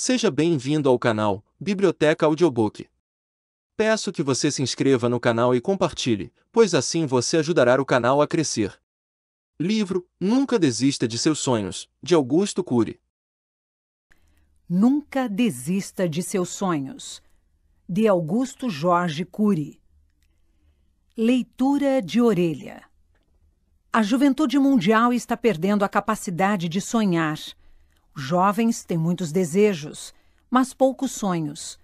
Seja bem-vindo ao canal Biblioteca Audiobook. Peço que você se inscreva no canal e compartilhe, pois assim você ajudará o canal a crescer. Livro Nunca Desista de Seus Sonhos, de Augusto Cury. Nunca desista de seus sonhos, de Augusto Jorge Cury. Leitura de orelha. A juventude mundial está perdendo a capacidade de sonhar. Jovens têm muitos desejos, mas poucos sonhos.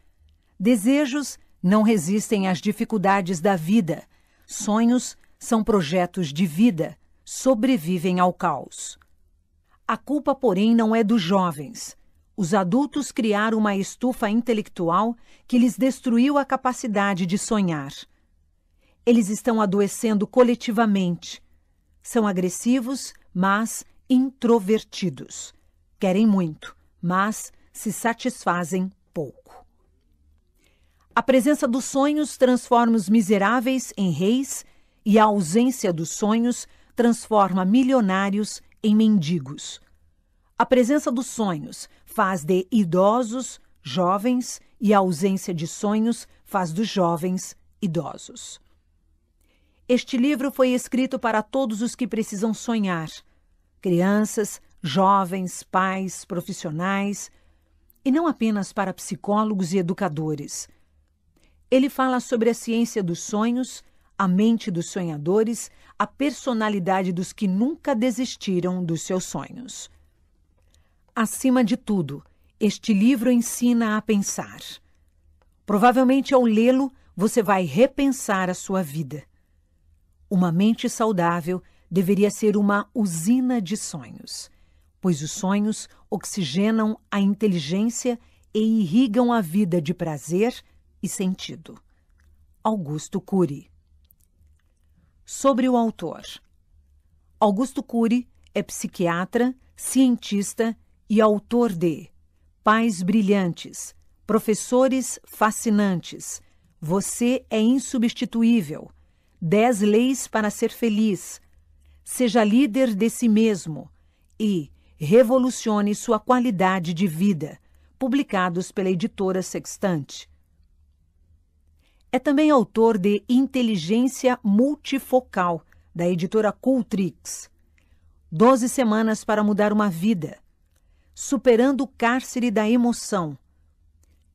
Desejos não resistem às dificuldades da vida. Sonhos são projetos de vida, sobrevivem ao caos. A culpa, porém, não é dos jovens. Os adultos criaram uma estufa intelectual que lhes destruiu a capacidade de sonhar. Eles estão adoecendo coletivamente. São agressivos, mas introvertidos. Querem muito, mas se satisfazem pouco. A presença dos sonhos transforma os miseráveis em reis e a ausência dos sonhos transforma milionários em mendigos. A presença dos sonhos faz de idosos jovens e a ausência de sonhos faz dos jovens idosos. Este livro foi escrito para todos os que precisam sonhar: crianças, jovens, pais, profissionais, e não apenas para psicólogos e educadores. Ele fala sobre a ciência dos sonhos, a mente dos sonhadores, a personalidade dos que nunca desistiram dos seus sonhos. Acima de tudo, este livro ensina a pensar. Provavelmente, ao lê-lo, você vai repensar a sua vida. Uma mente saudável deveria ser uma usina de sonhos, pois os sonhos oxigenam a inteligência e irrigam a vida de prazer e sentido. Augusto Cury Sobre o autor Augusto Cury é psiquiatra, cientista e autor de Pais Brilhantes, Professores Fascinantes, Você é Insubstituível, Dez Leis para Ser Feliz, Seja Líder de Si Mesmo e Revolucione Sua Qualidade de Vida, publicados pela editora Sextante. É também autor de Inteligência Multifocal, da editora Cultrix. Doze Semanas para Mudar uma Vida, Superando o Cárcere da Emoção,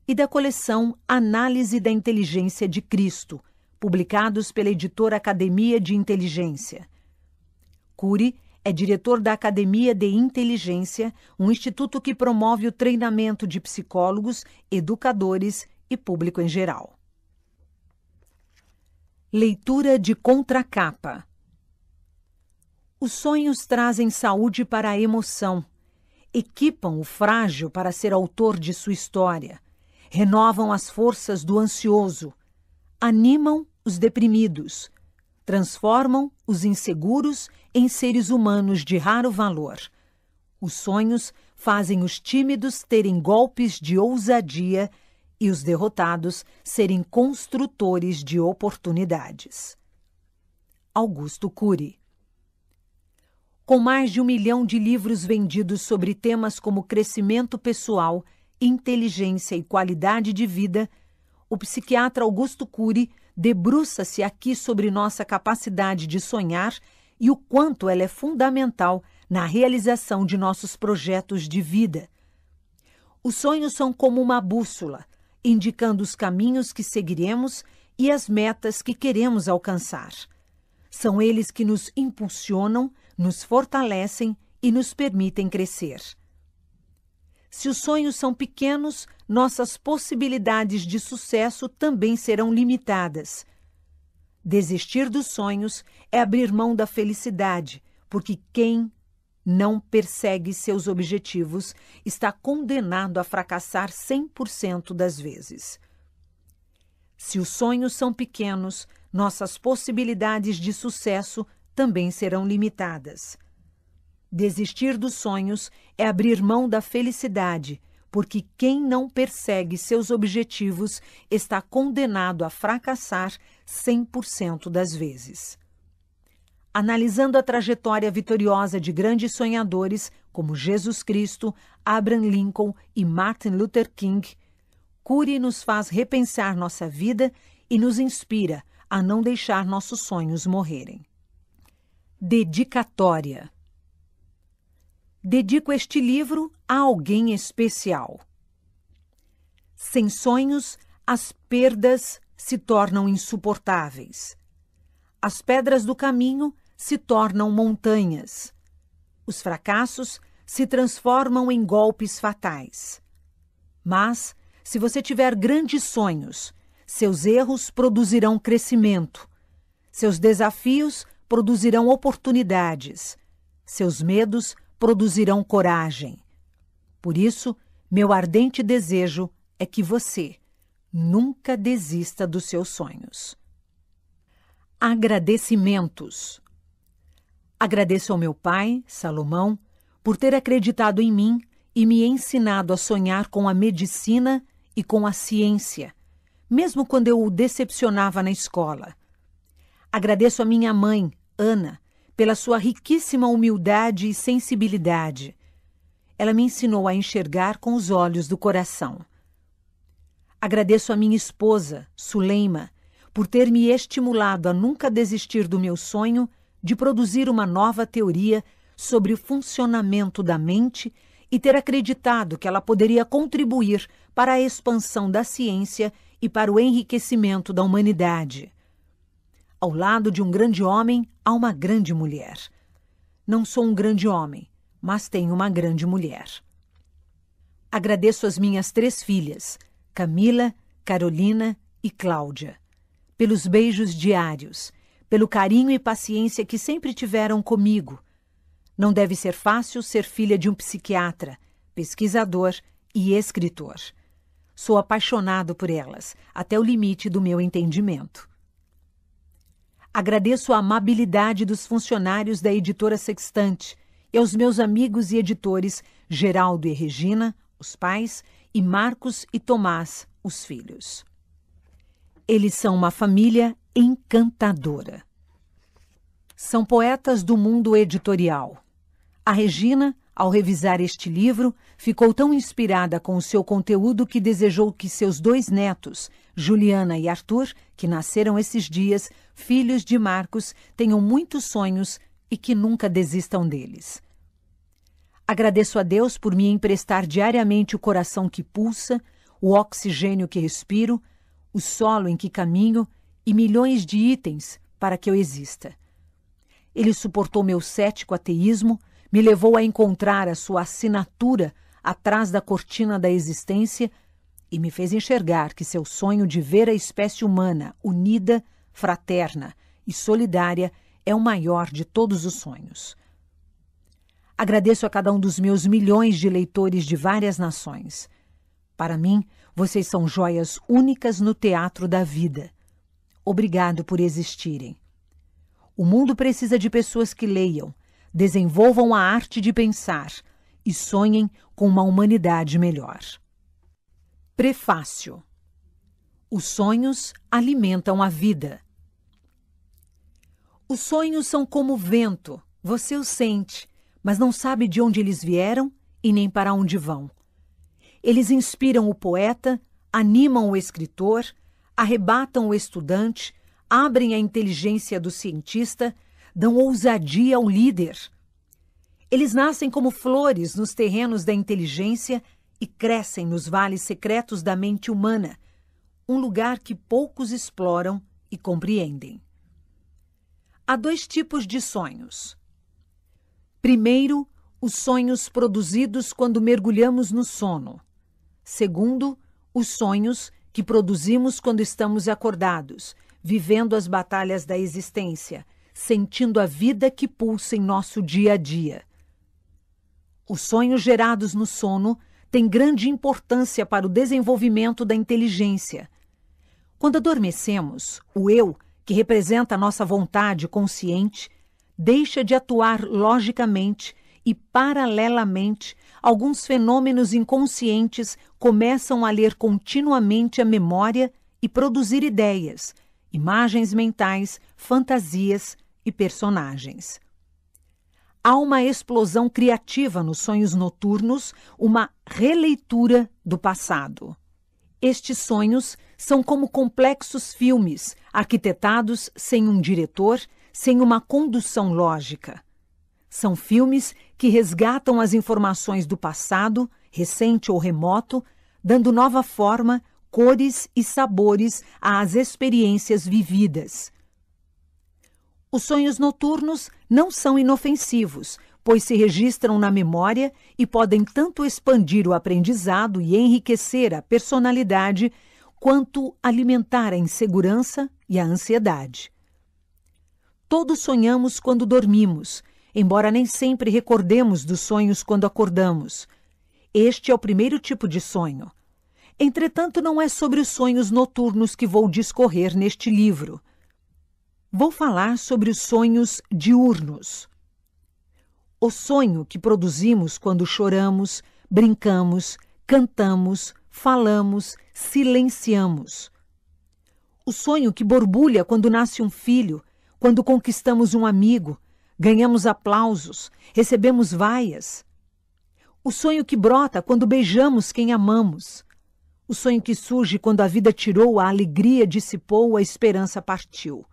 e da coleção Análise da Inteligência de Cristo, publicados pela editora Academia de Inteligência. Cury é diretor da Academia de Inteligência, um instituto que promove o treinamento de psicólogos, educadores e público em geral. Leitura de contracapa. Os sonhos trazem saúde para a emoção equipam o frágil para ser autor de sua história, renovam as forças do ansioso, animam os deprimidos, transformam os inseguros em seres humanos de raro valor. Os sonhos fazem os tímidos terem golpes de ousadia e os derrotados serem construtores de oportunidades. Augusto Cury com mais de um milhão de livros vendidos sobre temas como crescimento pessoal, inteligência e qualidade de vida, o psiquiatra Augusto Cury debruça-se aqui sobre nossa capacidade de sonhar e o quanto ela é fundamental na realização de nossos projetos de vida. Os sonhos são como uma bússola, indicando os caminhos que seguiremos e as metas que queremos alcançar. São eles que nos impulsionam nos fortalecem e nos permitem crescer. Se os sonhos são pequenos, nossas possibilidades de sucesso também serão limitadas. Desistir dos sonhos é abrir mão da felicidade, porque quem não persegue seus objetivos está condenado a fracassar 100% das vezes. Se os sonhos são pequenos, nossas possibilidades de sucesso também serão limitadas. Desistir dos sonhos é abrir mão da felicidade, porque quem não persegue seus objetivos está condenado a fracassar 100% das vezes. Analisando a trajetória vitoriosa de grandes sonhadores, como Jesus Cristo, Abraham Lincoln e Martin Luther King, cure e nos faz repensar nossa vida e nos inspira a não deixar nossos sonhos morrerem. Dedicatória Dedico este livro a alguém especial. Sem sonhos, as perdas se tornam insuportáveis. As pedras do caminho se tornam montanhas. Os fracassos se transformam em golpes fatais. Mas, se você tiver grandes sonhos, seus erros produzirão crescimento, seus desafios produzirão oportunidades, seus medos produzirão coragem. Por isso, meu ardente desejo é que você nunca desista dos seus sonhos. Agradecimentos. Agradeço ao meu pai, Salomão, por ter acreditado em mim e me ensinado a sonhar com a medicina e com a ciência, mesmo quando eu o decepcionava na escola. Agradeço a minha mãe, Ana, pela sua riquíssima humildade e sensibilidade. Ela me ensinou a enxergar com os olhos do coração. Agradeço a minha esposa, Suleima, por ter me estimulado a nunca desistir do meu sonho de produzir uma nova teoria sobre o funcionamento da mente e ter acreditado que ela poderia contribuir para a expansão da ciência e para o enriquecimento da humanidade. Ao lado de um grande homem há uma grande mulher. Não sou um grande homem, mas tenho uma grande mulher. Agradeço às minhas três filhas, Camila, Carolina e Cláudia, pelos beijos diários, pelo carinho e paciência que sempre tiveram comigo. Não deve ser fácil ser filha de um psiquiatra, pesquisador e escritor. Sou apaixonado por elas, até o limite do meu entendimento. Agradeço a amabilidade dos funcionários da editora Sextante e aos meus amigos e editores Geraldo e Regina, os pais, e Marcos e Tomás, os filhos. Eles são uma família encantadora. São poetas do mundo editorial. A Regina, ao revisar este livro, ficou tão inspirada com o seu conteúdo que desejou que seus dois netos, Juliana e Arthur, que nasceram esses dias, filhos de Marcos, tenham muitos sonhos e que nunca desistam deles. Agradeço a Deus por me emprestar diariamente o coração que pulsa, o oxigênio que respiro, o solo em que caminho e milhões de itens para que eu exista. Ele suportou meu cético ateísmo, me levou a encontrar a sua assinatura atrás da cortina da existência e me fez enxergar que seu sonho de ver a espécie humana unida, fraterna e solidária é o maior de todos os sonhos. Agradeço a cada um dos meus milhões de leitores de várias nações. Para mim, vocês são joias únicas no teatro da vida. Obrigado por existirem. O mundo precisa de pessoas que leiam, desenvolvam a arte de pensar e sonhem com uma humanidade melhor. Prefácio Os sonhos alimentam a vida. Os sonhos são como vento, você os sente, mas não sabe de onde eles vieram e nem para onde vão. Eles inspiram o poeta, animam o escritor, arrebatam o estudante, abrem a inteligência do cientista, dão ousadia ao líder. Eles nascem como flores nos terrenos da inteligência e crescem nos vales secretos da mente humana, um lugar que poucos exploram e compreendem. Há dois tipos de sonhos Primeiro, os sonhos produzidos quando mergulhamos no sono. Segundo, os sonhos que produzimos quando estamos acordados, vivendo as batalhas da existência, sentindo a vida que pulsa em nosso dia a dia. Os sonhos gerados no sono têm grande importância para o desenvolvimento da inteligência. Quando adormecemos, o eu, que representa a nossa vontade consciente, deixa de atuar logicamente e, paralelamente, alguns fenômenos inconscientes começam a ler continuamente a memória e produzir ideias, imagens mentais, fantasias e personagens. há uma explosão criativa nos sonhos noturnos, uma releitura do passado. Estes sonhos são como complexos filmes, arquitetados sem um diretor, sem uma condução lógica. São filmes que resgatam as informações do passado, recente ou remoto, dando nova forma, cores e sabores às experiências vividas. Os sonhos noturnos não são inofensivos, pois se registram na memória e podem tanto expandir o aprendizado e enriquecer a personalidade, quanto alimentar a insegurança e a ansiedade. Todos sonhamos quando dormimos, embora nem sempre recordemos dos sonhos quando acordamos. Este é o primeiro tipo de sonho. Entretanto, não é sobre os sonhos noturnos que vou discorrer neste livro. Vou falar sobre os sonhos diurnos. O sonho que produzimos quando choramos, brincamos, cantamos, falamos, silenciamos. O sonho que borbulha quando nasce um filho, quando conquistamos um amigo, ganhamos aplausos, recebemos vaias. O sonho que brota quando beijamos quem amamos. O sonho que surge quando a vida tirou, a alegria dissipou, a esperança partiu.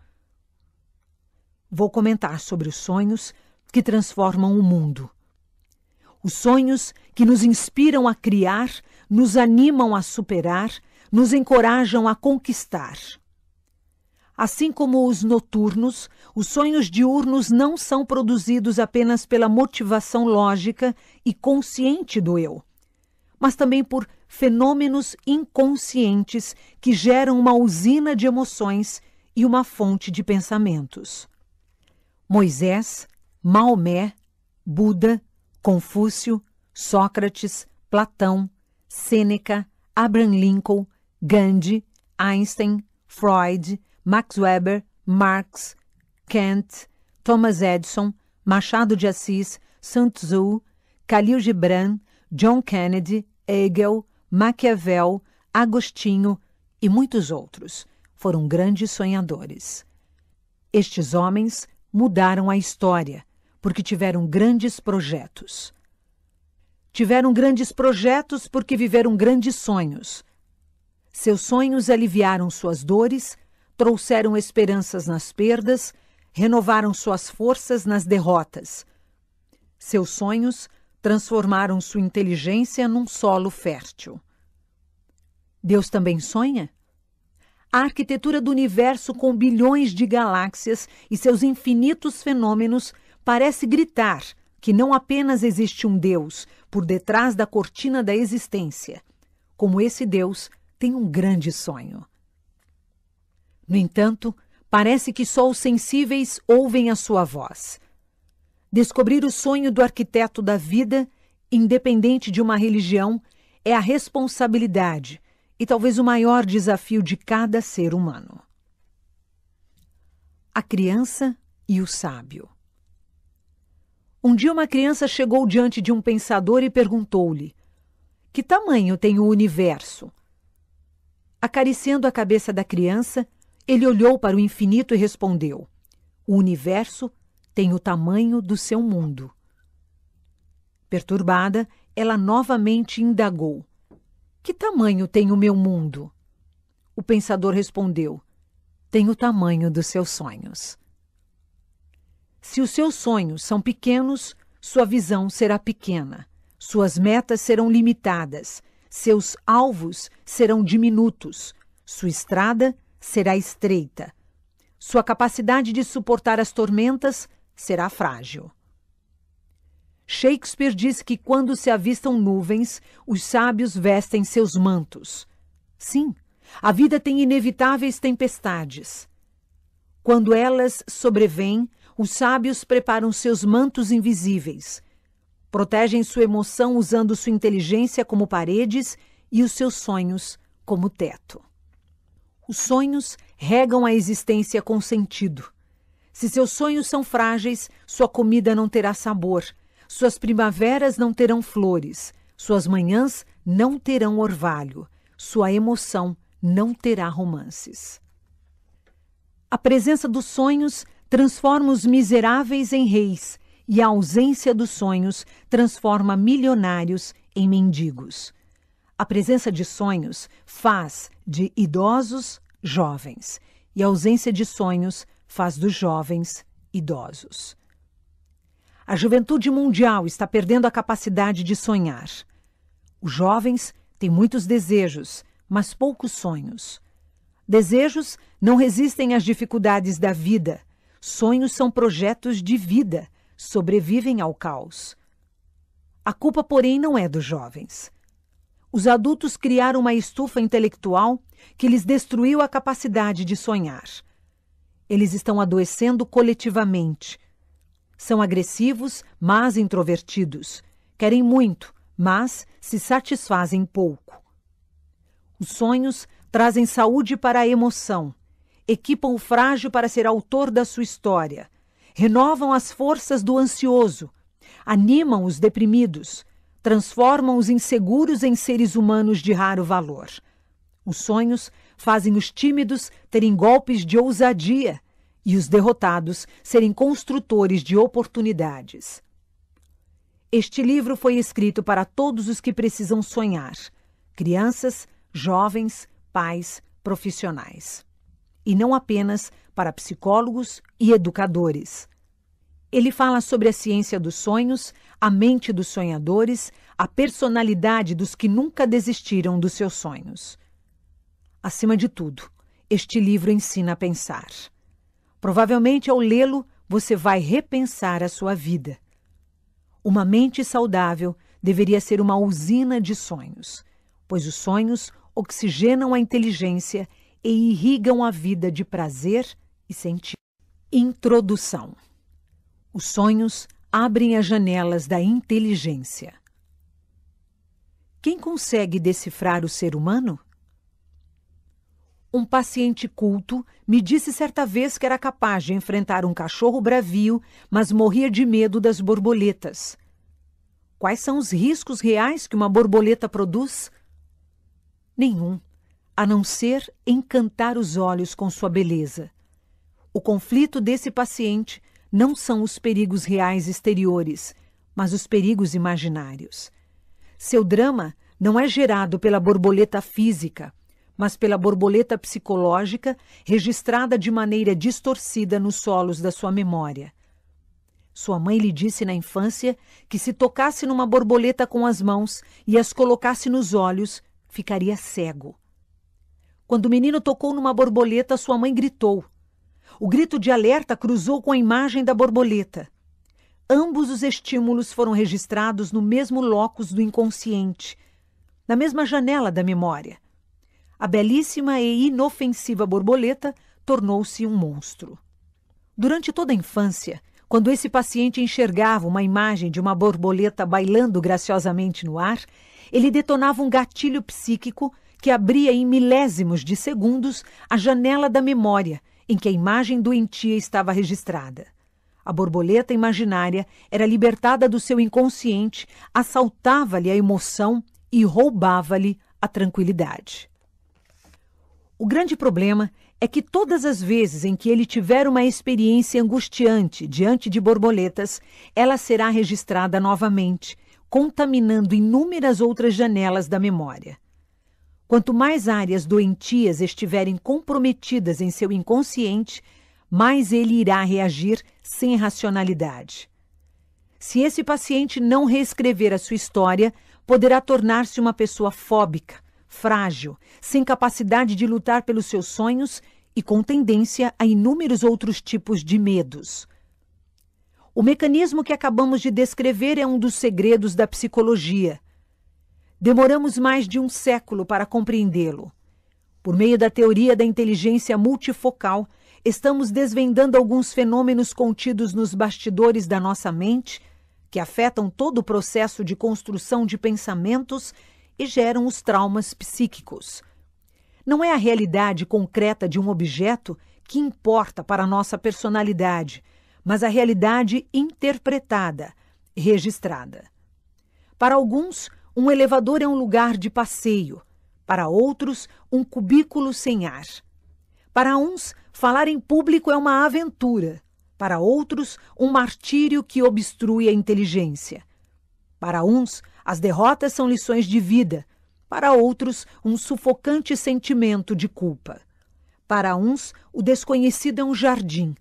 Vou comentar sobre os sonhos que transformam o mundo. Os sonhos que nos inspiram a criar, nos animam a superar, nos encorajam a conquistar. Assim como os noturnos, os sonhos diurnos não são produzidos apenas pela motivação lógica e consciente do eu, mas também por fenômenos inconscientes que geram uma usina de emoções e uma fonte de pensamentos. Moisés, Maomé, Buda, Confúcio, Sócrates, Platão, Sêneca, Abraham Lincoln, Gandhi, Einstein, Freud, Max Weber, Marx, Kant, Thomas Edison, Machado de Assis, Sun Tzu, Khalil Gibran, John Kennedy, Hegel, Maquiavel, Agostinho e muitos outros foram grandes sonhadores. Estes homens mudaram a história, porque tiveram grandes projetos. Tiveram grandes projetos porque viveram grandes sonhos. Seus sonhos aliviaram suas dores, trouxeram esperanças nas perdas, renovaram suas forças nas derrotas. Seus sonhos transformaram sua inteligência num solo fértil. Deus também sonha? a arquitetura do universo com bilhões de galáxias e seus infinitos fenômenos parece gritar que não apenas existe um Deus por detrás da cortina da existência, como esse Deus tem um grande sonho. No entanto, parece que só os sensíveis ouvem a sua voz. Descobrir o sonho do arquiteto da vida, independente de uma religião, é a responsabilidade e talvez o maior desafio de cada ser humano. A criança e o sábio. Um dia uma criança chegou diante de um pensador e perguntou-lhe: Que tamanho tem o universo? Acariciando a cabeça da criança, ele olhou para o infinito e respondeu: O universo tem o tamanho do seu mundo. Perturbada, ela novamente indagou: que tamanho tem o meu mundo? O pensador respondeu: Tem o tamanho dos seus sonhos. Se os seus sonhos são pequenos, sua visão será pequena, suas metas serão limitadas, seus alvos serão diminutos, sua estrada será estreita, sua capacidade de suportar as tormentas será frágil. Shakespeare diz que quando se avistam nuvens, os sábios vestem seus mantos. Sim, a vida tem inevitáveis tempestades. Quando elas sobrevêm, os sábios preparam seus mantos invisíveis. Protegem sua emoção usando sua inteligência como paredes e os seus sonhos como teto. Os sonhos regam a existência com sentido. Se seus sonhos são frágeis, sua comida não terá sabor suas primaveras não terão flores, suas manhãs não terão orvalho, sua emoção não terá romances. A presença dos sonhos transforma os miseráveis em reis e a ausência dos sonhos transforma milionários em mendigos. A presença de sonhos faz de idosos jovens, e a ausência de sonhos faz dos jovens idosos. A juventude mundial está perdendo a capacidade de sonhar. Os jovens têm muitos desejos, mas poucos sonhos. Desejos não resistem às dificuldades da vida. Sonhos são projetos de vida, sobrevivem ao caos. A culpa, porém, não é dos jovens. Os adultos criaram uma estufa intelectual que lhes destruiu a capacidade de sonhar. Eles estão adoecendo coletivamente, são agressivos, mas introvertidos. Querem muito, mas se satisfazem pouco. Os sonhos trazem saúde para a emoção, equipam o frágil para ser autor da sua história, renovam as forças do ansioso, animam os deprimidos, transformam os inseguros em seres humanos de raro valor. Os sonhos fazem os tímidos terem golpes de ousadia e os derrotados serem construtores de oportunidades. Este livro foi escrito para todos os que precisam sonhar: crianças, jovens, pais, profissionais. E não apenas para psicólogos e educadores. Ele fala sobre a ciência dos sonhos, a mente dos sonhadores, a personalidade dos que nunca desistiram dos seus sonhos. Acima de tudo, este livro ensina a pensar. Provavelmente, ao lê-lo, você vai repensar a sua vida. Uma mente saudável deveria ser uma usina de sonhos, pois os sonhos oxigenam a inteligência e irrigam a vida de prazer e sentido. Introdução: Os sonhos abrem as janelas da inteligência. Quem consegue decifrar o ser humano? Um paciente culto me disse certa vez que era capaz de enfrentar um cachorro bravio, mas morria de medo das borboletas. Quais são os riscos reais que uma borboleta produz? Nenhum, a não ser encantar os olhos com sua beleza. O conflito desse paciente não são os perigos reais exteriores, mas os perigos imaginários. Seu drama não é gerado pela borboleta física, mas pela borboleta psicológica registrada de maneira distorcida nos solos da sua memória. Sua mãe lhe disse na infância que se tocasse numa borboleta com as mãos e as colocasse nos olhos, ficaria cego. Quando o menino tocou numa borboleta, sua mãe gritou. O grito de alerta cruzou com a imagem da borboleta. Ambos os estímulos foram registrados no mesmo locus do inconsciente, na mesma janela da memória a belíssima e inofensiva borboleta tornou-se um monstro. Durante toda a infância, quando esse paciente enxergava uma imagem de uma borboleta bailando graciosamente no ar, ele detonava um gatilho psíquico que abria em milésimos de segundos a janela da memória em que a imagem doentia estava registrada. A borboleta imaginária era libertada do seu inconsciente, assaltava-lhe a emoção e roubava-lhe a tranquilidade. O grande problema é que todas as vezes em que ele tiver uma experiência angustiante diante de borboletas, ela será registrada novamente, contaminando inúmeras outras janelas da memória. Quanto mais áreas doentias estiverem comprometidas em seu inconsciente, mais ele irá reagir sem racionalidade. Se esse paciente não reescrever a sua história, poderá tornar-se uma pessoa fóbica, frágil, sem capacidade de lutar pelos seus sonhos e com tendência a inúmeros outros tipos de medos. O mecanismo que acabamos de descrever é um dos segredos da psicologia. Demoramos mais de um século para compreendê-lo. Por meio da teoria da inteligência multifocal, estamos desvendando alguns fenômenos contidos nos bastidores da nossa mente que afetam todo o processo de construção de pensamentos e geram os traumas psíquicos. Não é a realidade concreta de um objeto que importa para a nossa personalidade, mas a realidade interpretada, registrada. Para alguns, um elevador é um lugar de passeio, para outros, um cubículo sem ar. Para uns, falar em público é uma aventura, Para outros, um martírio que obstrui a inteligência. Para uns, as derrotas são lições de vida, para outros, um sufocante sentimento de culpa. Para uns, o desconhecido é um jardim,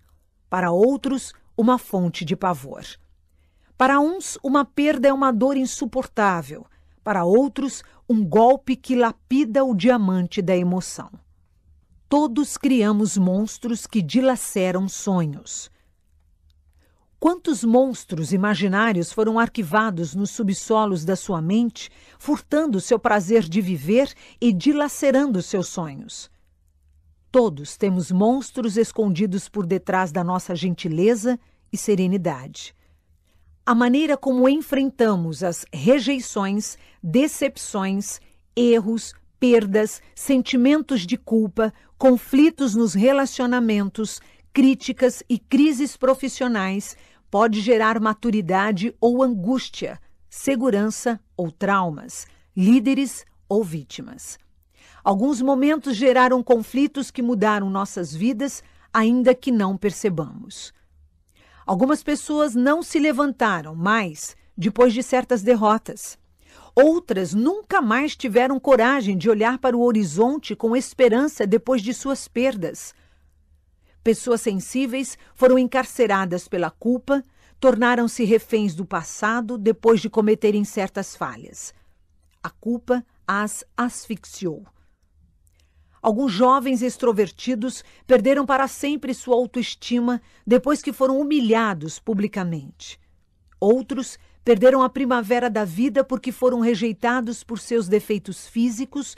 para outros, uma fonte de pavor. Para uns, uma perda é uma dor insuportável, para outros, um golpe que lapida o diamante da emoção. Todos criamos monstros que dilaceram sonhos. Quantos monstros imaginários foram arquivados nos subsolos da sua mente, furtando seu prazer de viver e dilacerando seus sonhos? Todos temos monstros escondidos por detrás da nossa gentileza e serenidade. A maneira como enfrentamos as rejeições, decepções, erros, perdas, sentimentos de culpa, conflitos nos relacionamentos, críticas e crises profissionais pode gerar maturidade ou angústia, segurança ou traumas, líderes ou vítimas. Alguns momentos geraram conflitos que mudaram nossas vidas, ainda que não percebamos. Algumas pessoas não se levantaram mais depois de certas derrotas. Outras nunca mais tiveram coragem de olhar para o horizonte com esperança depois de suas perdas. Pessoas sensíveis foram encarceradas pela culpa, tornaram-se reféns do passado depois de cometerem certas falhas. A culpa as asfixiou. Alguns jovens extrovertidos perderam para sempre sua autoestima depois que foram humilhados publicamente. Outros perderam a primavera da vida porque foram rejeitados por seus defeitos físicos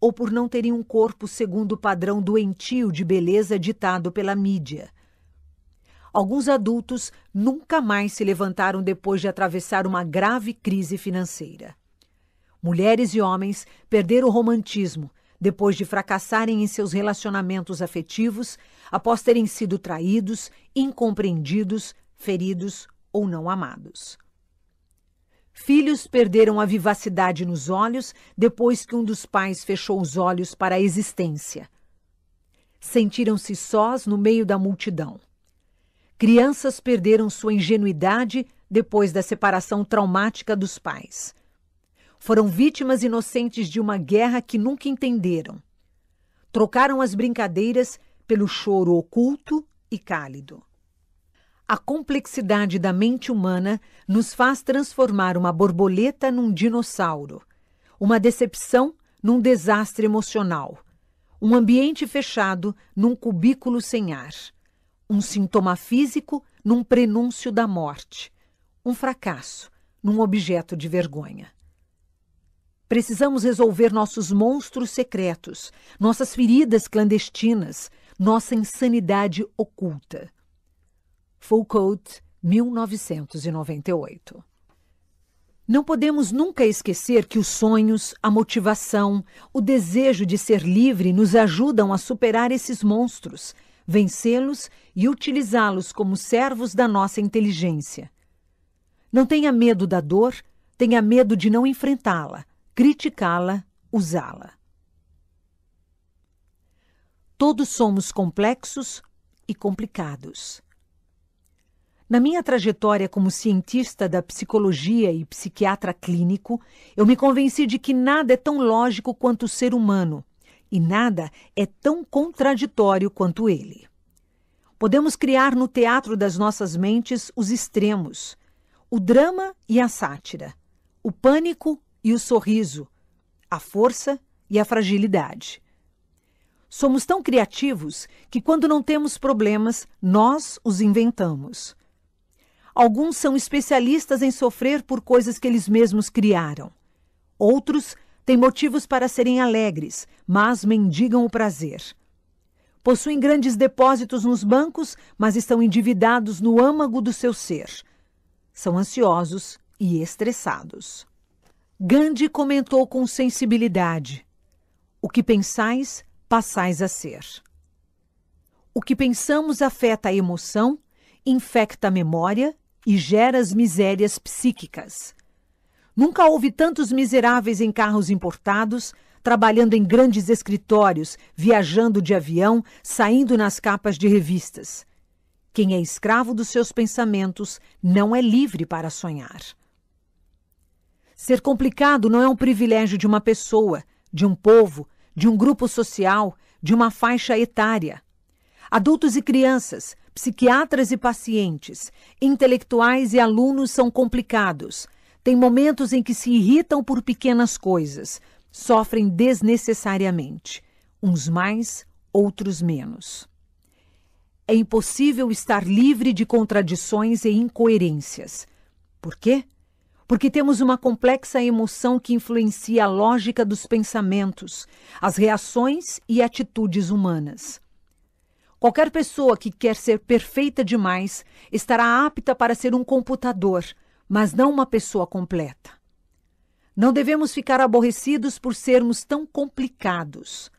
ou por não terem um corpo segundo o padrão doentio de beleza ditado pela mídia. Alguns adultos nunca mais se levantaram depois de atravessar uma grave crise financeira. Mulheres e homens perderam o romantismo depois de fracassarem em seus relacionamentos afetivos, após terem sido traídos, incompreendidos, feridos ou não amados. Filhos perderam a vivacidade nos olhos depois que um dos pais fechou os olhos para a existência. Sentiram-se sós no meio da multidão. Crianças perderam sua ingenuidade depois da separação traumática dos pais. Foram vítimas inocentes de uma guerra que nunca entenderam. Trocaram as brincadeiras pelo choro oculto e cálido. A complexidade da mente humana nos faz transformar uma borboleta num dinossauro, uma decepção num desastre emocional, um ambiente fechado num cubículo sem ar, um sintoma físico num prenúncio da morte, um fracasso num objeto de vergonha. Precisamos resolver nossos monstros secretos, nossas feridas clandestinas, nossa insanidade oculta. Foucault, 1998. Não podemos nunca esquecer que os sonhos, a motivação, o desejo de ser livre nos ajudam a superar esses monstros, vencê-los e utilizá-los como servos da nossa inteligência. Não tenha medo da dor, tenha medo de não enfrentá-la, criticá-la, usá-la. Todos somos complexos e complicados. Na minha trajetória como cientista da psicologia e psiquiatra clínico, eu me convenci de que nada é tão lógico quanto o ser humano e nada é tão contraditório quanto ele. Podemos criar no teatro das nossas mentes os extremos, o drama e a sátira, o pânico e o sorriso, a força e a fragilidade. Somos tão criativos que, quando não temos problemas, nós os inventamos. Alguns são especialistas em sofrer por coisas que eles mesmos criaram. Outros têm motivos para serem alegres, mas mendigam o prazer. Possuem grandes depósitos nos bancos, mas estão endividados no âmago do seu ser. São ansiosos e estressados. Gandhi comentou com sensibilidade: O que pensais, passais a ser. O que pensamos afeta a emoção, infecta a memória e gera as misérias psíquicas. Nunca houve tantos miseráveis em carros importados, trabalhando em grandes escritórios, viajando de avião, saindo nas capas de revistas. Quem é escravo dos seus pensamentos não é livre para sonhar. Ser complicado não é um privilégio de uma pessoa, de um povo, de um grupo social, de uma faixa etária. Adultos e crianças, psiquiatras e pacientes, intelectuais e alunos são complicados. Tem momentos em que se irritam por pequenas coisas, sofrem desnecessariamente, uns mais, outros menos. É impossível estar livre de contradições e incoerências. Por quê? Porque temos uma complexa emoção que influencia a lógica dos pensamentos, as reações e atitudes humanas. Qualquer pessoa que quer ser perfeita demais estará apta para ser um computador, mas não uma pessoa completa. Não devemos ficar aborrecidos por sermos tão complicados.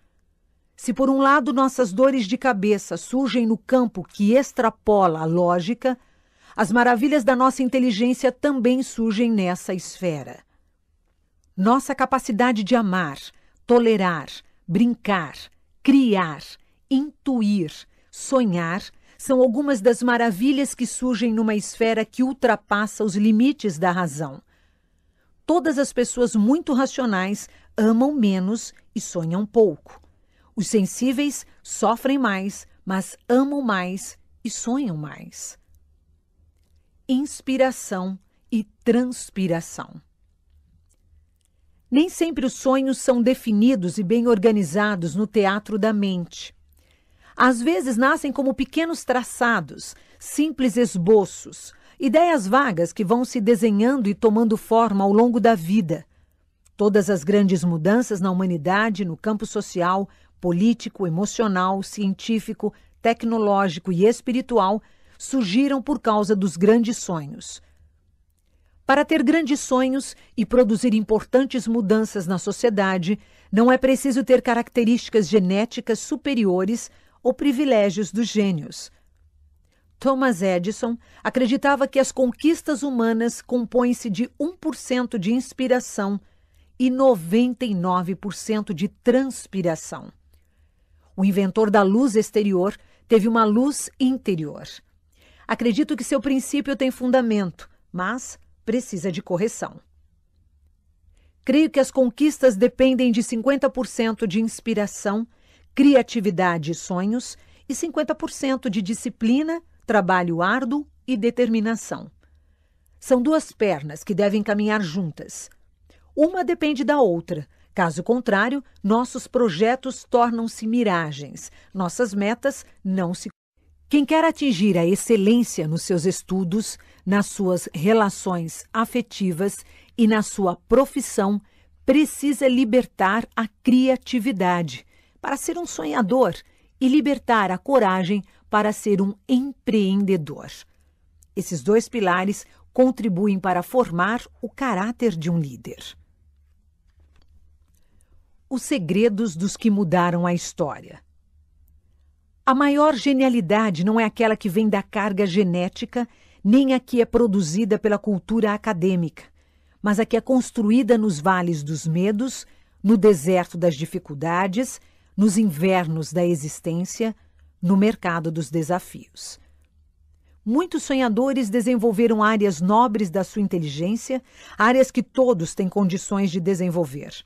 Se por um lado nossas dores de cabeça surgem no campo que extrapola a lógica, as maravilhas da nossa inteligência também surgem nessa esfera. Nossa capacidade de amar, tolerar, brincar, criar, intuir, sonhar são algumas das maravilhas que surgem numa esfera que ultrapassa os limites da razão. Todas as pessoas muito racionais amam menos e sonham pouco. Os sensíveis sofrem mais, mas amam mais e sonham mais. Inspiração e transpiração. Nem sempre os sonhos são definidos e bem organizados no teatro da mente. Às vezes nascem como pequenos traçados, simples esboços, ideias vagas que vão se desenhando e tomando forma ao longo da vida. Todas as grandes mudanças na humanidade, no campo social, político, emocional, científico, tecnológico e espiritual, surgiram por causa dos grandes sonhos. Para ter grandes sonhos e produzir importantes mudanças na sociedade, não é preciso ter características genéticas superiores ou privilégios dos gênios. Thomas Edison acreditava que as conquistas humanas compõem-se de 1% de inspiração e 99% de transpiração. O inventor da luz exterior teve uma luz interior. Acredito que seu princípio tem fundamento, mas precisa de correção. Creio que as conquistas dependem de 50% de inspiração criatividade e sonhos e 50% de disciplina, trabalho árduo e determinação. São duas pernas que devem caminhar juntas. Uma depende da outra. Caso contrário, nossos projetos tornam-se miragens, nossas metas não se. Quem quer atingir a excelência nos seus estudos, nas suas relações afetivas e na sua profissão, precisa libertar a criatividade para ser um sonhador e libertar a coragem para ser um empreendedor. Esses dois pilares contribuem para formar o caráter de um líder. Os segredos dos que mudaram a história. A maior genialidade não é aquela que vem da carga genética, nem a que é produzida pela cultura acadêmica, mas a que é construída nos vales dos medos, no deserto das dificuldades nos invernos da existência, no mercado dos desafios. Muitos sonhadores desenvolveram áreas nobres da sua inteligência, áreas que todos têm condições de desenvolver.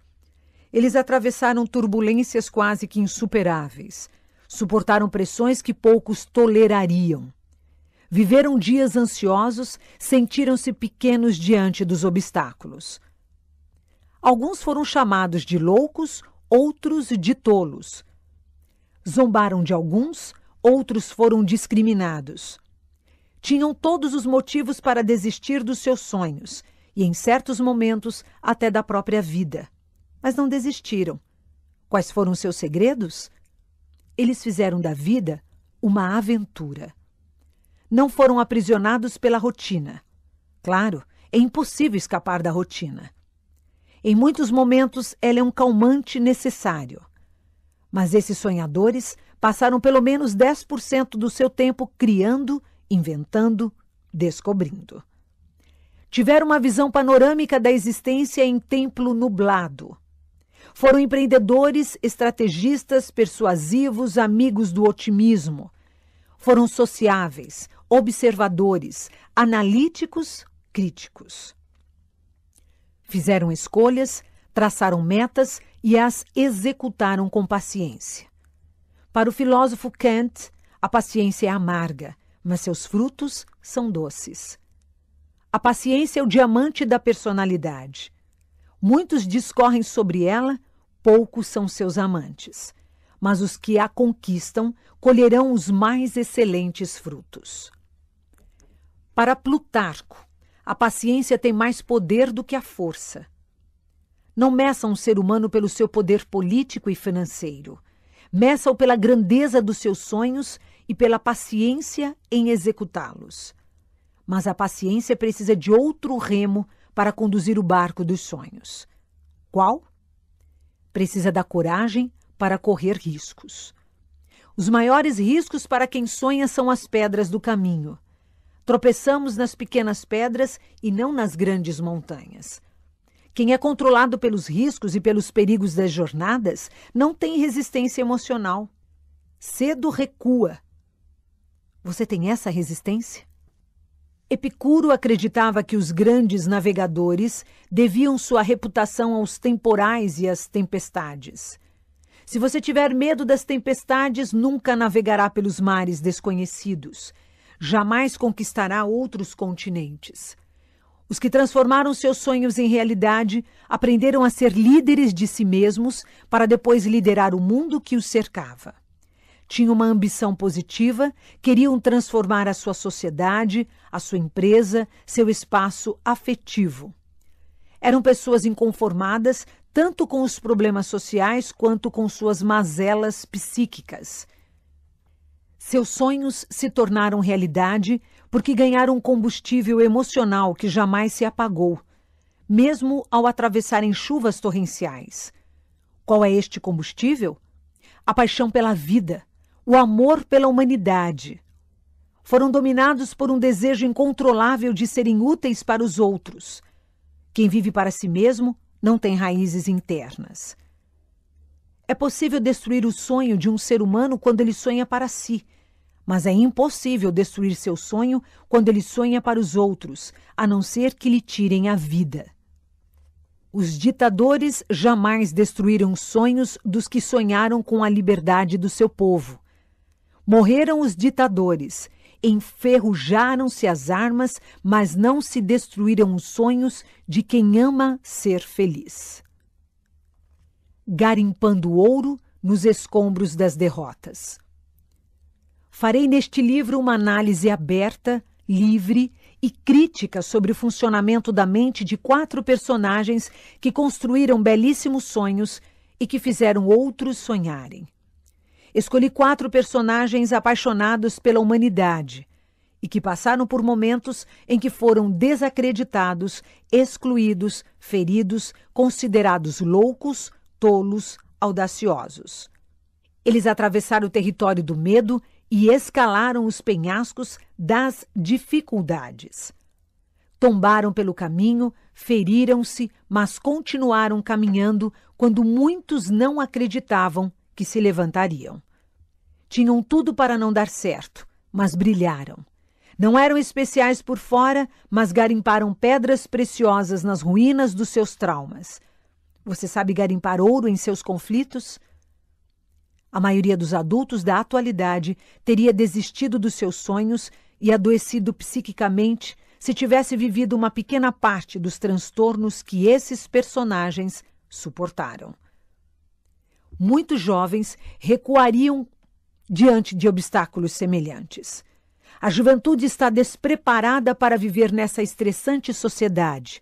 Eles atravessaram turbulências quase que insuperáveis, suportaram pressões que poucos tolerariam. Viveram dias ansiosos, sentiram-se pequenos diante dos obstáculos. Alguns foram chamados de loucos outros de tolos. Zombaram de alguns, outros foram discriminados. Tinham todos os motivos para desistir dos seus sonhos e, em certos momentos, até da própria vida. Mas não desistiram. Quais foram seus segredos? Eles fizeram da vida uma aventura. Não foram aprisionados pela rotina. Claro, é impossível escapar da rotina. Em muitos momentos, ela é um calmante necessário. Mas esses sonhadores passaram pelo menos 10% do seu tempo criando, inventando, descobrindo. Tiveram uma visão panorâmica da existência em templo nublado. Foram empreendedores, estrategistas, persuasivos, amigos do otimismo. Foram sociáveis, observadores, analíticos, críticos. Fizeram escolhas, traçaram metas e as executaram com paciência. Para o filósofo Kant, a paciência é amarga, mas seus frutos são doces. A paciência é o diamante da personalidade. Muitos discorrem sobre ela, poucos são seus amantes. Mas os que a conquistam colherão os mais excelentes frutos. Para Plutarco, a paciência tem mais poder do que a força. Não meça um ser humano pelo seu poder político e financeiro. Meça-o pela grandeza dos seus sonhos e pela paciência em executá-los. Mas a paciência precisa de outro remo para conduzir o barco dos sonhos. Qual? Precisa da coragem para correr riscos. Os maiores riscos para quem sonha são as pedras do caminho. Tropeçamos nas pequenas pedras e não nas grandes montanhas. Quem é controlado pelos riscos e pelos perigos das jornadas não tem resistência emocional. Cedo recua. Você tem essa resistência? Epicuro acreditava que os grandes navegadores deviam sua reputação aos temporais e às tempestades. Se você tiver medo das tempestades, nunca navegará pelos mares desconhecidos. Jamais conquistará outros continentes. Os que transformaram seus sonhos em realidade aprenderam a ser líderes de si mesmos para depois liderar o mundo que os cercava. Tinham uma ambição positiva, queriam transformar a sua sociedade, a sua empresa, seu espaço afetivo. Eram pessoas inconformadas tanto com os problemas sociais quanto com suas mazelas psíquicas. Seus sonhos se tornaram realidade porque ganharam um combustível emocional que jamais se apagou, mesmo ao atravessarem chuvas torrenciais. Qual é este combustível? A paixão pela vida, o amor pela humanidade. Foram dominados por um desejo incontrolável de serem úteis para os outros. Quem vive para si mesmo não tem raízes internas. É possível destruir o sonho de um ser humano quando ele sonha para si mas é impossível destruir seu sonho quando ele sonha para os outros, a não ser que lhe tirem a vida. Os ditadores jamais destruíram os sonhos dos que sonharam com a liberdade do seu povo. Morreram os ditadores, enferrujaram-se as armas, mas não se destruíram os sonhos de quem ama ser feliz. Garimpando ouro nos escombros das derrotas. Farei neste livro uma análise aberta, livre e crítica sobre o funcionamento da mente de quatro personagens que construíram belíssimos sonhos e que fizeram outros sonharem. Escolhi quatro personagens apaixonados pela humanidade e que passaram por momentos em que foram desacreditados, excluídos, feridos, considerados loucos, tolos, audaciosos. Eles atravessaram o território do medo e escalaram os penhascos das dificuldades. Tombaram pelo caminho, feriram-se, mas continuaram caminhando quando muitos não acreditavam que se levantariam. Tinham tudo para não dar certo, mas brilharam. Não eram especiais por fora, mas garimparam pedras preciosas nas ruínas dos seus traumas. Você sabe garimpar ouro em seus conflitos? A maioria dos adultos da atualidade teria desistido dos seus sonhos e adoecido psiquicamente se tivesse vivido uma pequena parte dos transtornos que esses personagens suportaram. Muitos jovens recuariam diante de obstáculos semelhantes. A juventude está despreparada para viver nessa estressante sociedade.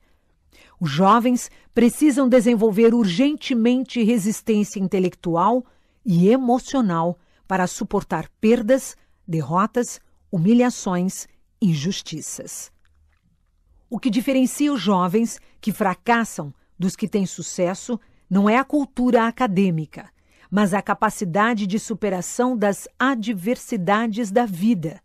Os jovens precisam desenvolver urgentemente resistência intelectual e emocional para suportar perdas, derrotas, humilhações, injustiças. O que diferencia os jovens que fracassam dos que têm sucesso não é a cultura acadêmica, mas a capacidade de superação das adversidades da vida.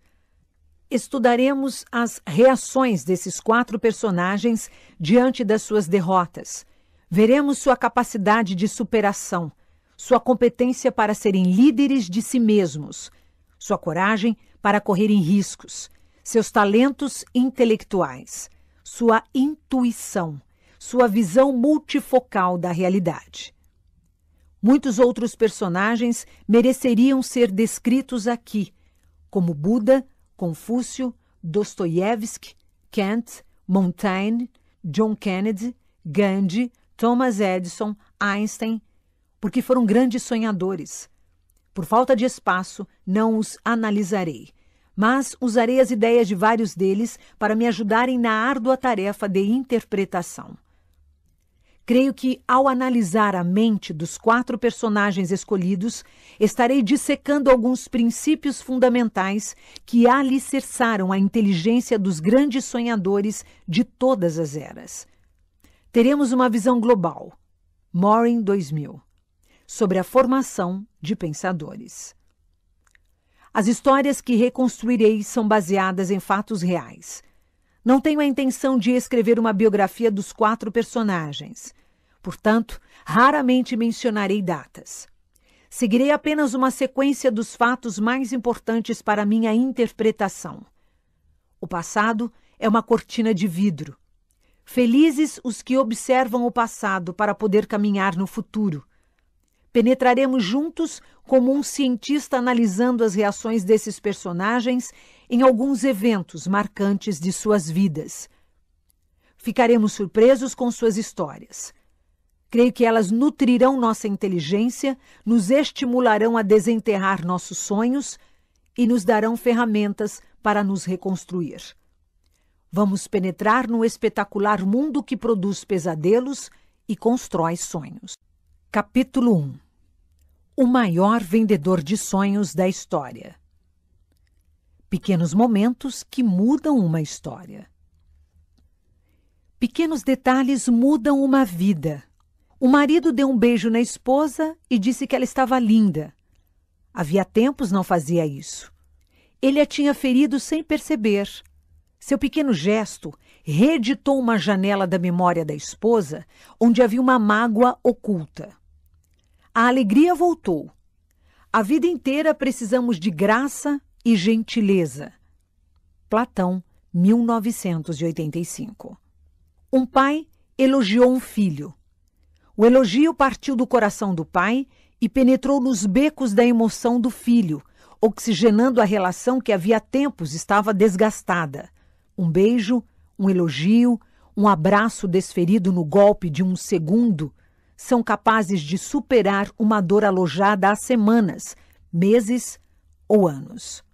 Estudaremos as reações desses quatro personagens diante das suas derrotas. Veremos sua capacidade de superação, sua competência para serem líderes de si mesmos, sua coragem para correrem riscos, seus talentos intelectuais, sua intuição, sua visão multifocal da realidade. Muitos outros personagens mereceriam ser descritos aqui, como Buda, Confúcio, Dostoiévski, Kant, Montaigne, John Kennedy, Gandhi, Thomas Edison, Einstein, porque foram grandes sonhadores. Por falta de espaço, não os analisarei, mas usarei as ideias de vários deles para me ajudarem na árdua tarefa de interpretação. Creio que, ao analisar a mente dos quatro personagens escolhidos, estarei dissecando alguns princípios fundamentais que alicerçaram a inteligência dos grandes sonhadores de todas as eras. Teremos uma visão global, Morin 2000, sobre a formação de pensadores. As histórias que reconstruirei são baseadas em fatos reais não tenho a intenção de escrever uma biografia dos quatro personagens. Portanto, raramente mencionarei datas. Seguirei apenas uma sequência dos fatos mais importantes para minha interpretação. O passado é uma cortina de vidro. Felizes os que observam o passado para poder caminhar no futuro. Penetraremos juntos como um cientista analisando as reações desses personagens em alguns eventos marcantes de suas vidas. Ficaremos surpresos com suas histórias. Creio que elas nutrirão nossa inteligência, nos estimularão a desenterrar nossos sonhos e nos darão ferramentas para nos reconstruir. Vamos penetrar no espetacular mundo que produz pesadelos e constrói sonhos. Capítulo 1 O maior vendedor de sonhos da história. Pequenos momentos que mudam uma história. Pequenos detalhes mudam uma vida. O marido deu um beijo na esposa e disse que ela estava linda. Havia tempos não fazia isso. Ele a tinha ferido sem perceber. Seu pequeno gesto reeditou uma janela da memória da esposa onde havia uma mágoa oculta. A alegria voltou. A vida inteira precisamos de graça e gentileza. Platão, 1985. Um pai elogiou um filho. O elogio partiu do coração do pai e penetrou nos becos da emoção do filho, oxigenando a relação que havia tempos estava desgastada. Um beijo, um elogio, um abraço desferido no golpe de um segundo são capazes de superar uma dor alojada há semanas, meses ou anos.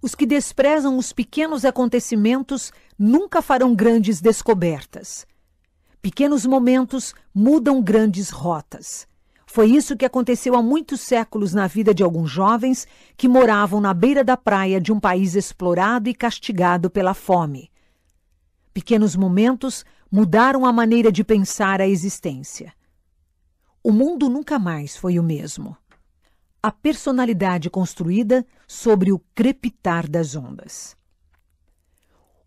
Os que desprezam os pequenos acontecimentos nunca farão grandes descobertas. Pequenos momentos mudam grandes rotas. Foi isso que aconteceu há muitos séculos na vida de alguns jovens que moravam na beira da praia de um país explorado e castigado pela fome. Pequenos momentos mudaram a maneira de pensar a existência. O mundo nunca mais foi o mesmo a personalidade construída sobre o crepitar das ondas.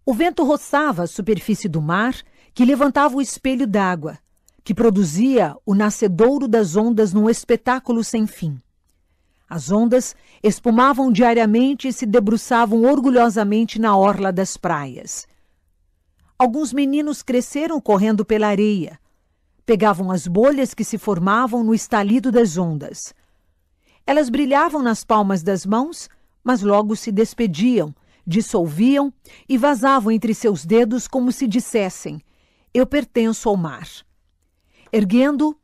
O vento roçava a superfície do mar, que levantava o espelho d'água, que produzia o nascedouro das ondas num espetáculo sem fim. As ondas espumavam diariamente e se debruçavam orgulhosamente na orla das praias. Alguns meninos cresceram correndo pela areia. Pegavam as bolhas que se formavam no estalido das ondas. Elas brilhavam nas palmas das mãos, mas logo se despediam, dissolviam e vazavam entre seus dedos como se dissessem: Eu pertenço ao mar. Erguendo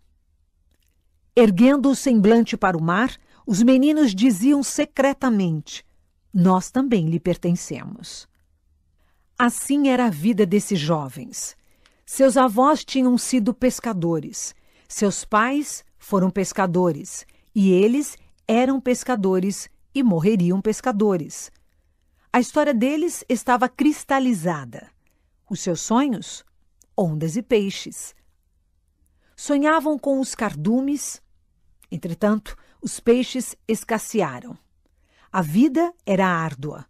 erguendo o semblante para o mar, os meninos diziam secretamente: Nós também lhe pertencemos. Assim era a vida desses jovens. Seus avós tinham sido pescadores, seus pais foram pescadores, e eles eram pescadores e morreriam pescadores. A história deles estava cristalizada. Os seus sonhos? Ondas e peixes. Sonhavam com os cardumes. Entretanto, os peixes escassearam. A vida era árdua.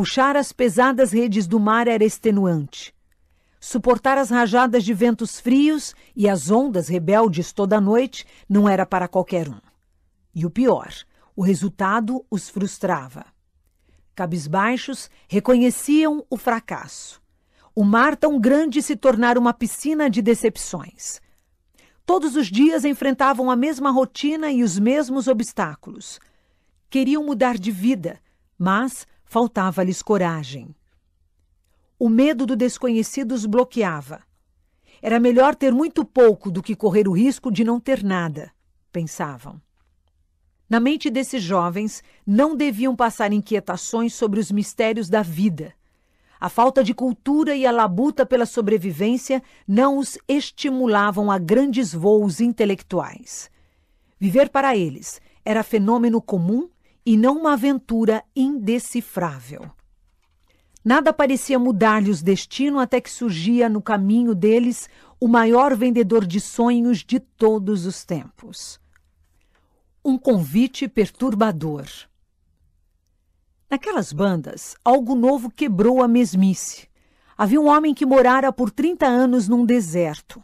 Puxar as pesadas redes do mar era extenuante. Suportar as rajadas de ventos frios e as ondas rebeldes toda noite não era para qualquer um. E o pior, o resultado os frustrava. cabisbaixos, reconheciam o fracasso. O mar tão grande se tornara uma piscina de decepções. Todos os dias enfrentavam a mesma rotina e os mesmos obstáculos. Queriam mudar de vida, mas faltava-lhes coragem. O medo do desconhecido os bloqueava. Era melhor ter muito pouco do que correr o risco de não ter nada, pensavam. Na mente desses jovens não deviam passar inquietações sobre os mistérios da vida. A falta de cultura e a labuta pela sobrevivência não os estimulavam a grandes voos intelectuais. Viver para eles era fenômeno comum e não uma aventura indecifrável. Nada parecia mudar-lhe o destino até que surgia no caminho deles o maior vendedor de sonhos de todos os tempos. Um convite perturbador. Naquelas bandas, algo novo quebrou a mesmice. Havia um homem que morara por 30 anos num deserto.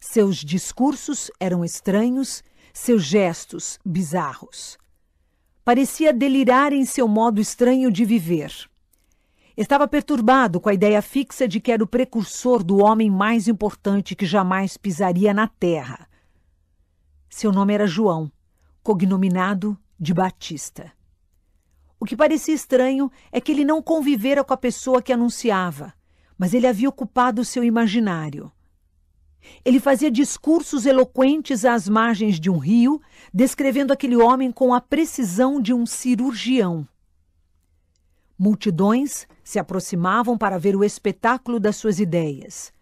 Seus discursos eram estranhos, seus gestos bizarros. Parecia delirar em seu modo estranho de viver. Estava perturbado com a ideia fixa de que era o precursor do homem mais importante que jamais pisaria na terra. Seu nome era João, cognominado de Batista. O que parecia estranho é que ele não convivera com a pessoa que anunciava, mas ele havia ocupado seu imaginário. Ele fazia discursos eloquentes às margens de um rio, descrevendo aquele homem com a precisão de um cirurgião. Multidões se aproximavam para ver o espetáculo das suas ideias.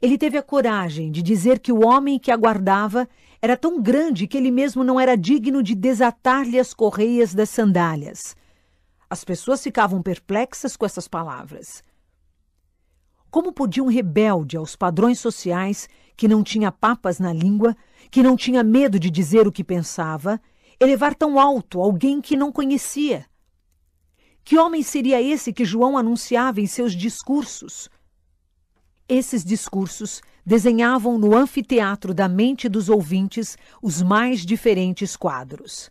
Ele teve a coragem de dizer que o homem que aguardava era tão grande que ele mesmo não era digno de desatar-lhe as correias das sandálias. As pessoas ficavam perplexas com essas palavras. Como podia um rebelde aos padrões sociais, que não tinha papas na língua, que não tinha medo de dizer o que pensava, elevar tão alto alguém que não conhecia? Que homem seria esse que João anunciava em seus discursos? Esses discursos desenhavam no anfiteatro da mente dos ouvintes os mais diferentes quadros.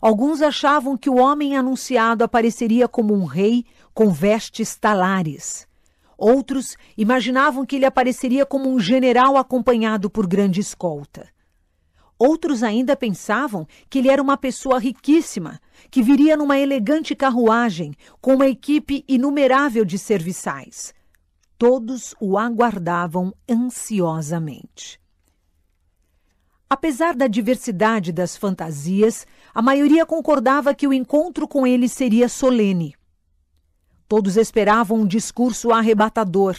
Alguns achavam que o homem anunciado apareceria como um rei com vestes talares. Outros imaginavam que ele apareceria como um general acompanhado por grande escolta. Outros ainda pensavam que ele era uma pessoa riquíssima, que viria numa elegante carruagem, com uma equipe inumerável de serviçais. Todos o aguardavam ansiosamente. Apesar da diversidade das fantasias, a maioria concordava que o encontro com ele seria solene. Todos esperavam um discurso arrebatador,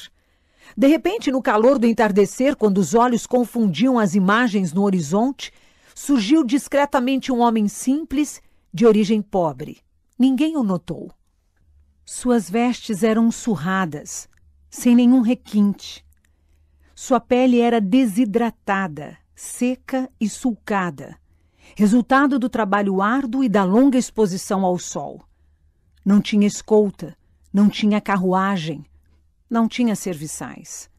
de repente, no calor do entardecer, quando os olhos confundiam as imagens no horizonte, surgiu discretamente um homem simples, de origem pobre. Ninguém o notou. Suas vestes eram surradas, sem nenhum requinte. Sua pele era desidratada, seca e sulcada, resultado do trabalho árduo e da longa exposição ao sol. Não tinha escolta, não tinha carruagem, não tinha serviçais.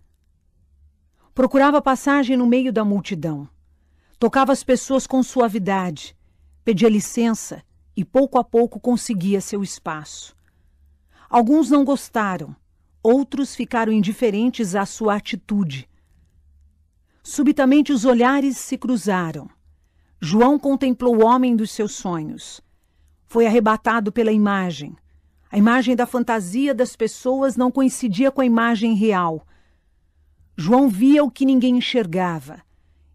Procurava passagem no meio da multidão. Tocava as pessoas com suavidade, pedia licença e pouco a pouco conseguia seu espaço. Alguns não gostaram, outros ficaram indiferentes à sua atitude. Subitamente os olhares se cruzaram. João contemplou o homem dos seus sonhos. Foi arrebatado pela imagem. A imagem da fantasia das pessoas não coincidia com a imagem real. João via o que ninguém enxergava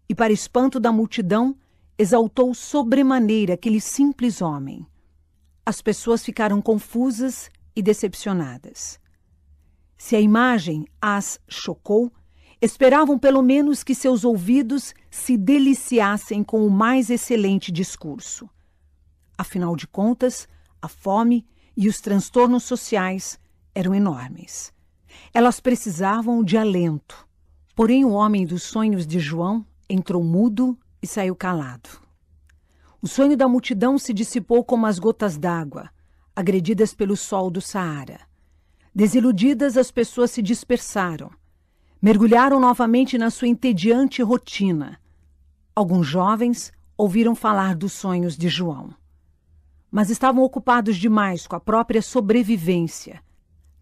e, para espanto da multidão, exaltou sobremaneira aquele simples homem. As pessoas ficaram confusas e decepcionadas. Se a imagem as chocou, esperavam pelo menos que seus ouvidos se deliciassem com o mais excelente discurso. Afinal de contas, a fome e os transtornos sociais eram enormes. Elas precisavam de alento. Porém, o homem dos sonhos de João entrou mudo e saiu calado. O sonho da multidão se dissipou como as gotas d'água, agredidas pelo sol do Saara. Desiludidas, as pessoas se dispersaram. Mergulharam novamente na sua entediante rotina. Alguns jovens ouviram falar dos sonhos de João. Mas estavam ocupados demais com a própria sobrevivência.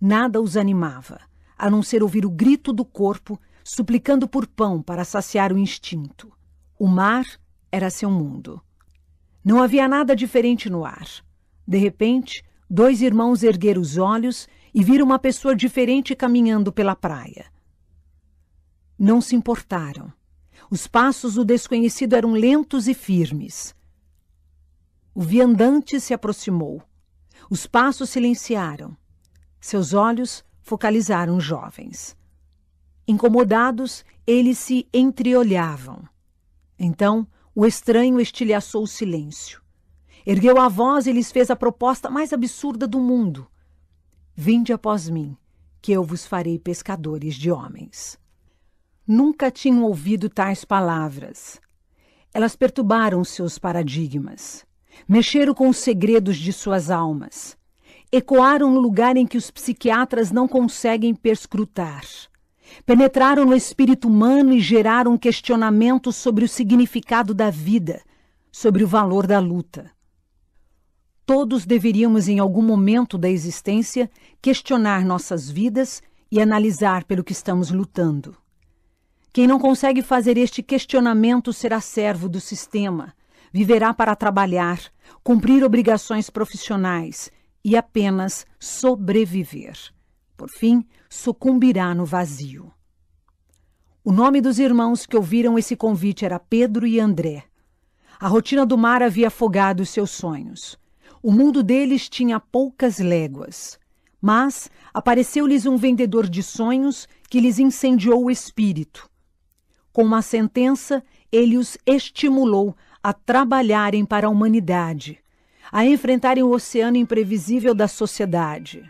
Nada os animava, a não ser ouvir o grito do corpo suplicando por pão para saciar o instinto. O mar era seu mundo. Não havia nada diferente no ar. De repente, dois irmãos ergueram os olhos e viram uma pessoa diferente caminhando pela praia. Não se importaram. Os passos do desconhecido eram lentos e firmes. O viandante se aproximou. Os passos silenciaram. Seus olhos focalizaram jovens. Incomodados, eles se entreolhavam. Então, o estranho estilhaçou o silêncio. Ergueu a voz e lhes fez a proposta mais absurda do mundo: Vinde após mim, que eu vos farei pescadores de homens. Nunca tinham ouvido tais palavras. Elas perturbaram seus paradigmas, mexeram com os segredos de suas almas, ecoaram no lugar em que os psiquiatras não conseguem perscrutar. Penetraram no espírito humano e geraram questionamentos sobre o significado da vida, sobre o valor da luta. Todos deveríamos, em algum momento da existência, questionar nossas vidas e analisar pelo que estamos lutando. Quem não consegue fazer este questionamento será servo do sistema, viverá para trabalhar, cumprir obrigações profissionais e apenas sobreviver. Por fim, sucumbirá no vazio. O nome dos irmãos que ouviram esse convite era Pedro e André. A rotina do mar havia afogado seus sonhos. O mundo deles tinha poucas léguas. Mas apareceu-lhes um vendedor de sonhos que lhes incendiou o espírito. Com uma sentença, ele os estimulou a trabalharem para a humanidade, a enfrentarem o oceano imprevisível da sociedade.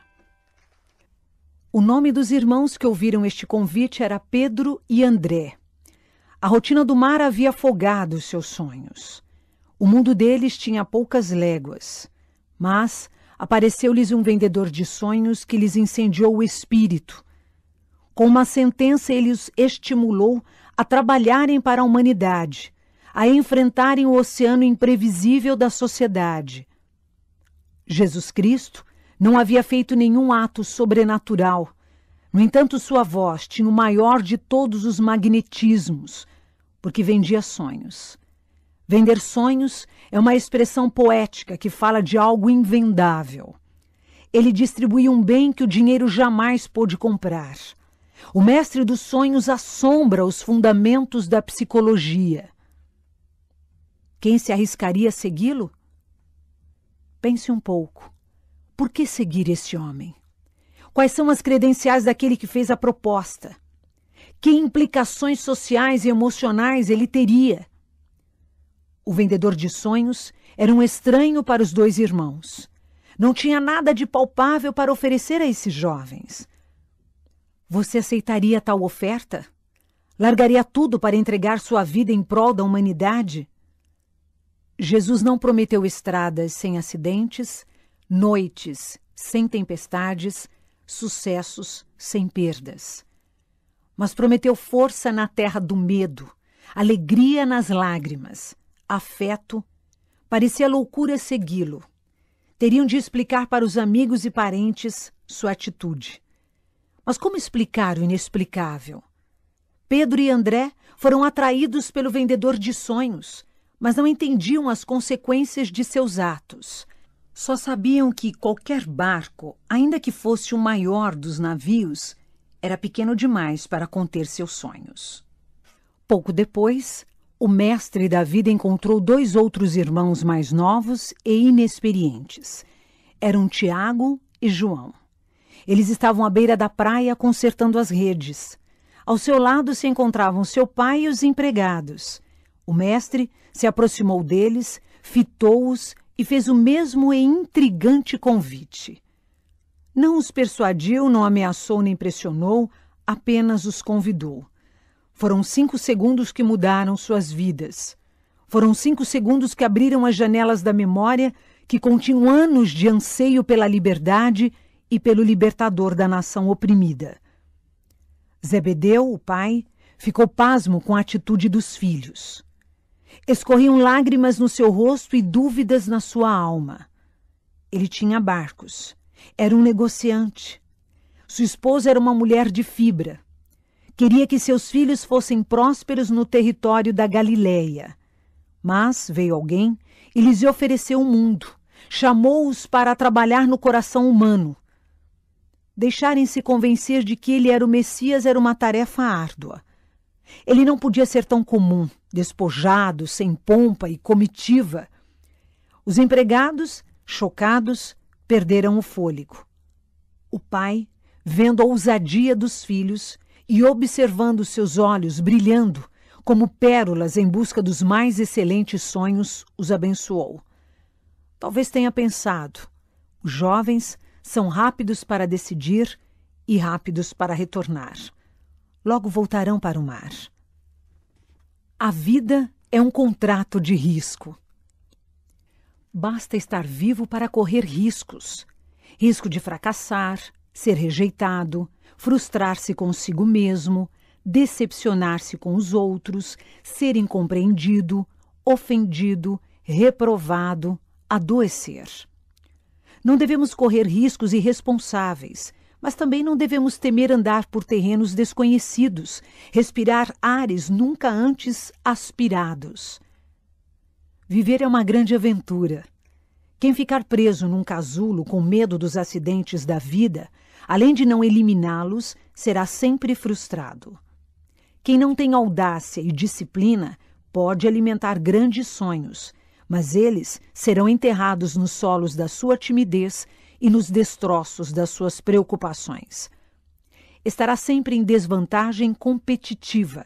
O nome dos irmãos que ouviram este convite era Pedro e André. A rotina do mar havia afogado os seus sonhos. O mundo deles tinha poucas léguas, mas apareceu-lhes um vendedor de sonhos que lhes incendiou o espírito. Com uma sentença, ele os estimulou a trabalharem para a humanidade, a enfrentarem o oceano imprevisível da sociedade. Jesus Cristo não havia feito nenhum ato sobrenatural. No entanto, sua voz tinha o maior de todos os magnetismos, porque vendia sonhos. Vender sonhos é uma expressão poética que fala de algo invendável. Ele distribuía um bem que o dinheiro jamais pôde comprar. O mestre dos sonhos assombra os fundamentos da psicologia. Quem se arriscaria a segui-lo? Pense um pouco. Por que seguir este homem? Quais são as credenciais daquele que fez a proposta? Que implicações sociais e emocionais ele teria? O vendedor de sonhos era um estranho para os dois irmãos. Não tinha nada de palpável para oferecer a esses jovens. Você aceitaria tal oferta? Largaria tudo para entregar sua vida em prol da humanidade? Jesus não prometeu estradas sem acidentes, noites sem tempestades, sucessos sem perdas. Mas prometeu força na terra do medo, alegria nas lágrimas, afeto. Parecia loucura segui-lo. Teriam de explicar para os amigos e parentes sua atitude. Mas como explicar o inexplicável? Pedro e André foram atraídos pelo vendedor de sonhos, mas não entendiam as consequências de seus atos. Só sabiam que qualquer barco, ainda que fosse o maior dos navios, era pequeno demais para conter seus sonhos. Pouco depois, o mestre da vida encontrou dois outros irmãos mais novos e inexperientes. Eram Tiago e João. Eles estavam à beira da praia consertando as redes. Ao seu lado se encontravam seu pai e os empregados. O mestre se aproximou deles, fitou-os e fez o mesmo e intrigante convite. Não os persuadiu, não ameaçou nem pressionou, apenas os convidou. Foram cinco segundos que mudaram suas vidas. Foram cinco segundos que abriram as janelas da memória que continham anos de anseio pela liberdade e pelo libertador da nação oprimida. Zebedeu, o pai, ficou pasmo com a atitude dos filhos. Escorriam lágrimas no seu rosto e dúvidas na sua alma. ele tinha barcos. Era um negociante. Sua esposa era uma mulher de fibra. Queria que seus filhos fossem prósperos no território da Galileia. Mas veio alguém e lhes ofereceu o um mundo. Chamou-os para trabalhar no coração humano. Deixarem-se convencer de que ele era o Messias era uma tarefa árdua. Ele não podia ser tão comum, despojado, sem pompa e comitiva. Os empregados, chocados, perderam o fôlego. O pai, vendo a ousadia dos filhos e observando seus olhos brilhando como pérolas em busca dos mais excelentes sonhos, os abençoou. Talvez tenha pensado: os jovens são rápidos para decidir e rápidos para retornar. Logo voltarão para o mar. A vida é um contrato de risco. Basta estar vivo para correr riscos risco de fracassar, ser rejeitado, frustrar-se consigo mesmo, decepcionar-se com os outros, ser incompreendido, ofendido, reprovado, adoecer. Não devemos correr riscos irresponsáveis, mas também não devemos temer andar por terrenos desconhecidos, respirar ares nunca antes aspirados. Viver é uma grande aventura. Quem ficar preso num casulo com medo dos acidentes da vida, além de não eliminá-los, será sempre frustrado. Quem não tem audácia e disciplina pode alimentar grandes sonhos, mas eles serão enterrados nos solos da sua timidez e nos destroços das suas preocupações. Estará sempre em desvantagem competitiva.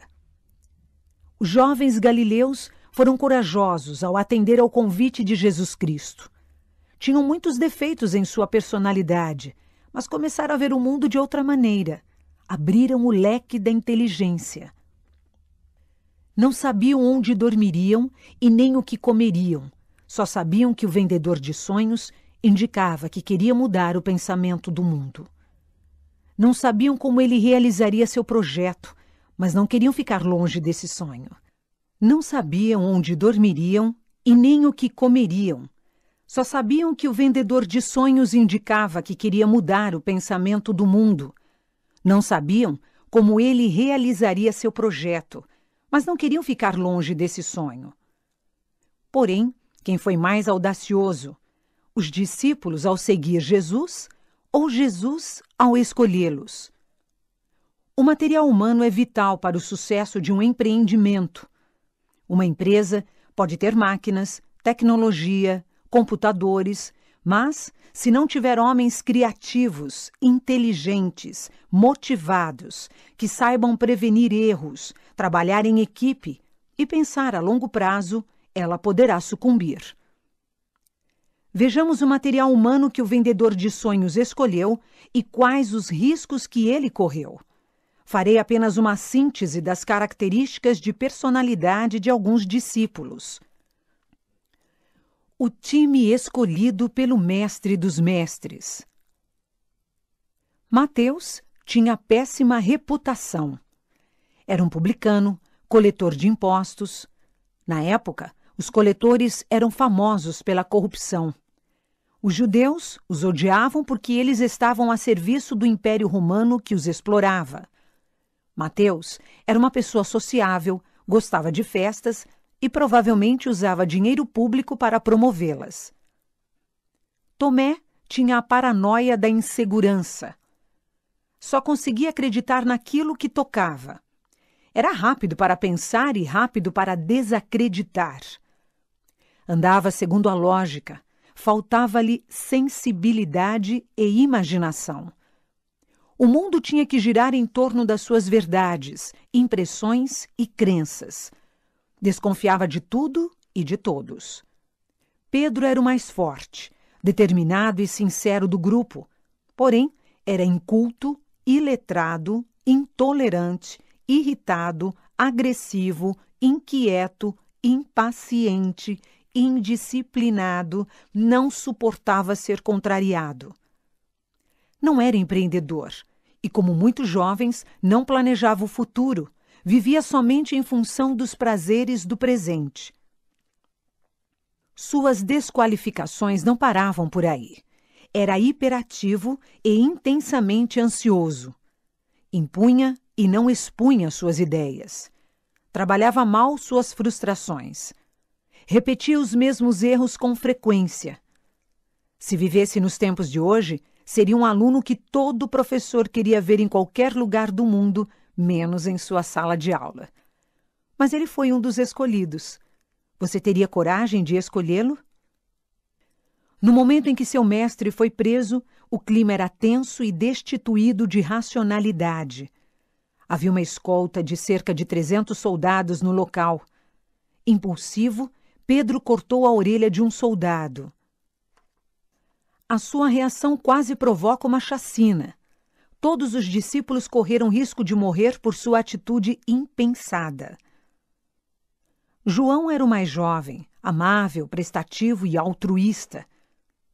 Os jovens galileus foram corajosos ao atender ao convite de Jesus Cristo. Tinham muitos defeitos em sua personalidade, mas começaram a ver o mundo de outra maneira. Abriram o leque da inteligência. Não sabiam onde dormiriam e nem o que comeriam. Só sabiam que o vendedor de sonhos indicava que queria mudar o pensamento do mundo. Não sabiam como ele realizaria seu projeto, mas não queriam ficar longe desse sonho. Não sabiam onde dormiriam e nem o que comeriam. Só sabiam que o vendedor de sonhos indicava que queria mudar o pensamento do mundo. Não sabiam como ele realizaria seu projeto, mas não queriam ficar longe desse sonho. Porém, quem foi mais audacioso? Os discípulos ao seguir Jesus ou Jesus ao escolhê-los? O material humano é vital para o sucesso de um empreendimento. Uma empresa pode ter máquinas, tecnologia, computadores, mas se não tiver homens criativos, inteligentes, motivados, que saibam prevenir erros, trabalhar em equipe e pensar a longo prazo, ela poderá sucumbir. Vejamos o material humano que o vendedor de sonhos escolheu e quais os riscos que ele correu. Farei apenas uma síntese das características de personalidade de alguns discípulos. O time escolhido pelo Mestre dos Mestres. Mateus tinha péssima reputação. Era um publicano, coletor de impostos. Na época, os coletores eram famosos pela corrupção. Os judeus os odiavam porque eles estavam a serviço do Império Romano que os explorava. Mateus era uma pessoa sociável, gostava de festas e provavelmente usava dinheiro público para promovê-las. Tomé tinha a paranoia da insegurança. Só conseguia acreditar naquilo que tocava. Era rápido para pensar e rápido para desacreditar. Andava segundo a lógica, faltava-lhe sensibilidade e imaginação. O mundo tinha que girar em torno das suas verdades, impressões e crenças. Desconfiava de tudo e de todos. Pedro era o mais forte, determinado e sincero do grupo, porém era inculto, iletrado, intolerante, irritado, agressivo, inquieto, impaciente, indisciplinado, não suportava ser contrariado. Não era empreendedor e, como muitos jovens, não planejava o futuro, vivia somente em função dos prazeres do presente. Suas desqualificações não paravam por aí. Era hiperativo e intensamente ansioso. Impunha e não expunha suas ideias. Trabalhava mal suas frustrações. Repetia os mesmos erros com frequência. Se vivesse nos tempos de hoje, seria um aluno que todo professor queria ver em qualquer lugar do mundo, menos em sua sala de aula. Mas ele foi um dos escolhidos. Você teria coragem de escolhê-lo? No momento em que seu mestre foi preso, o clima era tenso e destituído de racionalidade. Havia uma escolta de cerca de 300 soldados no local. Impulsivo, Pedro cortou a orelha de um soldado. A sua reação quase provoca uma chacina. Todos os discípulos correram risco de morrer por sua atitude impensada. João era o mais jovem, amável, prestativo e altruísta.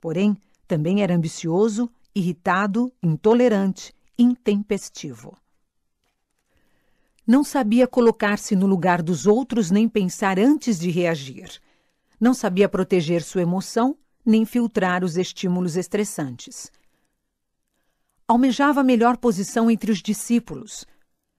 Porém, também era ambicioso, irritado, intolerante, intempestivo. Não sabia colocar-se no lugar dos outros nem pensar antes de reagir. Não sabia proteger sua emoção nem filtrar os estímulos estressantes. Almejava melhor posição entre os discípulos.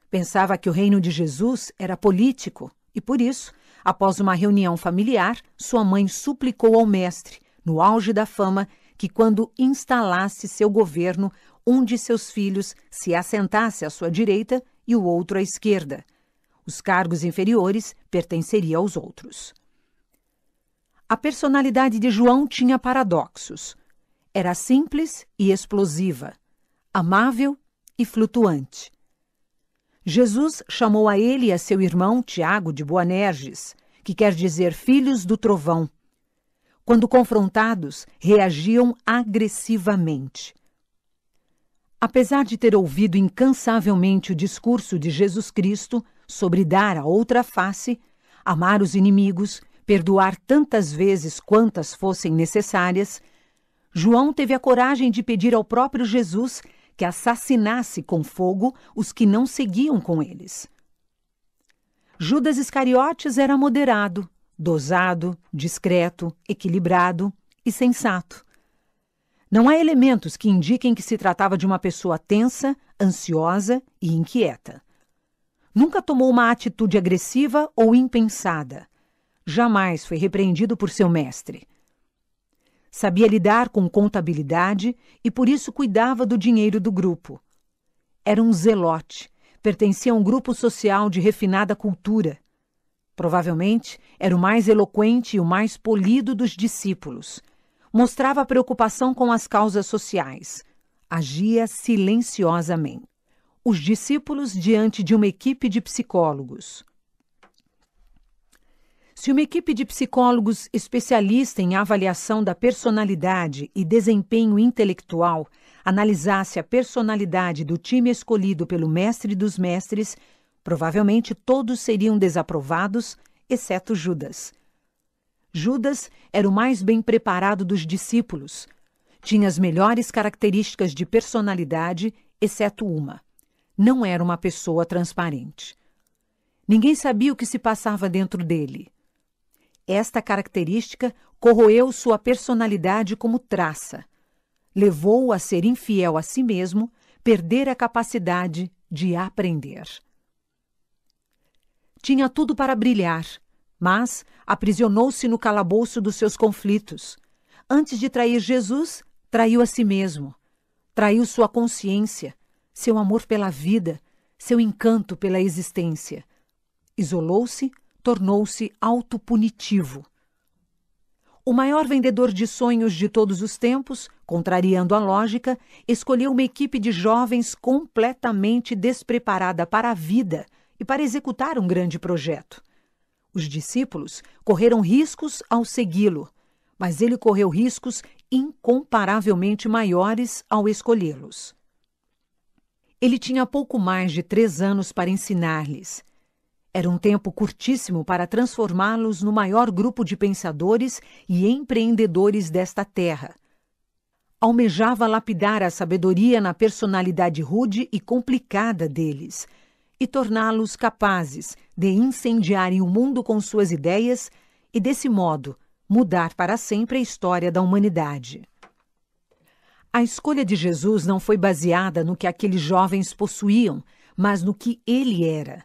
Pensava que o reino de Jesus era político e, por isso, após uma reunião familiar, sua mãe suplicou ao mestre, no auge da fama, que quando instalasse seu governo, um de seus filhos se assentasse à sua direita e o outro à esquerda. Os cargos inferiores pertenceriam aos outros. A personalidade de João tinha paradoxos. Era simples e explosiva, amável e flutuante. Jesus chamou a ele e a seu irmão Tiago de Boanerges, que quer dizer filhos do trovão. Quando confrontados, reagiam agressivamente. Apesar de ter ouvido incansavelmente o discurso de Jesus Cristo sobre dar a outra face, amar os inimigos, perdoar tantas vezes quantas fossem necessárias, João teve a coragem de pedir ao próprio Jesus que assassinasse com fogo os que não seguiam com eles. Judas Iscariotes era moderado, dosado, discreto, equilibrado e sensato. Não há elementos que indiquem que se tratava de uma pessoa tensa, ansiosa e inquieta. Nunca tomou uma atitude agressiva ou impensada. Jamais foi repreendido por seu mestre. Sabia lidar com contabilidade e por isso cuidava do dinheiro do grupo. Era um zelote, pertencia a um grupo social de refinada cultura. Provavelmente era o mais eloquente e o mais polido dos discípulos mostrava preocupação com as causas sociais. Agia silenciosamente. Os discípulos diante de uma equipe de psicólogos. Se uma equipe de psicólogos especialista em avaliação da personalidade e desempenho intelectual analisasse a personalidade do time escolhido pelo mestre dos mestres, provavelmente todos seriam desaprovados, exceto Judas. Judas era o mais bem preparado dos discípulos. Tinha as melhores características de personalidade, exceto uma: não era uma pessoa transparente. Ninguém sabia o que se passava dentro dele. Esta característica corroeu sua personalidade como traça. Levou-o a ser infiel a si mesmo, perder a capacidade de aprender. Tinha tudo para brilhar, mas aprisionou-se no calabouço dos seus conflitos. Antes de trair Jesus, traiu a si mesmo. Traiu sua consciência, seu amor pela vida, seu encanto pela existência. Isolou-se, tornou-se autopunitivo. O maior vendedor de sonhos de todos os tempos, contrariando a lógica, escolheu uma equipe de jovens completamente despreparada para a vida e para executar um grande projeto. Os discípulos correram riscos ao segui-lo, mas ele correu riscos incomparavelmente maiores ao escolhê-los. Ele tinha pouco mais de três anos para ensinar-lhes. Era um tempo curtíssimo para transformá-los no maior grupo de pensadores e empreendedores desta terra. Almejava lapidar a sabedoria na personalidade rude e complicada deles e torná-los capazes de incendiarem o mundo com suas ideias e, desse modo, mudar para sempre a história da humanidade. A escolha de Jesus não foi baseada no que aqueles jovens possuíam, mas no que ele era.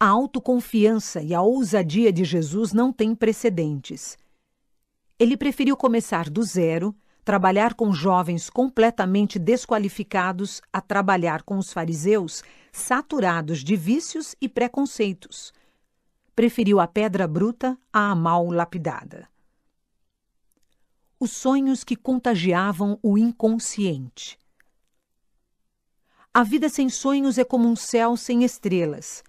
A autoconfiança e a ousadia de Jesus não têm precedentes. Ele preferiu começar do zero, trabalhar com jovens completamente desqualificados a trabalhar com os fariseus saturados de vícios e preconceitos. Preferiu a pedra bruta à mal lapidada os sonhos que contagiavam o inconsciente. A vida sem sonhos é como um céu sem estrelas.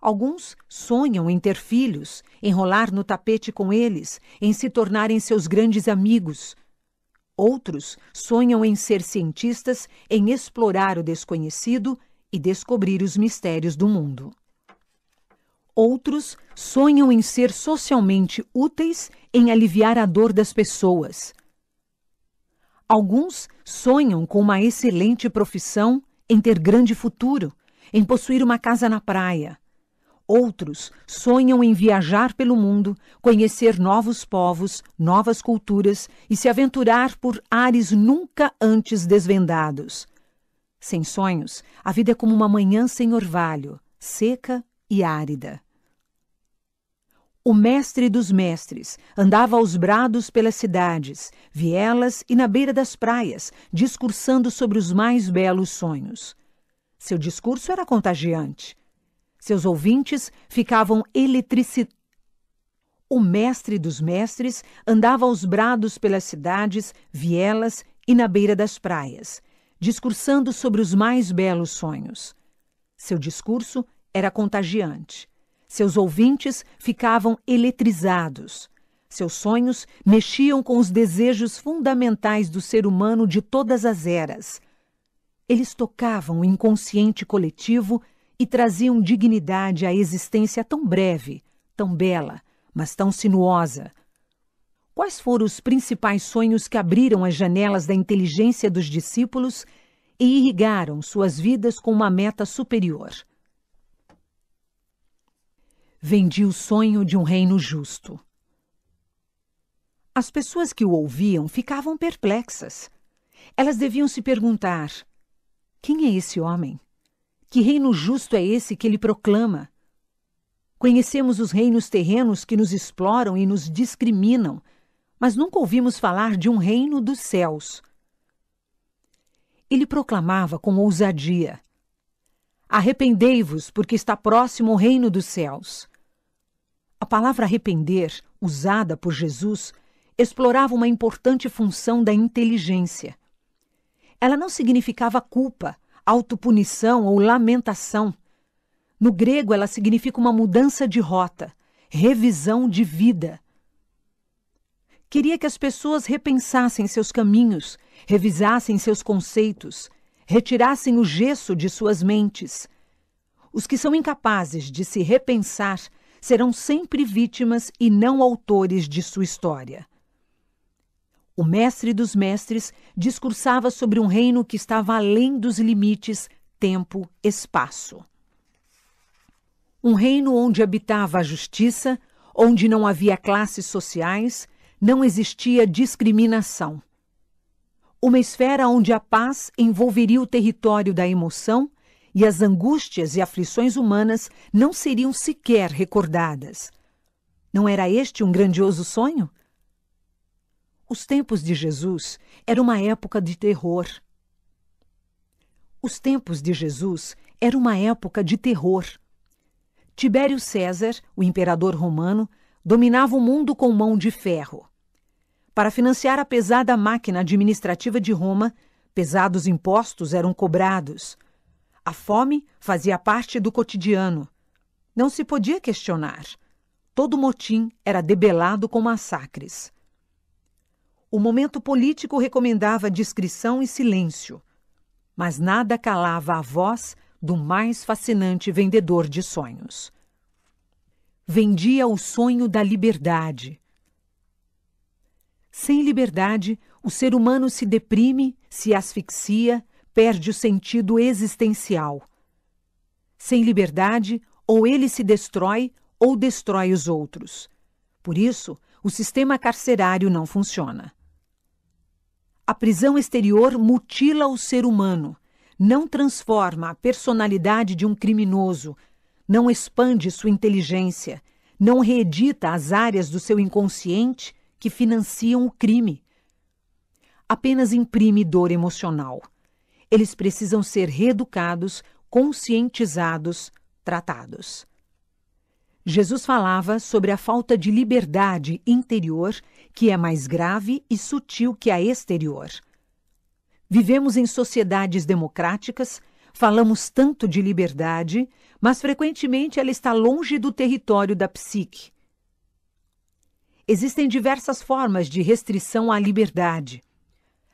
Alguns sonham em ter filhos, em rolar no tapete com eles, em se tornarem seus grandes amigos. Outros sonham em ser cientistas, em explorar o desconhecido e descobrir os mistérios do mundo. Outros sonham em ser socialmente úteis em aliviar a dor das pessoas. Alguns sonham com uma excelente profissão, em ter grande futuro, em possuir uma casa na praia. Outros sonham em viajar pelo mundo, conhecer novos povos, novas culturas e se aventurar por ares nunca antes desvendados. Sem sonhos, a vida é como uma manhã sem orvalho, seca e árida. O mestre dos mestres andava aos brados pelas cidades, vielas e na beira das praias, discursando sobre os mais belos sonhos. Seu discurso era contagiante. Seus ouvintes ficavam eletrici... O mestre dos mestres andava aos brados pelas cidades, vielas e na beira das praias, discursando sobre os mais belos sonhos. Seu discurso era contagiante. Seus ouvintes ficavam eletrizados. Seus sonhos mexiam com os desejos fundamentais do ser humano de todas as eras. Eles tocavam o inconsciente coletivo e traziam dignidade à existência tão breve, tão bela, mas tão sinuosa. Quais foram os principais sonhos que abriram as janelas da inteligência dos discípulos e irrigaram suas vidas com uma meta superior? vendi o sonho de um reino justo. As pessoas que o ouviam ficavam perplexas. Elas deviam se perguntar: quem é esse homem? Que reino justo é esse que ele proclama? Conhecemos os reinos terrenos que nos exploram e nos discriminam, mas nunca ouvimos falar de um reino dos céus. Ele proclamava com ousadia: Arrependei-vos, porque está próximo o reino dos céus. A palavra arrepender, usada por Jesus, explorava uma importante função da inteligência. Ela não significava culpa, autopunição ou lamentação. No grego, ela significa uma mudança de rota, revisão de vida. Queria que as pessoas repensassem seus caminhos, revisassem seus conceitos, retirassem o gesso de suas mentes. Os que são incapazes de se repensar serão sempre vítimas e não autores de sua história. O mestre dos mestres discursava sobre um reino que estava além dos limites tempo-espaço. Um reino onde habitava a justiça, onde não havia classes sociais, não existia discriminação. Uma esfera onde a paz envolveria o território da emoção e as angústias e aflições humanas não seriam sequer recordadas. Não era este um grandioso sonho? Os tempos de Jesus eram uma época de terror. Os tempos de Jesus eram uma época de terror. Tibério César, o imperador romano, dominava o mundo com mão de ferro. Para financiar a pesada máquina administrativa de Roma, pesados impostos eram cobrados. A fome fazia parte do cotidiano. Não se podia questionar. Todo motim era debelado com massacres. O momento político recomendava discrição e silêncio, mas nada calava a voz do mais fascinante vendedor de sonhos. Vendia o sonho da liberdade. Sem liberdade, o ser humano se deprime, se asfixia, perde o sentido existencial. Sem liberdade, ou ele se destrói ou destrói os outros. Por isso, o sistema carcerário não funciona. A prisão exterior mutila o ser humano, não transforma a personalidade de um criminoso, não expande sua inteligência, não reedita as áreas do seu inconsciente que financiam o crime. Apenas imprime dor emocional. Eles precisam ser reeducados, conscientizados, tratados. Jesus falava sobre a falta de liberdade interior, que é mais grave e sutil que a exterior. Vivemos em sociedades democráticas, falamos tanto de liberdade, mas frequentemente ela está longe do território da psique. Existem diversas formas de restrição à liberdade.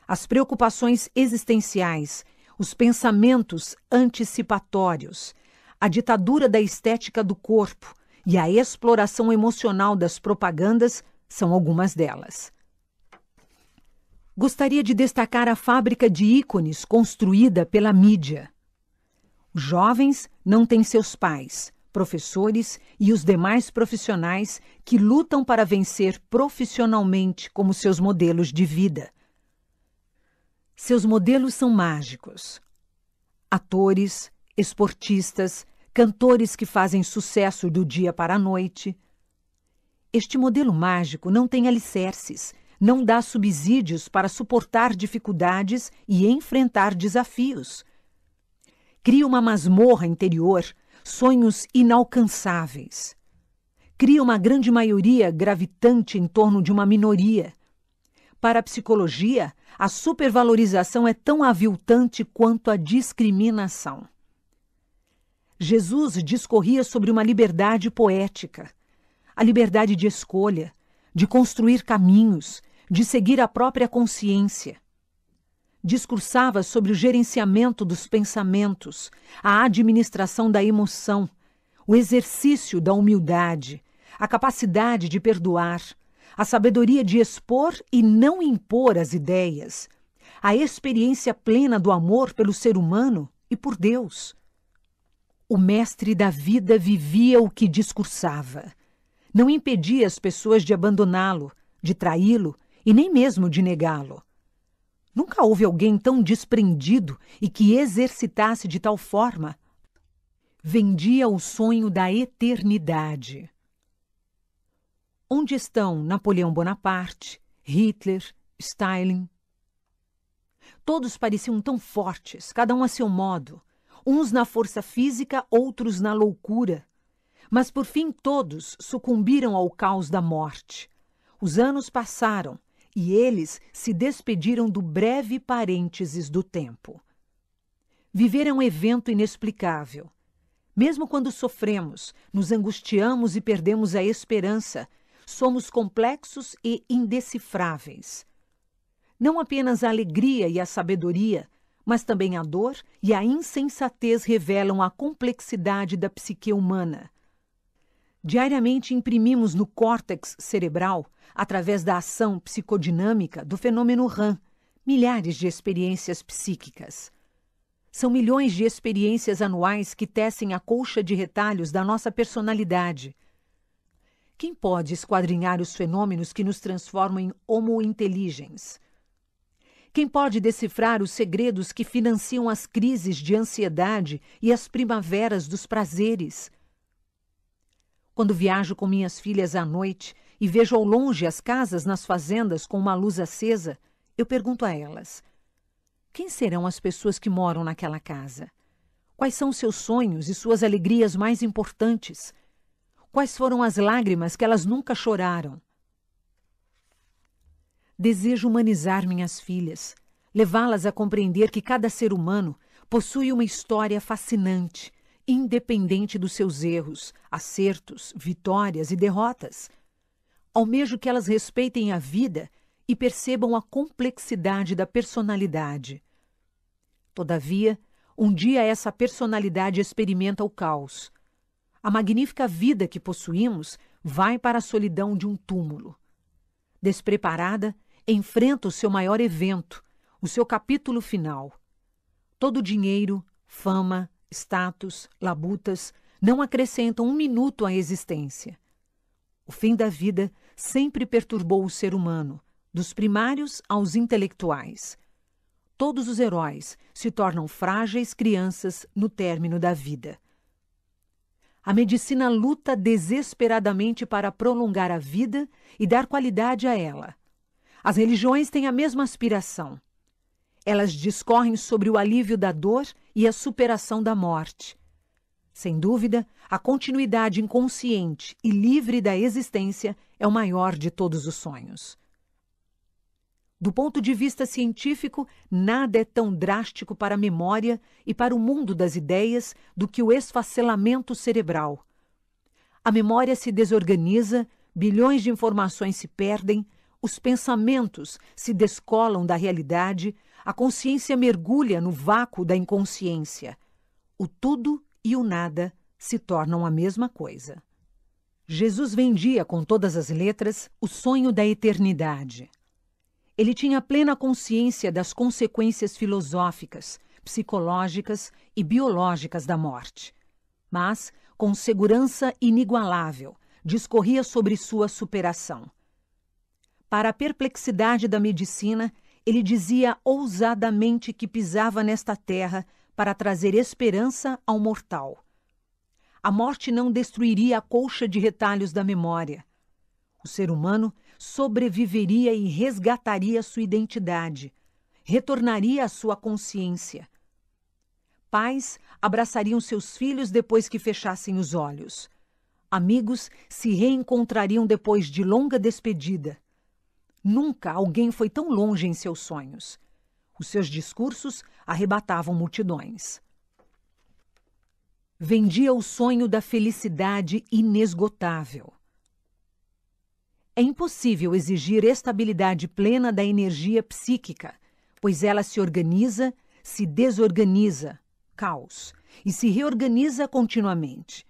As preocupações existenciais, os pensamentos antecipatórios, a ditadura da estética do corpo, e a exploração emocional das propagandas são algumas delas. Gostaria de destacar a fábrica de ícones construída pela mídia. Jovens não têm seus pais, professores e os demais profissionais que lutam para vencer profissionalmente como seus modelos de vida. Seus modelos são mágicos. Atores, esportistas, cantores que fazem sucesso do dia para a noite. Este modelo mágico não tem alicerces, não dá subsídios para suportar dificuldades e enfrentar desafios. Cria uma masmorra interior, sonhos inalcançáveis. Cria uma grande maioria gravitante em torno de uma minoria. Para a psicologia, a supervalorização é tão aviltante quanto a discriminação. Jesus discorria sobre uma liberdade poética, a liberdade de escolha, de construir caminhos, de seguir a própria consciência. Discursava sobre o gerenciamento dos pensamentos, a administração da emoção, o exercício da humildade, a capacidade de perdoar, a sabedoria de expor e não impor as ideias, a experiência plena do amor pelo ser humano e por Deus o mestre da vida vivia o que discursava. Não impedia as pessoas de abandoná-lo, de traí-lo e nem mesmo de negá-lo. Nunca houve alguém tão desprendido e que exercitasse de tal forma. Vendia o sonho da eternidade. Onde estão Napoleão Bonaparte, Hitler, Stalin? Todos pareciam tão fortes, cada um a seu modo uns na força física, outros na loucura. Mas por fim todos sucumbiram ao caos da morte. Os anos passaram e eles se despediram do breve parênteses do tempo. Viver é um evento inexplicável. Mesmo quando sofremos, nos angustiamos e perdemos a esperança, somos complexos e indecifráveis. Não apenas a alegria e a sabedoria mas também a dor e a insensatez revelam a complexidade da psique humana. Diariamente imprimimos no córtex cerebral, através da ação psicodinâmica do fenômeno RAM, milhares de experiências psíquicas. São milhões de experiências anuais que tecem a colcha de retalhos da nossa personalidade. Quem pode esquadrinhar os fenômenos que nos transformam em homo intelligens? Quem pode decifrar os segredos que financiam as crises de ansiedade e as primaveras dos prazeres? Quando viajo com minhas filhas à noite e vejo ao longe as casas nas fazendas com uma luz acesa, eu pergunto a elas: quem serão as pessoas que moram naquela casa? Quais são seus sonhos e suas alegrias mais importantes? Quais foram as lágrimas que elas nunca choraram? Desejo humanizar minhas filhas, levá-las a compreender que cada ser humano possui uma história fascinante, independente dos seus erros, acertos, vitórias e derrotas. Almejo que elas respeitem a vida e percebam a complexidade da personalidade. Todavia, um dia essa personalidade experimenta o caos. A magnífica vida que possuímos vai para a solidão de um túmulo. Despreparada, enfrenta o seu maior evento, o seu capítulo final. Todo dinheiro, fama, status, labutas não acrescentam um minuto à existência. O fim da vida sempre perturbou o ser humano, dos primários aos intelectuais. Todos os heróis se tornam frágeis crianças no término da vida. A medicina luta desesperadamente para prolongar a vida e dar qualidade a ela. As religiões têm a mesma aspiração. Elas discorrem sobre o alívio da dor e a superação da morte. Sem dúvida, a continuidade inconsciente e livre da existência é o maior de todos os sonhos. Do ponto de vista científico, nada é tão drástico para a memória e para o mundo das ideias do que o esfacelamento cerebral. A memória se desorganiza, bilhões de informações se perdem, os pensamentos se descolam da realidade, a consciência mergulha no vácuo da inconsciência. O tudo e o nada se tornam a mesma coisa. Jesus vendia com todas as letras o sonho da eternidade. Ele tinha plena consciência das consequências filosóficas, psicológicas e biológicas da morte. Mas, com segurança inigualável, discorria sobre sua superação. Para a perplexidade da medicina, ele dizia ousadamente que pisava nesta terra para trazer esperança ao mortal. A morte não destruiria a colcha de retalhos da memória. O ser humano sobreviveria e resgataria sua identidade, retornaria à sua consciência. Pais abraçariam seus filhos depois que fechassem os olhos. Amigos se reencontrariam depois de longa despedida. Nunca alguém foi tão longe em seus sonhos. Os seus discursos arrebatavam multidões. Vendia o sonho da felicidade inesgotável. É impossível exigir estabilidade plena da energia psíquica, pois ela se organiza, se desorganiza, caos, e se reorganiza continuamente.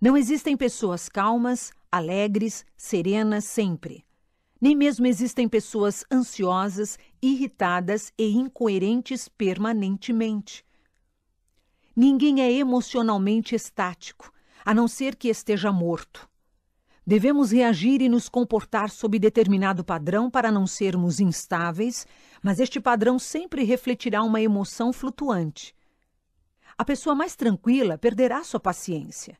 Não existem pessoas calmas, alegres, serenas sempre. Nem mesmo existem pessoas ansiosas, irritadas e incoerentes permanentemente. Ninguém é emocionalmente estático, a não ser que esteja morto. Devemos reagir e nos comportar sob determinado padrão para não sermos instáveis, mas este padrão sempre refletirá uma emoção flutuante. A pessoa mais tranquila perderá sua paciência.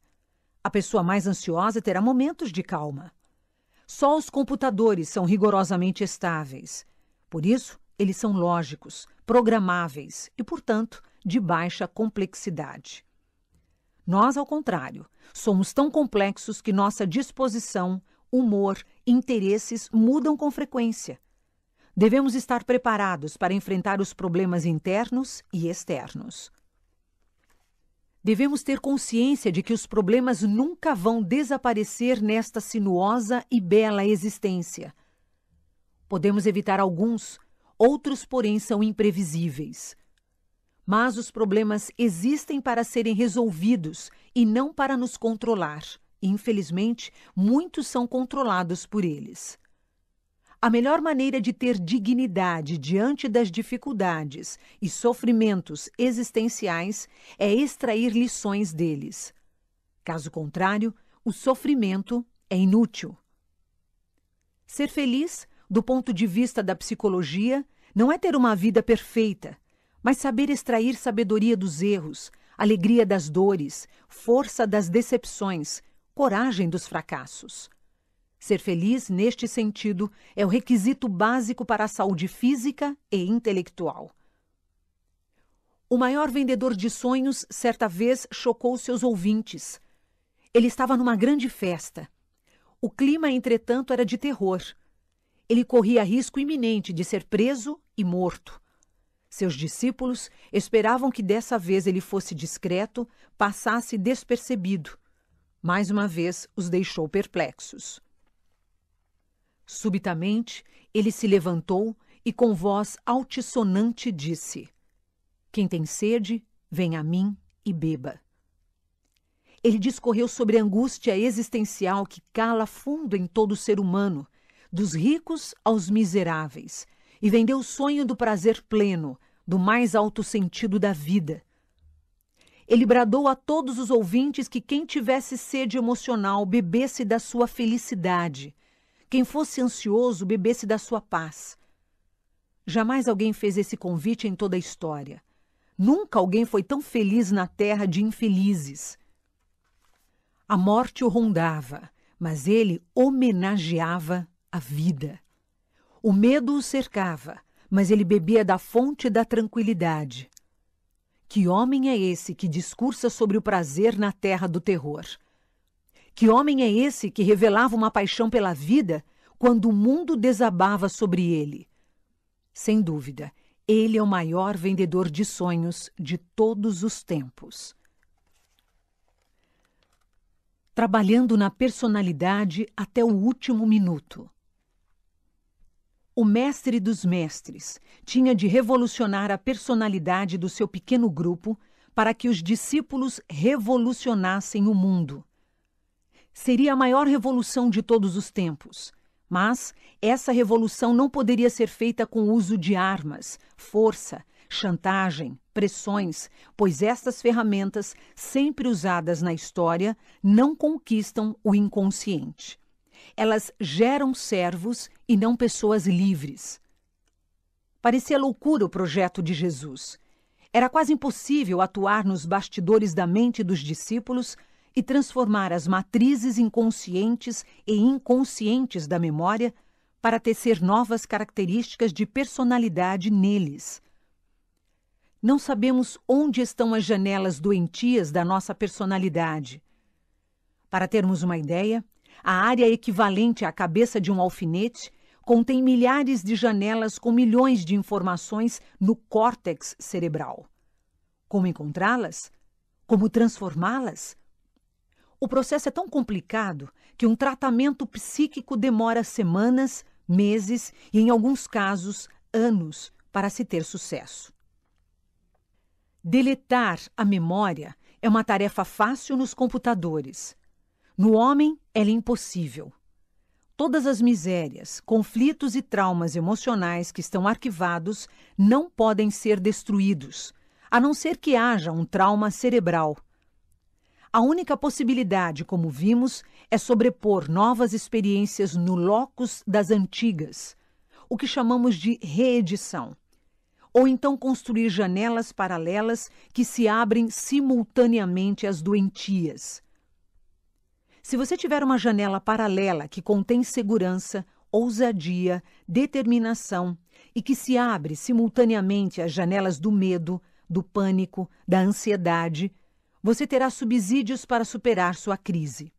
A pessoa mais ansiosa terá momentos de calma. Só os computadores são rigorosamente estáveis. Por isso, eles são lógicos, programáveis e, portanto, de baixa complexidade. Nós, ao contrário, somos tão complexos que nossa disposição, humor, interesses mudam com frequência. Devemos estar preparados para enfrentar os problemas internos e externos. Devemos ter consciência de que os problemas nunca vão desaparecer nesta sinuosa e bela existência. Podemos evitar alguns, outros, porém, são imprevisíveis. Mas os problemas existem para serem resolvidos e não para nos controlar. Infelizmente, muitos são controlados por eles. A melhor maneira de ter dignidade diante das dificuldades e sofrimentos existenciais é extrair lições deles. Caso contrário, o sofrimento é inútil. Ser feliz, do ponto de vista da psicologia, não é ter uma vida perfeita, mas saber extrair sabedoria dos erros, alegria das dores, força das decepções, coragem dos fracassos. Ser feliz, neste sentido, é o requisito básico para a saúde física e intelectual. O maior vendedor de sonhos certa vez chocou seus ouvintes. Ele estava numa grande festa. O clima, entretanto, era de terror. Ele corria risco iminente de ser preso e morto. Seus discípulos esperavam que dessa vez ele fosse discreto, passasse despercebido. Mais uma vez os deixou perplexos. Subitamente, ele se levantou e, com voz altissonante, disse: Quem tem sede, vem a mim e beba. Ele discorreu sobre a angústia existencial que cala fundo em todo ser humano, dos ricos aos miseráveis, e vendeu o sonho do prazer pleno, do mais alto sentido da vida. Ele bradou a todos os ouvintes que quem tivesse sede emocional bebesse da sua felicidade, Quem fosse ansioso bebesse da sua paz. Jamais alguém fez esse convite em toda a história. Nunca alguém foi tão feliz na terra de infelizes. A morte o rondava, mas ele homenageava a vida. O medo o cercava, mas ele bebia da fonte da tranquilidade. Que homem é esse que discursa sobre o prazer na terra do terror? Que homem é esse que revelava uma paixão pela vida quando o mundo desabava sobre ele? Sem dúvida, ele é o maior vendedor de sonhos de todos os tempos. Trabalhando na personalidade até o último minuto. O mestre dos mestres tinha de revolucionar a personalidade do seu pequeno grupo para que os discípulos revolucionassem o mundo. Seria a maior revolução de todos os tempos, mas essa revolução não poderia ser feita com o uso de armas, força, chantagem, pressões, pois estas ferramentas, sempre usadas na história, não conquistam o inconsciente. Elas geram servos e não pessoas livres. Parecia loucura o projeto de Jesus. Era quase impossível atuar nos bastidores da mente dos discípulos e transformar as matrizes inconscientes e inconscientes da memória para tecer novas características de personalidade neles. Não sabemos onde estão as janelas doentias da nossa personalidade. Para termos uma ideia, a área equivalente à cabeça de um alfinete contém milhares de janelas com milhões de informações no córtex cerebral. Como encontrá-las? Como transformá-las? O processo é tão complicado que um tratamento psíquico demora semanas, meses e, em alguns casos, anos para se ter sucesso. Deletar a memória é uma tarefa fácil nos computadores. No homem, ela é impossível. Todas as misérias, conflitos e traumas emocionais que estão arquivados não podem ser destruídos, a não ser que haja um trauma cerebral. A única possibilidade, como vimos, é sobrepor novas experiências no locus das antigas, o que chamamos de reedição. Ou então construir janelas paralelas que se abrem simultaneamente às doentias. Se você tiver uma janela paralela que contém segurança, ousadia, determinação e que se abre simultaneamente às janelas do medo, do pânico, da ansiedade, você terá subsídios para superar sua crise.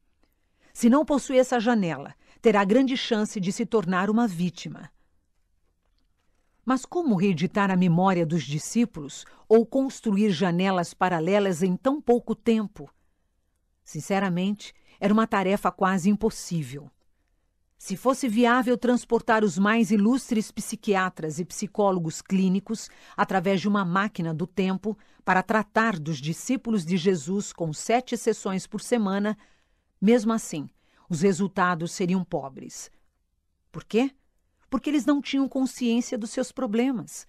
Se não possui essa janela, terá grande chance de se tornar uma vítima. Mas como reeditar a memória dos discípulos ou construir janelas paralelas em tão pouco tempo? Sinceramente, era uma tarefa quase impossível. Se fosse viável transportar os mais ilustres psiquiatras e psicólogos clínicos através de uma máquina do tempo para tratar dos discípulos de Jesus com sete sessões por semana, mesmo assim, os resultados seriam pobres. Por quê? Porque eles não tinham consciência dos seus problemas.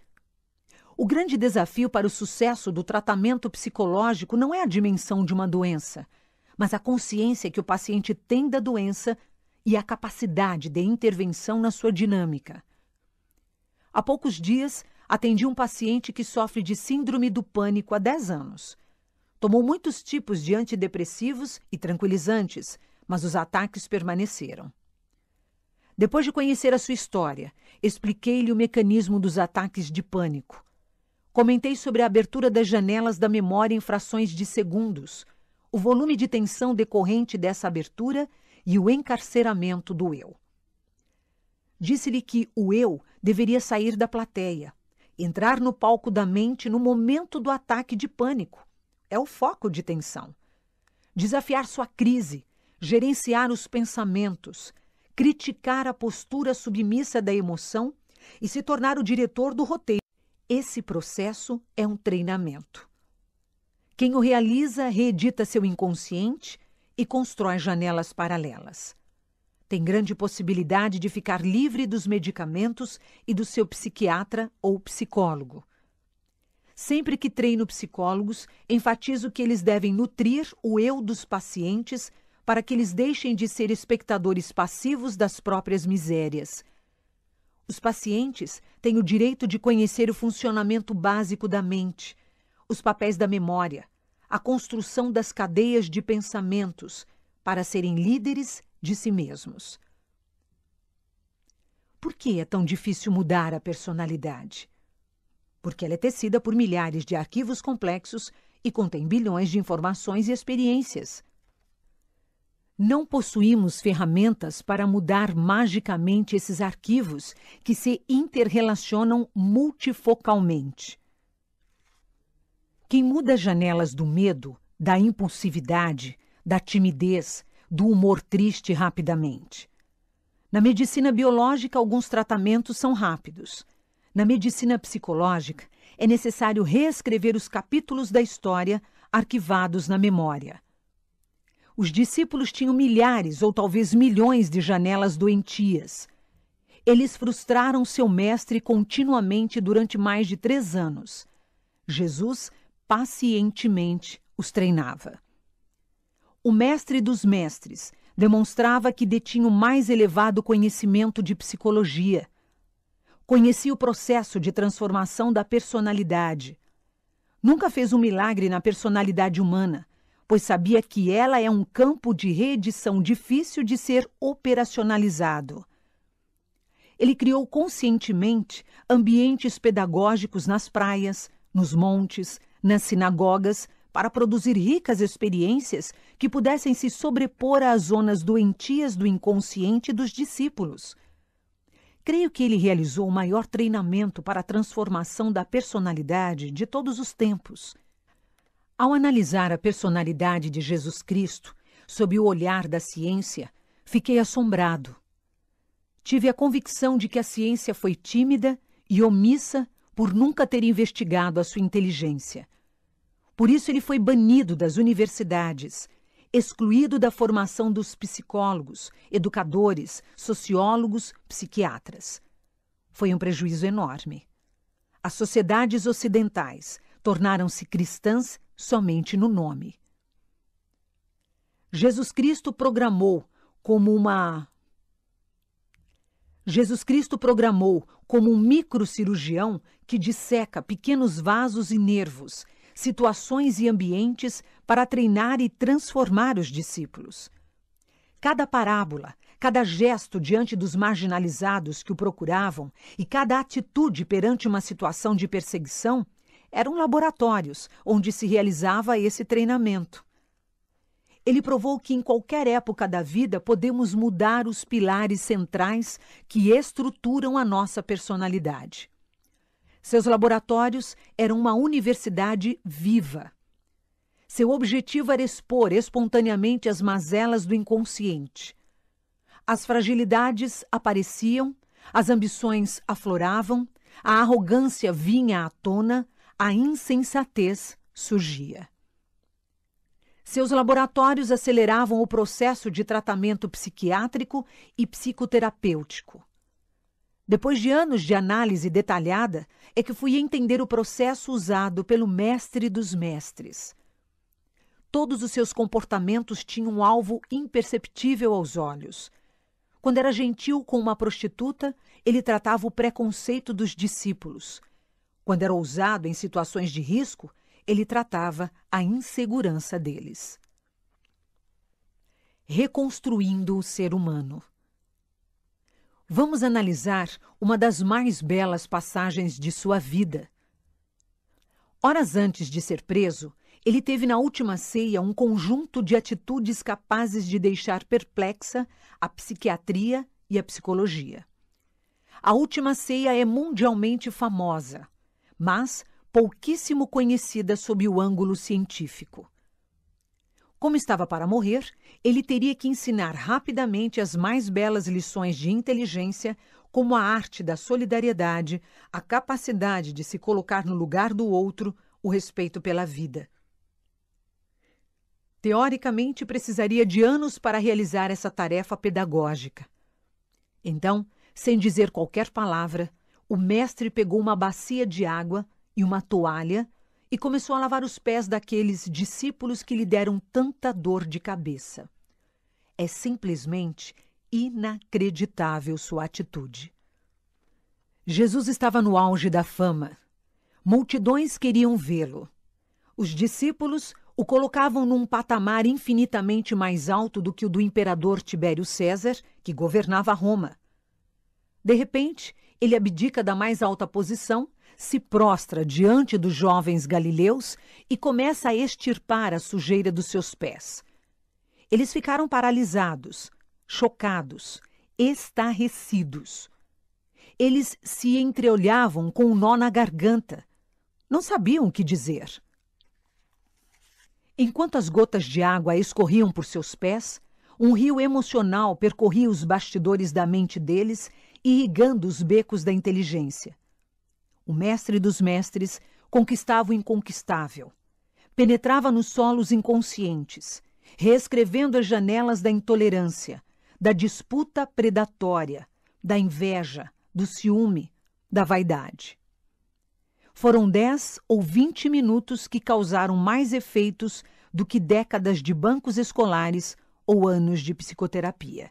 O grande desafio para o sucesso do tratamento psicológico não é a dimensão de uma doença mas a consciência que o paciente tem da doença e a capacidade de intervenção na sua dinâmica. Há poucos dias, atendi um paciente que sofre de síndrome do pânico há 10 anos. Tomou muitos tipos de antidepressivos e tranquilizantes, mas os ataques permaneceram. Depois de conhecer a sua história, expliquei-lhe o mecanismo dos ataques de pânico. Comentei sobre a abertura das janelas da memória em frações de segundos, o volume de tensão decorrente dessa abertura e o encarceramento do eu. Disse-lhe que o eu deveria sair da plateia, entrar no palco da mente no momento do ataque de pânico. É o foco de tensão. Desafiar sua crise, gerenciar os pensamentos, criticar a postura submissa da emoção e se tornar o diretor do roteiro. Esse processo é um treinamento. Quem o realiza reedita seu inconsciente e constrói janelas paralelas. Tem grande possibilidade de ficar livre dos medicamentos e do seu psiquiatra ou psicólogo. Sempre que treino psicólogos, enfatizo que eles devem nutrir o eu dos pacientes para que eles deixem de ser espectadores passivos das próprias misérias. Os pacientes têm o direito de conhecer o funcionamento básico da mente, os papéis da memória, a construção das cadeias de pensamentos, para serem líderes de si mesmos. Por que é tão difícil mudar a personalidade? Porque ela é tecida por milhares de arquivos complexos e contém bilhões de informações e experiências. Não possuímos ferramentas para mudar magicamente esses arquivos que se interrelacionam multifocalmente. Quem muda as janelas do medo, da impulsividade, da timidez, do humor triste rapidamente. Na medicina biológica, alguns tratamentos são rápidos. Na medicina psicológica, é necessário reescrever os capítulos da história arquivados na memória. Os discípulos tinham milhares ou talvez milhões de janelas doentias. Eles frustraram seu mestre continuamente durante mais de três anos. Jesus pacientemente os treinava. O mestre dos mestres demonstrava que detinha o mais elevado conhecimento de psicologia. Conhecia o processo de transformação da personalidade. Nunca fez um milagre na personalidade humana, pois sabia que ela é um campo de reedição difícil de ser operacionalizado. Ele criou conscientemente ambientes pedagógicos nas praias, nos montes, nas sinagogas, para produzir ricas experiências que pudessem se sobrepor às zonas doentias do inconsciente dos discípulos. Creio que ele realizou o maior treinamento para a transformação da personalidade de todos os tempos. Ao analisar a personalidade de Jesus Cristo sob o olhar da ciência, fiquei assombrado. Tive a convicção de que a ciência foi tímida e omissa por nunca ter investigado a sua inteligência. Por isso, ele foi banido das universidades, excluído da formação dos psicólogos, educadores, sociólogos, psiquiatras. Foi um prejuízo enorme. As sociedades ocidentais tornaram-se cristãs somente no nome. Jesus Cristo programou como uma Jesus Cristo programou como um microcirurgião que disseca pequenos vasos e nervos situações e ambientes para treinar e transformar os discípulos. Cada parábola, cada gesto diante dos marginalizados que o procuravam e cada atitude perante uma situação de perseguição eram laboratórios onde se realizava esse treinamento. Ele provou que em qualquer época da vida podemos mudar os pilares centrais que estruturam a nossa personalidade. Seus laboratórios eram uma universidade viva. Seu objetivo era expor espontaneamente as mazelas do inconsciente. As fragilidades apareciam, as ambições afloravam, a arrogância vinha à tona, a insensatez surgia. Seus laboratórios aceleravam o processo de tratamento psiquiátrico e psicoterapêutico. Depois de anos de análise detalhada, é que fui entender o processo usado pelo mestre dos mestres. Todos os seus comportamentos tinham um alvo imperceptível aos olhos. Quando era gentil com uma prostituta, ele tratava o preconceito dos discípulos. Quando era ousado em situações de risco, ele tratava a insegurança deles. Reconstruindo o ser humano. Vamos analisar uma das mais belas passagens de sua vida. Horas antes de ser preso, ele teve na última ceia um conjunto de atitudes capazes de deixar perplexa a psiquiatria e a psicologia. A última ceia é mundialmente famosa, mas pouquíssimo conhecida sob o ângulo científico. Como estava para morrer, ele teria que ensinar rapidamente as mais belas lições de inteligência, como a arte da solidariedade, a capacidade de se colocar no lugar do outro, o respeito pela vida. Teoricamente, precisaria de anos para realizar essa tarefa pedagógica. Então, sem dizer qualquer palavra, o mestre pegou uma bacia de água e uma toalha e começou a lavar os pés daqueles discípulos que lhe deram tanta dor de cabeça. É simplesmente inacreditável sua atitude. Jesus estava no auge da fama. Multidões queriam vê-lo. Os discípulos o colocavam num patamar infinitamente mais alto do que o do imperador Tibério César, que governava Roma. De repente, ele abdica da mais alta posição, se prostra diante dos jovens galileus e começa a extirpar a sujeira dos seus pés. Eles ficaram paralisados, chocados, estarrecidos. Eles se entreolhavam com um nó na garganta. Não sabiam o que dizer. Enquanto as gotas de água escorriam por seus pés, um rio emocional percorria os bastidores da mente deles, irrigando os becos da inteligência. O mestre dos mestres conquistava o inconquistável. Penetrava nos solos inconscientes, reescrevendo as janelas da intolerância, da disputa predatória, da inveja, do ciúme, da vaidade. Foram dez ou vinte minutos que causaram mais efeitos do que décadas de bancos escolares ou anos de psicoterapia.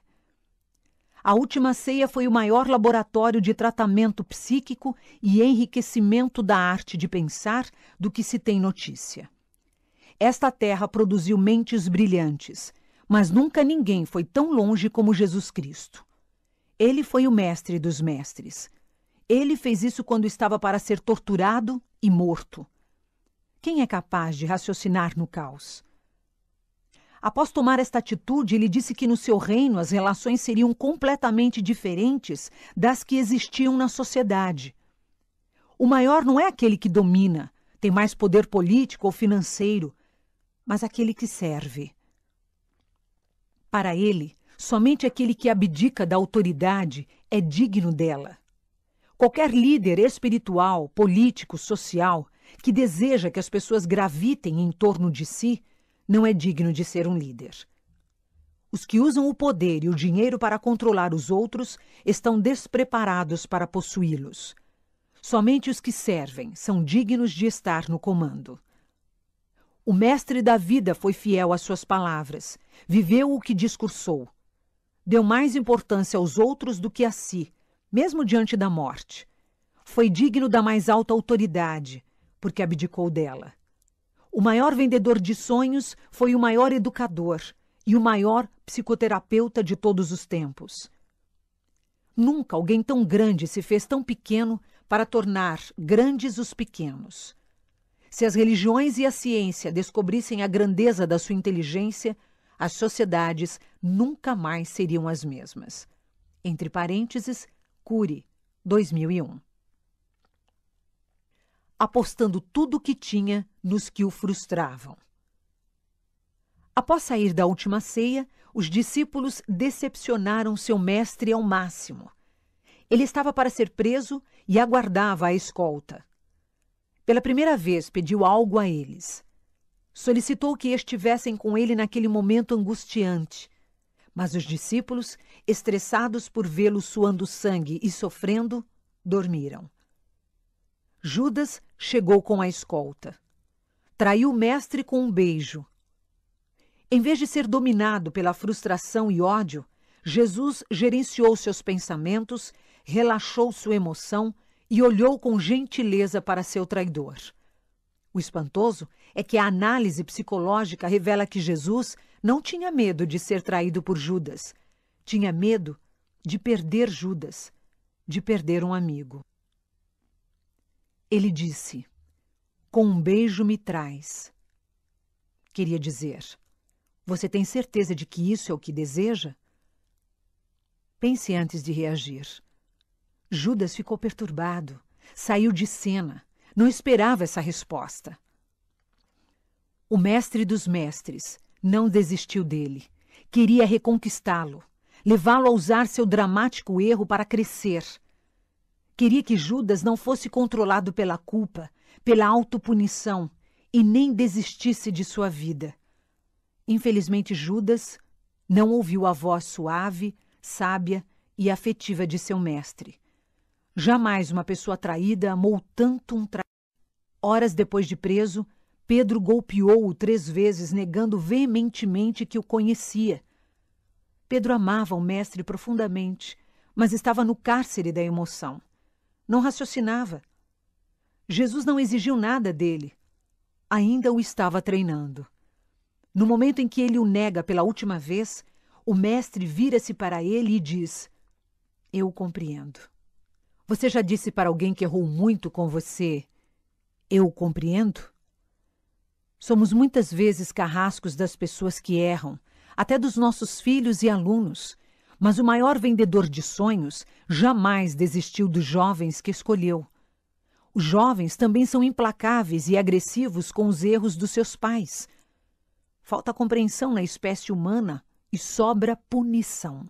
A última ceia foi o maior laboratório de tratamento psíquico e enriquecimento da arte de pensar do que se tem notícia. Esta terra produziu mentes brilhantes, mas nunca ninguém foi tão longe como Jesus Cristo. Ele foi o mestre dos mestres. Ele fez isso quando estava para ser torturado e morto. Quem é capaz de raciocinar no caos? Após tomar esta atitude, ele disse que no seu reino as relações seriam completamente diferentes das que existiam na sociedade. O maior não é aquele que domina, tem mais poder político ou financeiro, mas aquele que serve. Para ele, somente aquele que abdica da autoridade é digno dela. Qualquer líder espiritual, político, social que deseja que as pessoas gravitem em torno de si não é digno de ser um líder. Os que usam o poder e o dinheiro para controlar os outros estão despreparados para possuí-los. Somente os que servem são dignos de estar no comando. O mestre da vida foi fiel às suas palavras, viveu o que discursou. Deu mais importância aos outros do que a si, mesmo diante da morte. Foi digno da mais alta autoridade, porque abdicou dela. O maior vendedor de sonhos foi o maior educador e o maior psicoterapeuta de todos os tempos. Nunca alguém tão grande se fez tão pequeno para tornar grandes os pequenos. Se as religiões e a ciência descobrissem a grandeza da sua inteligência, as sociedades nunca mais seriam as mesmas. Entre parênteses, Cury, 2001. Apostando tudo o que tinha nos que o frustravam. Após sair da última ceia, os discípulos decepcionaram seu mestre ao máximo. Ele estava para ser preso e aguardava a escolta. Pela primeira vez pediu algo a eles. Solicitou que estivessem com ele naquele momento angustiante, mas os discípulos, estressados por vê-lo suando sangue e sofrendo, dormiram. Judas chegou com a escolta. Traiu o mestre com um beijo. Em vez de ser dominado pela frustração e ódio, Jesus gerenciou seus pensamentos, relaxou sua emoção e olhou com gentileza para seu traidor. O espantoso é que a análise psicológica revela que Jesus não tinha medo de ser traído por Judas. Tinha medo de perder Judas, de perder um amigo. Ele disse: Com um beijo me traz. Queria dizer: Você tem certeza de que isso é o que deseja? Pense antes de reagir. Judas ficou perturbado, saiu de cena, não esperava essa resposta. O mestre dos mestres não desistiu dele. Queria reconquistá-lo, levá-lo a usar seu dramático erro para crescer. Queria que Judas não fosse controlado pela culpa, pela autopunição e nem desistisse de sua vida. Infelizmente, Judas não ouviu a voz suave, sábia e afetiva de seu mestre. Jamais uma pessoa traída amou tanto um traidor. Horas depois de preso, Pedro golpeou-o três vezes, negando veementemente que o conhecia. Pedro amava o Mestre profundamente, mas estava no cárcere da emoção. Não raciocinava. Jesus não exigiu nada dele. Ainda o estava treinando. No momento em que ele o nega pela última vez, o Mestre vira-se para ele e diz: Eu compreendo. Você já disse para alguém que errou muito com você: Eu compreendo? Somos muitas vezes carrascos das pessoas que erram, até dos nossos filhos e alunos. Mas o maior vendedor de sonhos jamais desistiu dos jovens que escolheu. Os jovens também são implacáveis e agressivos com os erros dos seus pais. Falta compreensão na espécie humana e sobra punição.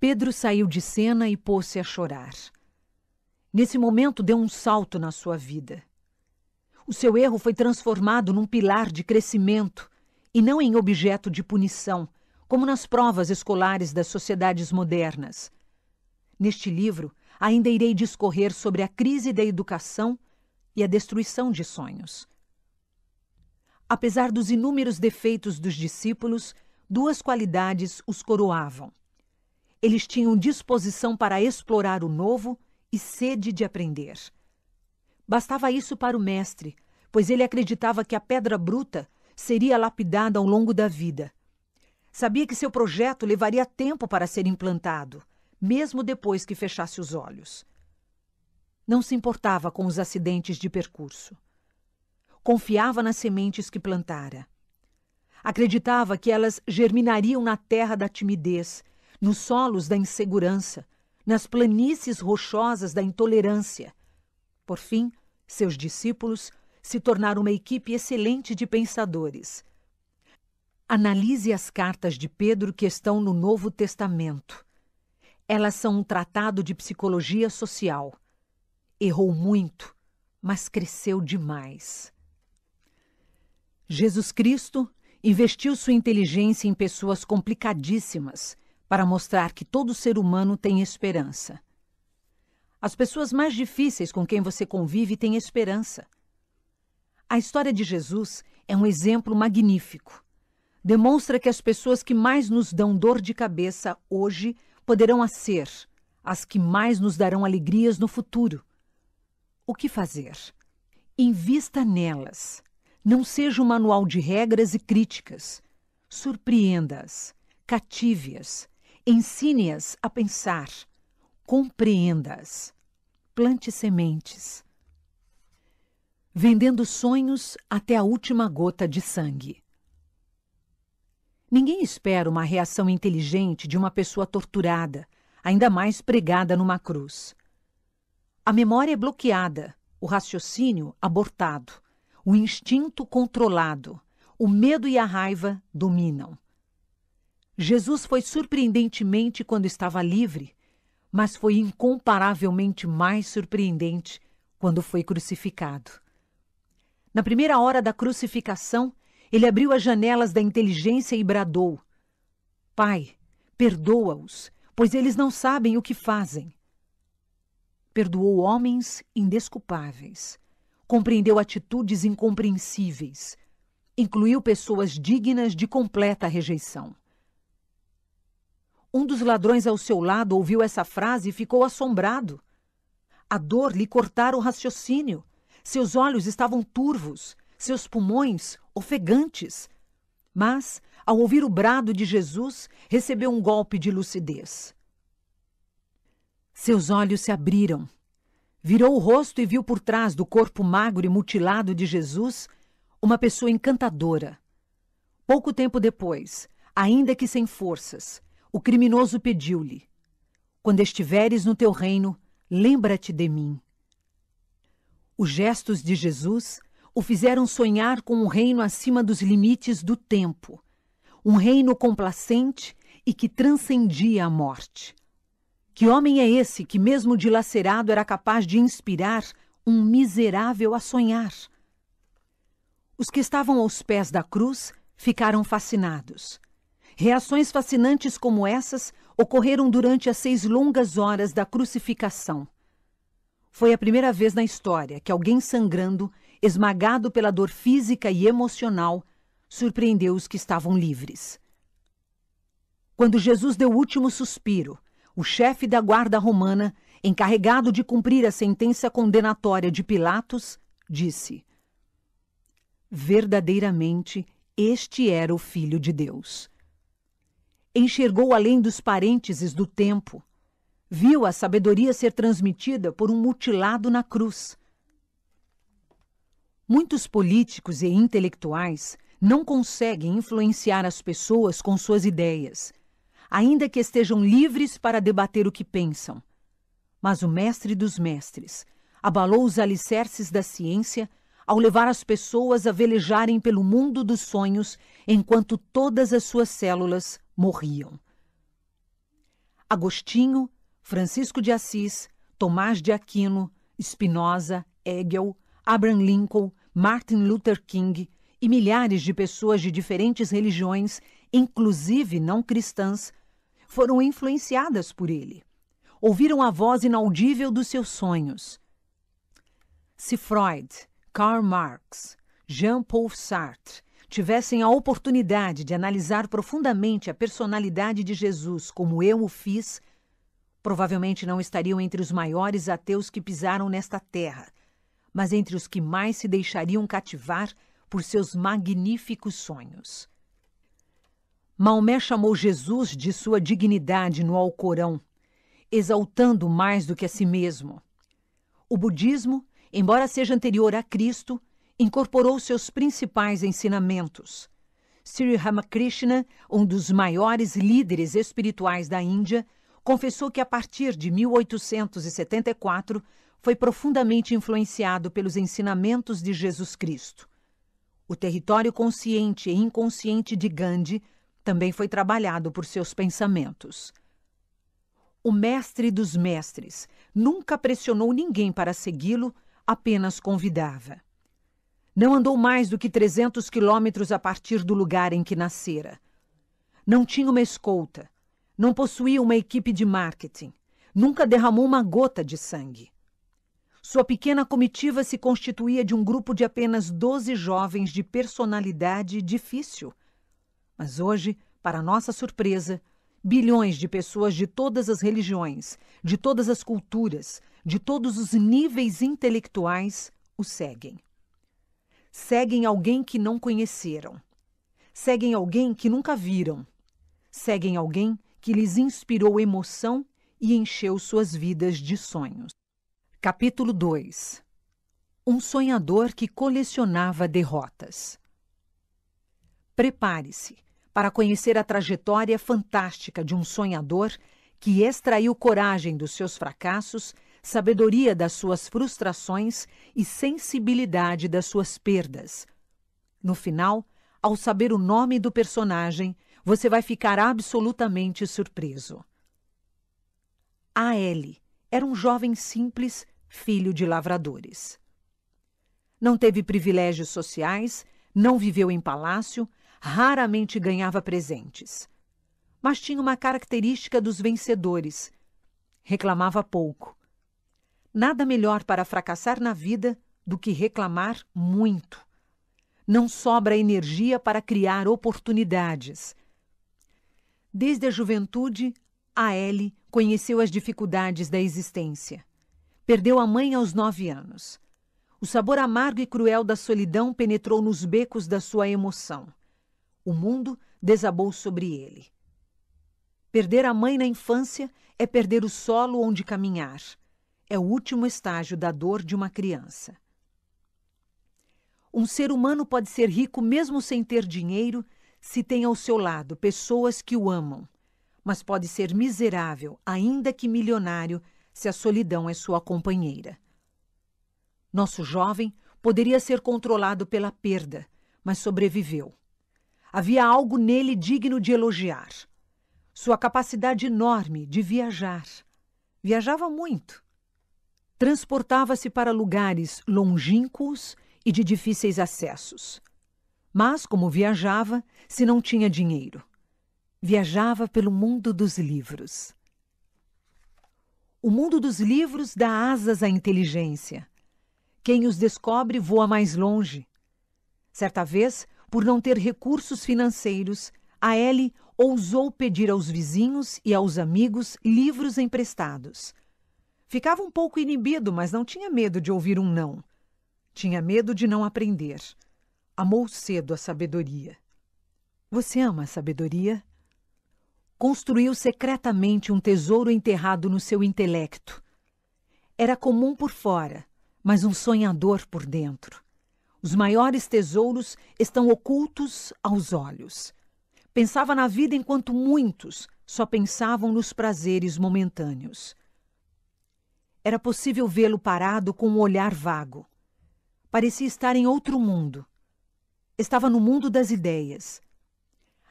Pedro saiu de cena e pôs-se a chorar. Nesse momento deu um salto na sua vida. O seu erro foi transformado num pilar de crescimento e não em objeto de punição, como nas provas escolares das sociedades modernas. Neste livro, ainda irei discorrer sobre a crise da educação e a destruição de sonhos. Apesar dos inúmeros defeitos dos discípulos, duas qualidades os coroavam. Eles tinham disposição para explorar o novo e sede de aprender. Bastava isso para o mestre, pois ele acreditava que a pedra bruta seria lapidada ao longo da vida. Sabia que seu projeto levaria tempo para ser implantado, mesmo depois que fechasse os olhos. Não se importava com os acidentes de percurso. Confiava nas sementes que plantara. Acreditava que elas germinariam na terra da timidez, nos solos da insegurança, nas planícies rochosas da intolerância. Por fim, seus discípulos se tornaram uma equipe excelente de pensadores. Analise as cartas de Pedro que estão no Novo Testamento. Elas são um tratado de psicologia social. Errou muito, mas cresceu demais. Jesus Cristo investiu sua inteligência em pessoas complicadíssimas para mostrar que todo ser humano tem esperança. As pessoas mais difíceis com quem você convive têm esperança. A história de Jesus é um exemplo magnífico. Demonstra que as pessoas que mais nos dão dor de cabeça hoje poderão ser as que mais nos darão alegrias no futuro. O que fazer? Invista nelas. Não seja um manual de regras e críticas. Surpreenda-as, cative-as, Ensine-as a pensar. Compreenda-as. Plante sementes. Vendendo sonhos até a última gota de sangue. Ninguém espera uma reação inteligente de uma pessoa torturada, ainda mais pregada numa cruz. A memória é bloqueada, o raciocínio abortado, o instinto controlado, o medo e a raiva dominam. Jesus foi surpreendentemente quando estava livre, mas foi incomparavelmente mais surpreendente quando foi crucificado. Na primeira hora da crucificação, ele abriu as janelas da inteligência e bradou: Pai, perdoa-os, pois eles não sabem o que fazem. Perdoou homens indesculpáveis, compreendeu atitudes incompreensíveis, incluiu pessoas dignas de completa rejeição. Um dos ladrões ao seu lado ouviu essa frase e ficou assombrado. A dor lhe cortara o raciocínio. Seus olhos estavam turvos, seus pulmões ofegantes. Mas, ao ouvir o brado de Jesus, recebeu um golpe de lucidez. Seus olhos se abriram. Virou o rosto e viu por trás do corpo magro e mutilado de Jesus uma pessoa encantadora. Pouco tempo depois, ainda que sem forças, o criminoso pediu-lhe: Quando estiveres no teu reino, lembra-te de mim. Os gestos de Jesus o fizeram sonhar com um reino acima dos limites do tempo, um reino complacente e que transcendia a morte. Que homem é esse que, mesmo dilacerado, era capaz de inspirar um miserável a sonhar? Os que estavam aos pés da cruz ficaram fascinados. Reações fascinantes como essas ocorreram durante as seis longas horas da crucificação. Foi a primeira vez na história que alguém sangrando, esmagado pela dor física e emocional, surpreendeu os que estavam livres. Quando Jesus deu o último suspiro, o chefe da guarda romana, encarregado de cumprir a sentença condenatória de Pilatos, disse: Verdadeiramente, este era o Filho de Deus. Enxergou além dos parênteses do tempo. Viu a sabedoria ser transmitida por um mutilado na cruz. Muitos políticos e intelectuais não conseguem influenciar as pessoas com suas ideias, ainda que estejam livres para debater o que pensam. Mas o mestre dos mestres abalou os alicerces da ciência ao levar as pessoas a velejarem pelo mundo dos sonhos enquanto todas as suas células morriam. Agostinho, Francisco de Assis, Tomás de Aquino, Spinoza, Hegel, Abraham Lincoln, Martin Luther King e milhares de pessoas de diferentes religiões, inclusive não cristãs, foram influenciadas por ele. Ouviram a voz inaudível dos seus sonhos. Se Freud, Karl Marx, Jean-Paul Sartre tivessem a oportunidade de analisar profundamente a personalidade de Jesus como eu o fiz, provavelmente não estariam entre os maiores ateus que pisaram nesta terra, mas entre os que mais se deixariam cativar por seus magníficos sonhos. Maomé chamou Jesus de sua dignidade no Alcorão, exaltando mais do que a si mesmo. O budismo embora seja anterior a Cristo, incorporou seus principais ensinamentos. Sri Ramakrishna, um dos maiores líderes espirituais da Índia, confessou que a partir de 1874 foi profundamente influenciado pelos ensinamentos de Jesus Cristo. O território consciente e inconsciente de Gandhi também foi trabalhado por seus pensamentos. O mestre dos mestres nunca pressionou ninguém para segui-lo apenas convidava. Não andou mais do que 300 quilômetros a partir do lugar em que nascera. Não tinha uma escolta. Não possuía uma equipe de marketing. Nunca derramou uma gota de sangue. Sua pequena comitiva se constituía de um grupo de apenas 12 jovens de personalidade difícil. Mas hoje, para nossa surpresa, bilhões de pessoas de todas as religiões, de todas as culturas, de todos os níveis intelectuais o seguem. Seguem alguém que não conheceram. Seguem alguém que nunca viram. Seguem alguém que lhes inspirou emoção e encheu suas vidas de sonhos. Capítulo 2 Um sonhador que colecionava derrotas. Prepare-se para conhecer a trajetória fantástica de um sonhador que extraiu coragem dos seus fracassos sabedoria das suas frustrações e sensibilidade das suas perdas. No final, ao saber o nome do personagem, você vai ficar absolutamente surpreso. A.L. era um jovem simples, filho de lavradores. Não teve privilégios sociais, não viveu em palácio, raramente ganhava presentes. Mas tinha uma característica dos vencedores: reclamava pouco Nada melhor para fracassar na vida do que reclamar muito. Não sobra energia para criar oportunidades. Desde a juventude, a Ellie conheceu as dificuldades da existência. Perdeu a mãe aos nove anos. O sabor amargo e cruel da solidão penetrou nos becos da sua emoção. O mundo desabou sobre ele. Perder a mãe na infância é perder o solo onde caminhar é o último estágio da dor de uma criança. Um ser humano pode ser rico mesmo sem ter dinheiro se tem ao seu lado pessoas que o amam, mas pode ser miserável, ainda que milionário, se a solidão é sua companheira. Nosso jovem poderia ser controlado pela perda, mas sobreviveu. Havia algo nele digno de elogiar. Sua capacidade enorme de viajar. Viajava muito transportava-se para lugares longínquos e de difíceis acessos. Mas, como viajava, se não tinha dinheiro? Viajava pelo mundo dos livros. O mundo dos livros dá asas à inteligência. Quem os descobre voa mais longe. Certa vez, por não ter recursos financeiros, a Ellie ousou pedir aos vizinhos e aos amigos livros emprestados. Ficava um pouco inibido, mas não tinha medo de ouvir um não. Tinha medo de não aprender. Amou cedo a sabedoria. Você ama a sabedoria? Construiu secretamente um tesouro enterrado no seu intelecto. Era comum por fora, mas um sonhador por dentro. Os maiores tesouros estão ocultos aos olhos. Pensava na vida enquanto muitos só pensavam nos prazeres momentâneos. Era possível vê-lo parado com um olhar vago. Parecia estar em outro mundo. Estava no mundo das ideias.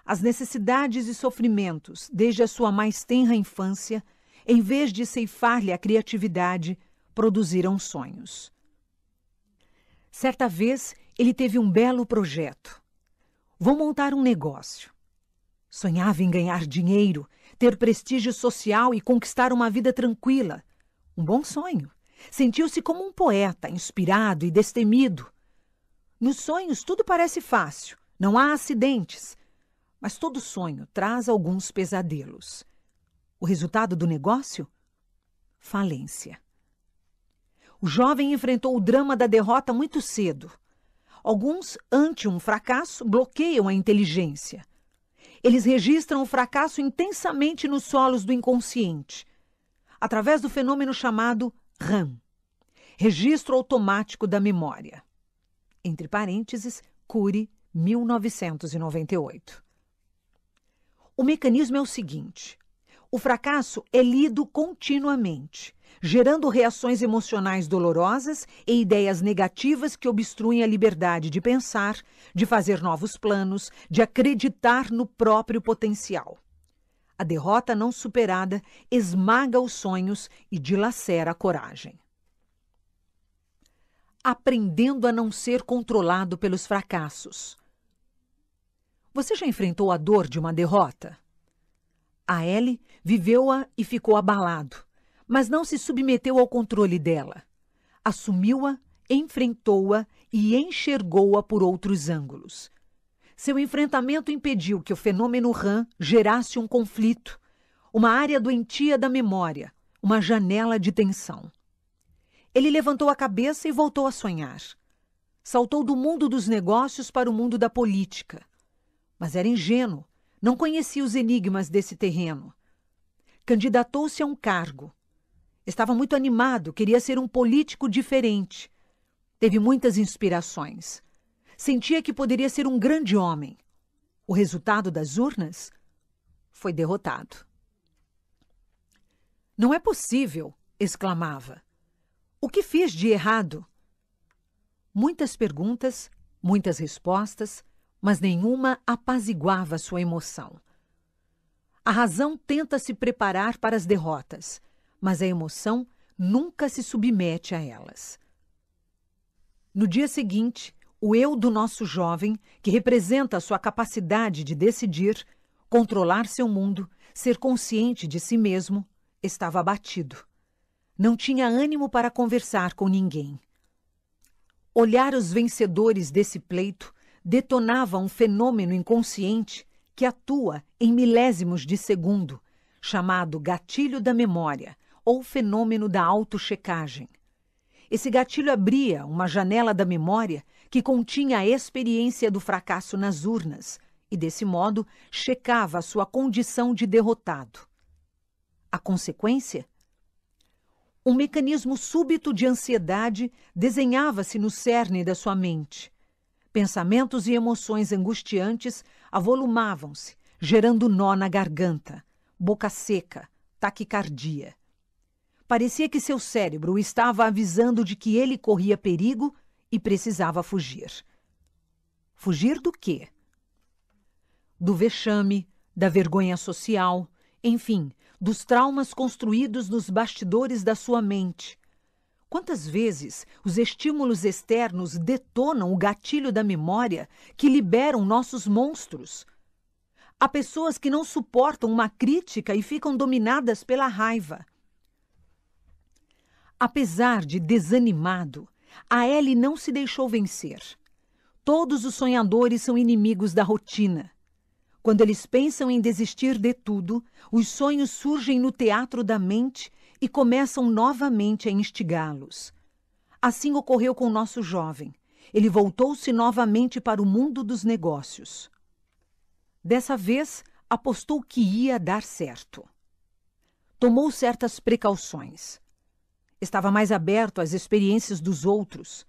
As necessidades e sofrimentos, desde a sua mais tenra infância, em vez de ceifar-lhe a criatividade, produziram sonhos. Certa vez, ele teve um belo projeto. Vou montar um negócio. Sonhava em ganhar dinheiro, ter prestígio social e conquistar uma vida tranquila. Um bom sonho. Sentiu-se como um poeta, inspirado e destemido. Nos sonhos tudo parece fácil, não há acidentes. Mas todo sonho traz alguns pesadelos. O resultado do negócio? Falência. O jovem enfrentou o drama da derrota muito cedo. Alguns, ante um fracasso, bloqueiam a inteligência. Eles registram o fracasso intensamente nos solos do inconsciente, através do fenômeno chamado RAM Registro Automático da Memória. Entre parênteses, Cury, 1998. O mecanismo é o seguinte: o fracasso é lido continuamente, gerando reações emocionais dolorosas e ideias negativas que obstruem a liberdade de pensar, de fazer novos planos, de acreditar no próprio potencial. A derrota não superada esmaga os sonhos e dilacera a coragem. Aprendendo a não ser controlado pelos fracassos. Você já enfrentou a dor de uma derrota? A Ellie viveu-a e ficou abalado, mas não se submeteu ao controle dela. Assumiu-a, enfrentou-a e enxergou-a por outros ângulos. Seu enfrentamento impediu que o fenômeno RAM gerasse um conflito, uma área doentia da memória, uma janela de tensão. Ele levantou a cabeça e voltou a sonhar. Saltou do mundo dos negócios para o mundo da política. Mas era ingênuo não conhecia os enigmas desse terreno. Candidatou-se a um cargo. Estava muito animado, queria ser um político diferente. Teve muitas inspirações. Sentia que poderia ser um grande homem. O resultado das urnas foi derrotado. Não é possível! exclamava. O que fiz de errado? Muitas perguntas, muitas respostas, mas nenhuma apaziguava sua emoção. A razão tenta se preparar para as derrotas, mas a emoção nunca se submete a elas. No dia seguinte, o eu do nosso jovem, que representa a sua capacidade de decidir, controlar seu mundo, ser consciente de si mesmo, estava abatido. Não tinha ânimo para conversar com ninguém. Olhar os vencedores desse pleito detonava um fenômeno inconsciente que atua em milésimos de segundo, chamado gatilho da memória ou fenômeno da autochecagem. Esse gatilho abria uma janela da memória que continha a experiência do fracasso nas urnas e, desse modo, checava a sua condição de derrotado. A consequência? Um mecanismo súbito de ansiedade desenhava-se no cerne da sua mente Pensamentos e emoções angustiantes avolumavam-se, gerando nó na garganta, boca seca, taquicardia. Parecia que seu cérebro o estava avisando de que ele corria perigo e precisava fugir. Fugir do quê? Do vexame, da vergonha social, enfim, dos traumas construídos nos bastidores da sua mente, Quantas vezes os estímulos externos detonam o gatilho da memória que liberam nossos monstros? Há pessoas que não suportam uma crítica e ficam dominadas pela raiva. Apesar de desanimado, a Ellie não se deixou vencer. Todos os sonhadores são inimigos da rotina. Quando eles pensam em desistir de tudo, os sonhos surgem no teatro da mente e começam novamente a instigá-los. Assim ocorreu com o nosso jovem. Ele voltou-se novamente para o mundo dos negócios. Dessa vez, apostou que ia dar certo. Tomou certas precauções. Estava mais aberto às experiências dos outros.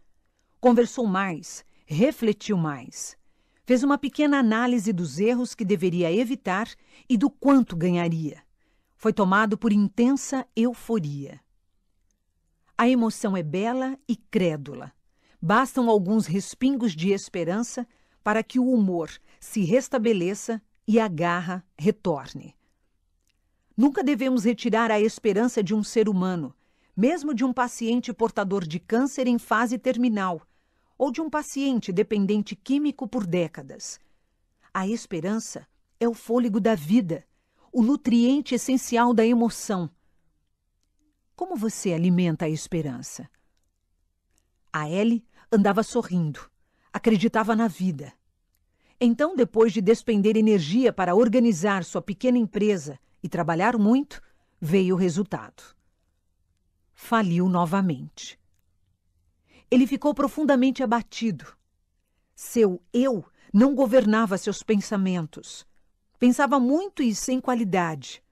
Conversou mais, refletiu mais. Fez uma pequena análise dos erros que deveria evitar e do quanto ganharia. Foi tomado por intensa euforia. A emoção é bela e crédula. Bastam alguns respingos de esperança para que o humor se restabeleça e a garra retorne. Nunca devemos retirar a esperança de um ser humano, mesmo de um paciente portador de câncer em fase terminal, ou de um paciente dependente químico por décadas. A esperança é o fôlego da vida, o nutriente essencial da emoção. Como você alimenta a esperança? A Ellie andava sorrindo, acreditava na vida. Então, depois de despender energia para organizar sua pequena empresa e trabalhar muito, veio o resultado. Faliu novamente ele ficou profundamente abatido. Seu eu não governava seus pensamentos. Pensava muito e sem qualidade.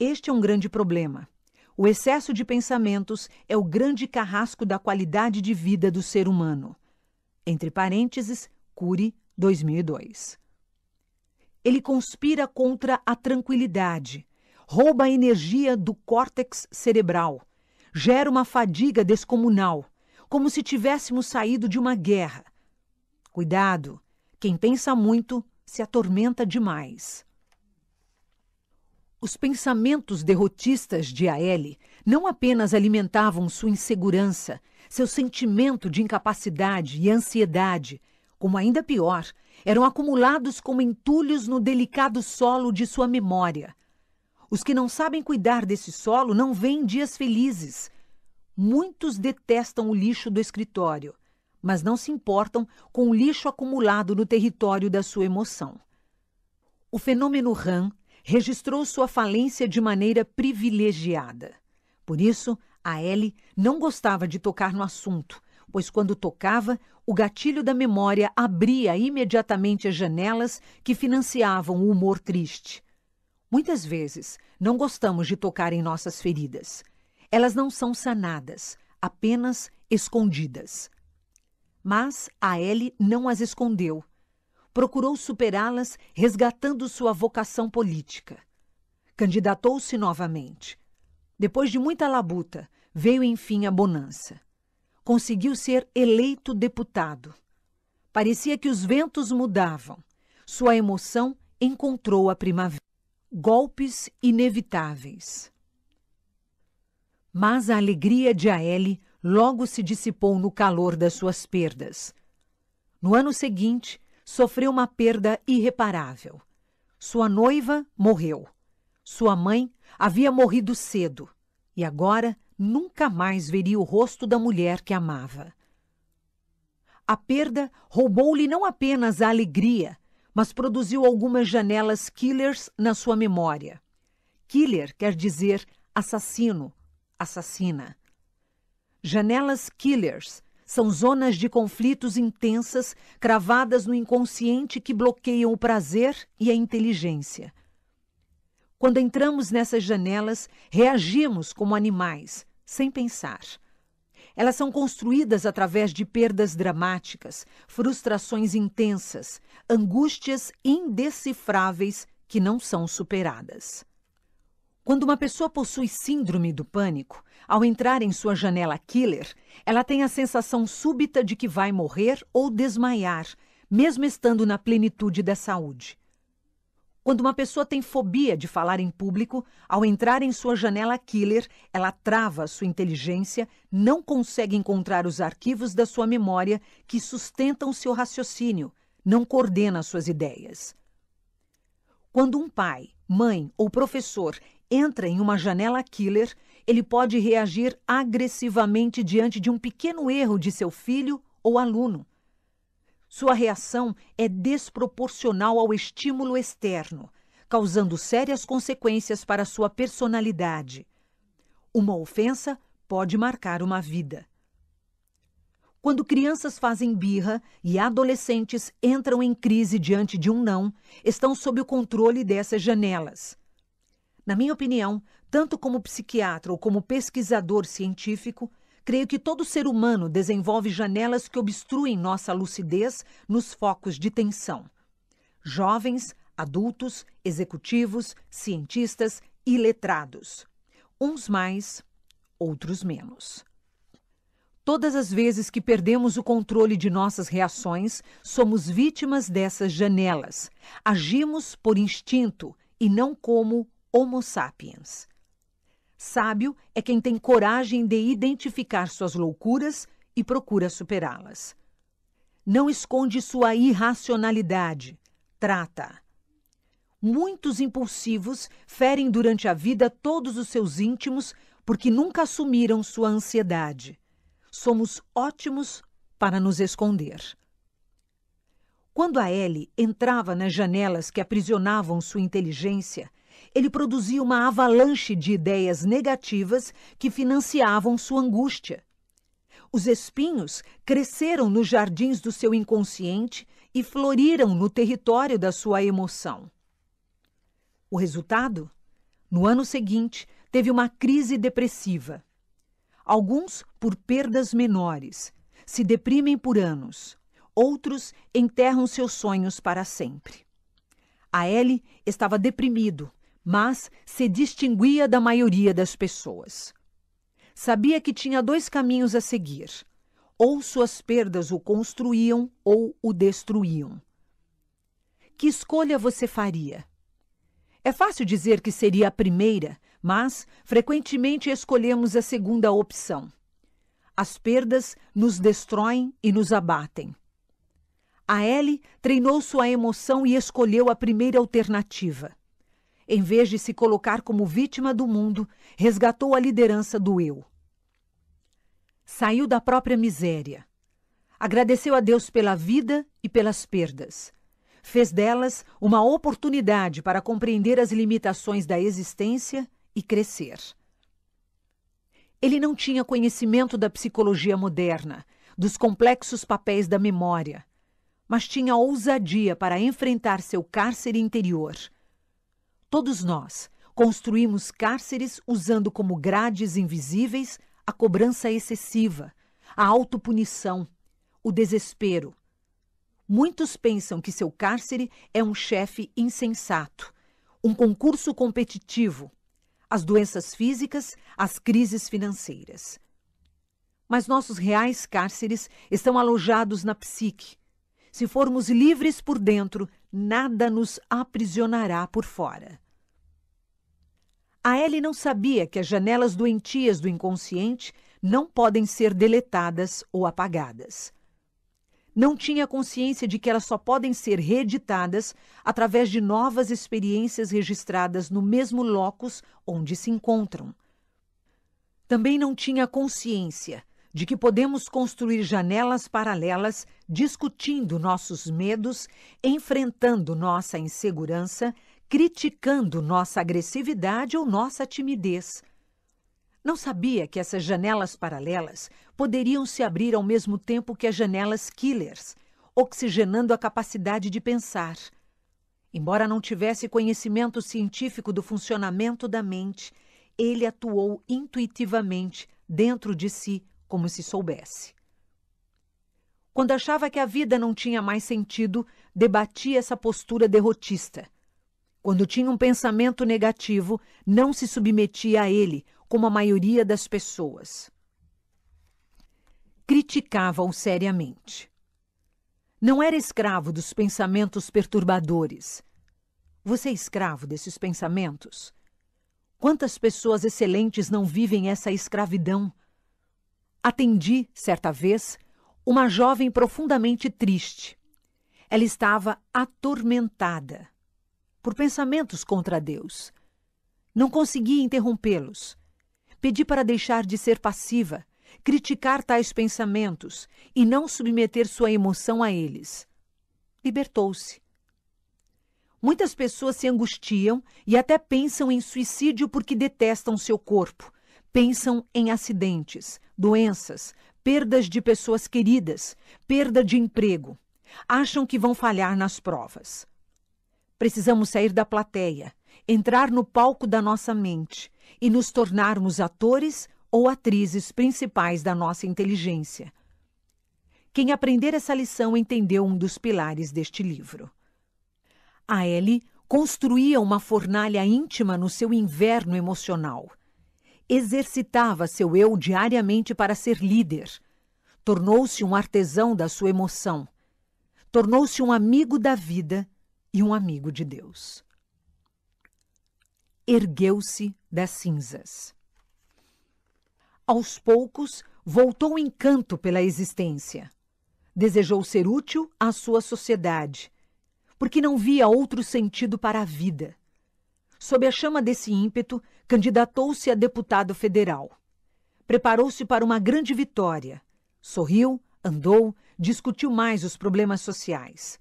Este é um grande problema. O excesso de pensamentos é o grande carrasco da qualidade de vida do ser humano. Entre parênteses, Cury, 2002. Ele conspira contra a tranquilidade, rouba a energia do córtex cerebral, gera uma fadiga descomunal, como se tivéssemos saído de uma guerra. Cuidado, quem pensa muito se atormenta demais. Os pensamentos derrotistas de Aele não apenas alimentavam sua insegurança, seu sentimento de incapacidade e ansiedade, como ainda pior, eram acumulados como entulhos no delicado solo de sua memória. Os que não sabem cuidar desse solo não veem dias felizes, Muitos detestam o lixo do escritório, mas não se importam com o lixo acumulado no território da sua emoção. O fenômeno RAM registrou sua falência de maneira privilegiada. Por isso, a Ellie não gostava de tocar no assunto, pois quando tocava, o gatilho da memória abria imediatamente as janelas que financiavam o humor triste. Muitas vezes, não gostamos de tocar em nossas feridas. Elas não são sanadas, apenas escondidas. Mas a Ellie não as escondeu. Procurou superá-las, resgatando sua vocação política. Candidatou-se novamente. Depois de muita labuta, veio enfim a bonança. Conseguiu ser eleito deputado. Parecia que os ventos mudavam. Sua emoção encontrou a primavera. Golpes inevitáveis. Mas a alegria de Aele logo se dissipou no calor das suas perdas. No ano seguinte, sofreu uma perda irreparável. Sua noiva morreu. Sua mãe havia morrido cedo e agora nunca mais veria o rosto da mulher que amava. A perda roubou-lhe não apenas a alegria, mas produziu algumas janelas killers na sua memória. Killer quer dizer assassino, assassina. Janelas killers são zonas de conflitos intensas cravadas no inconsciente que bloqueiam o prazer e a inteligência. Quando entramos nessas janelas, reagimos como animais, sem pensar. Elas são construídas através de perdas dramáticas, frustrações intensas, angústias indecifráveis que não são superadas. Quando uma pessoa possui síndrome do pânico, ao entrar em sua janela killer, ela tem a sensação súbita de que vai morrer ou desmaiar, mesmo estando na plenitude da saúde. Quando uma pessoa tem fobia de falar em público, ao entrar em sua janela killer, ela trava sua inteligência, não consegue encontrar os arquivos da sua memória que sustentam seu raciocínio, não coordena suas ideias. Quando um pai, mãe ou professor entra em uma janela killer, ele pode reagir agressivamente diante de um pequeno erro de seu filho ou aluno. Sua reação é desproporcional ao estímulo externo, causando sérias consequências para sua personalidade. Uma ofensa pode marcar uma vida. Quando crianças fazem birra e adolescentes entram em crise diante de um não, estão sob o controle dessas janelas. Na minha opinião, tanto como psiquiatra ou como pesquisador científico, creio que todo ser humano desenvolve janelas que obstruem nossa lucidez nos focos de tensão. Jovens, adultos, executivos, cientistas e letrados. Uns mais, outros menos. Todas as vezes que perdemos o controle de nossas reações, somos vítimas dessas janelas. Agimos por instinto e não como Homo sapiens. Sábio é quem tem coragem de identificar suas loucuras e procura superá-las. Não esconde sua irracionalidade, trata. Muitos impulsivos ferem durante a vida todos os seus íntimos porque nunca assumiram sua ansiedade. Somos ótimos para nos esconder. Quando a Ellie entrava nas janelas que aprisionavam sua inteligência, ele produzia uma avalanche de ideias negativas que financiavam sua angústia. Os espinhos cresceram nos jardins do seu inconsciente e floriram no território da sua emoção. O resultado? No ano seguinte, teve uma crise depressiva. Alguns por perdas menores, se deprimem por anos. Outros enterram seus sonhos para sempre. A Ellie estava deprimido, mas se distinguia da maioria das pessoas. Sabia que tinha dois caminhos a seguir: ou suas perdas o construíam ou o destruíam. Que escolha você faria? É fácil dizer que seria a primeira, mas frequentemente escolhemos a segunda opção. As perdas nos destroem e nos abatem. A Ellie treinou sua emoção e escolheu a primeira alternativa. Em vez de se colocar como vítima do mundo, resgatou a liderança do eu. Saiu da própria miséria. Agradeceu a Deus pela vida e pelas perdas fez delas uma oportunidade para compreender as limitações da existência e crescer. Ele não tinha conhecimento da psicologia moderna, dos complexos papéis da memória, mas tinha ousadia para enfrentar seu cárcere interior. Todos nós construímos cárceres usando como grades invisíveis a cobrança excessiva, a autopunição, o desespero, Muitos pensam que seu cárcere é um chefe insensato, um concurso competitivo, as doenças físicas, as crises financeiras. Mas nossos reais cárceres estão alojados na psique. Se formos livres por dentro, nada nos aprisionará por fora. A Ellie não sabia que as janelas doentias do inconsciente não podem ser deletadas ou apagadas não tinha consciência de que elas só podem ser reeditadas através de novas experiências registradas no mesmo locus onde se encontram. Também não tinha consciência de que podemos construir janelas paralelas discutindo nossos medos, enfrentando nossa insegurança, criticando nossa agressividade ou nossa timidez não sabia que essas janelas paralelas poderiam se abrir ao mesmo tempo que as janelas killers, oxigenando a capacidade de pensar. Embora não tivesse conhecimento científico do funcionamento da mente, ele atuou intuitivamente dentro de si como se soubesse. Quando achava que a vida não tinha mais sentido, debatia essa postura derrotista. Quando tinha um pensamento negativo, não se submetia a ele, como a maioria das pessoas. Criticava-o seriamente. Não era escravo dos pensamentos perturbadores. Você é escravo desses pensamentos? Quantas pessoas excelentes não vivem essa escravidão? Atendi, certa vez, uma jovem profundamente triste. Ela estava atormentada por pensamentos contra Deus. Não conseguia interrompê-los Pedi para deixar de ser passiva. criticar tais pensamentos e não submeter sua emoção a eles. Libertou-se. Muitas pessoas se angustiam e até pensam em suicídio porque detestam seu corpo. Pensam em acidentes, doenças, perdas de pessoas queridas, perda de emprego. Acham que vão falhar nas provas. Precisamos sair da plateia, entrar no palco da nossa mente e nos tornarmos atores ou atrizes principais da nossa inteligência. Quem aprender essa lição entendeu um dos pilares deste livro. A Ellie construía uma fornalha íntima no seu inverno emocional. Exercitava seu eu diariamente para ser líder. Tornou-se um artesão da sua emoção. Tornou-se um amigo da vida e um amigo de Deus. Ergueu-se das cinzas. Aos poucos, voltou o encanto pela existência. Desejou ser útil à sua sociedade, porque não via outro sentido para a vida. Sob a chama desse ímpeto, candidatou-se a deputado federal. Preparou-se para uma grande vitória. Sorriu, andou, discutiu mais os problemas sociais.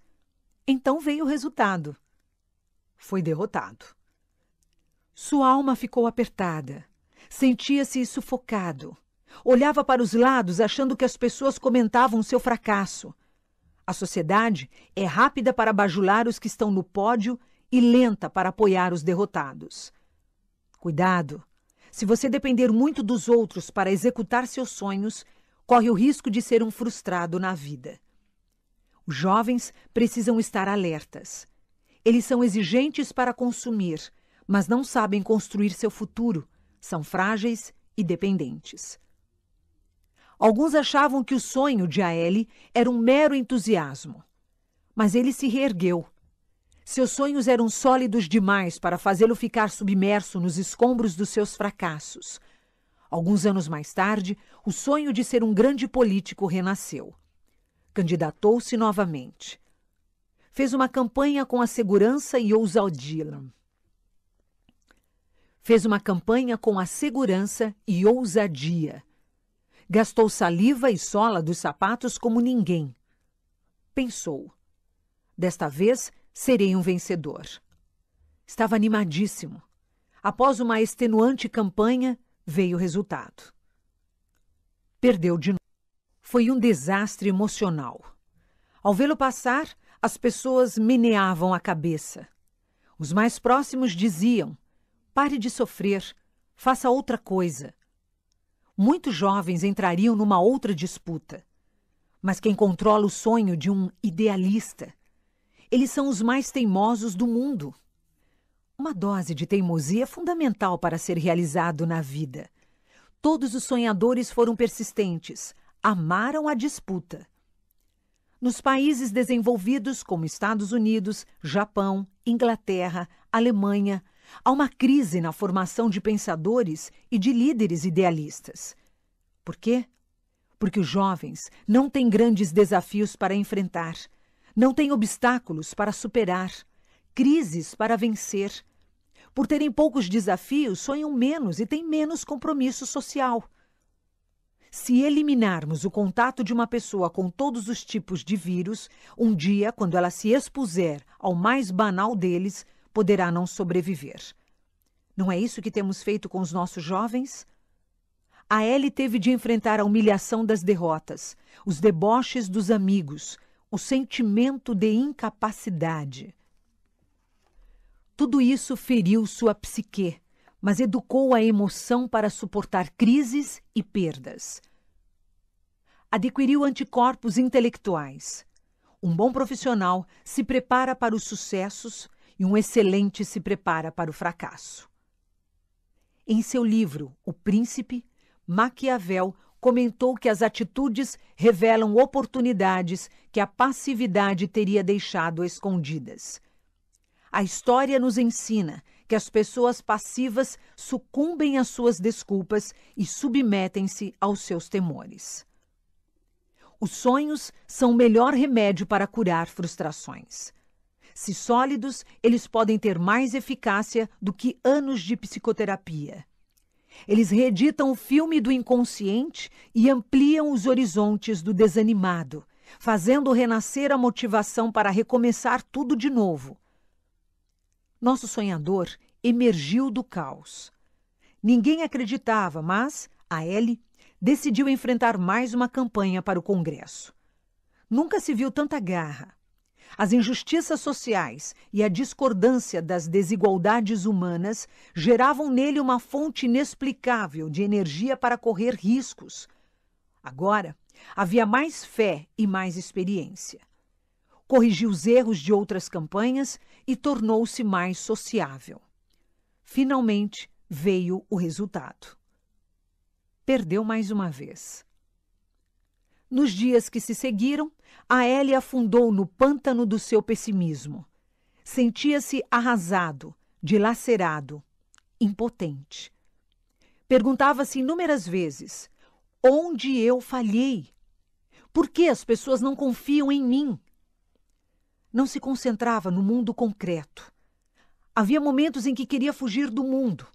Então veio o resultado. Foi derrotado. Sua alma ficou apertada. Sentia-se sufocado. Olhava para os lados achando que as pessoas comentavam seu fracasso. A sociedade é rápida para bajular os que estão no pódio e lenta para apoiar os derrotados. Cuidado! Se você depender muito dos outros para executar seus sonhos, corre o risco de ser um frustrado na vida. Os jovens precisam estar alertas. Eles são exigentes para consumir, mas não sabem construir seu futuro são frágeis e dependentes. Alguns achavam que o sonho de Aele era um mero entusiasmo. Mas ele se reergueu. Seus sonhos eram sólidos demais para fazê-lo ficar submerso nos escombros dos seus fracassos. Alguns anos mais tarde, o sonho de ser um grande político renasceu. Candidatou-se novamente. Fez uma campanha com a segurança e ousadia Fez uma campanha com a segurança e ousadia. Gastou saliva e sola dos sapatos como ninguém. Pensou: desta vez serei um vencedor. Estava animadíssimo. Após uma extenuante campanha, veio o resultado. Perdeu de novo. Foi um desastre emocional. Ao vê-lo passar, as pessoas meneavam a cabeça. Os mais próximos diziam: Pare de sofrer. Faça outra coisa. Muitos jovens entrariam numa outra disputa. Mas quem controla o sonho de um idealista? Eles são os mais teimosos do mundo. Uma dose de teimosia é fundamental para ser realizado na vida. Todos os sonhadores foram persistentes, amaram a disputa. Nos países desenvolvidos como Estados Unidos, Japão, Inglaterra, Alemanha, Há uma crise na formação de pensadores e de líderes idealistas. Por quê? Porque os jovens não têm grandes desafios para enfrentar, não têm obstáculos para superar, crises para vencer. Por terem poucos desafios, sonham menos e têm menos compromisso social. Se eliminarmos o contato de uma pessoa com todos os tipos de vírus, um dia, quando ela se expuser ao mais banal deles, poderá não sobreviver. Não é isso que temos feito com os nossos jovens? A Ellie teve de enfrentar a humilhação das derrotas, os deboches dos amigos, o sentimento de incapacidade. Tudo isso feriu sua psique, mas educou a emoção para suportar crises e perdas. Adquiriu anticorpos intelectuais. Um bom profissional se prepara para os sucessos e um excelente se prepara para o fracasso. Em seu livro O Príncipe, Maquiavel comentou que as atitudes revelam oportunidades que a passividade teria deixado escondidas. A história nos ensina que as pessoas passivas sucumbem às suas desculpas e submetem-se aos seus temores. Os sonhos são o melhor remédio para curar frustrações. Se sólidos, eles podem ter mais eficácia do que anos de psicoterapia. Eles reeditam o filme do inconsciente e ampliam os horizontes do desanimado, fazendo renascer a motivação para recomeçar tudo de novo. Nosso sonhador emergiu do caos. Ninguém acreditava, mas a Ellie decidiu enfrentar mais uma campanha para o Congresso. Nunca se viu tanta garra. As injustiças sociais e a discordância das desigualdades humanas geravam nele uma fonte inexplicável de energia para correr riscos. Agora, havia mais fé e mais experiência. Corrigiu os erros de outras campanhas e tornou-se mais sociável. Finalmente veio o resultado. Perdeu mais uma vez. Nos dias que se seguiram, a Ellie afundou no pântano do seu pessimismo. Sentia-se arrasado, dilacerado, impotente. Perguntava-se inúmeras vezes: onde eu falhei? Por que as pessoas não confiam em mim? Não se concentrava no mundo concreto. Havia momentos em que queria fugir do mundo.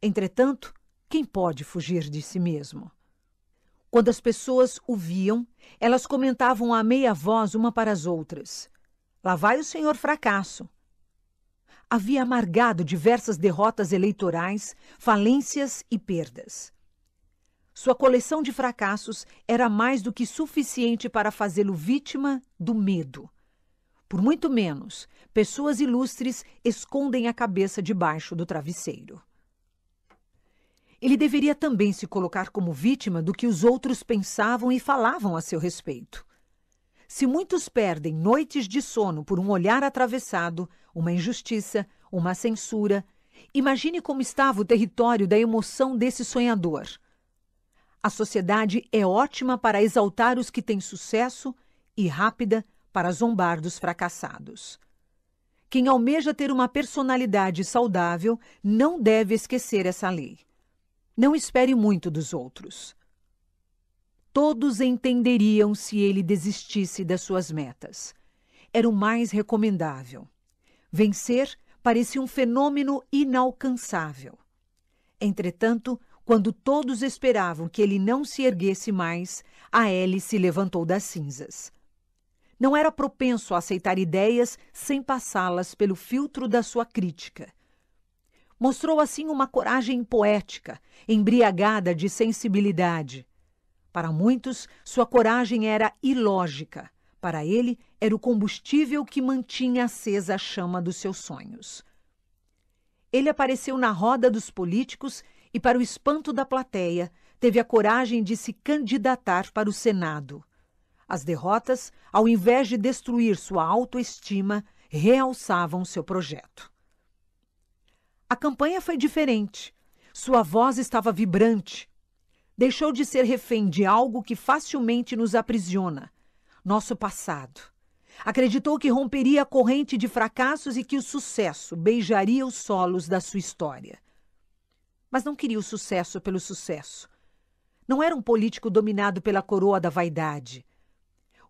Entretanto, quem pode fugir de si mesmo? Quando as pessoas o viam, elas comentavam a meia voz uma para as outras: Lá vai o senhor fracasso. Havia amargado diversas derrotas eleitorais, falências e perdas. Sua coleção de fracassos era mais do que suficiente para fazê-lo vítima do medo. Por muito menos, pessoas ilustres escondem a cabeça debaixo do travesseiro. Ele deveria também se colocar como vítima do que os outros pensavam e falavam a seu respeito. Se muitos perdem noites de sono por um olhar atravessado, uma injustiça, uma censura, imagine como estava o território da emoção desse sonhador. A sociedade é ótima para exaltar os que têm sucesso e rápida para zombar dos fracassados. Quem almeja ter uma personalidade saudável não deve esquecer essa lei. Não espere muito dos outros. Todos entenderiam se ele desistisse das suas metas. Era o mais recomendável. Vencer parecia um fenômeno inalcançável. Entretanto, quando todos esperavam que ele não se erguesse mais, a Ellie se levantou das cinzas. Não era propenso a aceitar ideias sem passá-las pelo filtro da sua crítica Mostrou assim uma coragem poética, embriagada de sensibilidade. Para muitos, sua coragem era ilógica. Para ele, era o combustível que mantinha acesa a chama dos seus sonhos. Ele apareceu na roda dos políticos e, para o espanto da plateia, teve a coragem de se candidatar para o Senado. As derrotas, ao invés de destruir sua autoestima, realçavam seu projeto. A campanha foi diferente. Sua voz estava vibrante. Deixou de ser refém de algo que facilmente nos aprisiona nosso passado. Acreditou que romperia a corrente de fracassos e que o sucesso beijaria os solos da sua história. Mas não queria o sucesso pelo sucesso. Não era um político dominado pela coroa da vaidade.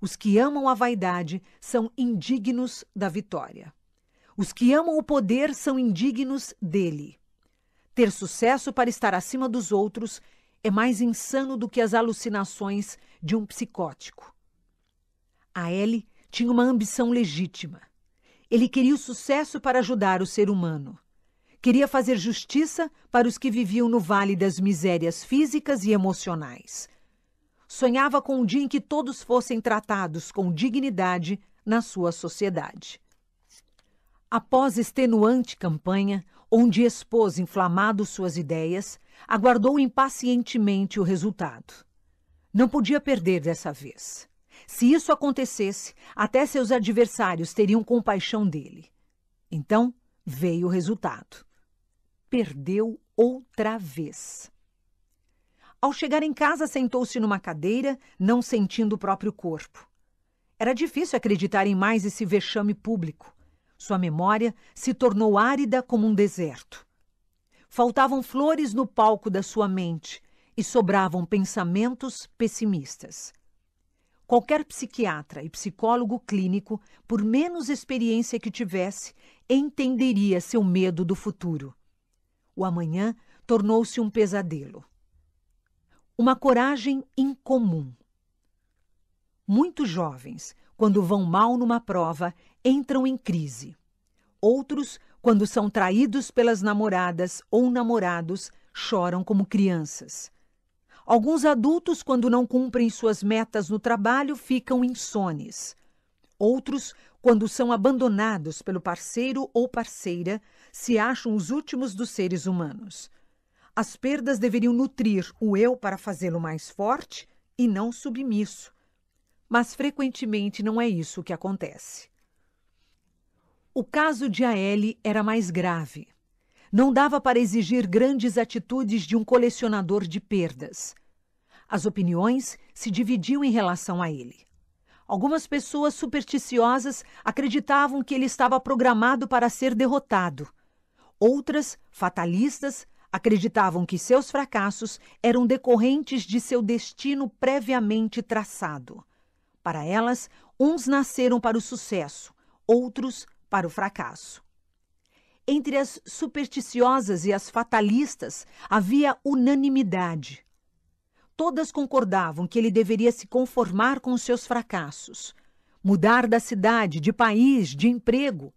Os que amam a vaidade são indignos da vitória. Os que amam o poder são indignos dele. Ter sucesso para estar acima dos outros é mais insano do que as alucinações de um psicótico. A Ellie tinha uma ambição legítima. Ele queria o sucesso para ajudar o ser humano. Queria fazer justiça para os que viviam no vale das misérias físicas e emocionais. Sonhava com um dia em que todos fossem tratados com dignidade na sua sociedade. Após extenuante campanha, onde expôs inflamado suas ideias, aguardou impacientemente o resultado. Não podia perder dessa vez. Se isso acontecesse, até seus adversários teriam compaixão dele. Então veio o resultado. Perdeu outra vez. Ao chegar em casa, sentou-se numa cadeira, não sentindo o próprio corpo. Era difícil acreditar em mais esse vexame público. Sua memória se tornou árida como um deserto. Faltavam flores no palco da sua mente e sobravam pensamentos pessimistas. Qualquer psiquiatra e psicólogo clínico, por menos experiência que tivesse, entenderia seu medo do futuro. O amanhã tornou-se um pesadelo. Uma coragem incomum. Muitos jovens, quando vão mal numa prova, entram em crise. Outros, quando são traídos pelas namoradas ou namorados, choram como crianças. Alguns adultos, quando não cumprem suas metas no trabalho, ficam insones. Outros, quando são abandonados pelo parceiro ou parceira, se acham os últimos dos seres humanos. As perdas deveriam nutrir o eu para fazê-lo mais forte e não submisso. Mas frequentemente não é isso que acontece. O caso de Aele era mais grave. Não dava para exigir grandes atitudes de um colecionador de perdas. As opiniões se dividiam em relação a ele. Algumas pessoas supersticiosas acreditavam que ele estava programado para ser derrotado. Outras, fatalistas, acreditavam que seus fracassos eram decorrentes de seu destino previamente traçado. Para elas, uns nasceram para o sucesso, outros para o fracasso. Entre as supersticiosas e as fatalistas havia unanimidade. Todas concordavam que ele deveria se conformar com seus fracassos, mudar da cidade, de país, de emprego.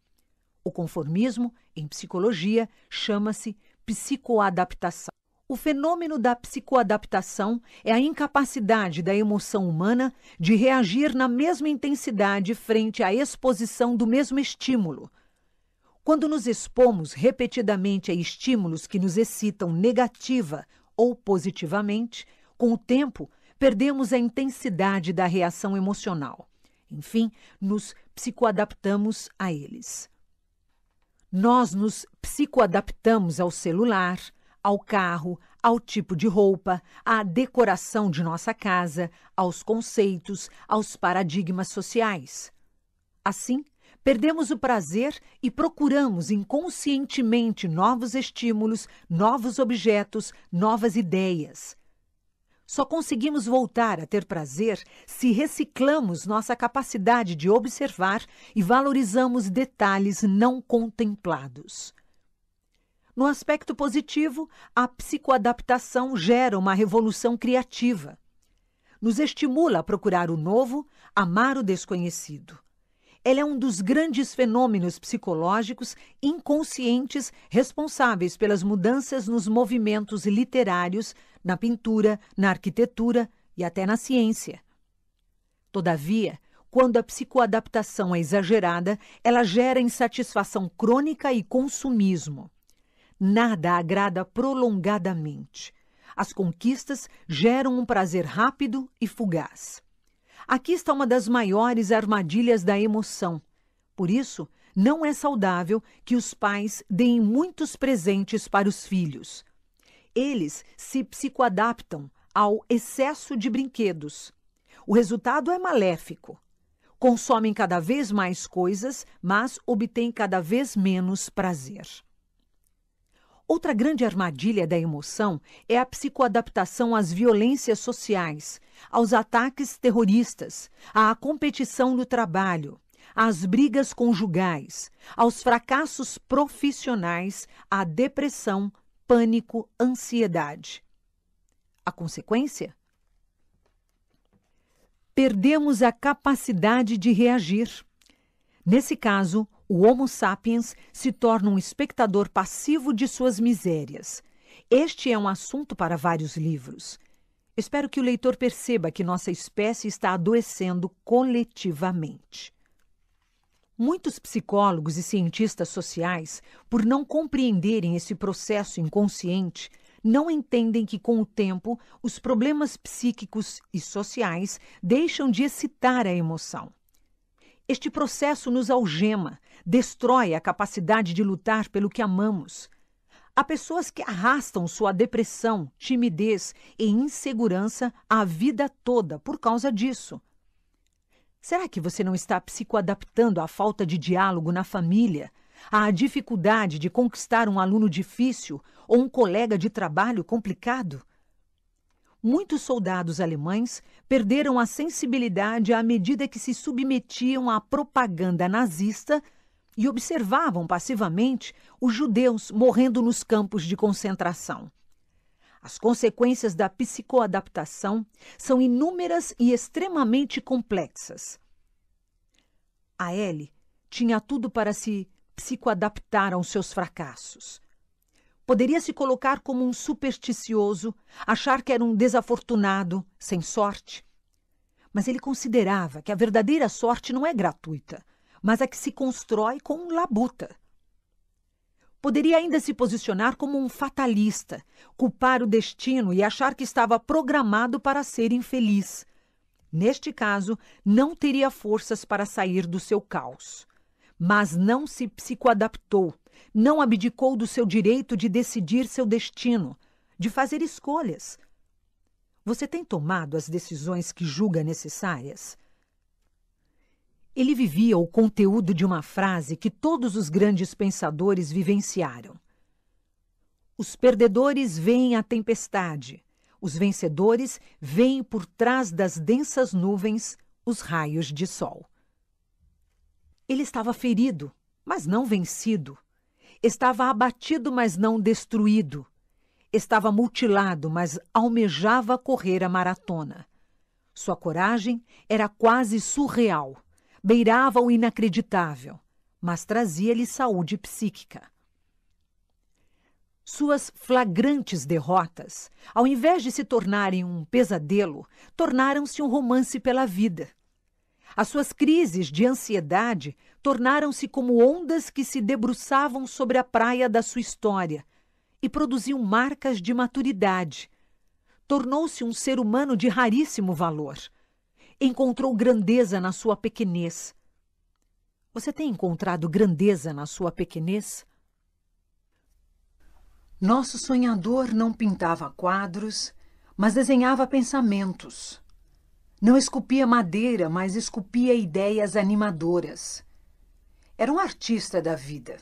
O conformismo, em psicologia, chama-se psicoadaptação. O fenômeno da psicoadaptação é a incapacidade da emoção humana de reagir na mesma intensidade frente à exposição do mesmo estímulo. Quando nos expomos repetidamente a estímulos que nos excitam negativa ou positivamente, com o tempo, perdemos a intensidade da reação emocional. Enfim, nos psicoadaptamos a eles. Nós nos psicoadaptamos ao celular, ao carro, ao tipo de roupa, à decoração de nossa casa, aos conceitos, aos paradigmas sociais. Assim, perdemos o prazer e procuramos inconscientemente novos estímulos, novos objetos, novas ideias. Só conseguimos voltar a ter prazer se reciclamos nossa capacidade de observar e valorizamos detalhes não contemplados. No aspecto positivo, a psicoadaptação gera uma revolução criativa. Nos estimula a procurar o novo, amar o desconhecido. Ela é um dos grandes fenômenos psicológicos inconscientes responsáveis pelas mudanças nos movimentos literários, na pintura, na arquitetura e até na ciência. Todavia, quando a psicoadaptação é exagerada, ela gera insatisfação crônica e consumismo. Nada agrada prolongadamente. As conquistas geram um prazer rápido e fugaz. Aqui está uma das maiores armadilhas da emoção. Por isso, não é saudável que os pais deem muitos presentes para os filhos. Eles se psicoadaptam ao excesso de brinquedos. O resultado é maléfico. Consomem cada vez mais coisas, mas obtêm cada vez menos prazer. Outra grande armadilha da emoção é a psicoadaptação às violências sociais, aos ataques terroristas, à competição no trabalho, às brigas conjugais, aos fracassos profissionais, à depressão, pânico, ansiedade. A consequência? Perdemos a capacidade de reagir. Nesse caso, o Homo sapiens se torna um espectador passivo de suas misérias. Este é um assunto para vários livros. Espero que o leitor perceba que nossa espécie está adoecendo coletivamente. Muitos psicólogos e cientistas sociais, por não compreenderem esse processo inconsciente, não entendem que, com o tempo, os problemas psíquicos e sociais deixam de excitar a emoção. Este processo nos algema, destrói a capacidade de lutar pelo que amamos. Há pessoas que arrastam sua depressão, timidez e insegurança a vida toda por causa disso. Será que você não está psicoadaptando à falta de diálogo na família, à dificuldade de conquistar um aluno difícil ou um colega de trabalho complicado? Muitos soldados alemães perderam a sensibilidade à medida que se submetiam à propaganda nazista e observavam passivamente os judeus morrendo nos campos de concentração. As consequências da psicoadaptação são inúmeras e extremamente complexas. A Ellie tinha tudo para se psicoadaptar aos seus fracassos. Poderia se colocar como um supersticioso, achar que era um desafortunado, sem sorte. Mas ele considerava que a verdadeira sorte não é gratuita, mas a que se constrói com labuta. Poderia ainda se posicionar como um fatalista, culpar o destino e achar que estava programado para ser infeliz. Neste caso, não teria forças para sair do seu caos. Mas não se psicoadaptou, não abdicou do seu direito de decidir seu destino, de fazer escolhas. Você tem tomado as decisões que julga necessárias? Ele vivia o conteúdo de uma frase que todos os grandes pensadores vivenciaram. Os perdedores veem a tempestade, os vencedores veem por trás das densas nuvens os raios de sol. Ele estava ferido, mas não vencido. Estava abatido, mas não destruído. Estava mutilado, mas almejava correr a maratona. Sua coragem era quase surreal beirava o inacreditável, mas trazia-lhe saúde psíquica. Suas flagrantes derrotas, ao invés de se tornarem um pesadelo, tornaram-se um romance pela vida. As suas crises de ansiedade tornaram-se como ondas que se debruçavam sobre a praia da sua história e produziam marcas de maturidade. Tornou-se um ser humano de raríssimo valor encontrou grandeza na sua pequenez. Você tem encontrado grandeza na sua pequenez? Nosso sonhador não pintava quadros, mas desenhava pensamentos. Não esculpia madeira, mas esculpia ideias animadoras. Era um artista da vida.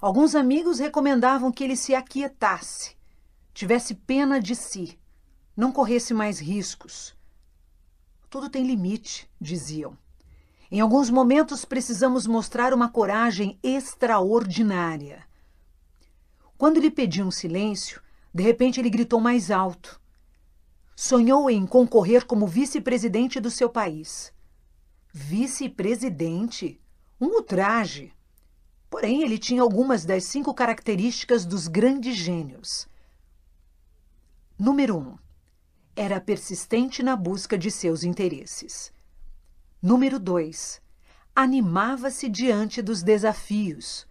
Alguns amigos recomendavam que ele se aquietasse, tivesse pena de si, não corresse mais riscos, tudo tem limite, diziam. Em alguns momentos precisamos mostrar uma coragem extraordinária. Quando lhe pediam silêncio, de repente ele gritou mais alto. Sonhou em concorrer como vice-presidente do seu país. Vice-presidente? Um ultraje. Porém, ele tinha algumas das cinco características dos grandes gênios. Número 1. Um, era persistente na busca de seus interesses. Número 2. Animava-se diante dos desafios.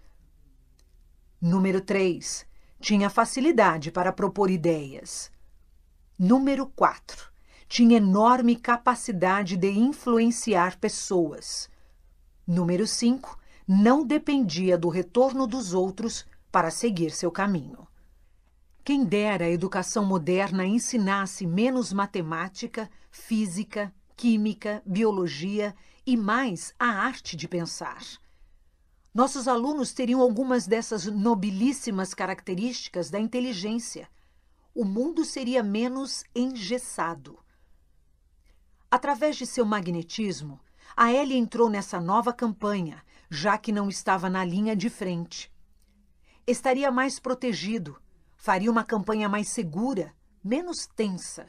Número 3. Tinha facilidade para propor ideias. Número 4. Tinha enorme capacidade de influenciar pessoas. Número 5. Não dependia do retorno dos outros para seguir seu caminho. Quem dera a educação moderna ensinasse menos matemática, física, química, biologia e mais a arte de pensar. Nossos alunos teriam algumas dessas nobilíssimas características da inteligência. O mundo seria menos engessado. Através de seu magnetismo, a Ellie entrou nessa nova campanha, já que não estava na linha de frente. Estaria mais protegido faria uma campanha mais segura, menos tensa.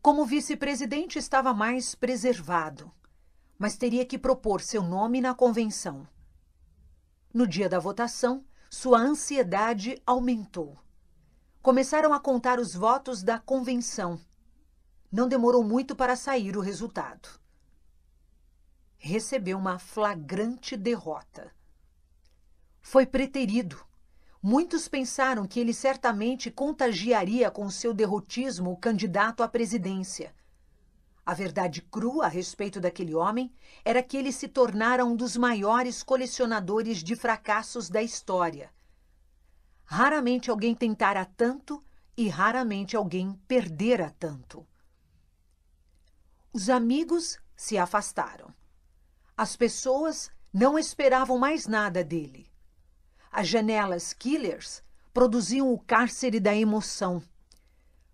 Como vice-presidente, estava mais preservado, mas teria que propor seu nome na convenção. No dia da votação, sua ansiedade aumentou. Começaram a contar os votos da convenção. Não demorou muito para sair o resultado. Recebeu uma flagrante derrota. Foi preterido Muitos pensaram que ele certamente contagiaria com seu derrotismo o candidato à presidência. A verdade crua a respeito daquele homem era que ele se tornara um dos maiores colecionadores de fracassos da história. Raramente alguém tentara tanto e raramente alguém perdera tanto. Os amigos se afastaram. As pessoas não esperavam mais nada dele. As janelas killers produziam o cárcere da emoção.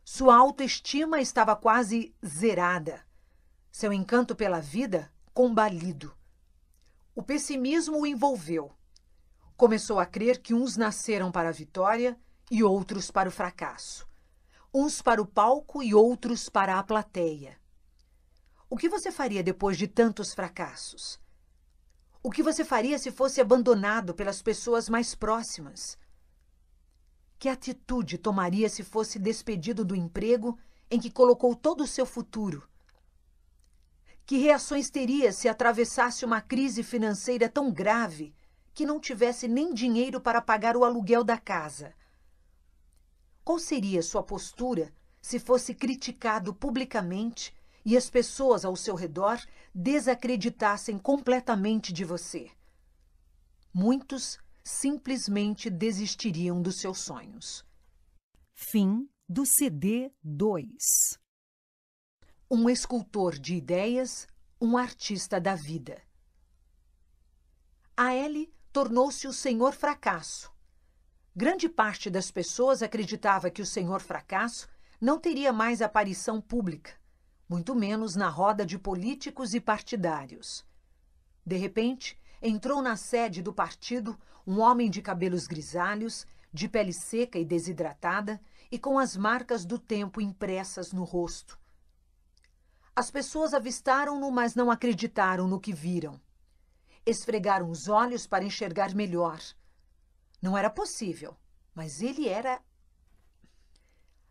Sua autoestima estava quase zerada. Seu encanto pela vida combalido. O pessimismo o envolveu. Começou a crer que uns nasceram para a vitória e outros para o fracasso. Uns para o palco e outros para a plateia. O que você faria depois de tantos fracassos? O que você faria se fosse abandonado pelas pessoas mais próximas? Que atitude tomaria se fosse despedido do emprego em que colocou todo o seu futuro? Que reações teria se atravessasse uma crise financeira tão grave que não tivesse nem dinheiro para pagar o aluguel da casa? Qual seria sua postura se fosse criticado publicamente e as pessoas ao seu redor desacreditassem completamente de você? Muitos simplesmente desistiriam dos seus sonhos. Fim do CD 2 Um escultor de ideias, um artista da vida. A Ellie tornou-se o senhor fracasso. Grande parte das pessoas acreditava que o senhor fracasso não teria mais aparição pública, muito menos na roda de políticos e partidários. De repente, entrou na sede do partido um homem de cabelos grisalhos, de pele seca e desidratada e com as marcas do tempo impressas no rosto. As pessoas avistaram-no, mas não acreditaram no que viram. Esfregaram os olhos para enxergar melhor. Não era possível, mas ele era.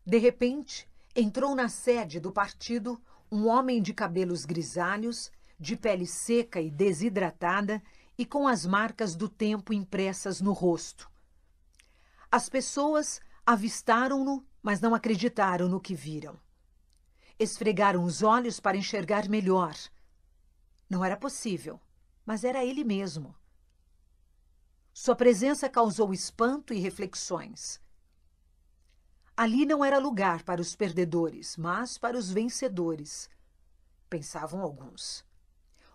De repente, entrou na sede do partido um homem de cabelos grisalhos, de pele seca e desidratada e com as marcas do tempo impressas no rosto. As pessoas avistaram-no, mas não acreditaram no que viram. Esfregaram os olhos para enxergar melhor. Não era possível, mas era ele mesmo. Sua presença causou espanto e reflexões. Ali não era lugar para os perdedores, mas para os vencedores, pensavam alguns.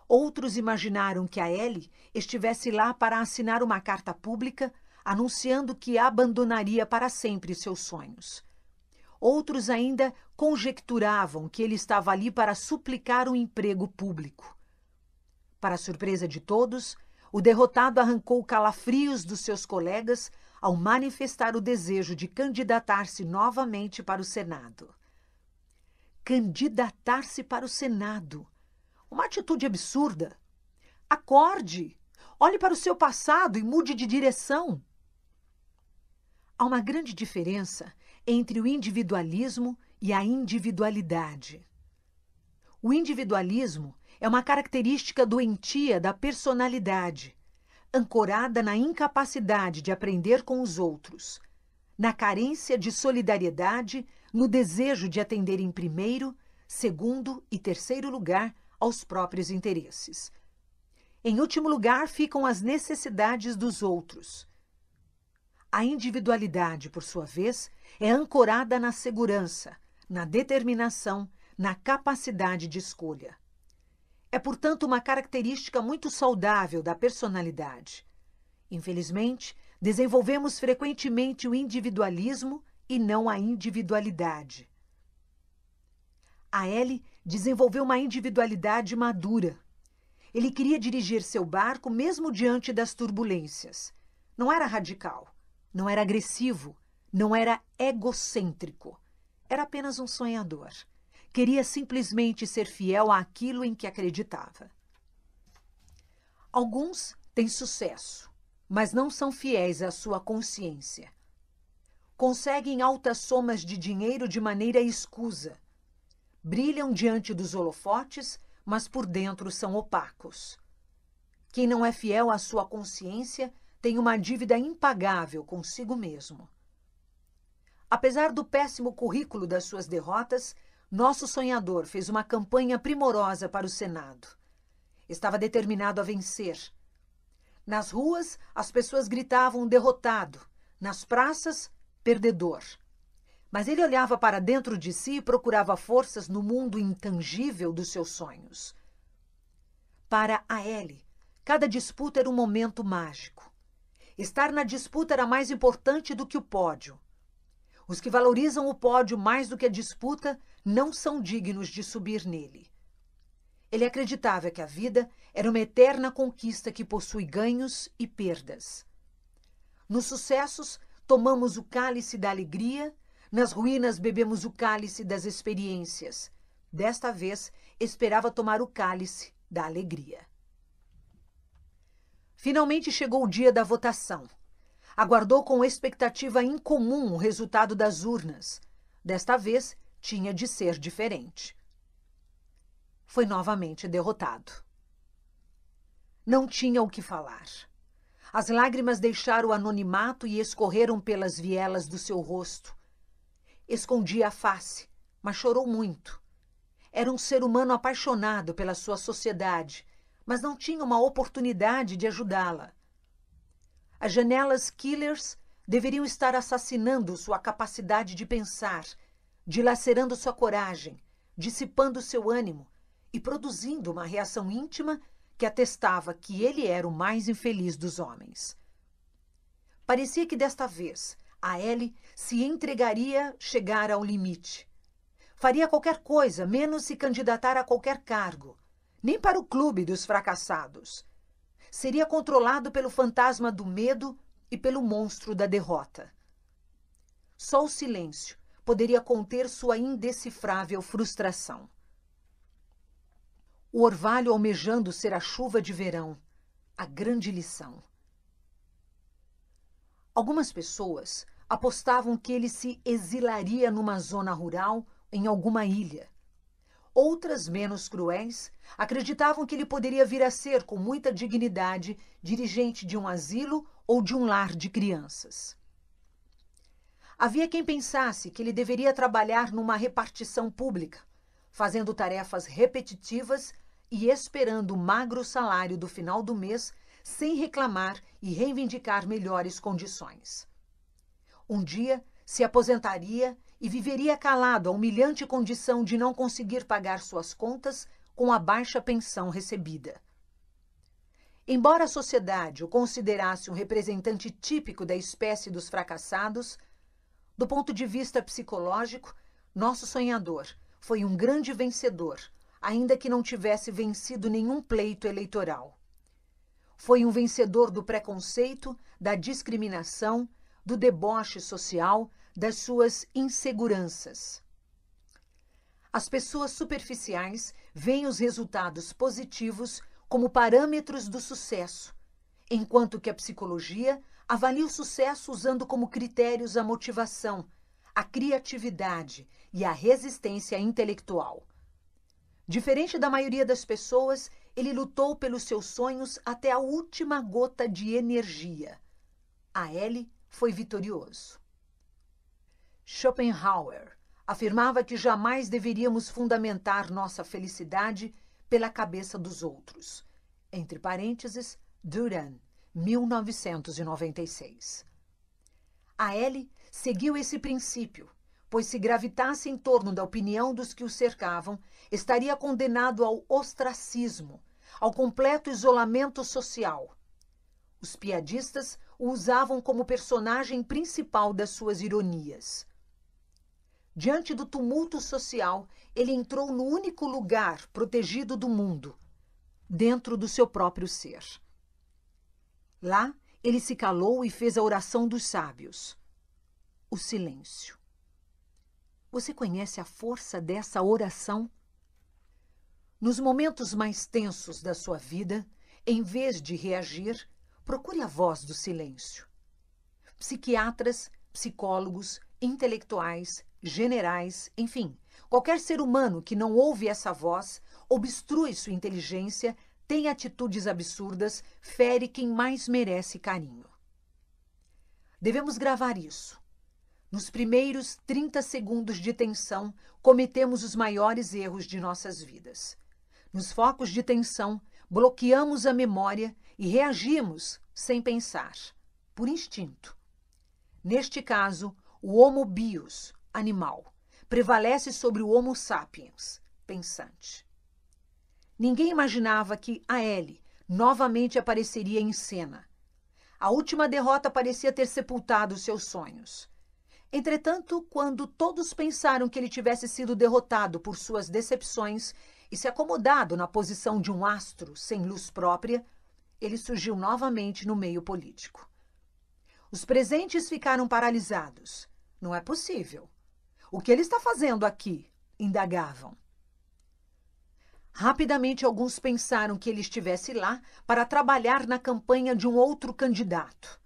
Outros imaginaram que a Ellie estivesse lá para assinar uma carta pública anunciando que abandonaria para sempre seus sonhos. Outros ainda conjecturavam que ele estava ali para suplicar um emprego público. Para surpresa de todos, o derrotado arrancou calafrios dos seus colegas ao manifestar o desejo de candidatar-se novamente para o Senado. Candidatar-se para o Senado. Uma atitude absurda. Acorde! Olhe para o seu passado e mude de direção. Há uma grande diferença entre o individualismo e a individualidade. O individualismo é uma característica doentia da personalidade, ancorada na incapacidade de aprender com os outros, na carência de solidariedade, no desejo de atender em primeiro, segundo e terceiro lugar aos próprios interesses. Em último lugar, ficam as necessidades dos outros. A individualidade, por sua vez, é ancorada na segurança, na determinação, na capacidade de escolha. É, portanto, uma característica muito saudável da personalidade. Infelizmente, desenvolvemos frequentemente o individualismo e não a individualidade. A Ellie desenvolveu uma individualidade madura. Ele queria dirigir seu barco mesmo diante das turbulências. Não era radical, não era agressivo, não era egocêntrico. Era apenas um sonhador. Queria simplesmente ser fiel àquilo em que acreditava. Alguns têm sucesso, mas não são fiéis à sua consciência. Conseguem altas somas de dinheiro de maneira escusa Brilham diante dos holofotes, mas por dentro são opacos. Quem não é fiel à sua consciência tem uma dívida impagável consigo mesmo. Apesar do péssimo currículo das suas derrotas, nosso sonhador fez uma campanha primorosa para o Senado. Estava determinado a vencer. Nas ruas, as pessoas gritavam derrotado, nas praças, perdedor. Mas ele olhava para dentro de si e procurava forças no mundo intangível dos seus sonhos. Para a Ellie, cada disputa era um momento mágico. Estar na disputa era mais importante do que o pódio. Os que valorizam o pódio mais do que a disputa não são dignos de subir nele. Ele acreditava que a vida era uma eterna conquista que possui ganhos e perdas. Nos sucessos, tomamos o cálice da alegria, nas ruínas, bebemos o cálice das experiências. Desta vez, esperava tomar o cálice da alegria. Finalmente chegou o dia da votação. Aguardou com expectativa incomum o resultado das urnas. Desta vez, tinha de ser diferente foi novamente derrotado. Não tinha o que falar. As lágrimas deixaram o anonimato e escorreram pelas vielas do seu rosto. Escondia a face, mas chorou muito. Era um ser humano apaixonado pela sua sociedade, mas não tinha uma oportunidade de ajudá-la. As janelas killers deveriam estar assassinando sua capacidade de pensar, dilacerando sua coragem, dissipando seu ânimo, e produzindo uma reação íntima que atestava que ele era o mais infeliz dos homens. Parecia que desta vez a Ellie se entregaria chegar ao limite. Faria qualquer coisa, menos se candidatar a qualquer cargo, nem para o clube dos fracassados. Seria controlado pelo fantasma do medo e pelo monstro da derrota. Só o silêncio poderia conter sua indecifrável frustração o orvalho almejando ser a chuva de verão, a grande lição. Algumas pessoas apostavam que ele se exilaria numa zona rural em alguma ilha. Outras, menos cruéis, acreditavam que ele poderia vir a ser, com muita dignidade, dirigente de um asilo ou de um lar de crianças. Havia quem pensasse que ele deveria trabalhar numa repartição pública, fazendo tarefas repetitivas e esperando o magro salário do final do mês sem reclamar e reivindicar melhores condições. Um dia se aposentaria e viveria calado a humilhante condição de não conseguir pagar suas contas com a baixa pensão recebida. Embora a sociedade o considerasse um representante típico da espécie dos fracassados, do ponto de vista psicológico, nosso sonhador foi um grande vencedor ainda que não tivesse vencido nenhum pleito eleitoral. Foi um vencedor do preconceito, da discriminação, do deboche social, das suas inseguranças. As pessoas superficiais veem os resultados positivos como parâmetros do sucesso, enquanto que a psicologia avalia o sucesso usando como critérios a motivação, a criatividade e a resistência intelectual. Diferente da maioria das pessoas, ele lutou pelos seus sonhos até a última gota de energia. A Ellie foi vitorioso. Schopenhauer afirmava que jamais deveríamos fundamentar nossa felicidade pela cabeça dos outros. Entre parênteses, Duran, 1996. A Ellie seguiu esse princípio pois se gravitasse em torno da opinião dos que o cercavam, estaria condenado ao ostracismo, ao completo isolamento social. Os piadistas o usavam como personagem principal das suas ironias. Diante do tumulto social, ele entrou no único lugar protegido do mundo, dentro do seu próprio ser. Lá, ele se calou e fez a oração dos sábios: o silêncio. Você conhece a força dessa oração? Nos momentos mais tensos da sua vida, em vez de reagir, procure a voz do silêncio. Psiquiatras, psicólogos, intelectuais, generais, enfim, qualquer ser humano que não ouve essa voz, obstrui sua inteligência, tem atitudes absurdas, fere quem mais merece carinho. Devemos gravar isso nos primeiros 30 segundos de tensão, cometemos os maiores erros de nossas vidas. Nos focos de tensão, bloqueamos a memória e reagimos sem pensar, por instinto. Neste caso, o Homo bios, animal, prevalece sobre o Homo sapiens, pensante. Ninguém imaginava que a Ellie novamente apareceria em cena. A última derrota parecia ter sepultado seus sonhos. Entretanto, quando todos pensaram que ele tivesse sido derrotado por suas decepções e se acomodado na posição de um astro sem luz própria, ele surgiu novamente no meio político. Os presentes ficaram paralisados. Não é possível. O que ele está fazendo aqui? indagavam. Rapidamente, alguns pensaram que ele estivesse lá para trabalhar na campanha de um outro candidato.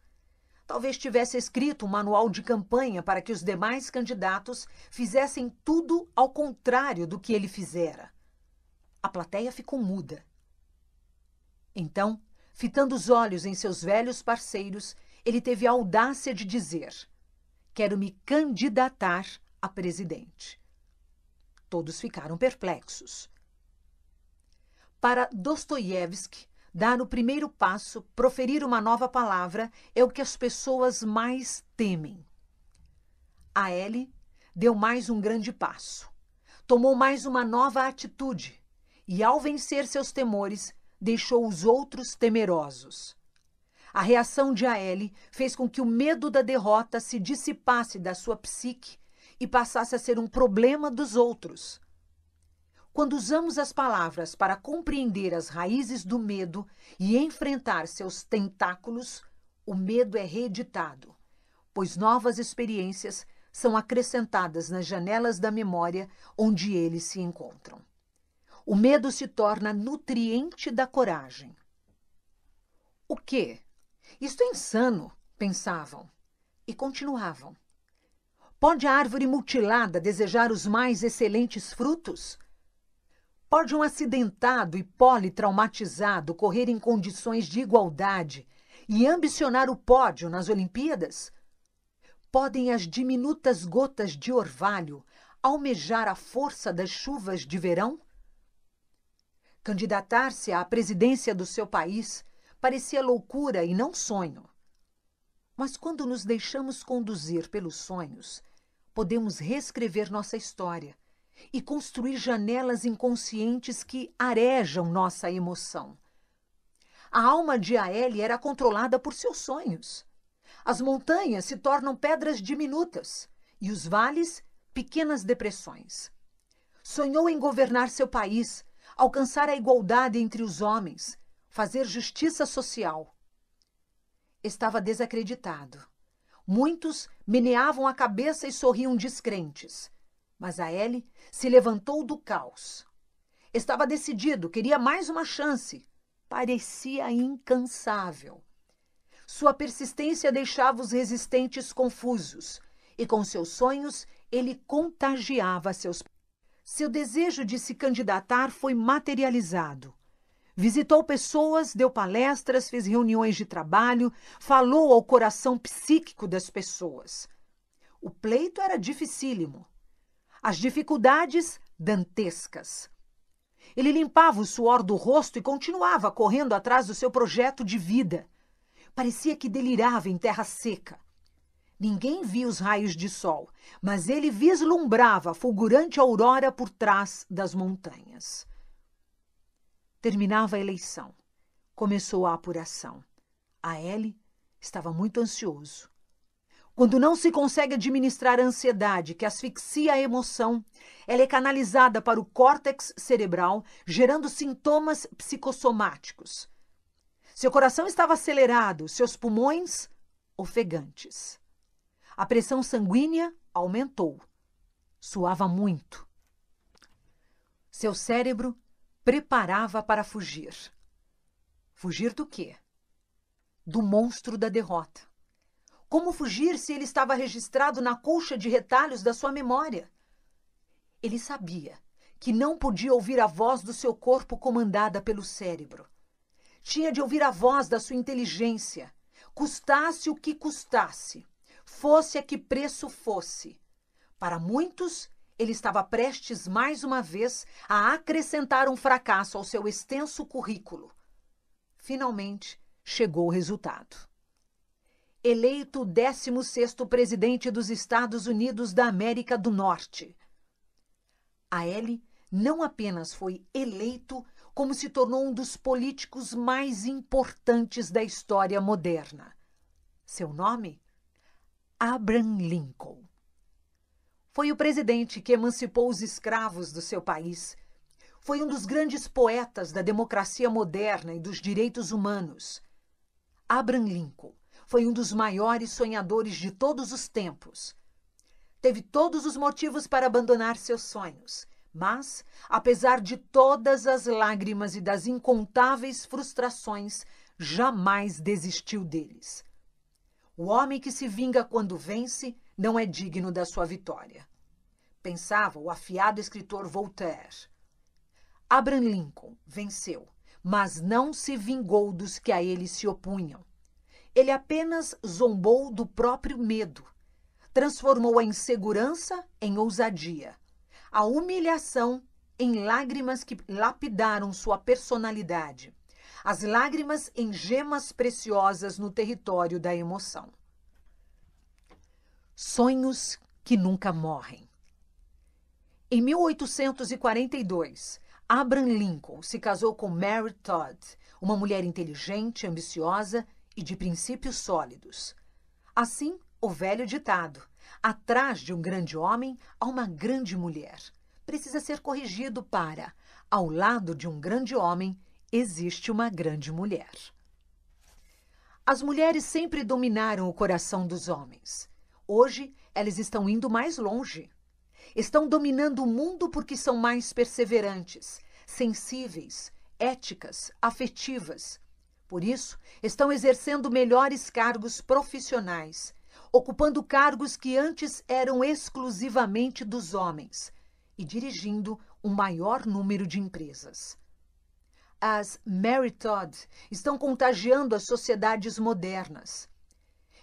Talvez tivesse escrito um manual de campanha para que os demais candidatos fizessem tudo ao contrário do que ele fizera. A plateia ficou muda. Então, fitando os olhos em seus velhos parceiros, ele teve a audácia de dizer: Quero me candidatar a presidente. Todos ficaram perplexos. Para Dostoiévski, dar o primeiro passo, proferir uma nova palavra, é o que as pessoas mais temem. A Ellie deu mais um grande passo. Tomou mais uma nova atitude e, ao vencer seus temores, deixou os outros temerosos. A reação de Aele fez com que o medo da derrota se dissipasse da sua psique e passasse a ser um problema dos outros. Quando usamos as palavras para compreender as raízes do medo e enfrentar seus tentáculos, o medo é reeditado, pois novas experiências são acrescentadas nas janelas da memória onde eles se encontram. O medo se torna nutriente da coragem. O quê? Isto é insano, pensavam, e continuavam. Pode a árvore mutilada desejar os mais excelentes frutos? Pode um acidentado e politraumatizado correr em condições de igualdade e ambicionar o pódio nas Olimpíadas? Podem as diminutas gotas de orvalho almejar a força das chuvas de verão? Candidatar-se à presidência do seu país parecia loucura e não sonho. Mas quando nos deixamos conduzir pelos sonhos, podemos reescrever nossa história e construir janelas inconscientes que arejam nossa emoção. A alma de Aélia era controlada por seus sonhos. As montanhas se tornam pedras diminutas e os vales, pequenas depressões. Sonhou em governar seu país, alcançar a igualdade entre os homens, fazer justiça social. Estava desacreditado. Muitos meneavam a cabeça e sorriam descrentes. Mas a Ellie se levantou do caos. Estava decidido, queria mais uma chance. Parecia incansável. Sua persistência deixava os resistentes confusos, e com seus sonhos ele contagiava seus. Seu desejo de se candidatar foi materializado. Visitou pessoas, deu palestras, fez reuniões de trabalho, falou ao coração psíquico das pessoas. O pleito era dificílimo as dificuldades dantescas. Ele limpava o suor do rosto e continuava correndo atrás do seu projeto de vida. Parecia que delirava em terra seca. Ninguém via os raios de sol, mas ele vislumbrava a fulgurante aurora por trás das montanhas. Terminava a eleição. Começou a apuração. A Ellie estava muito ansioso. Quando não se consegue administrar a ansiedade que asfixia a emoção, ela é canalizada para o córtex cerebral, gerando sintomas psicossomáticos. Seu coração estava acelerado, seus pulmões ofegantes. A pressão sanguínea aumentou. Suava muito. Seu cérebro preparava para fugir. Fugir do quê? Do monstro da derrota. Como fugir se ele estava registrado na colcha de retalhos da sua memória? Ele sabia que não podia ouvir a voz do seu corpo comandada pelo cérebro. Tinha de ouvir a voz da sua inteligência, custasse o que custasse, fosse a que preço fosse. Para muitos, ele estava prestes mais uma vez a acrescentar um fracasso ao seu extenso currículo. Finalmente, chegou o resultado eleito o 16º presidente dos Estados Unidos da América do Norte. A L não apenas foi eleito, como se tornou um dos políticos mais importantes da história moderna. Seu nome? Abraham Lincoln. Foi o presidente que emancipou os escravos do seu país. Foi um dos grandes poetas da democracia moderna e dos direitos humanos. Abraham Lincoln foi um dos maiores sonhadores de todos os tempos. Teve todos os motivos para abandonar seus sonhos, mas, apesar de todas as lágrimas e das incontáveis frustrações, jamais desistiu deles. O homem que se vinga quando vence não é digno da sua vitória. Pensava o afiado escritor Voltaire. Abraham Lincoln venceu, mas não se vingou dos que a ele se opunham. Ele apenas zombou do próprio medo. Transformou a insegurança em ousadia, a humilhação em lágrimas que lapidaram sua personalidade, as lágrimas em gemas preciosas no território da emoção. Sonhos que nunca morrem. Em 1842, Abraham Lincoln se casou com Mary Todd, uma mulher inteligente, ambiciosa e de princípios sólidos. Assim, o velho ditado: atrás de um grande homem há uma grande mulher, precisa ser corrigido para ao lado de um grande homem existe uma grande mulher. As mulheres sempre dominaram o coração dos homens. Hoje, elas estão indo mais longe. Estão dominando o mundo porque são mais perseverantes, sensíveis, éticas, afetivas. Por isso, estão exercendo melhores cargos profissionais, ocupando cargos que antes eram exclusivamente dos homens e dirigindo um maior número de empresas. As Mary Todd estão contagiando as sociedades modernas.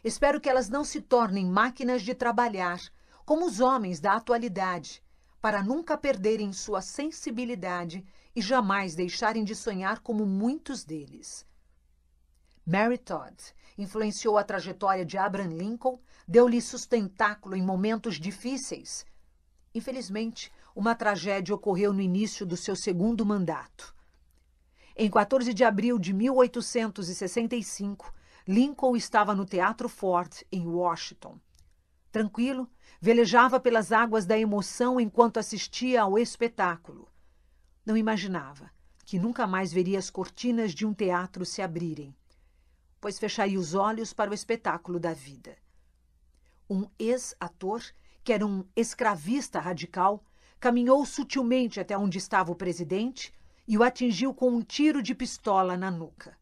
Espero que elas não se tornem máquinas de trabalhar, como os homens da atualidade, para nunca perderem sua sensibilidade e jamais deixarem de sonhar como muitos deles. Mary Todd influenciou a trajetória de Abraham Lincoln, deu-lhe sustentáculo em momentos difíceis. Infelizmente, uma tragédia ocorreu no início do seu segundo mandato. Em 14 de abril de 1865, Lincoln estava no Teatro Ford, em Washington. Tranquilo, velejava pelas águas da emoção enquanto assistia ao espetáculo. Não imaginava que nunca mais veria as cortinas de um teatro se abrirem, pois fecharia os olhos para o espetáculo da vida. Um ex-ator, que era um escravista radical, caminhou sutilmente até onde estava o presidente e o atingiu com um tiro de pistola na nuca.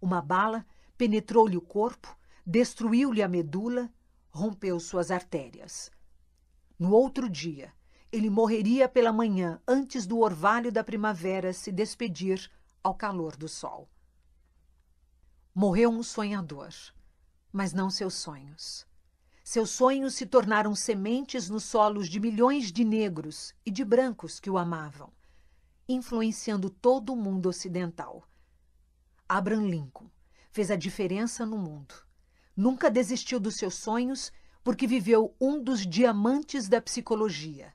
Uma bala penetrou-lhe o corpo, destruiu-lhe a medula, rompeu suas artérias. No outro dia, ele morreria pela manhã antes do orvalho da primavera se despedir ao calor do sol. Morreu um sonhador, mas não seus sonhos. Seus sonhos se tornaram sementes nos solos de milhões de negros e de brancos que o amavam, influenciando todo o mundo ocidental. Abraham Lincoln fez a diferença no mundo. Nunca desistiu dos seus sonhos porque viveu um dos diamantes da psicologia.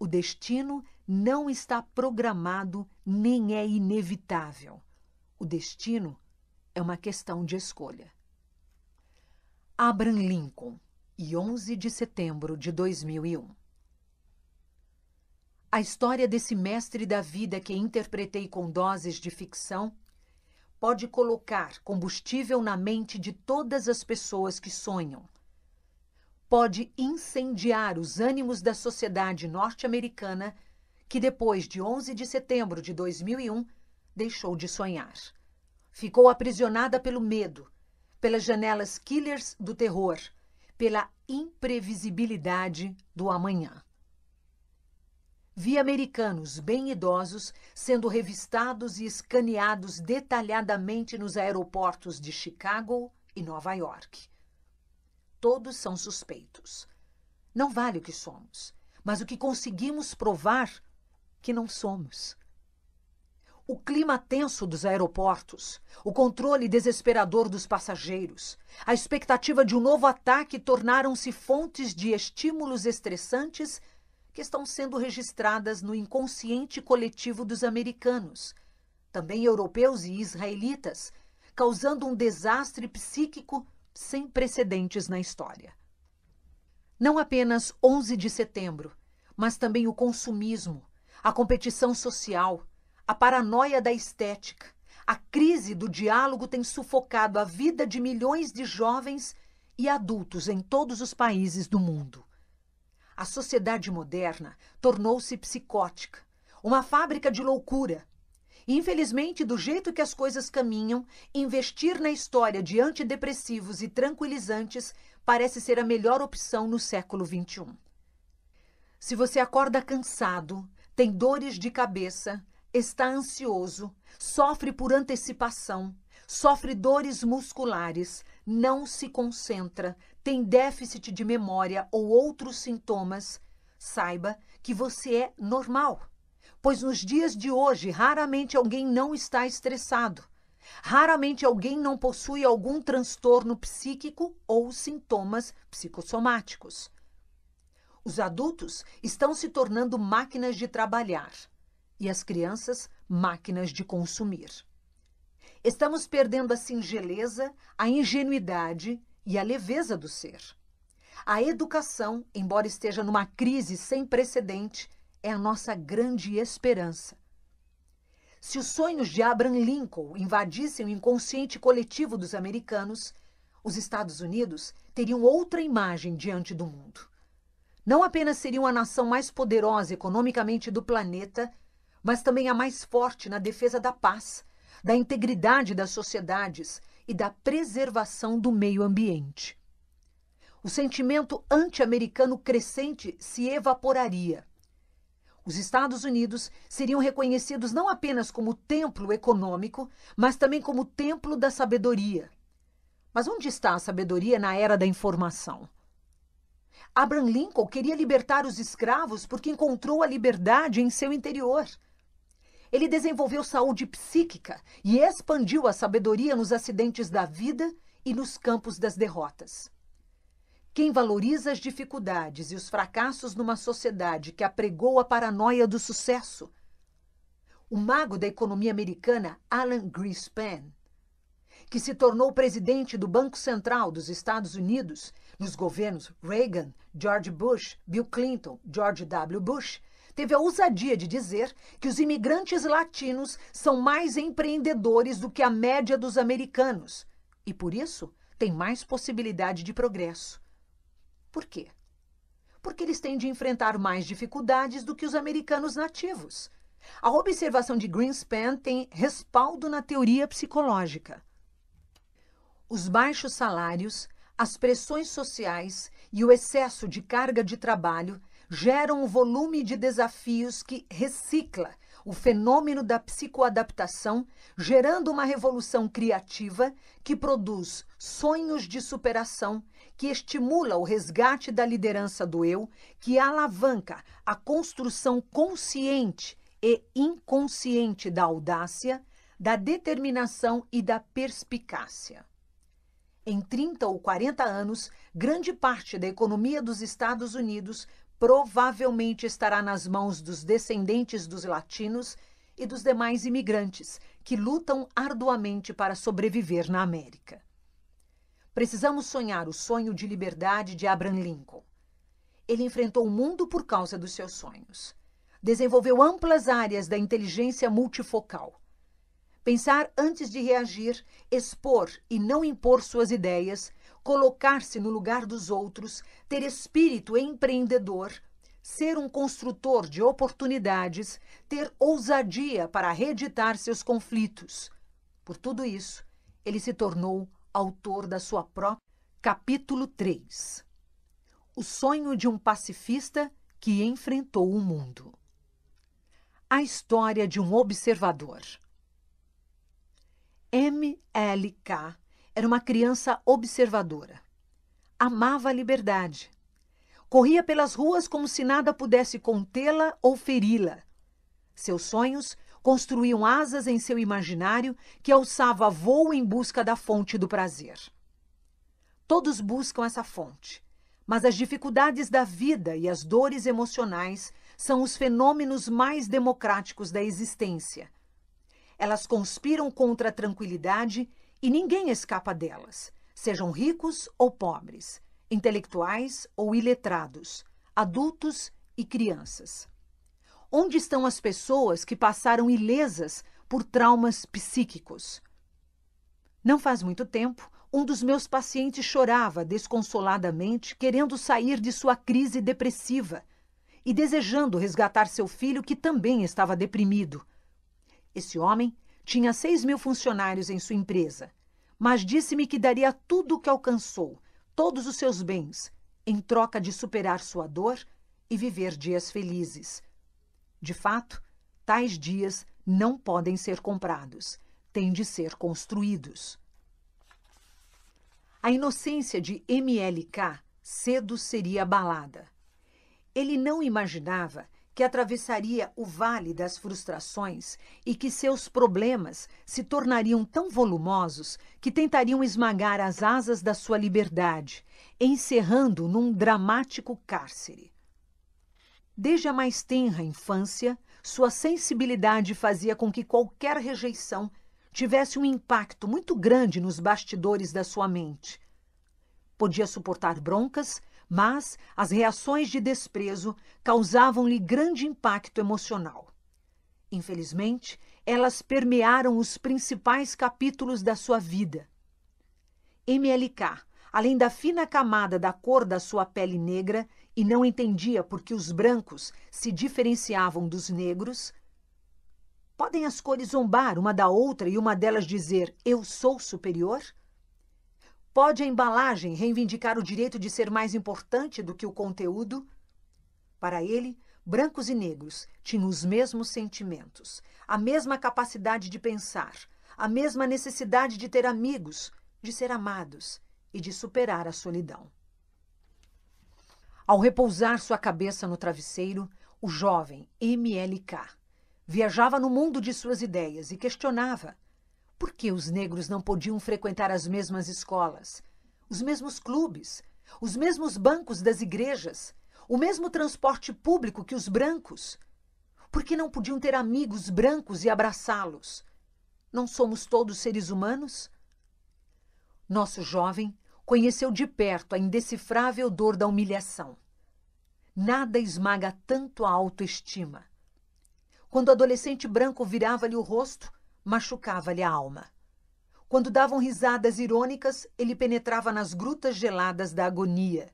O destino não está programado nem é inevitável. O destino é uma questão de escolha. Abraham Lincoln, e 11 de setembro de 2001. A história desse mestre da vida que interpretei com doses de ficção pode colocar combustível na mente de todas as pessoas que sonham. Pode incendiar os ânimos da sociedade norte-americana que, depois de 11 de setembro de 2001, deixou de sonhar. Ficou aprisionada pelo medo, pelas janelas killers do terror, pela imprevisibilidade do amanhã vi americanos bem idosos sendo revistados e escaneados detalhadamente nos aeroportos de Chicago e Nova York. Todos são suspeitos. Não vale o que somos, mas o que conseguimos provar que não somos. O clima tenso dos aeroportos, o controle desesperador dos passageiros, a expectativa de um novo ataque tornaram-se fontes de estímulos estressantes que estão sendo registradas no inconsciente coletivo dos americanos, também europeus e israelitas, causando um desastre psíquico sem precedentes na história. Não apenas 11 de setembro, mas também o consumismo, a competição social, a paranoia da estética, a crise do diálogo tem sufocado a vida de milhões de jovens e adultos em todos os países do mundo. A sociedade moderna tornou-se psicótica, uma fábrica de loucura. E, infelizmente, do jeito que as coisas caminham, investir na história de antidepressivos e tranquilizantes parece ser a melhor opção no século XXI. Se você acorda cansado, tem dores de cabeça, está ansioso, sofre por antecipação, sofre dores musculares, não se concentra, tem déficit de memória ou outros sintomas, saiba que você é normal. Pois nos dias de hoje, raramente alguém não está estressado. Raramente alguém não possui algum transtorno psíquico ou sintomas psicossomáticos. Os adultos estão se tornando máquinas de trabalhar e as crianças máquinas de consumir. Estamos perdendo a singeleza, a ingenuidade e a leveza do ser. A educação, embora esteja numa crise sem precedente, é a nossa grande esperança. Se os sonhos de Abraham Lincoln invadissem o inconsciente coletivo dos americanos, os Estados Unidos teriam outra imagem diante do mundo. Não apenas seriam a nação mais poderosa economicamente do planeta, mas também a mais forte na defesa da paz, da integridade das sociedades e da preservação do meio ambiente. O sentimento anti-americano crescente se evaporaria. Os Estados Unidos seriam reconhecidos não apenas como templo econômico, mas também como templo da sabedoria. Mas onde está a sabedoria na era da informação? Abraham Lincoln queria libertar os escravos porque encontrou a liberdade em seu interior. Ele desenvolveu saúde psíquica e expandiu a sabedoria nos acidentes da vida e nos campos das derrotas. Quem valoriza as dificuldades e os fracassos numa sociedade que apregou a paranoia do sucesso? O mago da economia americana Alan Greenspan, que se tornou presidente do Banco Central dos Estados Unidos nos governos Reagan, George Bush, Bill Clinton, George W. Bush, teve a ousadia de dizer que os imigrantes latinos são mais empreendedores do que a média dos americanos e, por isso, têm mais possibilidade de progresso. Por quê? Porque eles têm de enfrentar mais dificuldades do que os americanos nativos. A observação de Greenspan tem respaldo na teoria psicológica. Os baixos salários, as pressões sociais e o excesso de carga de trabalho geram um volume de desafios que recicla o fenômeno da psicoadaptação, gerando uma revolução criativa que produz sonhos de superação, que estimula o resgate da liderança do eu, que alavanca a construção consciente e inconsciente da audácia, da determinação e da perspicácia. Em 30 ou 40 anos, grande parte da economia dos Estados Unidos provavelmente estará nas mãos dos descendentes dos latinos e dos demais imigrantes que lutam arduamente para sobreviver na América. Precisamos sonhar o sonho de liberdade de Abraham Lincoln. Ele enfrentou o mundo por causa dos seus sonhos. Desenvolveu amplas áreas da inteligência multifocal. Pensar antes de reagir, expor e não impor suas ideias colocar-se no lugar dos outros, ter espírito empreendedor, ser um construtor de oportunidades, ter ousadia para reeditar seus conflitos. Por tudo isso, ele se tornou autor da sua própria capítulo 3. O sonho de um pacifista que enfrentou o mundo. A história de um observador. M.L.K era uma criança observadora. Amava a liberdade. Corria pelas ruas como se nada pudesse contê-la ou feri-la. Seus sonhos construíam asas em seu imaginário que alçava voo em busca da fonte do prazer. Todos buscam essa fonte, mas as dificuldades da vida e as dores emocionais são os fenômenos mais democráticos da existência. Elas conspiram contra a tranquilidade e ninguém escapa delas, sejam ricos ou pobres, intelectuais ou iletrados, adultos e crianças. Onde estão as pessoas que passaram ilesas por traumas psíquicos? Não faz muito tempo, um dos meus pacientes chorava desconsoladamente, querendo sair de sua crise depressiva e desejando resgatar seu filho, que também estava deprimido. Esse homem tinha seis mil funcionários em sua empresa, mas disse-me que daria tudo o que alcançou, todos os seus bens, em troca de superar sua dor e viver dias felizes. De fato, tais dias não podem ser comprados, têm de ser construídos. A inocência de MLK cedo seria abalada. Ele não imaginava que atravessaria o vale das frustrações e que seus problemas se tornariam tão volumosos que tentariam esmagar as asas da sua liberdade, encerrando num dramático cárcere. Desde a mais tenra infância, sua sensibilidade fazia com que qualquer rejeição tivesse um impacto muito grande nos bastidores da sua mente. Podia suportar broncas, mas as reações de desprezo causavam-lhe grande impacto emocional. Infelizmente, elas permearam os principais capítulos da sua vida. MLK, além da fina camada da cor da sua pele negra, e não entendia por que os brancos se diferenciavam dos negros, Podem as cores zombar uma da outra e uma delas dizer eu sou superior? Pode a embalagem reivindicar o direito de ser mais importante do que o conteúdo? Para ele, brancos e negros tinham os mesmos sentimentos, a mesma capacidade de pensar, a mesma necessidade de ter amigos, de ser amados e de superar a solidão. Ao repousar sua cabeça no travesseiro, o jovem MLK Viajava no mundo de suas ideias e questionava por que os negros não podiam frequentar as mesmas escolas, os mesmos clubes, os mesmos bancos das igrejas, o mesmo transporte público que os brancos. Por que não podiam ter amigos brancos e abraçá-los? Não somos todos seres humanos? Nosso jovem conheceu de perto a indecifrável dor da humilhação. Nada esmaga tanto a autoestima. Quando o adolescente branco virava-lhe o rosto, machucava-lhe a alma. Quando davam risadas irônicas, ele penetrava nas grutas geladas da agonia.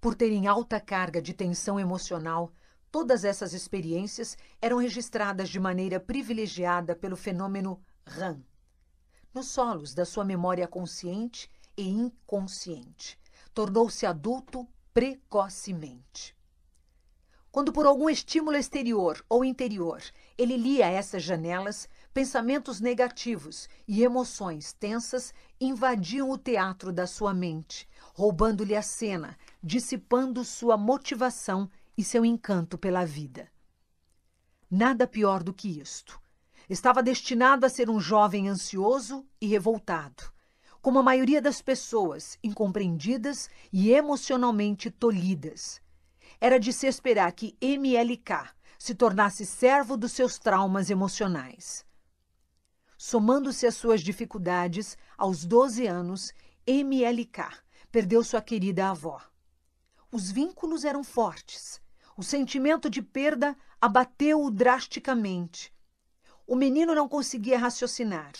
Por terem alta carga de tensão emocional, todas essas experiências eram registradas de maneira privilegiada pelo fenômeno RAM, nos solos da sua memória consciente e inconsciente. Tornou-se adulto precocemente. Quando por algum estímulo exterior ou interior ele lia essas janelas, pensamentos negativos e emoções tensas invadiam o teatro da sua mente, roubando-lhe a cena, dissipando sua motivação e seu encanto pela vida. Nada pior do que isto. Estava destinado a ser um jovem ansioso e revoltado, como a maioria das pessoas, incompreendidas e emocionalmente tolhidas era de se esperar que MLK se tornasse servo dos seus traumas emocionais. Somando-se às suas dificuldades, aos 12 anos, MLK perdeu sua querida avó. Os vínculos eram fortes. O sentimento de perda abateu-o drasticamente. O menino não conseguia raciocinar.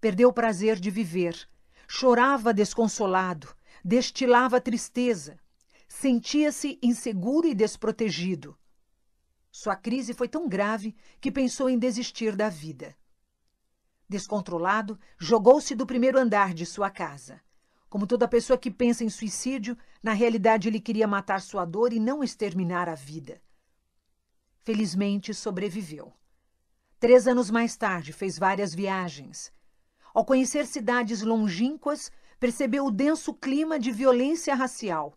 Perdeu o prazer de viver. Chorava desconsolado, destilava tristeza. Sentia-se inseguro e desprotegido. Sua crise foi tão grave que pensou em desistir da vida. Descontrolado, jogou-se do primeiro andar de sua casa. Como toda pessoa que pensa em suicídio, na realidade ele queria matar sua dor e não exterminar a vida. Felizmente sobreviveu. Três anos mais tarde, fez várias viagens. Ao conhecer cidades longínquas, percebeu o denso clima de violência racial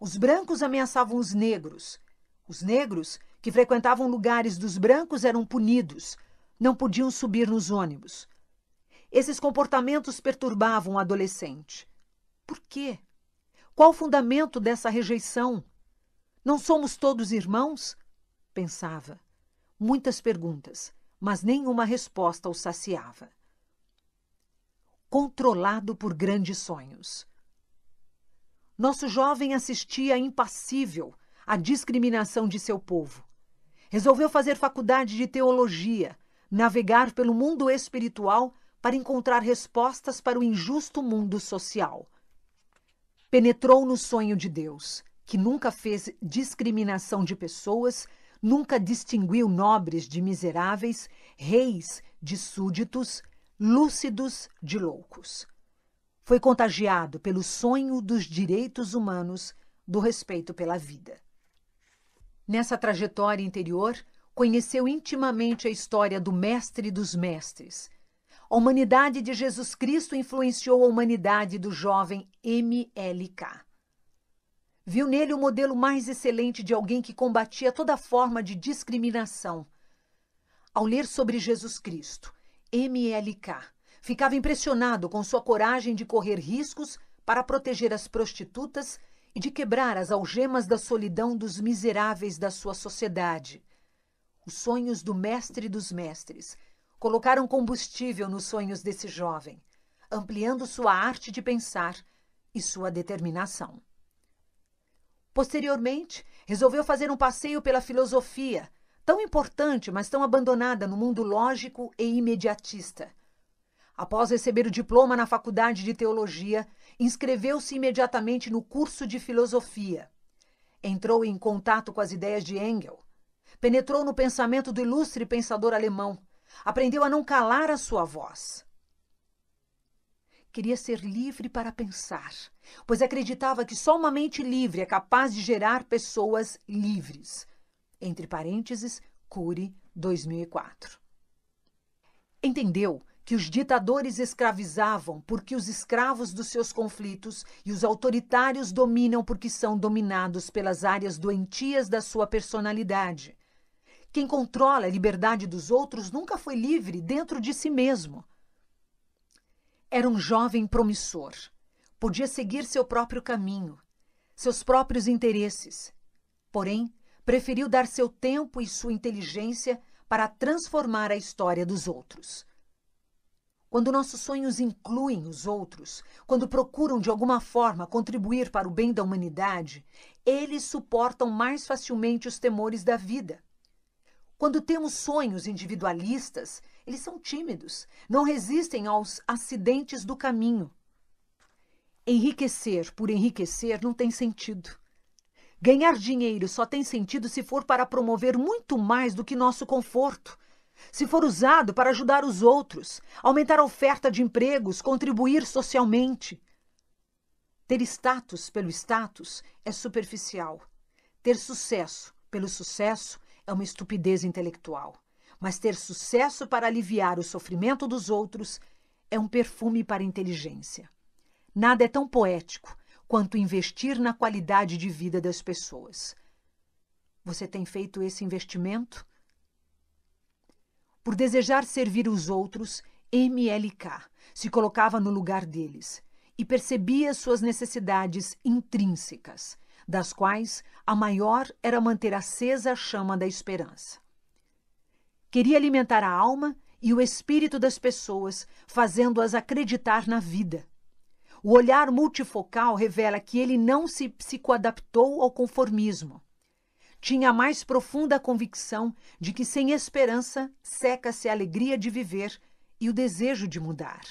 os brancos ameaçavam os negros. Os negros, que frequentavam lugares dos brancos, eram punidos, não podiam subir nos ônibus. Esses comportamentos perturbavam o adolescente. Por quê? Qual o fundamento dessa rejeição? Não somos todos irmãos? Pensava. Muitas perguntas, mas nenhuma resposta o saciava. Controlado por grandes sonhos. Nosso jovem assistia impassível à discriminação de seu povo. Resolveu fazer faculdade de teologia, navegar pelo mundo espiritual para encontrar respostas para o injusto mundo social. Penetrou no sonho de Deus, que nunca fez discriminação de pessoas, nunca distinguiu nobres de miseráveis, reis de súditos, lúcidos de loucos. Foi contagiado pelo sonho dos direitos humanos, do respeito pela vida. Nessa trajetória interior, conheceu intimamente a história do Mestre dos Mestres. A humanidade de Jesus Cristo influenciou a humanidade do jovem MLK. Viu nele o modelo mais excelente de alguém que combatia toda forma de discriminação. Ao ler sobre Jesus Cristo, MLK ficava impressionado com sua coragem de correr riscos para proteger as prostitutas e de quebrar as algemas da solidão dos miseráveis da sua sociedade. Os sonhos do mestre dos mestres colocaram combustível nos sonhos desse jovem, ampliando sua arte de pensar e sua determinação. Posteriormente, resolveu fazer um passeio pela filosofia, tão importante, mas tão abandonada no mundo lógico e imediatista. Após receber o diploma na faculdade de teologia, inscreveu-se imediatamente no curso de filosofia. Entrou em contato com as ideias de Engel. Penetrou no pensamento do ilustre pensador alemão. Aprendeu a não calar a sua voz. Queria ser livre para pensar, pois acreditava que só uma mente livre é capaz de gerar pessoas livres. Entre parênteses, Cury, 2004. Entendeu que os ditadores escravizavam porque os escravos dos seus conflitos e os autoritários dominam porque são dominados pelas áreas doentias da sua personalidade. Quem controla a liberdade dos outros nunca foi livre dentro de si mesmo. Era um jovem promissor. Podia seguir seu próprio caminho, seus próprios interesses. Porém, preferiu dar seu tempo e sua inteligência para transformar a história dos outros. Quando nossos sonhos incluem os outros, quando procuram de alguma forma contribuir para o bem da humanidade, eles suportam mais facilmente os temores da vida. Quando temos sonhos individualistas, eles são tímidos, não resistem aos acidentes do caminho. Enriquecer por enriquecer não tem sentido. Ganhar dinheiro só tem sentido se for para promover muito mais do que nosso conforto se for usado para ajudar os outros, aumentar a oferta de empregos, contribuir socialmente. Ter status pelo status é superficial. Ter sucesso pelo sucesso é uma estupidez intelectual. Mas ter sucesso para aliviar o sofrimento dos outros é um perfume para a inteligência. Nada é tão poético quanto investir na qualidade de vida das pessoas. Você tem feito esse investimento? Por desejar servir os outros, MLK se colocava no lugar deles e percebia suas necessidades intrínsecas, das quais a maior era manter acesa a chama da esperança. Queria alimentar a alma e o espírito das pessoas, fazendo-as acreditar na vida. O olhar multifocal revela que ele não se psicoadaptou ao conformismo tinha a mais profunda convicção de que sem esperança seca-se a alegria de viver e o desejo de mudar.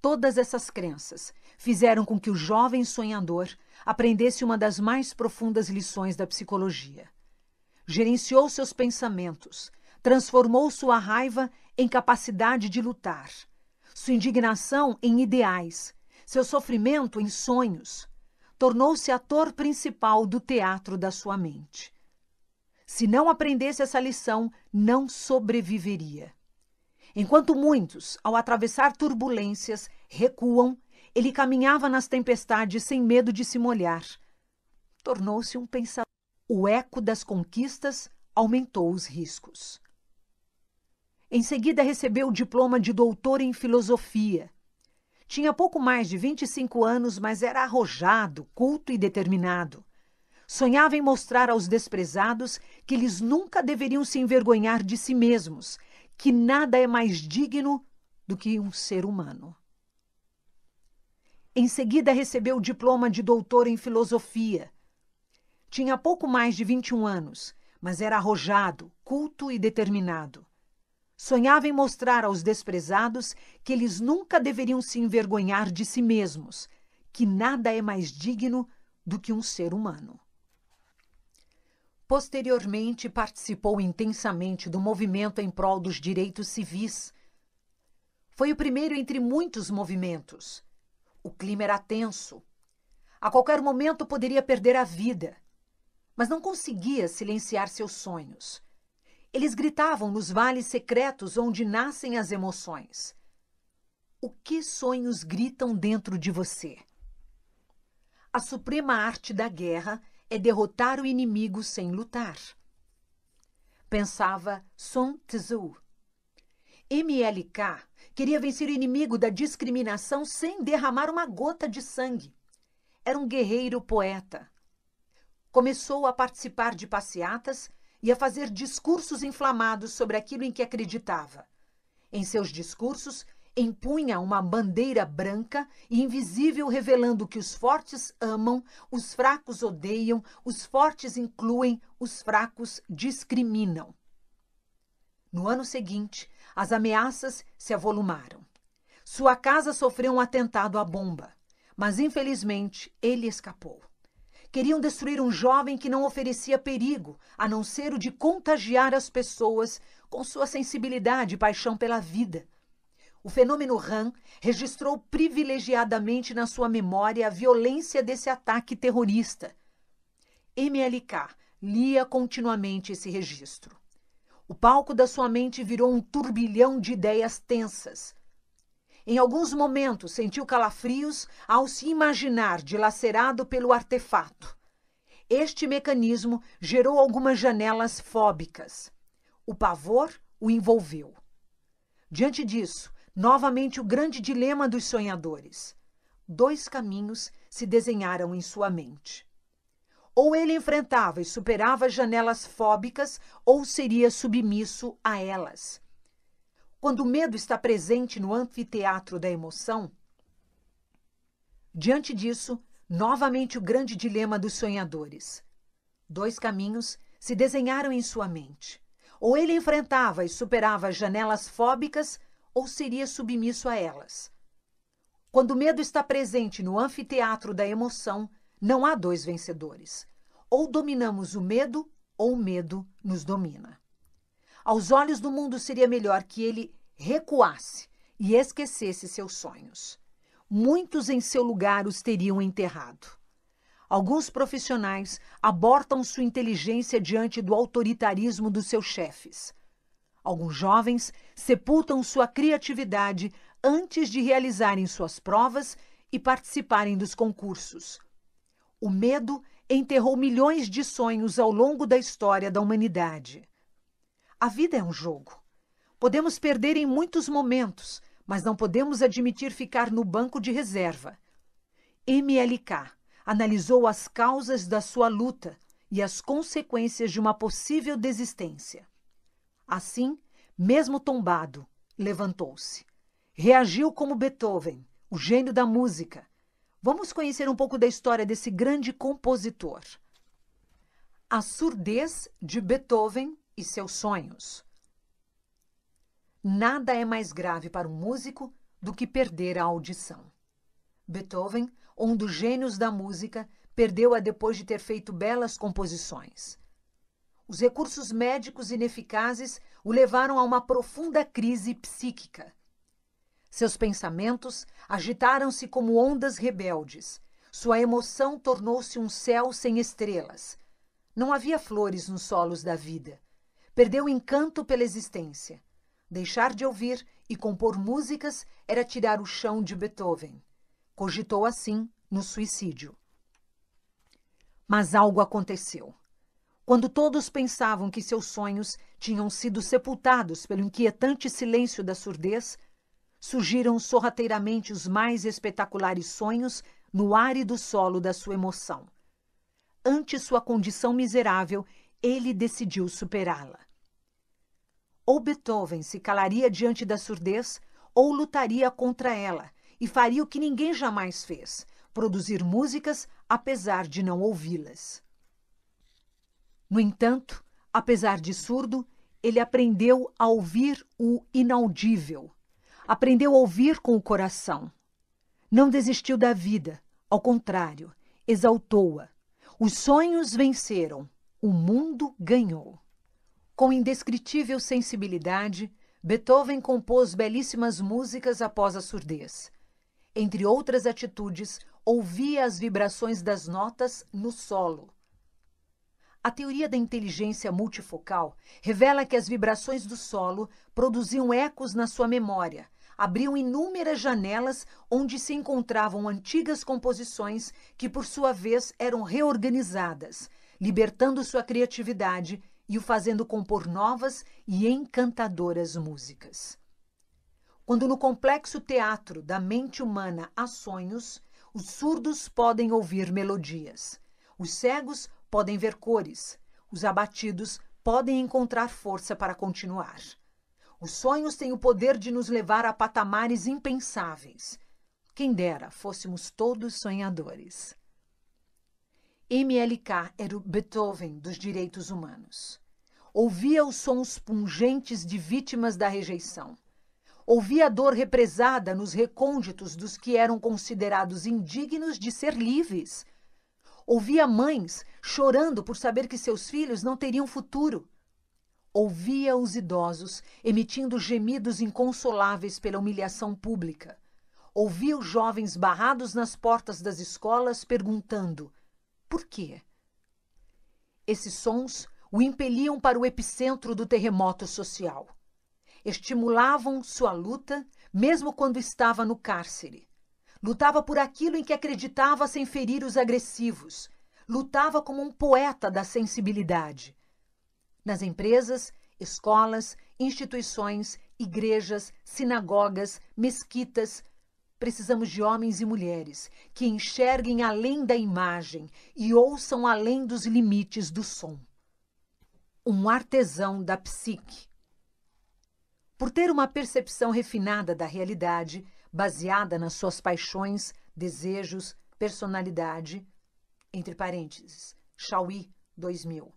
Todas essas crenças fizeram com que o jovem sonhador aprendesse uma das mais profundas lições da psicologia. Gerenciou seus pensamentos, transformou sua raiva em capacidade de lutar, sua indignação em ideais, seu sofrimento em sonhos, tornou-se ator principal do teatro da sua mente. Se não aprendesse essa lição, não sobreviveria. Enquanto muitos, ao atravessar turbulências, recuam, ele caminhava nas tempestades sem medo de se molhar. Tornou-se um pensador. O eco das conquistas aumentou os riscos. Em seguida, recebeu o diploma de doutor em filosofia tinha pouco mais de 25 anos, mas era arrojado, culto e determinado. Sonhava em mostrar aos desprezados que eles nunca deveriam se envergonhar de si mesmos, que nada é mais digno do que um ser humano. Em seguida, recebeu o diploma de doutor em filosofia. Tinha pouco mais de 21 anos, mas era arrojado, culto e determinado. Sonhava em mostrar aos desprezados que eles nunca deveriam se envergonhar de si mesmos, que nada é mais digno do que um ser humano. Posteriormente, participou intensamente do movimento em prol dos direitos civis. Foi o primeiro entre muitos movimentos. O clima era tenso. A qualquer momento poderia perder a vida. Mas não conseguia silenciar seus sonhos. Eles gritavam nos vales secretos onde nascem as emoções. O que sonhos gritam dentro de você? A suprema arte da guerra é derrotar o inimigo sem lutar. Pensava Sun Tzu. MLK queria vencer o inimigo da discriminação sem derramar uma gota de sangue. Era um guerreiro poeta. Começou a participar de passeatas e a fazer discursos inflamados sobre aquilo em que acreditava. Em seus discursos, empunha uma bandeira branca e invisível revelando que os fortes amam, os fracos odeiam, os fortes incluem, os fracos discriminam. No ano seguinte, as ameaças se avolumaram. Sua casa sofreu um atentado à bomba, mas infelizmente ele escapou. Queriam destruir um jovem que não oferecia perigo, a não ser o de contagiar as pessoas com sua sensibilidade e paixão pela vida. O fenômeno RAM registrou privilegiadamente na sua memória a violência desse ataque terrorista. MLK lia continuamente esse registro. O palco da sua mente virou um turbilhão de ideias tensas. Em alguns momentos sentiu calafrios ao se imaginar dilacerado pelo artefato. Este mecanismo gerou algumas janelas fóbicas. O pavor o envolveu. Diante disso, Novamente o grande dilema dos sonhadores. Dois caminhos se desenharam em sua mente. Ou ele enfrentava e superava janelas fóbicas, ou seria submisso a elas. Quando o medo está presente no anfiteatro da emoção, diante disso, novamente o grande dilema dos sonhadores. Dois caminhos se desenharam em sua mente. Ou ele enfrentava e superava janelas fóbicas, ou seria submisso a elas. Quando o medo está presente no anfiteatro da emoção, não há dois vencedores. Ou dominamos o medo, ou o medo nos domina. Aos olhos do mundo seria melhor que ele recuasse e esquecesse seus sonhos. Muitos em seu lugar os teriam enterrado. Alguns profissionais abortam sua inteligência diante do autoritarismo dos seus chefes. Alguns jovens sepultam sua criatividade antes de realizarem suas provas e participarem dos concursos. O medo enterrou milhões de sonhos ao longo da história da humanidade. A vida é um jogo. Podemos perder em muitos momentos, mas não podemos admitir ficar no banco de reserva. MLK analisou as causas da sua luta e as consequências de uma possível desistência. Assim, mesmo tombado, levantou-se. Reagiu como Beethoven, o gênio da música. Vamos conhecer um pouco da história desse grande compositor. A surdez de Beethoven e seus sonhos. Nada é mais grave para um músico do que perder a audição. Beethoven, um dos gênios da música, perdeu-a depois de ter feito belas composições. Os recursos médicos ineficazes o levaram a uma profunda crise psíquica. Seus pensamentos agitaram-se como ondas rebeldes. Sua emoção tornou-se um céu sem estrelas. Não havia flores nos solos da vida. Perdeu o encanto pela existência. Deixar de ouvir e compor músicas era tirar o chão de Beethoven. Cogitou assim no suicídio. Mas algo aconteceu. Quando todos pensavam que seus sonhos tinham sido sepultados pelo inquietante silêncio da surdez, surgiram sorrateiramente os mais espetaculares sonhos no árido solo da sua emoção. Ante sua condição miserável, ele decidiu superá-la. Ou Beethoven se calaria diante da surdez, ou lutaria contra ela e faria o que ninguém jamais fez: produzir músicas apesar de não ouvi-las. No entanto, apesar de surdo, ele aprendeu a ouvir o inaudível. Aprendeu a ouvir com o coração. Não desistiu da vida, ao contrário, exaltou-a. Os sonhos venceram, o mundo ganhou. Com indescritível sensibilidade, Beethoven compôs belíssimas músicas após a surdez. Entre outras atitudes, ouvia as vibrações das notas no solo. A teoria da inteligência multifocal revela que as vibrações do solo produziam ecos na sua memória, abriam inúmeras janelas onde se encontravam antigas composições que, por sua vez, eram reorganizadas, libertando sua criatividade e o fazendo compor novas e encantadoras músicas. Quando no complexo teatro da mente humana há sonhos, os surdos podem ouvir melodias, os cegos podem ver cores, os abatidos podem encontrar força para continuar. Os sonhos têm o poder de nos levar a patamares impensáveis. Quem dera fôssemos todos sonhadores. MLK era o Beethoven dos direitos humanos. Ouvia os sons pungentes de vítimas da rejeição. Ouvia a dor represada nos recônditos dos que eram considerados indignos de ser livres. Ouvia mães chorando por saber que seus filhos não teriam futuro. Ouvia os idosos emitindo gemidos inconsoláveis pela humilhação pública. Ouvia os jovens barrados nas portas das escolas perguntando: por quê? Esses sons o impeliam para o epicentro do terremoto social. Estimulavam sua luta, mesmo quando estava no cárcere. Lutava por aquilo em que acreditava sem ferir os agressivos. Lutava como um poeta da sensibilidade. Nas empresas, escolas, instituições, igrejas, sinagogas, mesquitas, Precisamos de homens e mulheres que enxerguem além da imagem e ouçam além dos limites do som. Um artesão da psique. Por ter uma percepção refinada da realidade, baseada nas suas paixões, desejos, personalidade, entre parênteses, Chauí, 2000.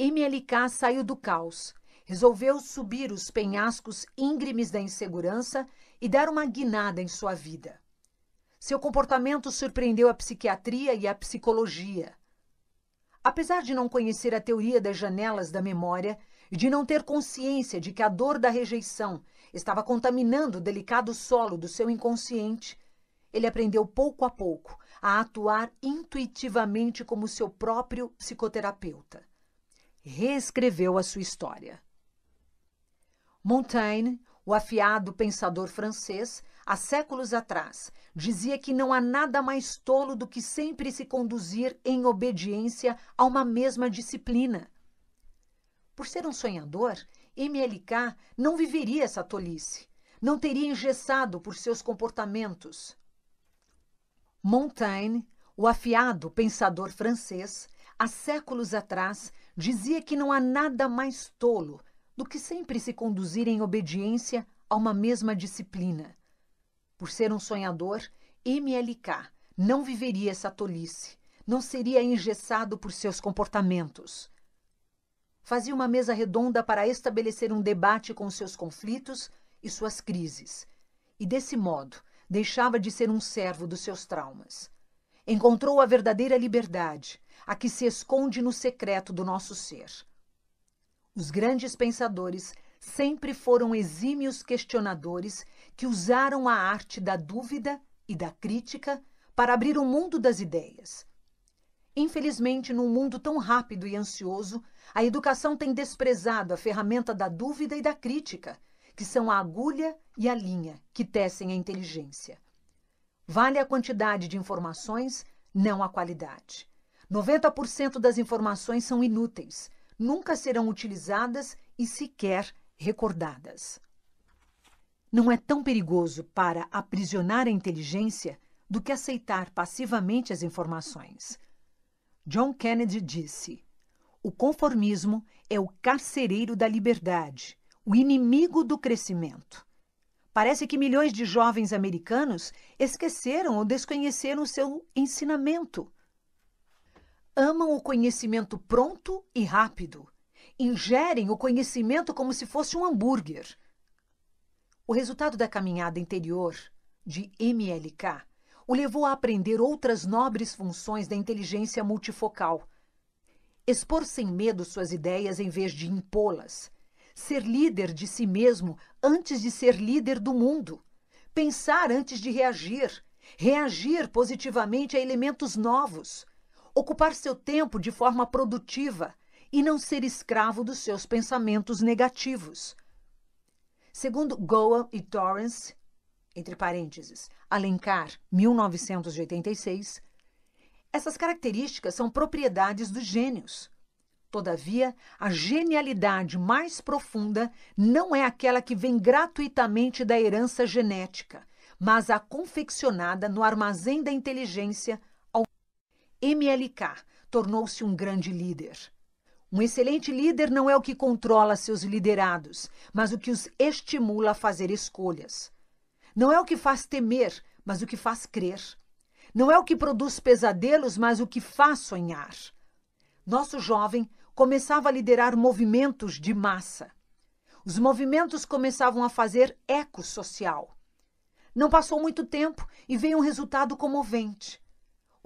MLK saiu do caos, resolveu subir os penhascos íngremes da insegurança e dar uma guinada em sua vida. Seu comportamento surpreendeu a psiquiatria e a psicologia. Apesar de não conhecer a teoria das janelas da memória e de não ter consciência de que a dor da rejeição estava contaminando o delicado solo do seu inconsciente, ele aprendeu pouco a pouco a atuar intuitivamente como seu próprio psicoterapeuta. Reescreveu a sua história. Montaigne o afiado pensador francês, há séculos atrás, dizia que não há nada mais tolo do que sempre se conduzir em obediência a uma mesma disciplina. Por ser um sonhador, MLK não viveria essa tolice, não teria engessado por seus comportamentos. Montaigne, o afiado pensador francês, há séculos atrás, dizia que não há nada mais tolo do que sempre se conduzir em obediência a uma mesma disciplina. Por ser um sonhador, MLK não viveria essa tolice, não seria engessado por seus comportamentos. Fazia uma mesa redonda para estabelecer um debate com seus conflitos e suas crises, e desse modo deixava de ser um servo dos seus traumas. Encontrou a verdadeira liberdade, a que se esconde no secreto do nosso ser. Os grandes pensadores sempre foram exímios questionadores que usaram a arte da dúvida e da crítica para abrir o mundo das ideias. Infelizmente, num mundo tão rápido e ansioso, a educação tem desprezado a ferramenta da dúvida e da crítica, que são a agulha e a linha que tecem a inteligência. Vale a quantidade de informações, não a qualidade. 90% das informações são inúteis, nunca serão utilizadas e sequer recordadas. Não é tão perigoso para aprisionar a inteligência do que aceitar passivamente as informações. John Kennedy disse: o conformismo é o carcereiro da liberdade, o inimigo do crescimento. Parece que milhões de jovens americanos esqueceram ou desconheceram o seu ensinamento. Amam o conhecimento pronto e rápido. Ingerem o conhecimento como se fosse um hambúrguer. O resultado da caminhada interior de MLK o levou a aprender outras nobres funções da inteligência multifocal. Expor sem medo suas ideias em vez de impô-las ser líder de si mesmo antes de ser líder do mundo, pensar antes de reagir, reagir positivamente a elementos novos, ocupar seu tempo de forma produtiva e não ser escravo dos seus pensamentos negativos. Segundo Goa e Torrance, entre parênteses, Alencar, 1986, essas características são propriedades dos gênios. Todavia, a genialidade mais profunda não é aquela que vem gratuitamente da herança genética, mas a confeccionada no armazém da inteligência. MLK tornou-se um grande líder. Um excelente líder não é o que controla seus liderados, mas o que os estimula a fazer escolhas. Não é o que faz temer, mas o que faz crer. Não é o que produz pesadelos, mas o que faz sonhar. Nosso jovem começava a liderar movimentos de massa. Os movimentos começavam a fazer eco social. Não passou muito tempo e veio um resultado comovente.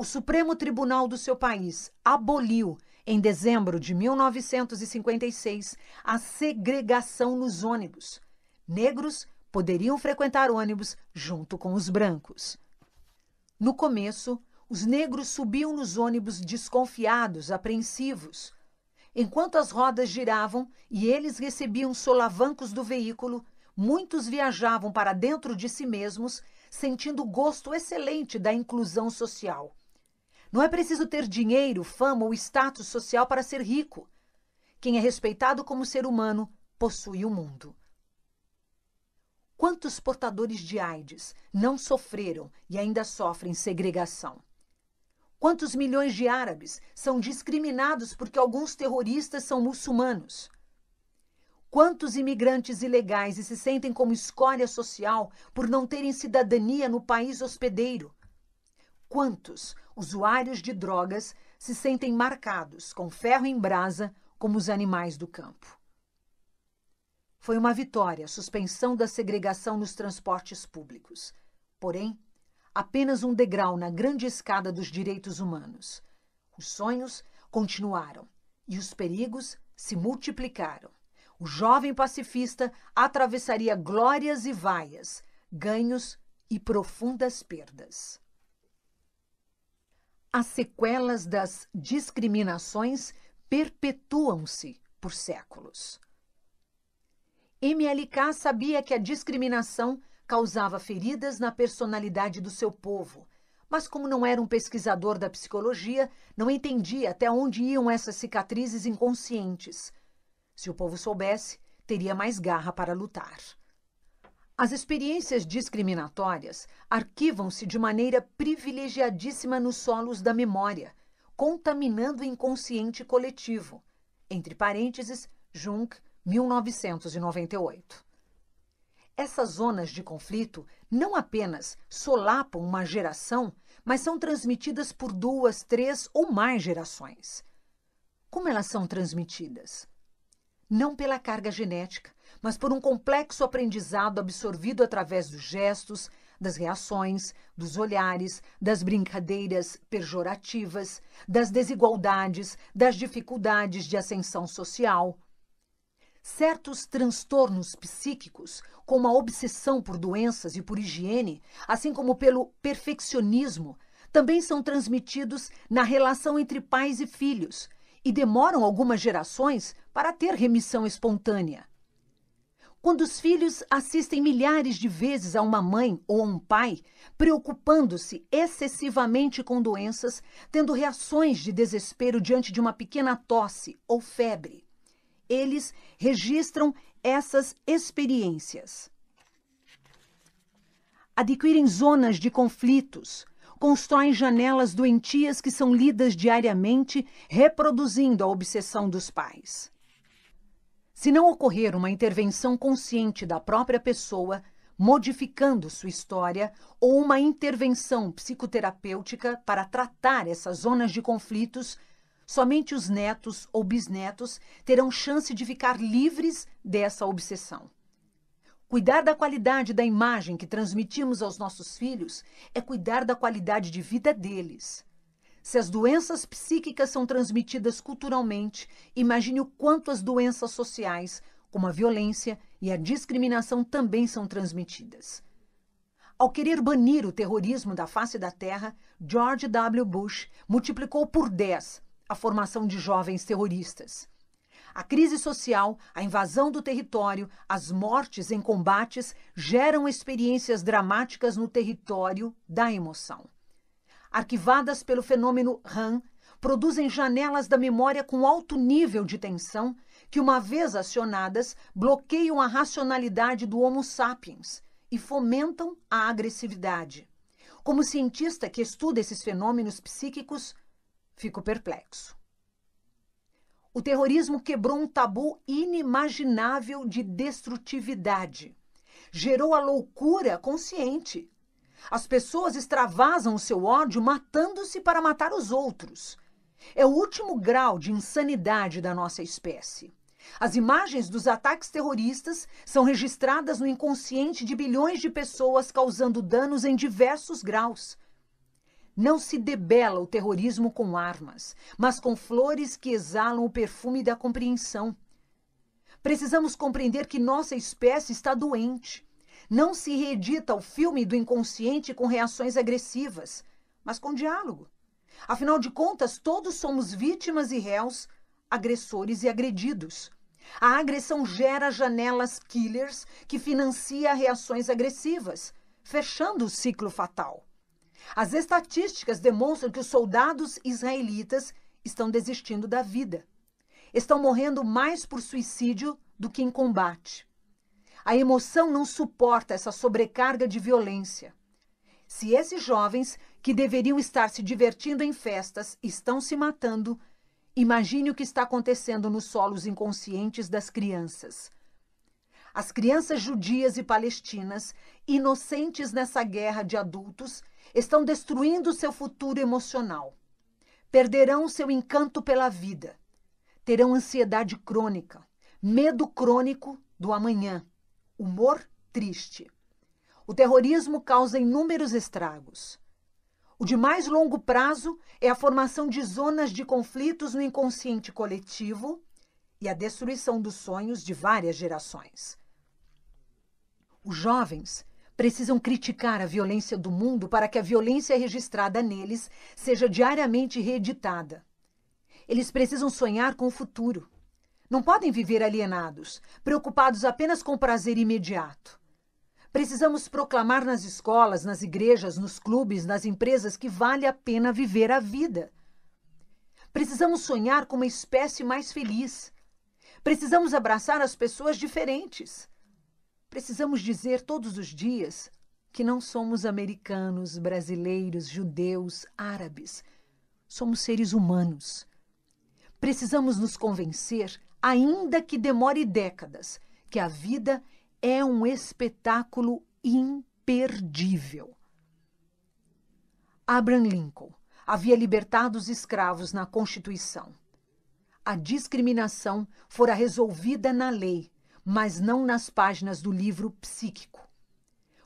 O Supremo Tribunal do seu país aboliu, em dezembro de 1956, a segregação nos ônibus. Negros poderiam frequentar ônibus junto com os brancos. No começo, os negros subiam nos ônibus desconfiados, apreensivos. Enquanto as rodas giravam e eles recebiam solavancos do veículo, muitos viajavam para dentro de si mesmos, sentindo o gosto excelente da inclusão social. Não é preciso ter dinheiro, fama ou status social para ser rico. Quem é respeitado como ser humano possui o mundo. Quantos portadores de AIDS não sofreram e ainda sofrem segregação? Quantos milhões de árabes são discriminados porque alguns terroristas são muçulmanos? Quantos imigrantes ilegais se sentem como escória social por não terem cidadania no país hospedeiro? Quantos usuários de drogas se sentem marcados com ferro em brasa como os animais do campo? Foi uma vitória a suspensão da segregação nos transportes públicos. Porém, apenas um degrau na grande escada dos direitos humanos. Os sonhos continuaram e os perigos se multiplicaram. O jovem pacifista atravessaria glórias e vaias, ganhos e profundas perdas. As sequelas das discriminações perpetuam-se por séculos. MLK sabia que a discriminação causava feridas na personalidade do seu povo. Mas, como não era um pesquisador da psicologia, não entendia até onde iam essas cicatrizes inconscientes. Se o povo soubesse, teria mais garra para lutar. As experiências discriminatórias arquivam-se de maneira privilegiadíssima nos solos da memória, contaminando o inconsciente coletivo. Entre parênteses, Jung, 1998. Essas zonas de conflito não apenas solapam uma geração, mas são transmitidas por duas, três ou mais gerações. Como elas são transmitidas? Não pela carga genética, mas por um complexo aprendizado absorvido através dos gestos, das reações, dos olhares, das brincadeiras pejorativas, das desigualdades, das dificuldades de ascensão social. Certos transtornos psíquicos, como a obsessão por doenças e por higiene, assim como pelo perfeccionismo, também são transmitidos na relação entre pais e filhos e demoram algumas gerações para ter remissão espontânea. Quando os filhos assistem milhares de vezes a uma mãe ou a um pai preocupando-se excessivamente com doenças, tendo reações de desespero diante de uma pequena tosse ou febre, eles registram essas experiências. Adquirem zonas de conflitos, constroem janelas doentias que são lidas diariamente, reproduzindo a obsessão dos pais. Se não ocorrer uma intervenção consciente da própria pessoa, modificando sua história ou uma intervenção psicoterapêutica para tratar essas zonas de conflitos, somente os netos ou bisnetos terão chance de ficar livres dessa obsessão. Cuidar da qualidade da imagem que transmitimos aos nossos filhos é cuidar da qualidade de vida deles. Se as doenças psíquicas são transmitidas culturalmente, imagine o quanto as doenças sociais, como a violência e a discriminação, também são transmitidas. Ao querer banir o terrorismo da face da terra, George W. Bush multiplicou por 10 a formação de jovens terroristas. A crise social, a invasão do território, as mortes em combates geram experiências dramáticas no território da emoção. Arquivadas pelo fenômeno RAM, produzem janelas da memória com alto nível de tensão que, uma vez acionadas, bloqueiam a racionalidade do Homo sapiens e fomentam a agressividade. Como cientista que estuda esses fenômenos psíquicos, fico perplexo. O terrorismo quebrou um tabu inimaginável de destrutividade. Gerou a loucura consciente. As pessoas extravasam o seu ódio matando-se para matar os outros. É o último grau de insanidade da nossa espécie. As imagens dos ataques terroristas são registradas no inconsciente de bilhões de pessoas, causando danos em diversos graus. Não se debela o terrorismo com armas, mas com flores que exalam o perfume da compreensão. Precisamos compreender que nossa espécie está doente. Não se reedita o filme do inconsciente com reações agressivas, mas com diálogo. Afinal de contas, todos somos vítimas e réus, agressores e agredidos. A agressão gera janelas killers que financia reações agressivas, fechando o ciclo fatal. As estatísticas demonstram que os soldados israelitas estão desistindo da vida. Estão morrendo mais por suicídio do que em combate. A emoção não suporta essa sobrecarga de violência. Se esses jovens, que deveriam estar se divertindo em festas, estão se matando, Imagine o que está acontecendo nos solos inconscientes das crianças. As crianças judias e palestinas, inocentes nessa guerra de adultos, estão destruindo seu futuro emocional. Perderão seu encanto pela vida. Terão ansiedade crônica, medo crônico do amanhã, humor triste. O terrorismo causa inúmeros estragos. O de mais longo prazo é a formação de zonas de conflitos no inconsciente coletivo e a destruição dos sonhos de várias gerações. Os jovens precisam criticar a violência do mundo para que a violência registrada neles seja diariamente reeditada. Eles precisam sonhar com o futuro. Não podem viver alienados, preocupados apenas com o prazer imediato. Precisamos proclamar nas escolas, nas igrejas, nos clubes, nas empresas que vale a pena viver a vida. Precisamos sonhar com uma espécie mais feliz. Precisamos abraçar as pessoas diferentes. Precisamos dizer todos os dias que não somos americanos, brasileiros, judeus, árabes. Somos seres humanos. Precisamos nos convencer, ainda que demore décadas, que a vida é um espetáculo imperdível. Abraham Lincoln havia libertado os escravos na Constituição. A discriminação fora resolvida na lei, mas não nas páginas do livro psíquico.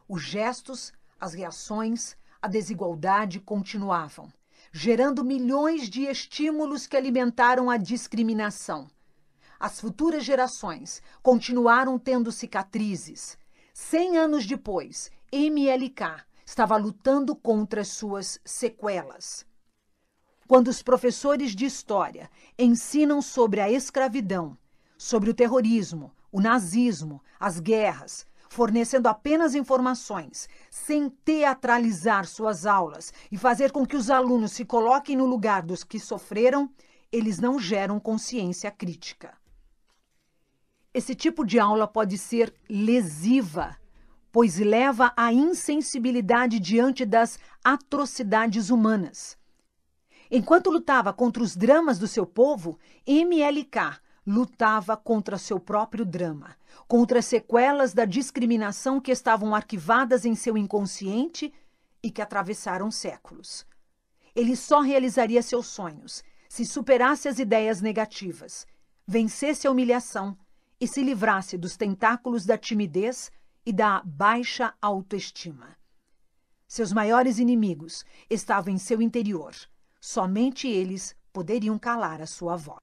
Os gestos, as reações, a desigualdade continuavam, gerando milhões de estímulos que alimentaram a discriminação as futuras gerações continuaram tendo cicatrizes. Cem anos depois, MLK estava lutando contra suas sequelas. Quando os professores de história ensinam sobre a escravidão, sobre o terrorismo, o nazismo, as guerras, fornecendo apenas informações, sem teatralizar suas aulas e fazer com que os alunos se coloquem no lugar dos que sofreram, eles não geram consciência crítica. Esse tipo de aula pode ser lesiva, pois leva à insensibilidade diante das atrocidades humanas. Enquanto lutava contra os dramas do seu povo, MLK lutava contra seu próprio drama, contra as sequelas da discriminação que estavam arquivadas em seu inconsciente e que atravessaram séculos. Ele só realizaria seus sonhos se superasse as ideias negativas, vencesse a humilhação e se livrasse dos tentáculos da timidez e da baixa autoestima. Seus maiores inimigos estavam em seu interior. Somente eles poderiam calar a sua voz.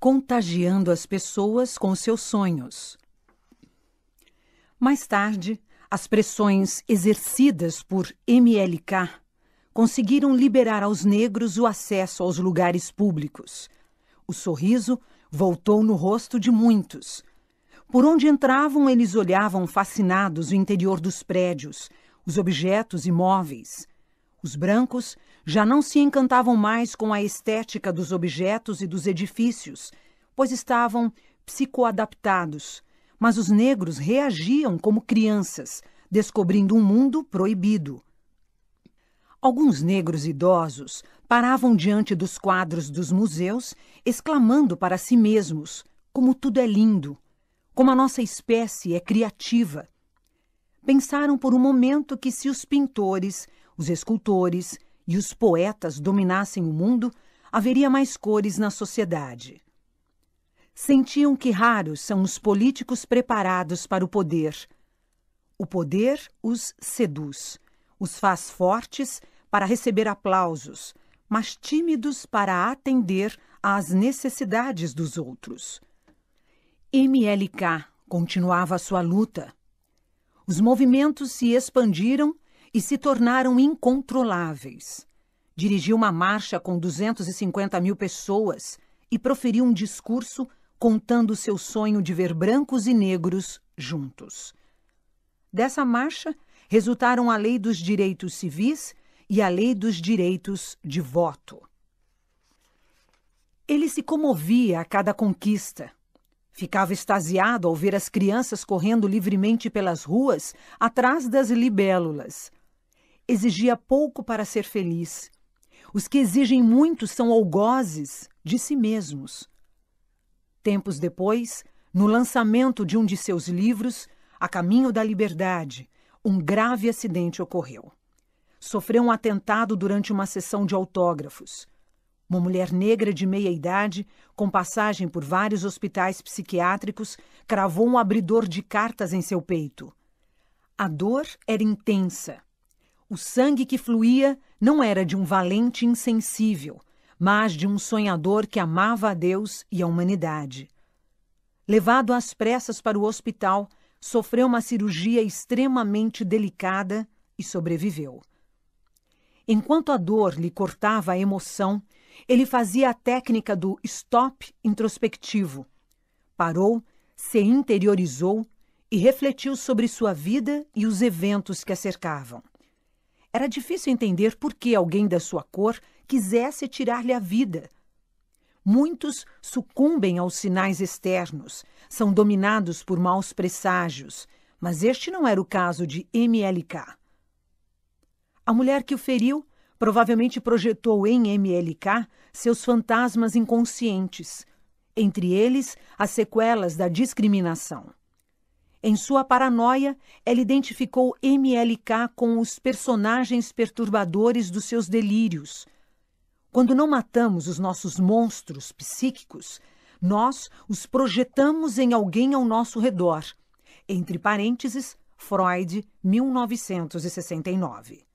Contagiando as pessoas com seus sonhos. Mais tarde, as pressões exercidas por MLK conseguiram liberar aos negros o acesso aos lugares públicos. O sorriso voltou no rosto de muitos. Por onde entravam, eles olhavam fascinados o interior dos prédios, os objetos imóveis. Os brancos já não se encantavam mais com a estética dos objetos e dos edifícios, pois estavam psicoadaptados, mas os negros reagiam como crianças, descobrindo um mundo proibido. Alguns negros idosos paravam diante dos quadros dos museus, exclamando para si mesmos: como tudo é lindo, como a nossa espécie é criativa. Pensaram por um momento que se os pintores, os escultores e os poetas dominassem o mundo, haveria mais cores na sociedade. Sentiam que raros são os políticos preparados para o poder. O poder os seduz, os faz fortes para receber aplausos, mas tímidos para atender às necessidades dos outros. MLK continuava sua luta. Os movimentos se expandiram e se tornaram incontroláveis. Dirigiu uma marcha com 250 mil pessoas e proferiu um discurso contando seu sonho de ver brancos e negros juntos. Dessa marcha resultaram a Lei dos Direitos Civis e a Lei dos Direitos de Voto. Ele se comovia a cada conquista. Ficava extasiado ao ver as crianças correndo livremente pelas ruas atrás das libélulas. Exigia pouco para ser feliz. Os que exigem muito são algozes de si mesmos. Tempos depois, no lançamento de um de seus livros, A Caminho da Liberdade, um grave acidente ocorreu. Sofreu um atentado durante uma sessão de autógrafos. Uma mulher negra de meia idade, com passagem por vários hospitais psiquiátricos, cravou um abridor de cartas em seu peito. A dor era intensa. O sangue que fluía não era de um valente insensível, mas de um sonhador que amava a Deus e a humanidade. Levado às pressas para o hospital, sofreu uma cirurgia extremamente delicada e sobreviveu. Enquanto a dor lhe cortava a emoção, ele fazia a técnica do stop introspectivo. Parou, se interiorizou e refletiu sobre sua vida e os eventos que a cercavam. Era difícil entender por que alguém da sua cor quisesse tirar-lhe a vida Muitos sucumbem aos sinais externos, são dominados por maus presságios, mas este não era o caso de MLK. A mulher que o feriu provavelmente projetou em MLK seus fantasmas inconscientes, entre eles as sequelas da discriminação. Em sua paranoia, ela identificou MLK com os personagens perturbadores dos seus delírios quando não matamos os nossos monstros psíquicos, nós os projetamos em alguém ao nosso redor. Entre parênteses, Freud, 1969.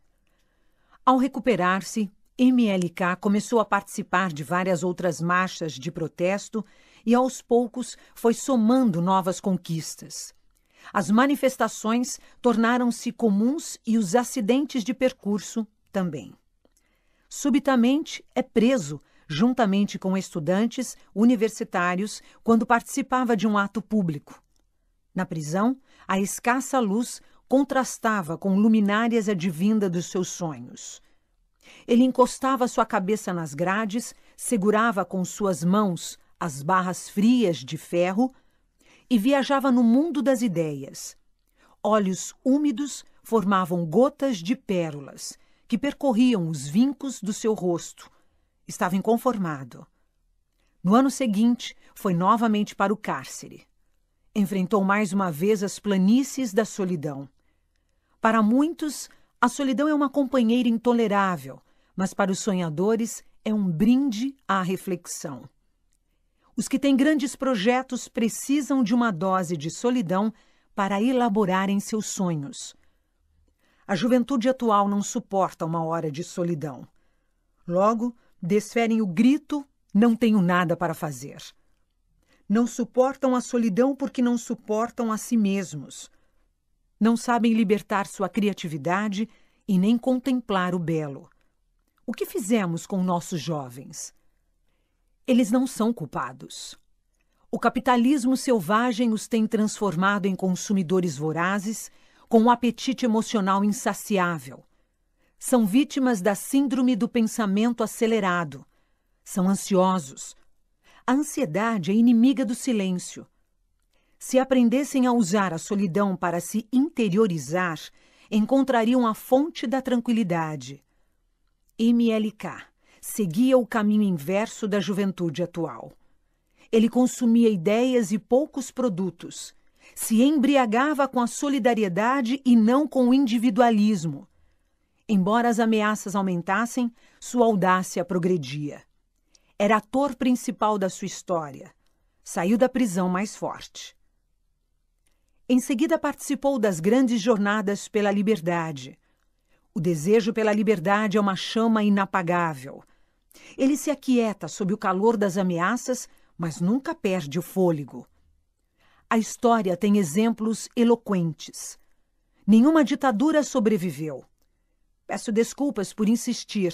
Ao recuperar-se, MLK começou a participar de várias outras marchas de protesto e, aos poucos, foi somando novas conquistas. As manifestações tornaram-se comuns e os acidentes de percurso também subitamente é preso juntamente com estudantes universitários quando participava de um ato público. Na prisão, a escassa luz contrastava com luminárias advinda dos seus sonhos. Ele encostava sua cabeça nas grades, segurava com suas mãos as barras frias de ferro e viajava no mundo das ideias. Olhos úmidos formavam gotas de pérolas que percorriam os vincos do seu rosto. Estava inconformado. No ano seguinte, foi novamente para o cárcere. Enfrentou mais uma vez as planícies da solidão. Para muitos, a solidão é uma companheira intolerável, mas para os sonhadores é um brinde à reflexão. Os que têm grandes projetos precisam de uma dose de solidão para elaborarem seus sonhos. A juventude atual não suporta uma hora de solidão. Logo, desferem o grito: não tenho nada para fazer. Não suportam a solidão porque não suportam a si mesmos. Não sabem libertar sua criatividade e nem contemplar o belo. O que fizemos com nossos jovens? Eles não são culpados. O capitalismo selvagem os tem transformado em consumidores vorazes, com um apetite emocional insaciável. São vítimas da síndrome do pensamento acelerado. São ansiosos. A ansiedade é inimiga do silêncio. Se aprendessem a usar a solidão para se interiorizar, encontrariam a fonte da tranquilidade. MLK seguia o caminho inverso da juventude atual. Ele consumia ideias e poucos produtos. Se embriagava com a solidariedade e não com o individualismo. Embora as ameaças aumentassem, sua audácia progredia. Era ator principal da sua história. Saiu da prisão mais forte. Em seguida, participou das grandes jornadas pela liberdade. O desejo pela liberdade é uma chama inapagável. Ele se aquieta sob o calor das ameaças, mas nunca perde o fôlego. A história tem exemplos eloquentes. Nenhuma ditadura sobreviveu. Peço desculpas por insistir.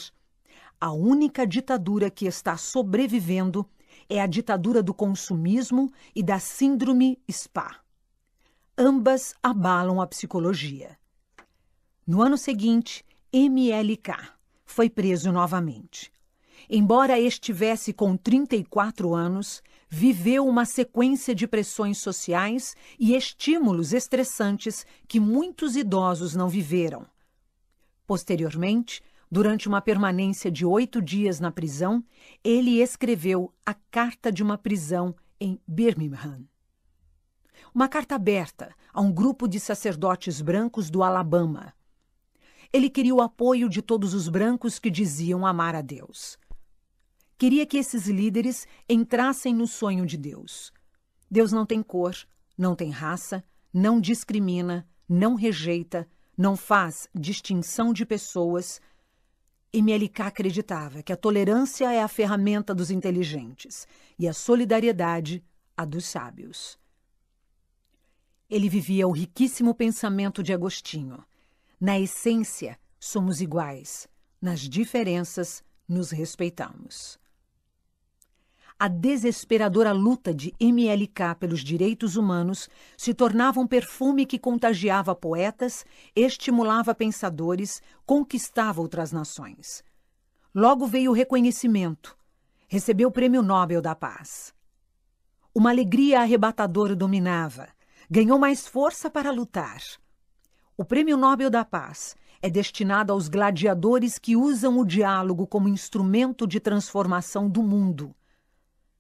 A única ditadura que está sobrevivendo é a ditadura do consumismo e da síndrome SPA. Ambas abalam a psicologia. No ano seguinte, MLK foi preso novamente. Embora estivesse com 34 anos, viveu uma sequência de pressões sociais e estímulos estressantes que muitos idosos não viveram. Posteriormente, durante uma permanência de oito dias na prisão, ele escreveu a Carta de uma Prisão em Birmingham. Uma carta aberta a um grupo de sacerdotes brancos do Alabama. Ele queria o apoio de todos os brancos que diziam amar a Deus. Queria que esses líderes entrassem no sonho de Deus. Deus não tem cor, não tem raça, não discrimina, não rejeita, não faz distinção de pessoas. MLK acreditava que a tolerância é a ferramenta dos inteligentes e a solidariedade a dos sábios. Ele vivia o riquíssimo pensamento de Agostinho. Na essência, somos iguais. Nas diferenças, nos respeitamos a desesperadora luta de MLK pelos direitos humanos se tornava um perfume que contagiava poetas, estimulava pensadores, conquistava outras nações. Logo veio o reconhecimento. Recebeu o Prêmio Nobel da Paz. Uma alegria arrebatadora dominava. Ganhou mais força para lutar. O Prêmio Nobel da Paz é destinado aos gladiadores que usam o diálogo como instrumento de transformação do mundo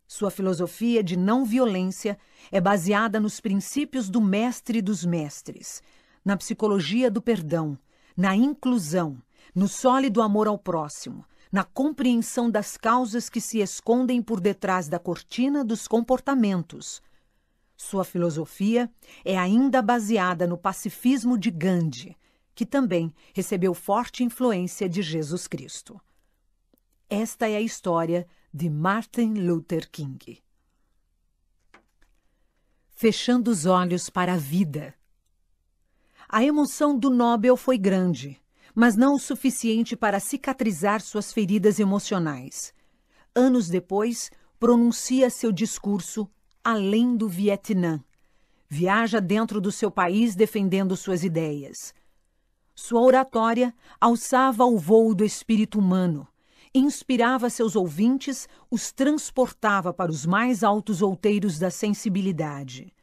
sua filosofia de não violência é baseada nos princípios do mestre dos mestres, na psicologia do perdão, na inclusão, no sólido amor ao próximo, na compreensão das causas que se escondem por detrás da cortina dos comportamentos. Sua filosofia é ainda baseada no pacifismo de Gandhi, que também recebeu forte influência de Jesus Cristo. Esta é a história de Martin Luther King. Fechando os olhos para a vida. A emoção do Nobel foi grande, mas não o suficiente para cicatrizar suas feridas emocionais. Anos depois, pronuncia seu discurso além do Vietnã. Viaja dentro do seu país defendendo suas ideias. Sua oratória alçava o voo do espírito humano inspirava seus ouvintes, os transportava para os mais altos outeiros da sensibilidade.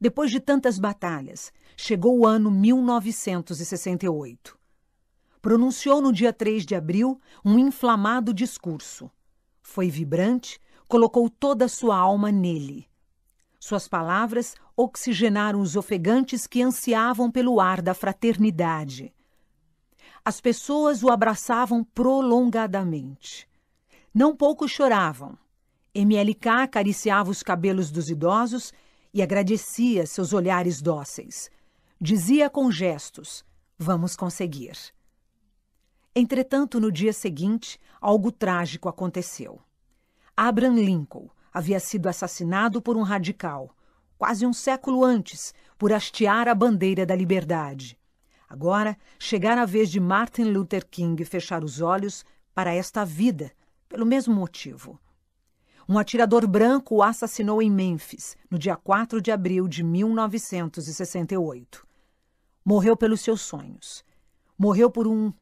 Depois de tantas batalhas, chegou o ano 1968. Pronunciou no dia 3 de abril um inflamado discurso. Foi vibrante, colocou toda a sua alma nele. Suas palavras oxigenaram os ofegantes que ansiavam pelo ar da fraternidade. As pessoas o abraçavam prolongadamente. Não poucos choravam. MLK acariciava os cabelos dos idosos e agradecia seus olhares dóceis. Dizia com gestos: Vamos conseguir. Entretanto, no dia seguinte, algo trágico aconteceu. Abraham Lincoln havia sido assassinado por um radical, quase um século antes, por hastear a bandeira da liberdade. Agora chegara a vez de Martin Luther King fechar os olhos para esta vida, pelo mesmo motivo. Um atirador branco o assassinou em Memphis, no dia 4 de abril de 1968. Morreu pelos seus sonhos. Morreu por um.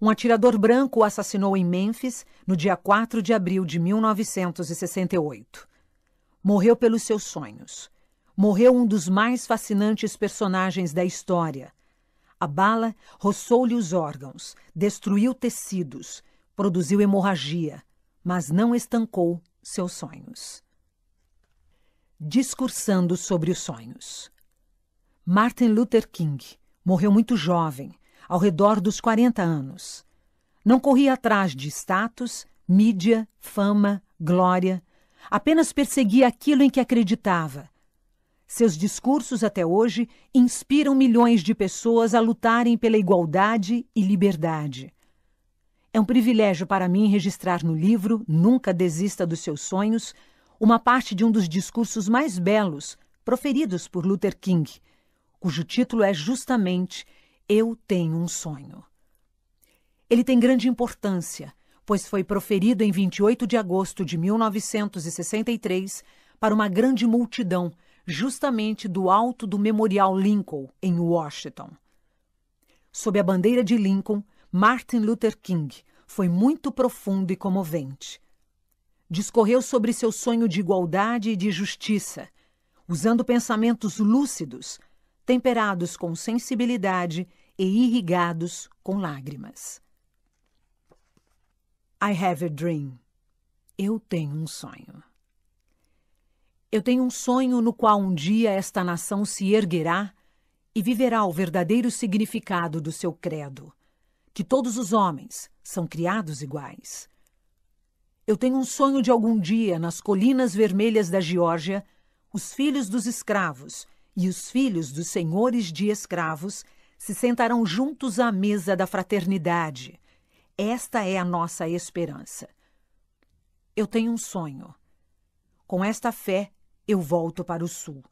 Um atirador branco o assassinou em Memphis, no dia 4 de abril de 1968. Morreu pelos seus sonhos. Morreu um dos mais fascinantes personagens da história. A bala roçou-lhe os órgãos, destruiu tecidos, produziu hemorragia, mas não estancou seus sonhos. Discursando sobre os sonhos. Martin Luther King morreu muito jovem, ao redor dos 40 anos. Não corria atrás de status, mídia, fama, glória, apenas perseguia aquilo em que acreditava. Seus discursos até hoje inspiram milhões de pessoas a lutarem pela igualdade e liberdade. É um privilégio para mim registrar no livro Nunca Desista dos Seus Sonhos uma parte de um dos discursos mais belos proferidos por Luther King, cujo título é justamente Eu Tenho um Sonho. Ele tem grande importância, pois foi proferido em 28 de agosto de 1963 para uma grande multidão, justamente do alto do Memorial Lincoln, em Washington. Sob a bandeira de Lincoln, Martin Luther King foi muito profundo e comovente. Discorreu sobre seu sonho de igualdade e de justiça, usando pensamentos lúcidos, temperados com sensibilidade e irrigados com lágrimas. I have a dream. Eu tenho um sonho. Eu tenho um sonho no qual um dia esta nação se erguerá e viverá o verdadeiro significado do seu credo que todos os homens são criados iguais. Eu tenho um sonho de algum dia, nas colinas vermelhas da Geórgia, os filhos dos escravos e os filhos dos senhores de escravos se sentarão juntos à mesa da fraternidade. Esta é a nossa esperança. Eu tenho um sonho. Com esta fé, eu volto para o sul.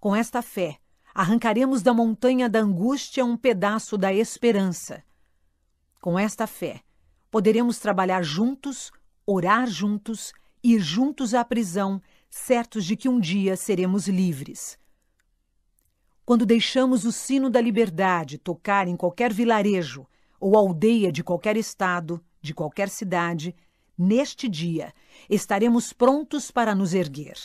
Com esta fé, arrancaremos da montanha da angústia um pedaço da esperança com esta fé, poderemos trabalhar juntos, orar juntos, ir juntos à prisão, certos de que um dia seremos livres. Quando deixamos o sino da liberdade tocar em qualquer vilarejo ou aldeia de qualquer estado, de qualquer cidade, neste dia estaremos prontos para nos erguer.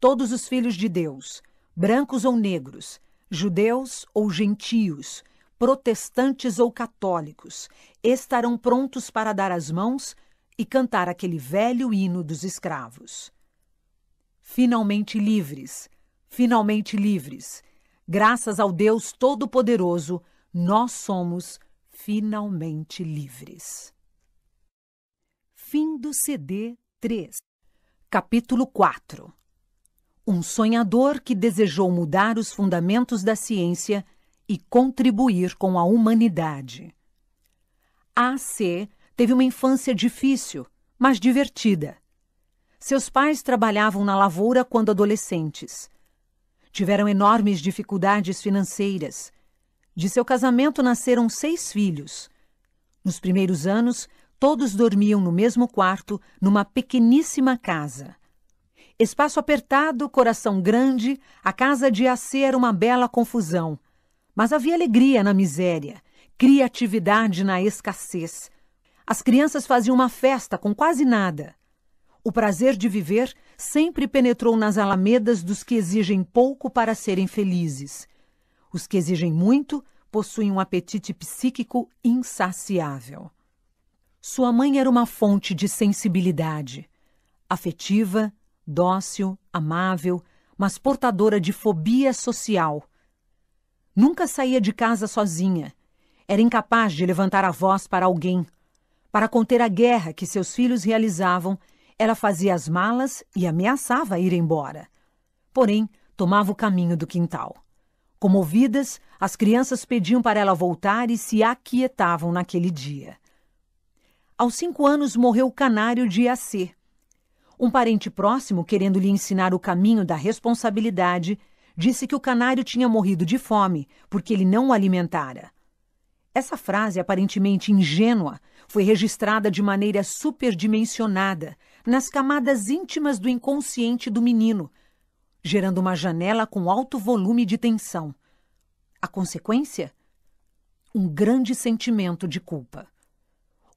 Todos os filhos de Deus, brancos ou negros, judeus ou gentios, protestantes ou católicos, estarão prontos para dar as mãos e cantar aquele velho hino dos escravos. Finalmente livres, finalmente livres, graças ao Deus Todo-Poderoso, nós somos finalmente livres. Fim do CD 3 Capítulo 4 Um sonhador que desejou mudar os fundamentos da ciência e contribuir com a humanidade. A.C. teve uma infância difícil, mas divertida. Seus pais trabalhavam na lavoura quando adolescentes. Tiveram enormes dificuldades financeiras. De seu casamento nasceram seis filhos. Nos primeiros anos, todos dormiam no mesmo quarto, numa pequeníssima casa. Espaço apertado, coração grande, a casa de AC era uma bela confusão mas havia alegria na miséria, criatividade na escassez. As crianças faziam uma festa com quase nada. O prazer de viver sempre penetrou nas alamedas dos que exigem pouco para serem felizes. Os que exigem muito possuem um apetite psíquico insaciável. Sua mãe era uma fonte de sensibilidade, afetiva, dócil, amável, mas portadora de fobia social. Nunca saía de casa sozinha. Era incapaz de levantar a voz para alguém. Para conter a guerra que seus filhos realizavam, ela fazia as malas e ameaçava ir embora. Porém, tomava o caminho do quintal. Comovidas, as crianças pediam para ela voltar e se aquietavam naquele dia. Aos cinco anos morreu o canário de Iacê. Um parente próximo, querendo lhe ensinar o caminho da responsabilidade, disse que o canário tinha morrido de fome porque ele não o alimentara. Essa frase, aparentemente ingênua, foi registrada de maneira superdimensionada nas camadas íntimas do inconsciente do menino, gerando uma janela com alto volume de tensão. A consequência? Um grande sentimento de culpa.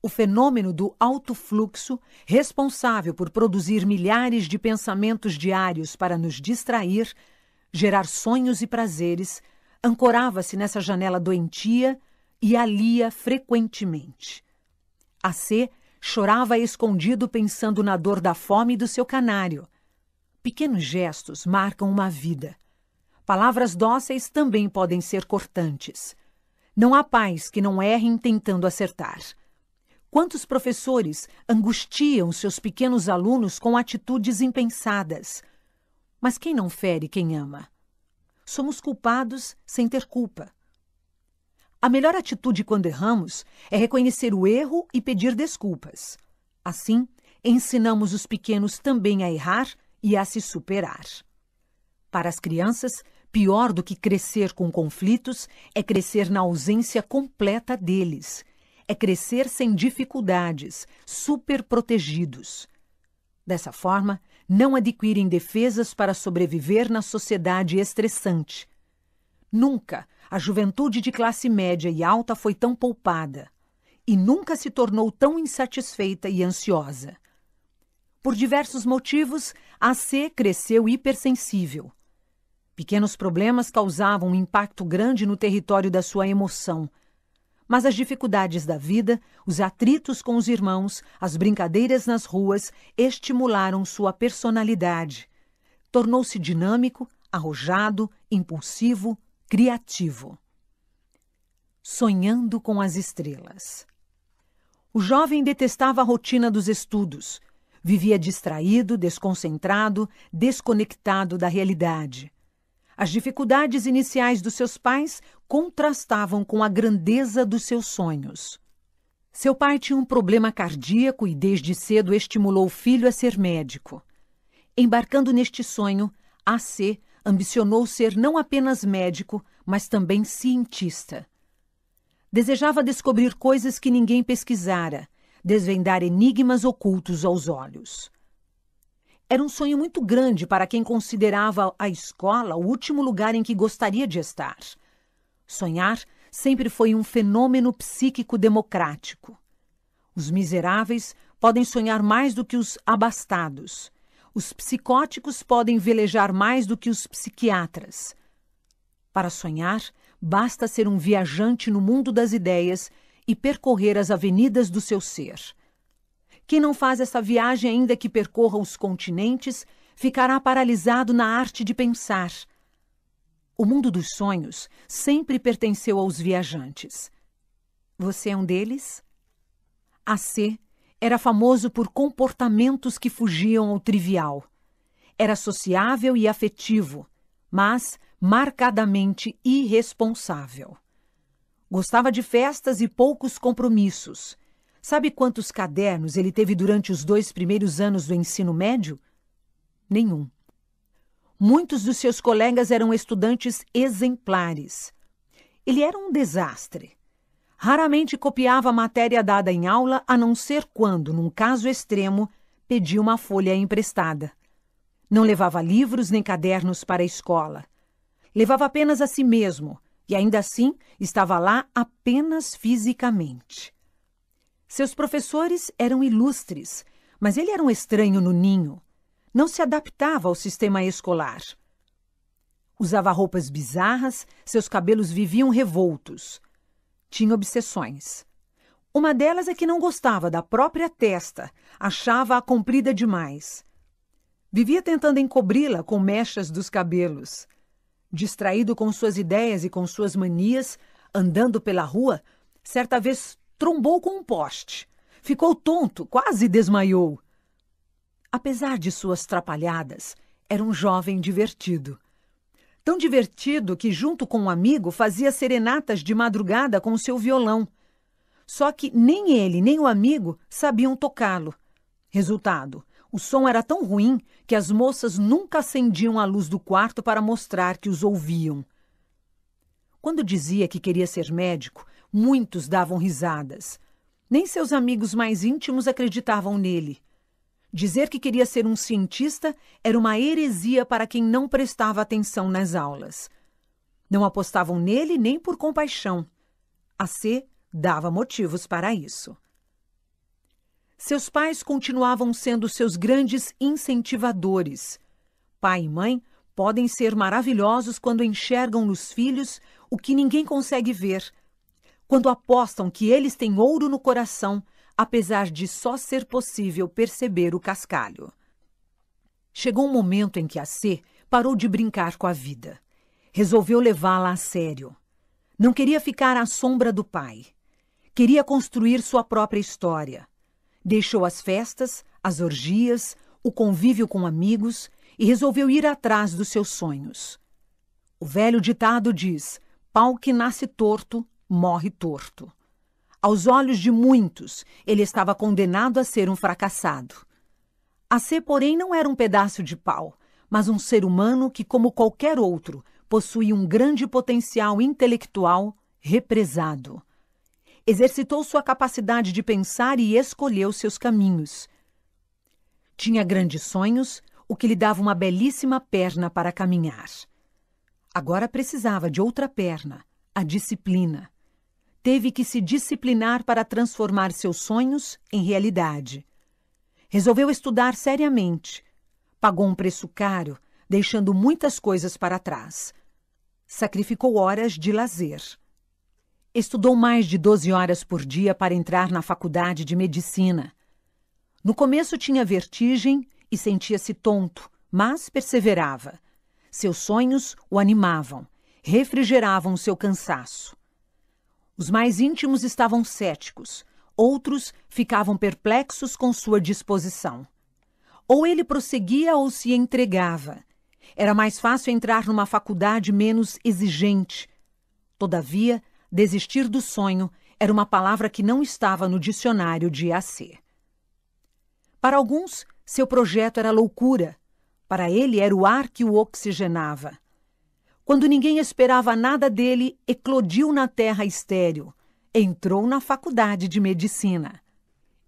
O fenômeno do alto fluxo, responsável por produzir milhares de pensamentos diários para nos distrair, gerar sonhos e prazeres, ancorava-se nessa janela doentia e alia frequentemente. A C chorava escondido pensando na dor da fome do seu canário. Pequenos gestos marcam uma vida. Palavras dóceis também podem ser cortantes. Não há pais que não errem tentando acertar. Quantos professores angustiam seus pequenos alunos com atitudes impensadas? Mas quem não fere quem ama? Somos culpados sem ter culpa. A melhor atitude quando erramos é reconhecer o erro e pedir desculpas. Assim, ensinamos os pequenos também a errar e a se superar. Para as crianças, pior do que crescer com conflitos é crescer na ausência completa deles. É crescer sem dificuldades, super protegidos. Dessa forma, não adquirem defesas para sobreviver na sociedade estressante. Nunca a juventude de classe média e alta foi tão poupada e nunca se tornou tão insatisfeita e ansiosa. Por diversos motivos, a C cresceu hipersensível. Pequenos problemas causavam um impacto grande no território da sua emoção. Mas as dificuldades da vida, os atritos com os irmãos, as brincadeiras nas ruas estimularam sua personalidade. Tornou-se dinâmico, arrojado, impulsivo, criativo. Sonhando com as estrelas. O jovem detestava a rotina dos estudos, Vivia distraído, desconcentrado, desconectado da realidade. As dificuldades iniciais dos seus pais contrastavam com a grandeza dos seus sonhos. Seu pai tinha um problema cardíaco e desde cedo estimulou o filho a ser médico. Embarcando neste sonho, AC ambicionou ser não apenas médico, mas também cientista. Desejava descobrir coisas que ninguém pesquisara desvendar enigmas ocultos aos olhos. Era um sonho muito grande para quem considerava a escola o último lugar em que gostaria de estar. Sonhar sempre foi um fenômeno psíquico democrático. Os miseráveis podem sonhar mais do que os abastados. Os psicóticos podem velejar mais do que os psiquiatras. Para sonhar, basta ser um viajante no mundo das ideias e percorrer as avenidas do seu ser. Quem não faz essa viagem, ainda que percorra os continentes, ficará paralisado na arte de pensar. O mundo dos sonhos sempre pertenceu aos viajantes. Você é um deles? A C era famoso por comportamentos que fugiam ao trivial. Era sociável e afetivo, mas marcadamente irresponsável. Gostava de festas e poucos compromissos. Sabe quantos cadernos ele teve durante os dois primeiros anos do ensino médio? Nenhum. Muitos dos seus colegas eram estudantes exemplares. Ele era um desastre. Raramente copiava a matéria dada em aula, a não ser quando, num caso extremo, pedia uma folha emprestada. Não levava livros nem cadernos para a escola. Levava apenas a si mesmo, e ainda assim estava lá apenas fisicamente. Seus professores eram ilustres, mas ele era um estranho no ninho. Não se adaptava ao sistema escolar. Usava roupas bizarras, seus cabelos viviam revoltos. Tinha obsessões. Uma delas é que não gostava da própria testa, achava-a comprida demais. Vivia tentando encobri-la com mechas dos cabelos. Distraído com suas ideias e com suas manias, andando pela rua, certa vez trombou com um poste. Ficou tonto, quase desmaiou. Apesar de suas trapalhadas, era um jovem divertido. Tão divertido que, junto com um amigo, fazia serenatas de madrugada com seu violão. Só que nem ele nem o amigo sabiam tocá-lo. Resultado: o som era tão ruim que as moças nunca acendiam a luz do quarto para mostrar que os ouviam. Quando dizia que queria ser médico, muitos davam risadas. Nem seus amigos mais íntimos acreditavam nele. Dizer que queria ser um cientista era uma heresia para quem não prestava atenção nas aulas. Não apostavam nele nem por compaixão. A C dava motivos para isso. Seus pais continuavam sendo seus grandes incentivadores. Pai e mãe podem ser maravilhosos quando enxergam nos filhos o que ninguém consegue ver, quando apostam que eles têm ouro no coração, apesar de só ser possível perceber o cascalho. Chegou um momento em que a C parou de brincar com a vida. Resolveu levá-la a sério. Não queria ficar à sombra do pai. Queria construir sua própria história. Deixou as festas, as orgias, o convívio com amigos e resolveu ir atrás dos seus sonhos. O velho ditado diz: pau que nasce torto, morre torto. Aos olhos de muitos, ele estava condenado a ser um fracassado. A C, porém, não era um pedaço de pau, mas um ser humano que, como qualquer outro, possuía um grande potencial intelectual represado exercitou sua capacidade de pensar e escolheu seus caminhos. Tinha grandes sonhos, o que lhe dava uma belíssima perna para caminhar. Agora precisava de outra perna, a disciplina. Teve que se disciplinar para transformar seus sonhos em realidade. Resolveu estudar seriamente. Pagou um preço caro, deixando muitas coisas para trás. Sacrificou horas de lazer. Estudou mais de 12 horas por dia para entrar na faculdade de medicina. No começo tinha vertigem e sentia-se tonto, mas perseverava. Seus sonhos o animavam, refrigeravam seu cansaço. Os mais íntimos estavam céticos, outros ficavam perplexos com sua disposição. Ou ele prosseguia ou se entregava. Era mais fácil entrar numa faculdade menos exigente. Todavia, Desistir do sonho era uma palavra que não estava no dicionário de AC. Para alguns, seu projeto era loucura. Para ele, era o ar que o oxigenava. Quando ninguém esperava nada dele, eclodiu na terra estéril. Entrou na faculdade de medicina.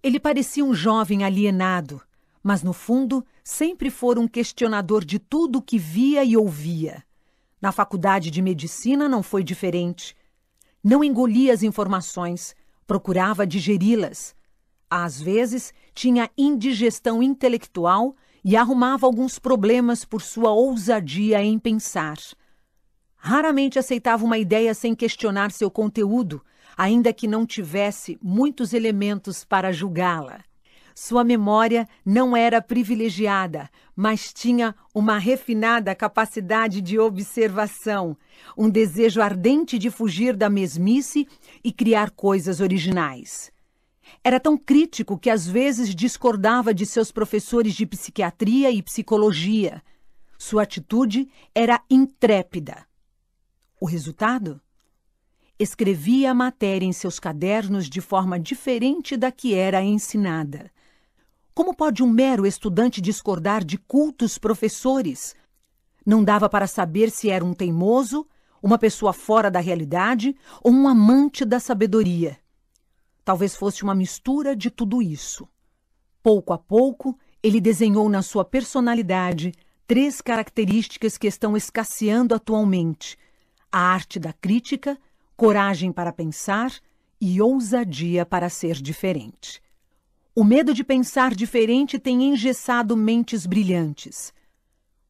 Ele parecia um jovem alienado, mas no fundo sempre fora um questionador de tudo o que via e ouvia. Na faculdade de medicina não foi diferente. Não engolia as informações, procurava digeri-las. Às vezes, tinha indigestão intelectual e arrumava alguns problemas por sua ousadia em pensar. Raramente aceitava uma ideia sem questionar seu conteúdo, ainda que não tivesse muitos elementos para julgá-la. Sua memória não era privilegiada, mas tinha uma refinada capacidade de observação, um desejo ardente de fugir da mesmice e criar coisas originais. Era tão crítico que às vezes discordava de seus professores de psiquiatria e psicologia. Sua atitude era intrépida. O resultado? Escrevia a matéria em seus cadernos de forma diferente da que era ensinada. Como pode um mero estudante discordar de cultos professores? Não dava para saber se era um teimoso, uma pessoa fora da realidade ou um amante da sabedoria. Talvez fosse uma mistura de tudo isso. Pouco a pouco, ele desenhou na sua personalidade três características que estão escasseando atualmente: a arte da crítica, coragem para pensar e ousadia para ser diferente. O medo de pensar diferente tem engessado mentes brilhantes.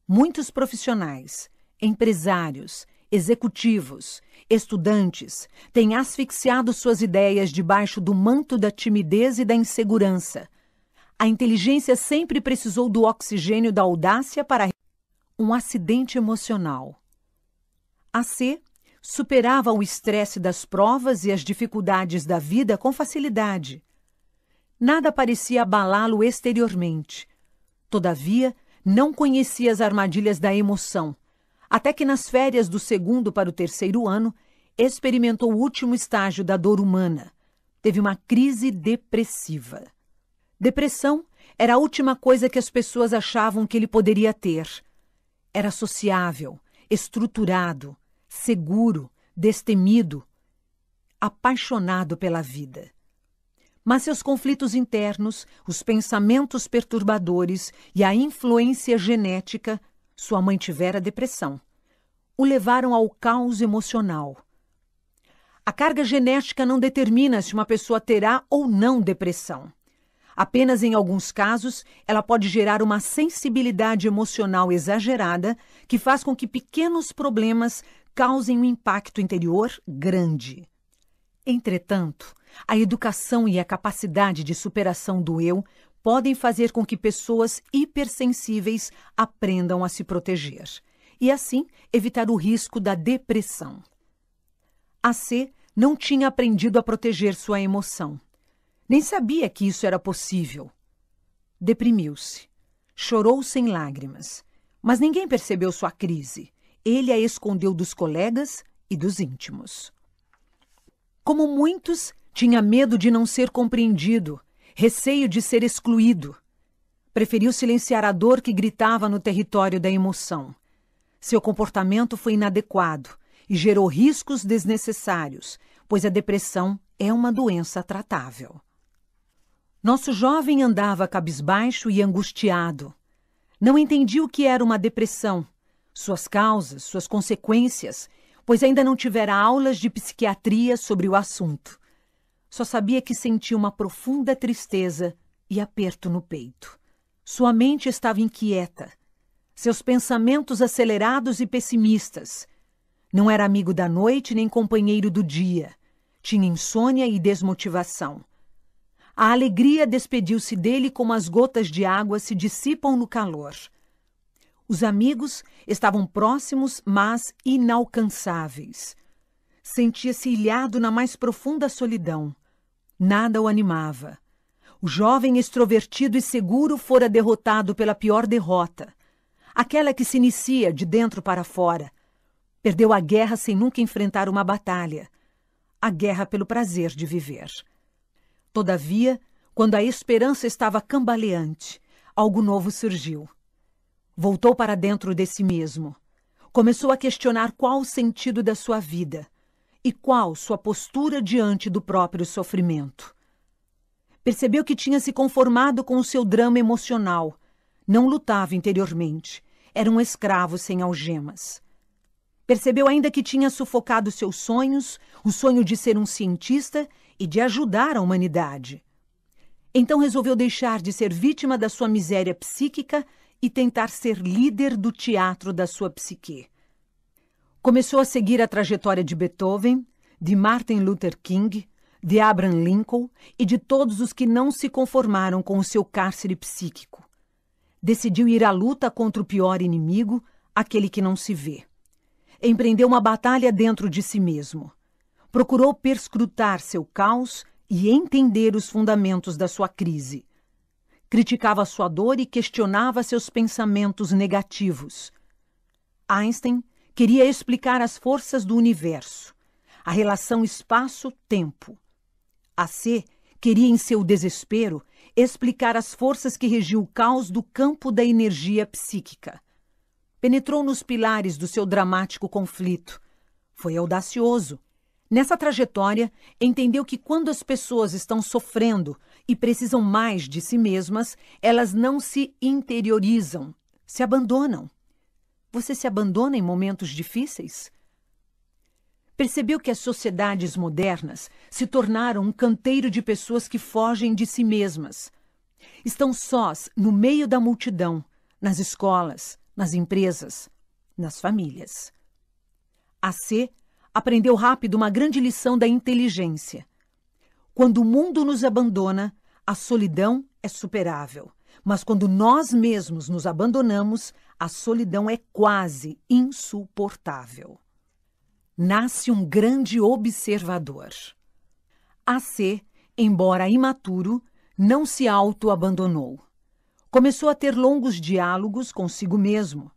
Muitos profissionais, empresários executivos, estudantes têm asfixiado suas ideias debaixo do manto da timidez e da insegurança. A inteligência sempre precisou do oxigênio da audácia para um acidente emocional. A C superava o estresse das provas e as dificuldades da vida com facilidade. Nada parecia abalá-lo exteriormente. Todavia, não conhecia as armadilhas da emoção, até que nas férias do segundo para o terceiro ano experimentou o último estágio da dor humana. Teve uma crise depressiva. Depressão era a última coisa que as pessoas achavam que ele poderia ter. Era sociável, estruturado, seguro, destemido, apaixonado pela vida. Mas seus conflitos internos, os pensamentos perturbadores e a influência genética, sua mãe tivera depressão, o levaram ao caos emocional. A carga genética não determina se uma pessoa terá ou não depressão. Apenas em alguns casos, ela pode gerar uma sensibilidade emocional exagerada que faz com que pequenos problemas causem um impacto interior grande. Entretanto, a educação e a capacidade de superação do eu podem fazer com que pessoas hipersensíveis aprendam a se proteger e, assim, evitar o risco da depressão. A C não tinha aprendido a proteger sua emoção. Nem sabia que isso era possível. Deprimiu-se. Chorou sem lágrimas. Mas ninguém percebeu sua crise. Ele a escondeu dos colegas e dos íntimos. Como muitos, tinha medo de não ser compreendido, receio de ser excluído. Preferiu silenciar a dor que gritava no território da emoção. Seu comportamento foi inadequado e gerou riscos desnecessários, pois a depressão é uma doença tratável. Nosso jovem andava cabisbaixo e angustiado. Não entendia o que era uma depressão, suas causas, suas consequências, pois ainda não tivera aulas de psiquiatria sobre o assunto. Só sabia que sentia uma profunda tristeza e aperto no peito. Sua mente estava inquieta, seus pensamentos acelerados e pessimistas. Não era amigo da noite nem companheiro do dia. Tinha insônia e desmotivação. A alegria despediu-se dele como as gotas de água se dissipam no calor. Os amigos estavam próximos, mas inalcançáveis. Sentia-se ilhado na mais profunda solidão. Nada o animava. O jovem extrovertido e seguro fora derrotado pela pior derrota, aquela que se inicia de dentro para fora. Perdeu a guerra sem nunca enfrentar uma batalha, a guerra pelo prazer de viver. Todavia, quando a esperança estava cambaleante, algo novo surgiu. Voltou para dentro de si mesmo. Começou a questionar qual o sentido da sua vida e qual sua postura diante do próprio sofrimento. Percebeu que tinha se conformado com o seu drama emocional. Não lutava interiormente. Era um escravo sem algemas. Percebeu ainda que tinha sufocado seus sonhos, o sonho de ser um cientista e de ajudar a humanidade. Então resolveu deixar de ser vítima da sua miséria psíquica e tentar ser líder do teatro da sua psique. Começou a seguir a trajetória de Beethoven, de Martin Luther King, de Abraham Lincoln e de todos os que não se conformaram com o seu cárcere psíquico. Decidiu ir à luta contra o pior inimigo, aquele que não se vê. Empreendeu uma batalha dentro de si mesmo. Procurou perscrutar seu caos e entender os fundamentos da sua crise. Criticava sua dor e questionava seus pensamentos negativos. Einstein queria explicar as forças do universo, a relação espaço-tempo. A C queria, em seu desespero, explicar as forças que regiam o caos do campo da energia psíquica. Penetrou nos pilares do seu dramático conflito. Foi audacioso. Nessa trajetória, entendeu que quando as pessoas estão sofrendo e precisam mais de si mesmas, elas não se interiorizam, se abandonam. Você se abandona em momentos difíceis? Percebeu que as sociedades modernas se tornaram um canteiro de pessoas que fogem de si mesmas. Estão sós no meio da multidão, nas escolas, nas empresas, nas famílias. A C aprendeu rápido uma grande lição da inteligência. Quando o mundo nos abandona, a solidão é superável. Mas quando nós mesmos nos abandonamos, a solidão é quase insuportável. Nasce um grande observador. AC, embora imaturo, não se auto-abandonou. Começou a ter longos diálogos consigo mesmo.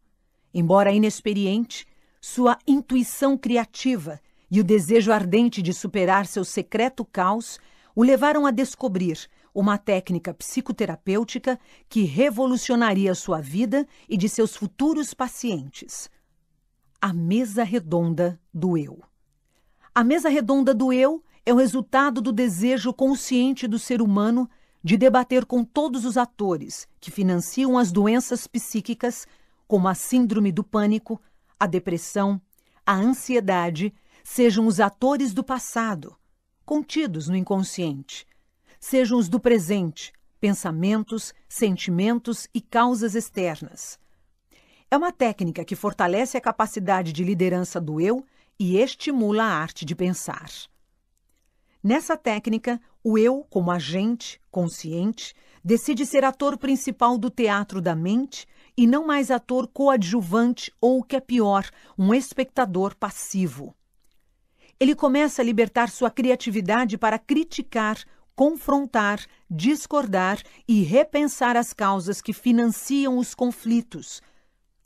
Embora inexperiente, sua intuição criativa e o desejo ardente de superar seu secreto caos o levaram a descobrir uma técnica psicoterapêutica que revolucionaria sua vida e de seus futuros pacientes. A mesa redonda do eu. A mesa redonda do eu é o resultado do desejo consciente do ser humano de debater com todos os atores que financiam as doenças psíquicas, como a síndrome do pânico, a depressão, a ansiedade, sejam os atores do passado, contidos no inconsciente, sejam os do presente, pensamentos, sentimentos e causas externas. É uma técnica que fortalece a capacidade de liderança do eu e estimula a arte de pensar. Nessa técnica, o eu, como agente, consciente, decide ser ator principal do teatro da mente e não mais ator coadjuvante ou, o que é pior, um espectador passivo. Ele começa a libertar sua criatividade para criticar, confrontar, discordar e repensar as causas que financiam os conflitos,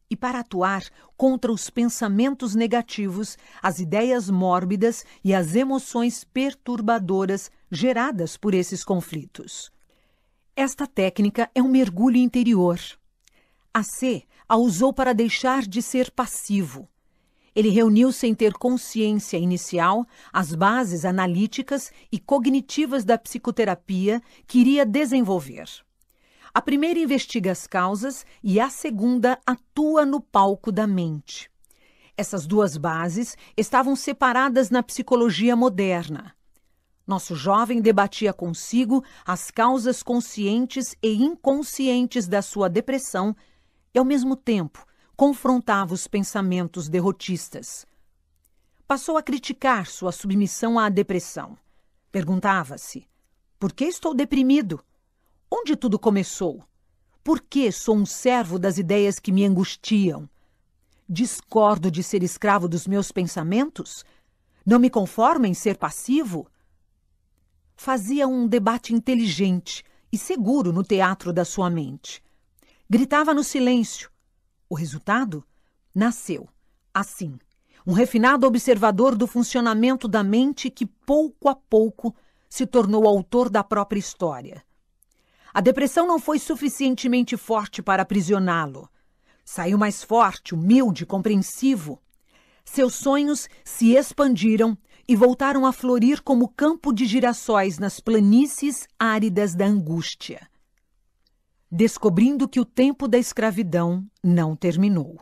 e para atuar contra os pensamentos negativos, as ideias mórbidas e as emoções perturbadoras geradas por esses conflitos. Esta técnica é um mergulho interior. A C a usou para deixar de ser passivo. Ele reuniu sem ter consciência inicial as bases analíticas e cognitivas da psicoterapia que iria desenvolver. A primeira investiga as causas e a segunda atua no palco da mente. Essas duas bases estavam separadas na psicologia moderna. Nosso jovem debatia consigo as causas conscientes e inconscientes da sua depressão e, ao mesmo tempo, confrontava os pensamentos derrotistas. Passou a criticar sua submissão à depressão. Perguntava-se: por que estou deprimido? Onde tudo começou? Por que sou um servo das ideias que me angustiam? Discordo de ser escravo dos meus pensamentos? Não me conformo em ser passivo? Fazia um debate inteligente e seguro no teatro da sua mente. Gritava no silêncio. O resultado? Nasceu, assim, um refinado observador do funcionamento da mente que, pouco a pouco, se tornou autor da própria história. A depressão não foi suficientemente forte para aprisioná-lo. Saiu mais forte, humilde, compreensivo. Seus sonhos se expandiram e voltaram a florir como campo de girassóis nas planícies áridas da angústia. Descobrindo que o tempo da escravidão não terminou.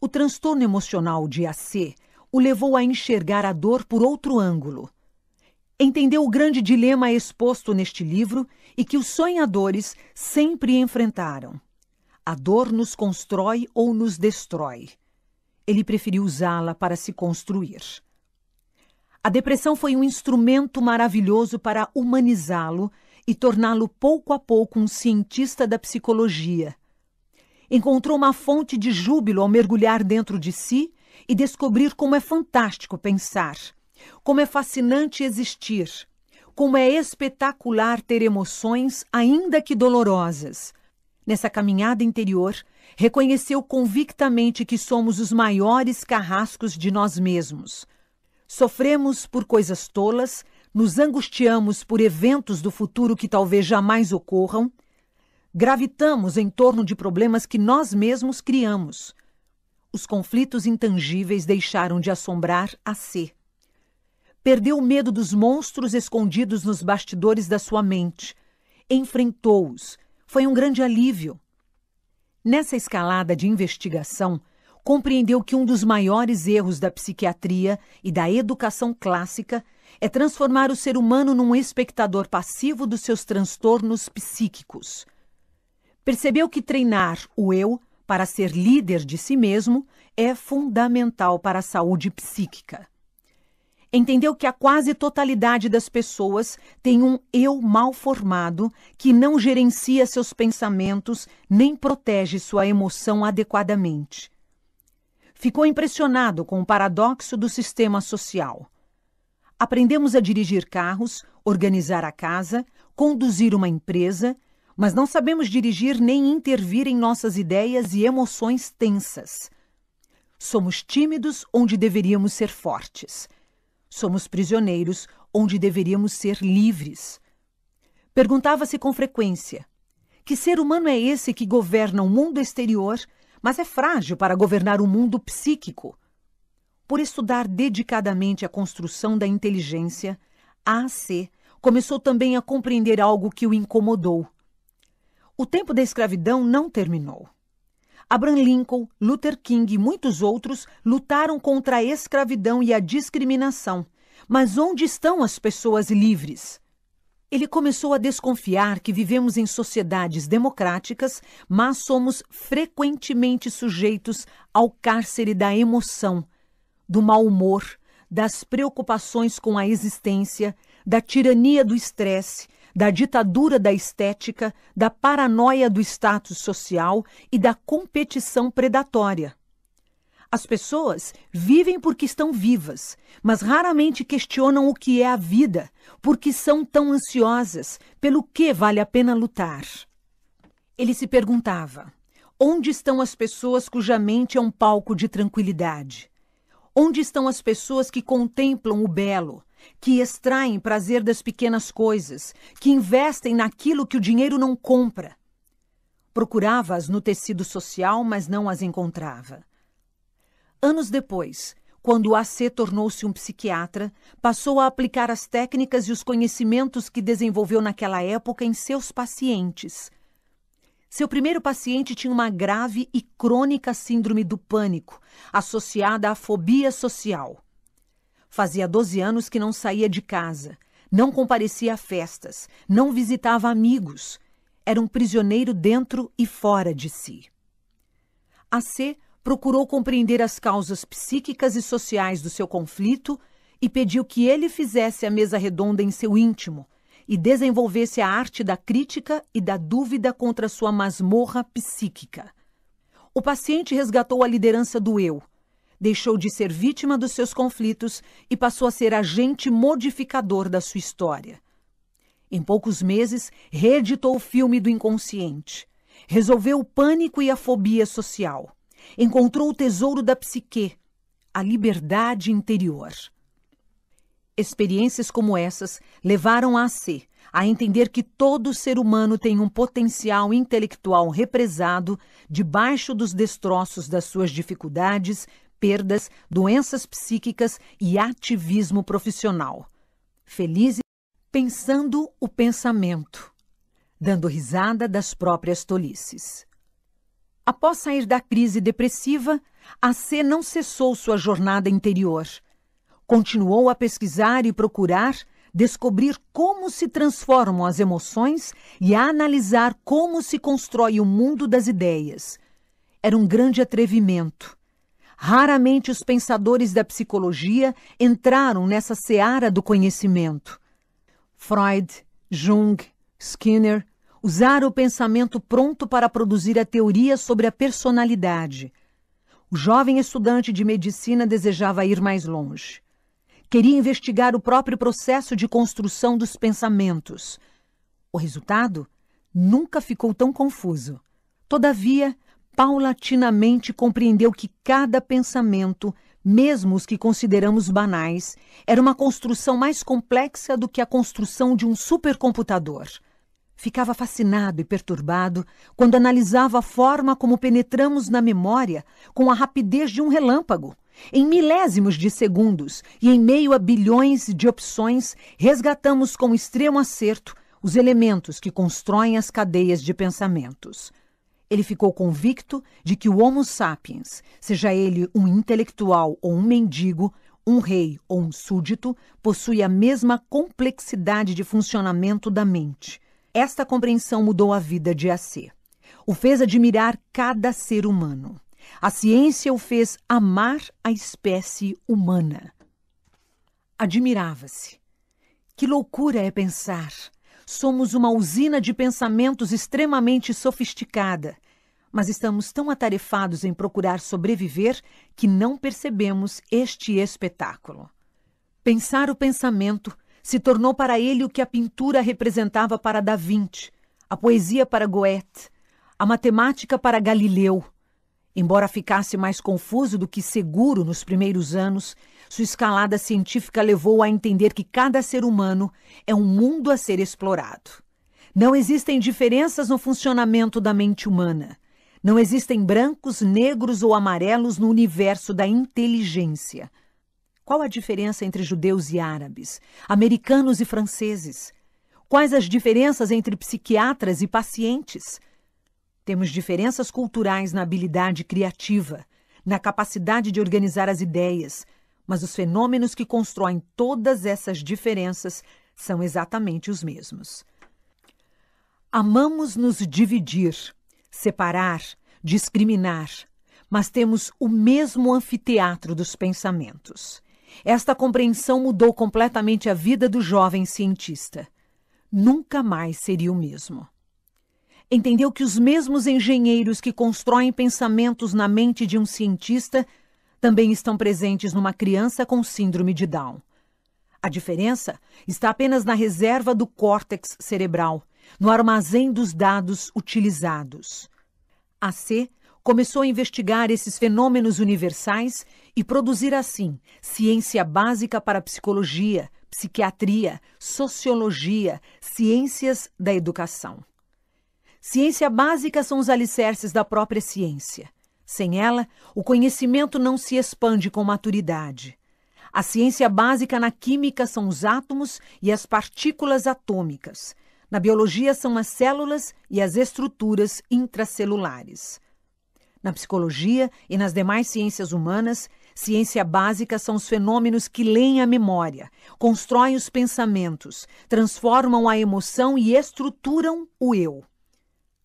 O transtorno emocional de AC o levou a enxergar a dor por outro ângulo entendeu o grande dilema exposto neste livro e que os sonhadores sempre enfrentaram. A dor nos constrói ou nos destrói. Ele preferiu usá-la para se construir. A depressão foi um instrumento maravilhoso para humanizá-lo e torná-lo pouco a pouco um cientista da psicologia. Encontrou uma fonte de júbilo ao mergulhar dentro de si e descobrir como é fantástico pensar como é fascinante existir. Como é espetacular ter emoções, ainda que dolorosas. Nessa caminhada interior, reconheceu convictamente que somos os maiores carrascos de nós mesmos. Sofremos por coisas tolas, nos angustiamos por eventos do futuro que talvez jamais ocorram, gravitamos em torno de problemas que nós mesmos criamos. Os conflitos intangíveis deixaram de assombrar a ser. Perdeu o medo dos monstros escondidos nos bastidores da sua mente. Enfrentou-os. Foi um grande alívio. Nessa escalada de investigação, compreendeu que um dos maiores erros da psiquiatria e da educação clássica é transformar o ser humano num espectador passivo dos seus transtornos psíquicos. Percebeu que treinar o eu para ser líder de si mesmo, é fundamental para a saúde psíquica. Entendeu que a quase totalidade das pessoas tem um eu mal formado que não gerencia seus pensamentos nem protege sua emoção adequadamente. Ficou impressionado com o paradoxo do sistema social. Aprendemos a dirigir carros, organizar a casa, conduzir uma empresa, mas não sabemos dirigir nem intervir em nossas ideias e emoções tensas. Somos tímidos onde deveríamos ser fortes. Somos prisioneiros onde deveríamos ser livres. Perguntava-se com frequência: que ser humano é esse que governa o mundo exterior, mas é frágil para governar o mundo psíquico? Por estudar dedicadamente a construção da inteligência, AC começou também a compreender algo que o incomodou. O tempo da escravidão não terminou. Abraham Lincoln, Luther King e muitos outros lutaram contra a escravidão e a discriminação. Mas onde estão as pessoas livres? Ele começou a desconfiar que vivemos em sociedades democráticas, mas somos frequentemente sujeitos ao cárcere da emoção, do mau humor, das preocupações com a existência, da tirania do estresse, da ditadura da estética, da paranoia do status social e da competição predatória. As pessoas vivem porque estão vivas, mas raramente questionam o que é a vida, porque são tão ansiosas, pelo que vale a pena lutar. Ele se perguntava: onde estão as pessoas cuja mente é um palco de tranquilidade? Onde estão as pessoas que contemplam o belo, que extraem prazer das pequenas coisas, que investem naquilo que o dinheiro não compra. Procurava-as no tecido social, mas não as encontrava. Anos depois, quando AC tornou-se um psiquiatra, passou a aplicar as técnicas e os conhecimentos que desenvolveu naquela época em seus pacientes. Seu primeiro paciente tinha uma grave e crônica síndrome do pânico, associada à fobia social. Fazia 12 anos que não saía de casa, não comparecia a festas, não visitava amigos. Era um prisioneiro dentro e fora de si. A C procurou compreender as causas psíquicas e sociais do seu conflito e pediu que ele fizesse a mesa redonda em seu íntimo e desenvolvesse a arte da crítica e da dúvida contra sua masmorra psíquica. O paciente resgatou a liderança do eu, deixou de ser vítima dos seus conflitos e passou a ser agente modificador da sua história. Em poucos meses, reeditou o filme do inconsciente. Resolveu o pânico e a fobia social. Encontrou o tesouro da psique, a liberdade interior. Experiências como essas levaram a C a entender que todo ser humano tem um potencial intelectual represado debaixo dos destroços das suas dificuldades, perdas, doenças psíquicas e ativismo profissional. Feliz pensando o pensamento, dando risada das próprias tolices. Após sair da crise depressiva, a C não cessou sua jornada interior. Continuou a pesquisar e procurar descobrir como se transformam as emoções e a analisar como se constrói o mundo das ideias. Era um grande atrevimento Raramente os pensadores da psicologia entraram nessa seara do conhecimento. Freud, Jung, Skinner usaram o pensamento pronto para produzir a teoria sobre a personalidade. O jovem estudante de medicina desejava ir mais longe. Queria investigar o próprio processo de construção dos pensamentos. O resultado nunca ficou tão confuso. Todavia, paulatinamente compreendeu que cada pensamento, mesmo os que consideramos banais, era uma construção mais complexa do que a construção de um supercomputador. Ficava fascinado e perturbado quando analisava a forma como penetramos na memória com a rapidez de um relâmpago. Em milésimos de segundos e em meio a bilhões de opções, resgatamos com extremo acerto os elementos que constroem as cadeias de pensamentos. Ele ficou convicto de que o Homo sapiens, seja ele um intelectual ou um mendigo, um rei ou um súdito, possui a mesma complexidade de funcionamento da mente. Esta compreensão mudou a vida de AC. o fez admirar cada ser humano. A ciência o fez amar a espécie humana. Admirava-se. Que loucura é pensar! Somos uma usina de pensamentos extremamente sofisticada, mas estamos tão atarefados em procurar sobreviver que não percebemos este espetáculo. Pensar o pensamento se tornou para ele o que a pintura representava para Da Vinci, a poesia para Goethe, a matemática para Galileu. Embora ficasse mais confuso do que seguro nos primeiros anos, sua escalada científica levou a entender que cada ser humano é um mundo a ser explorado. Não existem diferenças no funcionamento da mente humana. Não existem brancos, negros ou amarelos no universo da inteligência. Qual a diferença entre judeus e árabes, americanos e franceses? Quais as diferenças entre psiquiatras e pacientes? Temos diferenças culturais na habilidade criativa, na capacidade de organizar as ideias, mas os fenômenos que constroem todas essas diferenças são exatamente os mesmos. Amamos nos dividir, separar, discriminar, mas temos o mesmo anfiteatro dos pensamentos. Esta compreensão mudou completamente a vida do jovem cientista. Nunca mais seria o mesmo. Entendeu que os mesmos engenheiros que constroem pensamentos na mente de um cientista também estão presentes numa criança com síndrome de Down. A diferença está apenas na reserva do córtex cerebral, no armazém dos dados utilizados. A C começou a investigar esses fenômenos universais e produzir assim ciência básica para psicologia, psiquiatria, sociologia, ciências da educação. Ciência básica são os alicerces da própria ciência. Sem ela, o conhecimento não se expande com maturidade. A ciência básica na química são os átomos e as partículas atômicas. Na biologia são as células e as estruturas intracelulares. Na psicologia e nas demais ciências humanas, ciência básica são os fenômenos que leem a memória, constroem os pensamentos, transformam a emoção e estruturam o eu.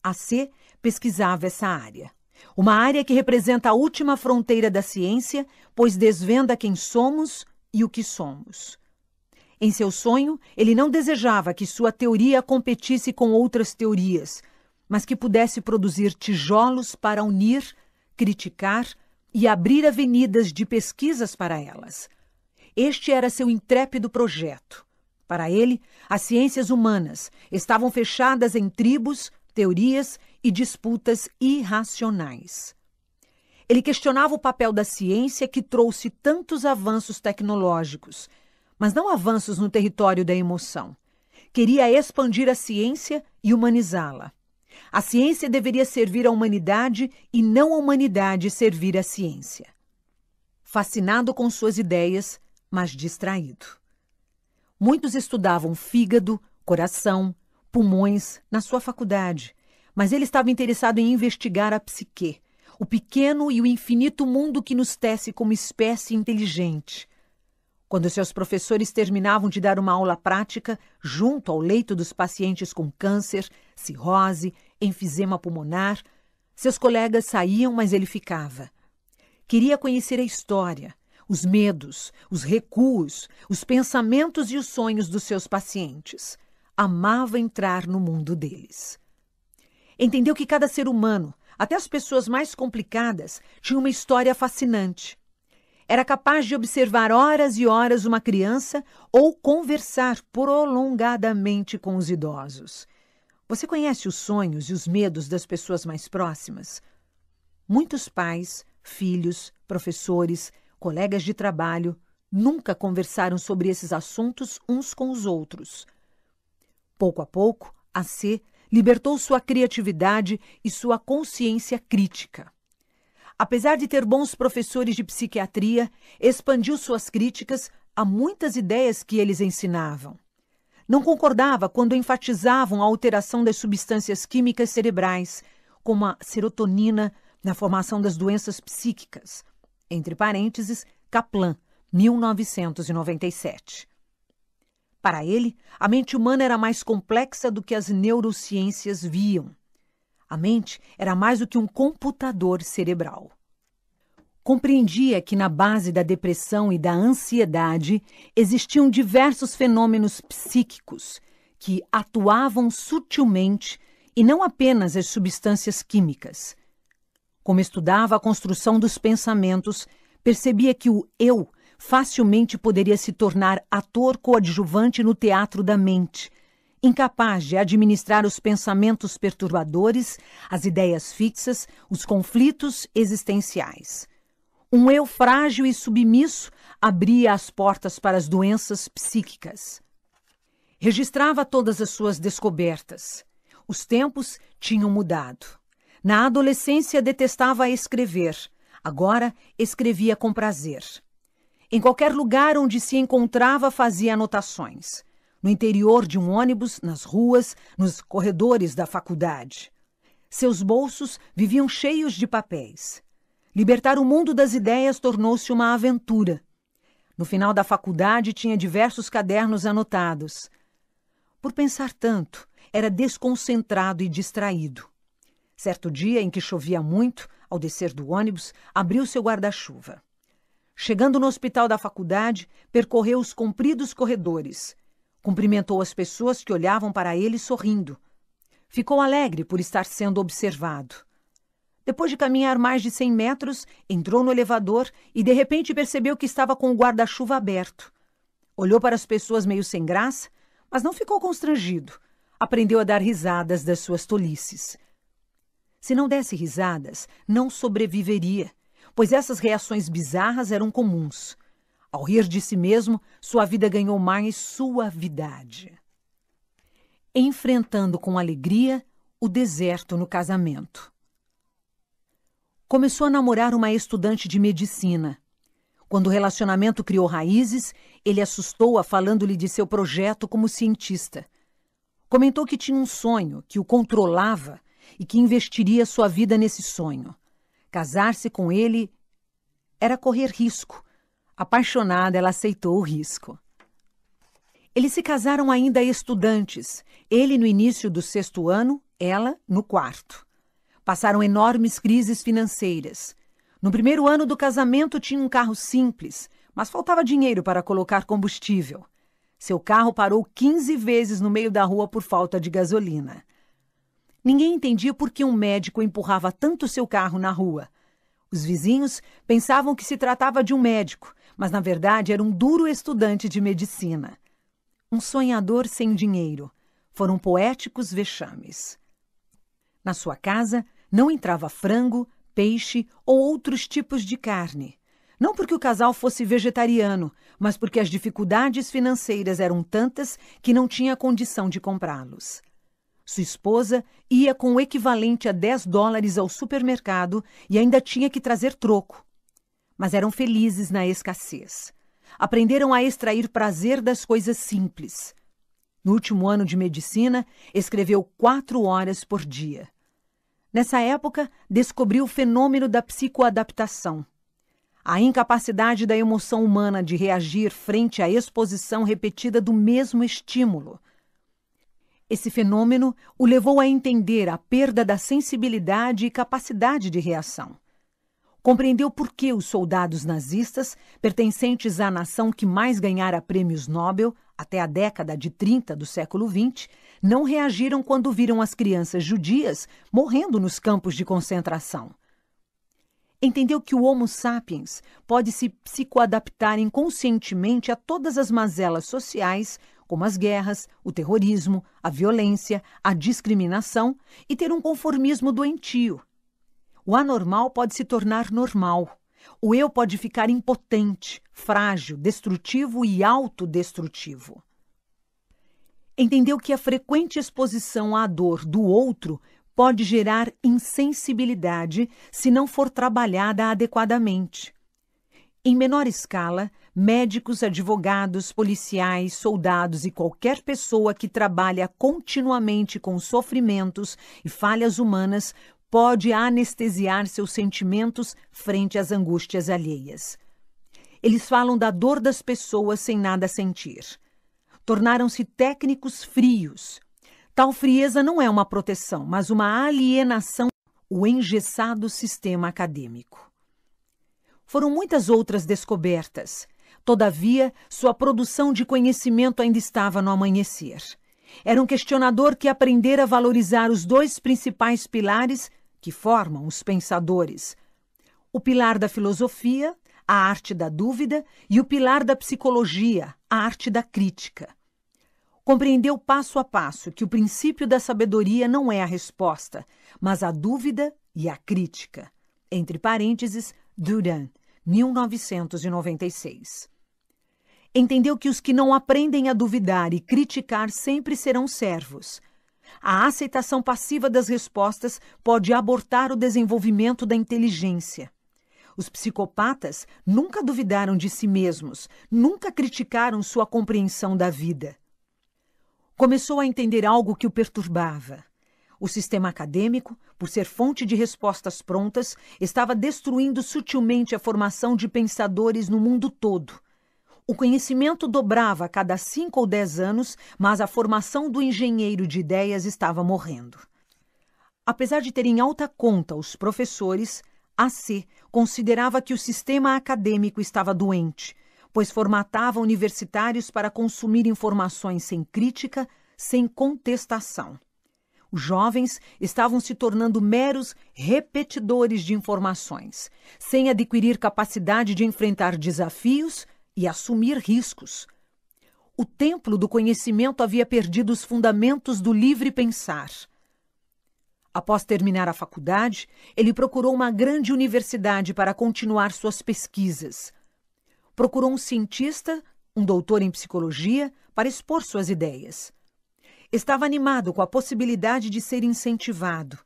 A C pesquisava essa área. Uma área que representa a última fronteira da ciência, pois desvenda quem somos e o que somos. Em seu sonho, ele não desejava que sua teoria competisse com outras teorias, mas que pudesse produzir tijolos para unir, criticar e abrir avenidas de pesquisas para elas. Este era seu intrépido projeto. Para ele, as ciências humanas estavam fechadas em tribos, teorias e disputas irracionais. Ele questionava o papel da ciência que trouxe tantos avanços tecnológicos, mas não avanços no território da emoção. Queria expandir a ciência e humanizá-la. A ciência deveria servir à humanidade e não a humanidade servir à ciência. Fascinado com suas ideias, mas distraído. Muitos estudavam fígado, coração, pulmões na sua faculdade, mas ele estava interessado em investigar a psique, o pequeno e o infinito mundo que nos tece como espécie inteligente. Quando seus professores terminavam de dar uma aula prática junto ao leito dos pacientes com câncer, cirrose, enfisema pulmonar, seus colegas saíam, mas ele ficava. Queria conhecer a história, os medos, os recuos, os pensamentos e os sonhos dos seus pacientes amava entrar no mundo deles. Entendeu que cada ser humano, até as pessoas mais complicadas, tinha uma história fascinante. Era capaz de observar horas e horas uma criança ou conversar prolongadamente com os idosos. Você conhece os sonhos e os medos das pessoas mais próximas? Muitos pais, filhos, professores, colegas de trabalho nunca conversaram sobre esses assuntos uns com os outros. Pouco a pouco, a C libertou sua criatividade e sua consciência crítica. Apesar de ter bons professores de psiquiatria, expandiu suas críticas a muitas ideias que eles ensinavam. Não concordava quando enfatizavam a alteração das substâncias químicas cerebrais, como a serotonina, na formação das doenças psíquicas. Entre parênteses, Kaplan, 1997. Para ele, a mente humana era mais complexa do que as neurociências viam. A mente era mais do que um computador cerebral. Compreendia que na base da depressão e da ansiedade existiam diversos fenômenos psíquicos que atuavam sutilmente e não apenas as substâncias químicas. Como estudava a construção dos pensamentos, percebia que o eu facilmente poderia se tornar ator coadjuvante no teatro da mente, incapaz de administrar os pensamentos perturbadores, as ideias fixas, os conflitos existenciais. Um eu frágil e submisso abria as portas para as doenças psíquicas. Registrava todas as suas descobertas. Os tempos tinham mudado. Na adolescência detestava escrever, agora escrevia com prazer. Em qualquer lugar onde se encontrava, fazia anotações. No interior de um ônibus, nas ruas, nos corredores da faculdade. Seus bolsos viviam cheios de papéis. Libertar o mundo das ideias tornou-se uma aventura. No final da faculdade, tinha diversos cadernos anotados. Por pensar tanto, era desconcentrado e distraído. Certo dia em que chovia muito, ao descer do ônibus, abriu seu guarda-chuva. Chegando no hospital da faculdade, percorreu os compridos corredores. Cumprimentou as pessoas que olhavam para ele sorrindo. Ficou alegre por estar sendo observado. Depois de caminhar mais de cem metros, entrou no elevador e de repente percebeu que estava com o guarda-chuva aberto. Olhou para as pessoas meio sem graça, mas não ficou constrangido. Aprendeu a dar risadas das suas tolices. Se não desse risadas, não sobreviveria pois essas reações bizarras eram comuns. Ao rir de si mesmo, sua vida ganhou mais suavidade. Enfrentando com alegria o deserto no casamento. Começou a namorar uma estudante de medicina. Quando o relacionamento criou raízes, ele assustou-a falando-lhe de seu projeto como cientista. Comentou que tinha um sonho, que o controlava e que investiria sua vida nesse sonho. Casar-se com ele era correr risco. Apaixonada, ela aceitou o risco. Eles se casaram ainda estudantes, ele no início do sexto ano, ela no quarto. Passaram enormes crises financeiras. No primeiro ano do casamento tinha um carro simples, mas faltava dinheiro para colocar combustível. Seu carro parou 15 vezes no meio da rua por falta de gasolina. Ninguém entendia por que um médico empurrava tanto seu carro na rua. Os vizinhos pensavam que se tratava de um médico, mas na verdade era um duro estudante de medicina. Um sonhador sem dinheiro. Foram poéticos vexames. Na sua casa não entrava frango, peixe ou outros tipos de carne. Não porque o casal fosse vegetariano, mas porque as dificuldades financeiras eram tantas que não tinha condição de comprá-los. Sua esposa ia com o equivalente a 10 dólares ao supermercado e ainda tinha que trazer troco. Mas eram felizes na escassez. Aprenderam a extrair prazer das coisas simples. No último ano de medicina, escreveu quatro horas por dia. Nessa época, descobriu o fenômeno da psicoadaptação. A incapacidade da emoção humana de reagir frente à exposição repetida do mesmo estímulo esse fenômeno o levou a entender a perda da sensibilidade e capacidade de reação. Compreendeu por que os soldados nazistas, pertencentes à nação que mais ganhara prêmios Nobel até a década de 30 do século XX, não reagiram quando viram as crianças judias morrendo nos campos de concentração. Entendeu que o Homo sapiens pode se psicoadaptar inconscientemente a todas as mazelas sociais como as guerras, o terrorismo, a violência, a discriminação e ter um conformismo doentio. O anormal pode se tornar normal. O eu pode ficar impotente, frágil, destrutivo e autodestrutivo. Entendeu que a frequente exposição à dor do outro pode gerar insensibilidade se não for trabalhada adequadamente. Em menor escala, médicos, advogados, policiais, soldados e qualquer pessoa que trabalha continuamente com sofrimentos e falhas humanas pode anestesiar seus sentimentos frente às angústias alheias. Eles falam da dor das pessoas sem nada sentir. Tornaram-se técnicos frios. Tal frieza não é uma proteção, mas uma alienação, o engessado sistema acadêmico. Foram muitas outras descobertas. Todavia, sua produção de conhecimento ainda estava no amanhecer. Era um questionador que aprendera a valorizar os dois principais pilares que formam os pensadores: o pilar da filosofia, a arte da dúvida, e o pilar da psicologia, a arte da crítica compreendeu passo a passo que o princípio da sabedoria não é a resposta, mas a dúvida e a crítica. Entre parênteses, Duran, 1996. Entendeu que os que não aprendem a duvidar e criticar sempre serão servos. A aceitação passiva das respostas pode abortar o desenvolvimento da inteligência. Os psicopatas nunca duvidaram de si mesmos, nunca criticaram sua compreensão da vida começou a entender algo que o perturbava. O sistema acadêmico, por ser fonte de respostas prontas, estava destruindo sutilmente a formação de pensadores no mundo todo. O conhecimento dobrava a cada cinco ou dez anos, mas a formação do engenheiro de ideias estava morrendo. Apesar de ter em alta conta os professores, AC considerava que o sistema acadêmico estava doente pois formatava universitários para consumir informações sem crítica, sem contestação. Os jovens estavam se tornando meros repetidores de informações, sem adquirir capacidade de enfrentar desafios e assumir riscos. O templo do conhecimento havia perdido os fundamentos do livre pensar. Após terminar a faculdade, ele procurou uma grande universidade para continuar suas pesquisas procurou um cientista, um doutor em psicologia, para expor suas ideias. Estava animado com a possibilidade de ser incentivado.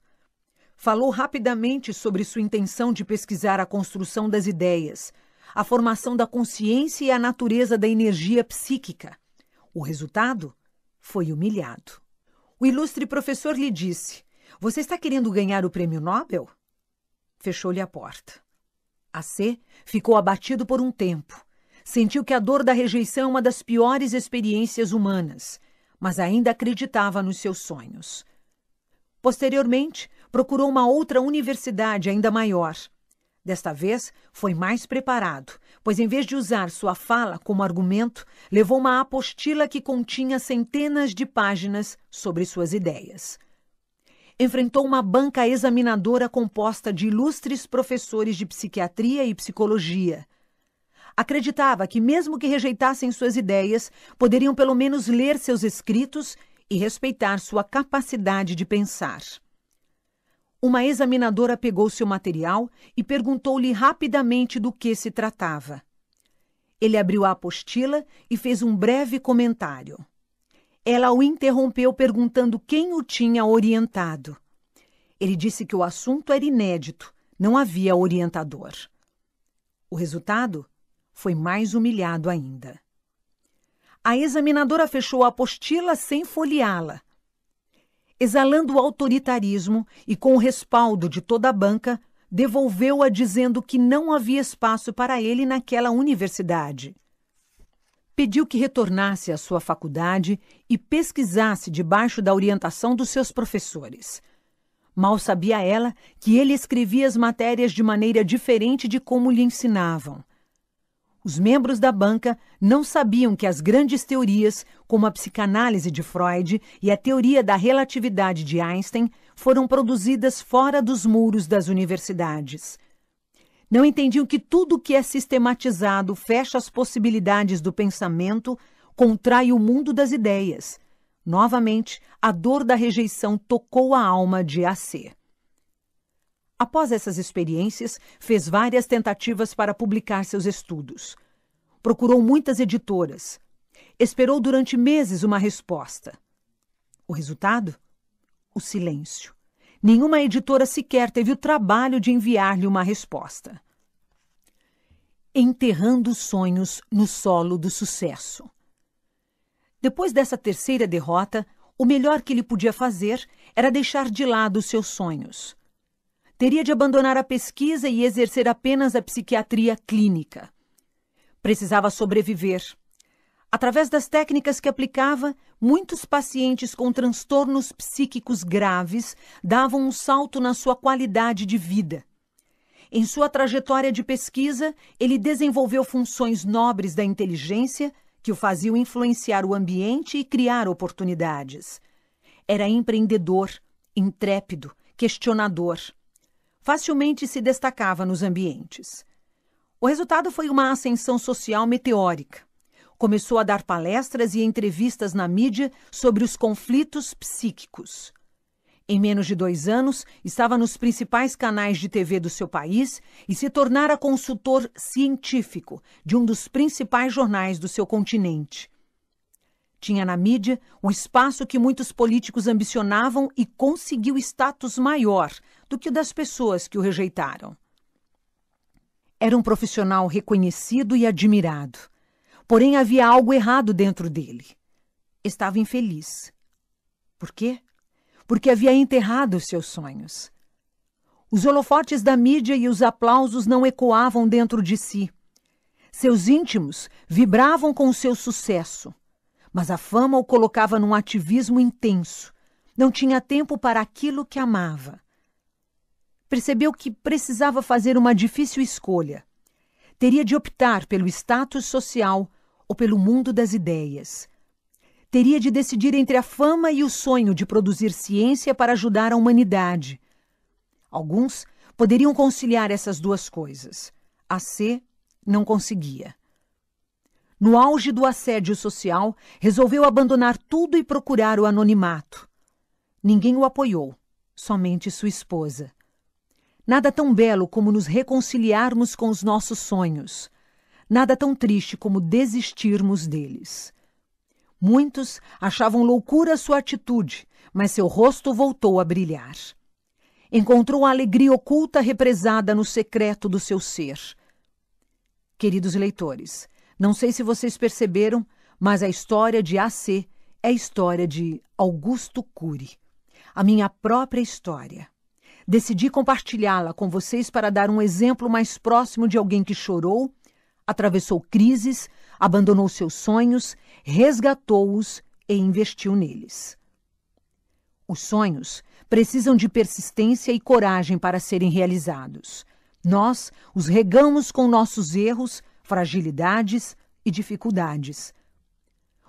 Falou rapidamente sobre sua intenção de pesquisar a construção das ideias, a formação da consciência e a natureza da energia psíquica. O resultado foi humilhado. O ilustre professor lhe disse: Você está querendo ganhar o prêmio Nobel? Fechou-lhe a porta. A C ficou abatido por um tempo. Sentiu que a dor da rejeição é uma das piores experiências humanas, mas ainda acreditava nos seus sonhos. Posteriormente, procurou uma outra universidade ainda maior. Desta vez, foi mais preparado, pois em vez de usar sua fala como argumento, levou uma apostila que continha centenas de páginas sobre suas ideias enfrentou uma banca examinadora composta de ilustres professores de psiquiatria e psicologia. Acreditava que, mesmo que rejeitassem suas ideias, poderiam pelo menos ler seus escritos e respeitar sua capacidade de pensar. Uma examinadora pegou seu material e perguntou-lhe rapidamente do que se tratava. Ele abriu a apostila e fez um breve comentário. Ela o interrompeu perguntando quem o tinha orientado. Ele disse que o assunto era inédito, não havia orientador. O resultado foi mais humilhado ainda. A examinadora fechou a apostila sem folheá-la. Exalando o autoritarismo e com o respaldo de toda a banca, devolveu-a dizendo que não havia espaço para ele naquela universidade pediu que retornasse à sua faculdade e pesquisasse debaixo da orientação dos seus professores. Mal sabia ela que ele escrevia as matérias de maneira diferente de como lhe ensinavam. Os membros da banca não sabiam que as grandes teorias, como a psicanálise de Freud e a teoria da relatividade de Einstein, foram produzidas fora dos muros das universidades. Não entendiam que tudo que é sistematizado fecha as possibilidades do pensamento, contrai o mundo das ideias. Novamente, a dor da rejeição tocou a alma de AC. Após essas experiências, fez várias tentativas para publicar seus estudos. Procurou muitas editoras. Esperou durante meses uma resposta. O resultado? O silêncio. Nenhuma editora sequer teve o trabalho de enviar-lhe uma resposta. Enterrando sonhos no solo do sucesso. Depois dessa terceira derrota, o melhor que ele podia fazer era deixar de lado os seus sonhos. Teria de abandonar a pesquisa e exercer apenas a psiquiatria clínica. Precisava sobreviver. Através das técnicas que aplicava, muitos pacientes com transtornos psíquicos graves davam um salto na sua qualidade de vida. Em sua trajetória de pesquisa, ele desenvolveu funções nobres da inteligência que o faziam influenciar o ambiente e criar oportunidades. Era empreendedor, intrépido, questionador. Facilmente se destacava nos ambientes. O resultado foi uma ascensão social meteórica. Começou a dar palestras e entrevistas na mídia sobre os conflitos psíquicos. Em menos de dois anos, estava nos principais canais de TV do seu país e se tornara consultor científico de um dos principais jornais do seu continente. Tinha na mídia o espaço que muitos políticos ambicionavam e conseguiu status maior do que das pessoas que o rejeitaram. Era um profissional reconhecido e admirado. Porém, havia algo errado dentro dele. Estava infeliz. Por quê? Porque havia enterrado seus sonhos. Os holofotes da mídia e os aplausos não ecoavam dentro de si. Seus íntimos vibravam com o seu sucesso, mas a fama o colocava num ativismo intenso. Não tinha tempo para aquilo que amava percebeu que precisava fazer uma difícil escolha. Teria de optar pelo status social ou pelo mundo das ideias. Teria de decidir entre a fama e o sonho de produzir ciência para ajudar a humanidade. Alguns poderiam conciliar essas duas coisas. A C não conseguia. No auge do assédio social, resolveu abandonar tudo e procurar o anonimato. Ninguém o apoiou, somente sua esposa. Nada tão belo como nos reconciliarmos com os nossos sonhos. Nada tão triste como desistirmos deles. Muitos achavam loucura sua atitude, mas seu rosto voltou a brilhar. Encontrou a alegria oculta represada no secreto do seu ser. Queridos leitores, não sei se vocês perceberam, mas a história de AC é a história de Augusto Cury. A minha própria história. Decidi compartilhá-la com vocês para dar um exemplo mais próximo de alguém que chorou, atravessou crises, abandonou seus sonhos, resgatou-os e investiu neles. Os sonhos precisam de persistência e coragem para serem realizados. Nós os regamos com nossos erros, fragilidades e dificuldades.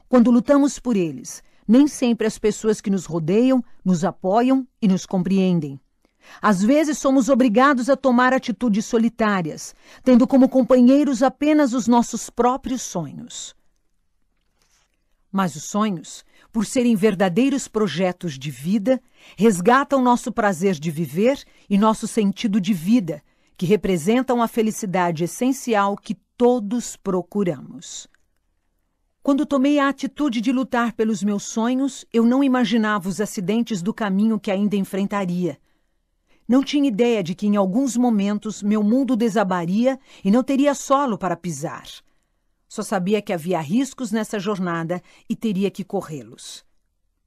Quando lutamos por eles, nem sempre as pessoas que nos rodeiam nos apoiam e nos compreendem. Às vezes somos obrigados a tomar atitudes solitárias, tendo como companheiros apenas os nossos próprios sonhos. Mas os sonhos, por serem verdadeiros projetos de vida, resgatam nosso prazer de viver e nosso sentido de vida, que representam a felicidade essencial que todos procuramos. Quando tomei a atitude de lutar pelos meus sonhos, eu não imaginava os acidentes do caminho que ainda enfrentaria não tinha ideia de que em alguns momentos meu mundo desabaria e não teria solo para pisar. Só sabia que havia riscos nessa jornada e teria que corrê-los.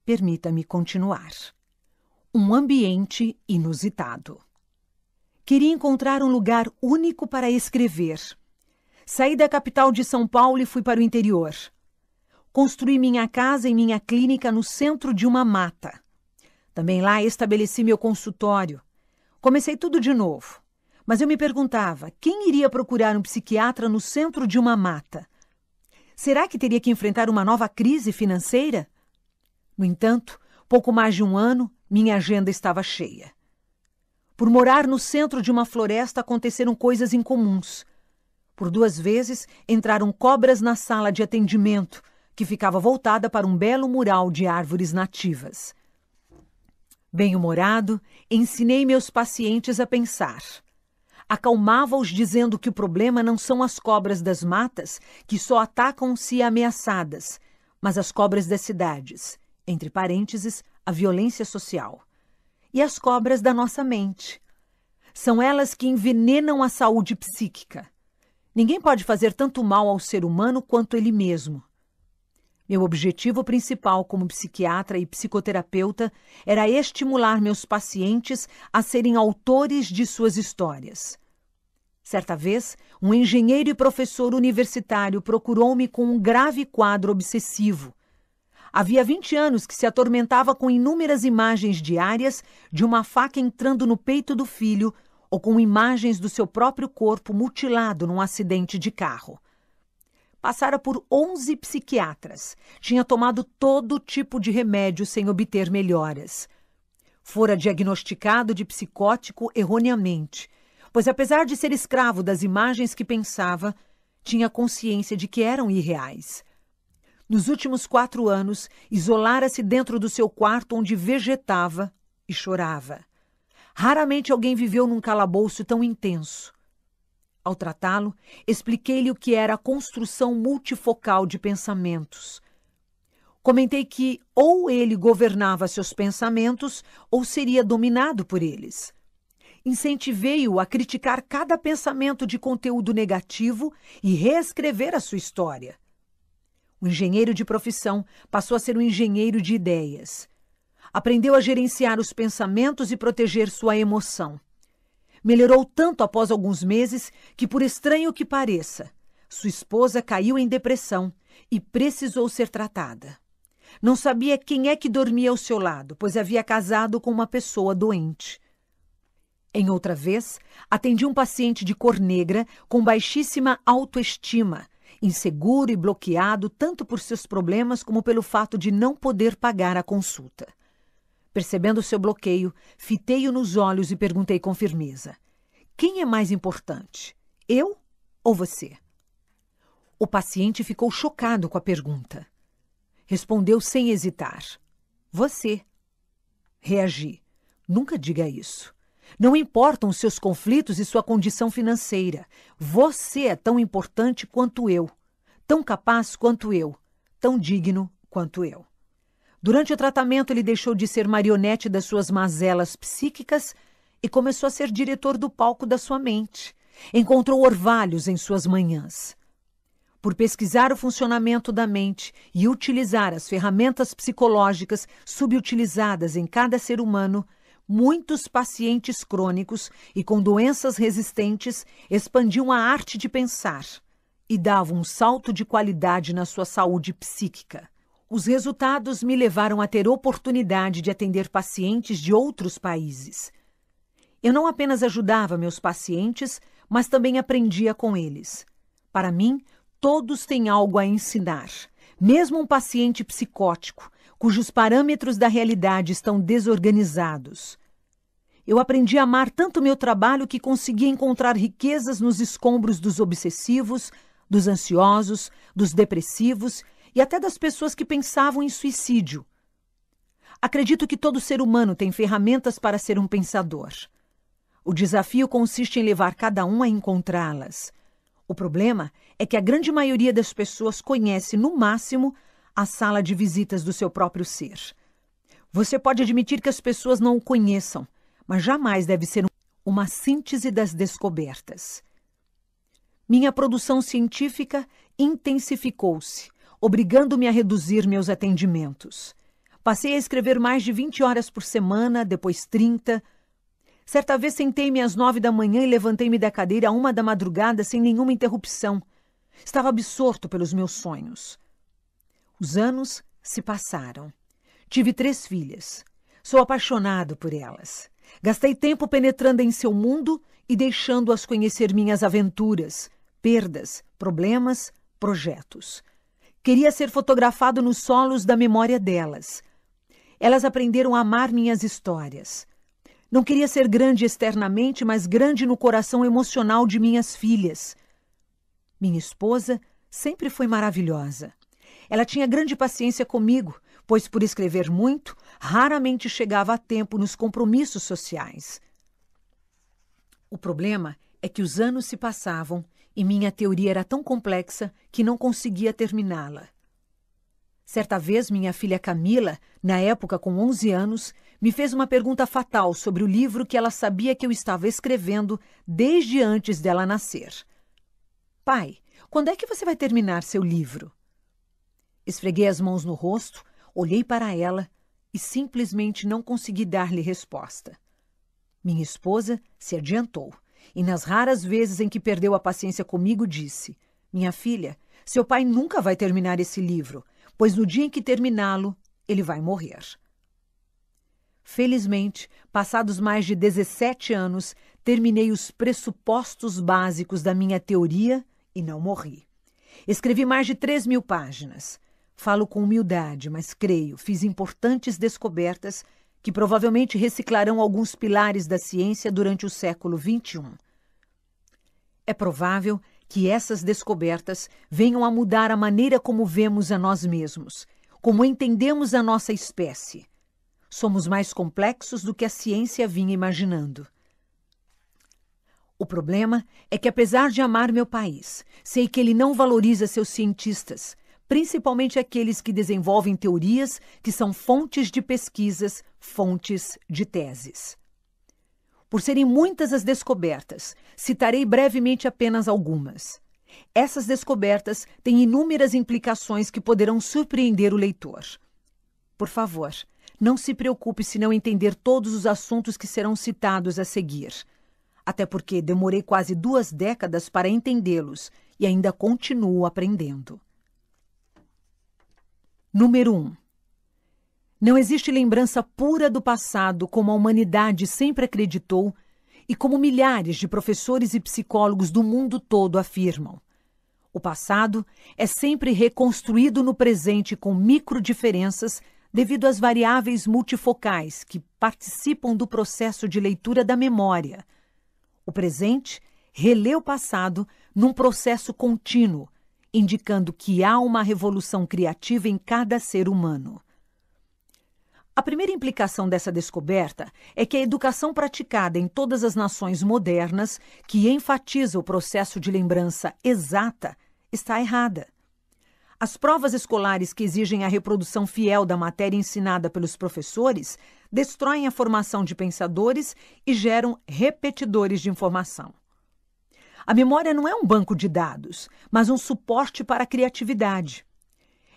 Permita-me continuar. Um ambiente inusitado. Queria encontrar um lugar único para escrever. Saí da capital de São Paulo e fui para o interior. Construí minha casa e minha clínica no centro de uma mata. Também lá estabeleci meu consultório, Comecei tudo de novo. Mas eu me perguntava: quem iria procurar um psiquiatra no centro de uma mata? Será que teria que enfrentar uma nova crise financeira? No entanto, pouco mais de um ano, minha agenda estava cheia. Por morar no centro de uma floresta, aconteceram coisas incomuns. Por duas vezes entraram cobras na sala de atendimento, que ficava voltada para um belo mural de árvores nativas. Bem-humorado, ensinei meus pacientes a pensar. Acalmava-os dizendo que o problema não são as cobras das matas, que só atacam se ameaçadas, mas as cobras das cidades, entre parênteses, a violência social. E as cobras da nossa mente. São elas que envenenam a saúde psíquica. Ninguém pode fazer tanto mal ao ser humano quanto ele mesmo. Meu objetivo principal como psiquiatra e psicoterapeuta era estimular meus pacientes a serem autores de suas histórias. Certa vez, um engenheiro e professor universitário procurou-me com um grave quadro obsessivo. Havia 20 anos que se atormentava com inúmeras imagens diárias de uma faca entrando no peito do filho ou com imagens do seu próprio corpo mutilado num acidente de carro. Passara por 11 psiquiatras, tinha tomado todo tipo de remédio sem obter melhoras. Fora diagnosticado de psicótico erroneamente pois apesar de ser escravo das imagens que pensava, tinha consciência de que eram irreais. Nos últimos quatro anos, isolara-se dentro do seu quarto onde vegetava e chorava. Raramente alguém viveu num calabouço tão intenso. Ao tratá-lo, expliquei-lhe o que era a construção multifocal de pensamentos. Comentei que ou ele governava seus pensamentos ou seria dominado por eles. Incentivei-o a criticar cada pensamento de conteúdo negativo e reescrever a sua história. O engenheiro de profissão passou a ser um engenheiro de ideias. Aprendeu a gerenciar os pensamentos e proteger sua emoção. Melhorou tanto após alguns meses que, por estranho que pareça, sua esposa caiu em depressão e precisou ser tratada. Não sabia quem é que dormia ao seu lado, pois havia casado com uma pessoa doente. Em outra vez, atendi um paciente de cor negra com baixíssima autoestima, inseguro e bloqueado tanto por seus problemas como pelo fato de não poder pagar a consulta. Percebendo seu bloqueio, fitei-o nos olhos e perguntei com firmeza: Quem é mais importante, eu ou você? O paciente ficou chocado com a pergunta. Respondeu sem hesitar: Você. Reagi: Nunca diga isso. Não importam os seus conflitos e sua condição financeira. Você é tão importante quanto eu, tão capaz quanto eu, tão digno quanto eu. Durante o tratamento, ele deixou de ser marionete das suas mazelas psíquicas e começou a ser diretor do palco da sua mente. Encontrou orvalhos em suas manhãs. Por pesquisar o funcionamento da mente e utilizar as ferramentas psicológicas subutilizadas em cada ser humano, muitos pacientes crônicos e com doenças resistentes expandiam a arte de pensar e davam um salto de qualidade na sua saúde psíquica. Os resultados me levaram a ter oportunidade de atender pacientes de outros países. Eu não apenas ajudava meus pacientes, mas também aprendia com eles. Para mim, todos têm algo a ensinar. Mesmo um paciente psicótico, cujos parâmetros da realidade estão desorganizados. Eu aprendi a amar tanto meu trabalho que consegui encontrar riquezas nos escombros dos obsessivos, dos ansiosos, dos depressivos e até das pessoas que pensavam em suicídio. Acredito que todo ser humano tem ferramentas para ser um pensador. O desafio consiste em levar cada um a encontrá-las. O problema é que a grande maioria das pessoas conhece, no máximo, a sala de visitas do seu próprio ser. Você pode admitir que as pessoas não o conheçam, mas jamais deve ser uma síntese das descobertas. Minha produção científica intensificou-se, obrigando-me a reduzir meus atendimentos. Passei a escrever mais de 20 horas por semana, depois 30. Certa vez sentei-me às nove da manhã e levantei-me da cadeira a uma da madrugada sem nenhuma interrupção. Estava absorto pelos meus sonhos. Os anos se passaram. Tive três filhas. Sou apaixonado por elas. Gastei tempo penetrando em seu mundo e deixando-as conhecer minhas aventuras, perdas, problemas, projetos. Queria ser fotografado nos solos da memória delas. Elas aprenderam a amar minhas histórias. Não queria ser grande externamente, mas grande no coração emocional de minhas filhas. Minha esposa sempre foi maravilhosa. Ela tinha grande paciência comigo, pois, por escrever muito, raramente chegava a tempo nos compromissos sociais. O problema é que os anos se passavam e minha teoria era tão complexa que não conseguia terminá-la. Certa vez, minha filha Camila, na época com 11 anos, me fez uma pergunta fatal sobre o livro que ela sabia que eu estava escrevendo desde antes dela nascer. Pai, quando é que você vai terminar seu livro? Esfreguei as mãos no rosto, olhei para ela e simplesmente não consegui dar-lhe resposta. Minha esposa se adiantou e nas raras vezes em que perdeu a paciência comigo, disse: Minha filha, seu pai nunca vai terminar esse livro, pois no dia em que terminá-lo, ele vai morrer. Felizmente, passados mais de 17 anos, terminei os pressupostos básicos da minha teoria e não morri. Escrevi mais de 3 mil páginas. Falo com humildade, mas creio, fiz importantes descobertas que provavelmente reciclarão alguns pilares da ciência durante o século XXI. É provável que essas descobertas venham a mudar a maneira como vemos a nós mesmos, como entendemos a nossa espécie. Somos mais complexos do que a ciência vinha imaginando. O problema é que, apesar de amar meu país, sei que ele não valoriza seus cientistas, principalmente aqueles que desenvolvem teorias que são fontes de pesquisas, fontes de teses. Por serem muitas as descobertas, citarei brevemente apenas algumas. Essas descobertas têm inúmeras implicações que poderão surpreender o leitor. Por favor, não se preocupe se não entender todos os assuntos que serão citados a seguir. Até porque demorei quase duas décadas para entendê-los e ainda continuo aprendendo. Número 1. Um. Não existe lembrança pura do passado como a humanidade sempre acreditou e como milhares de professores e psicólogos do mundo todo afirmam. O passado é sempre reconstruído no presente com microdiferenças devido às variáveis multifocais que participam do processo de leitura da memória. O presente relê o passado num processo contínuo, indicando que há uma revolução criativa em cada ser humano. A primeira implicação dessa descoberta é que a educação praticada em todas as nações modernas, que enfatiza o processo de lembrança exata, está errada. As provas escolares que exigem a reprodução fiel da matéria ensinada pelos professores destroem a formação de pensadores e geram repetidores de informação. A memória não é um banco de dados, mas um suporte para a criatividade.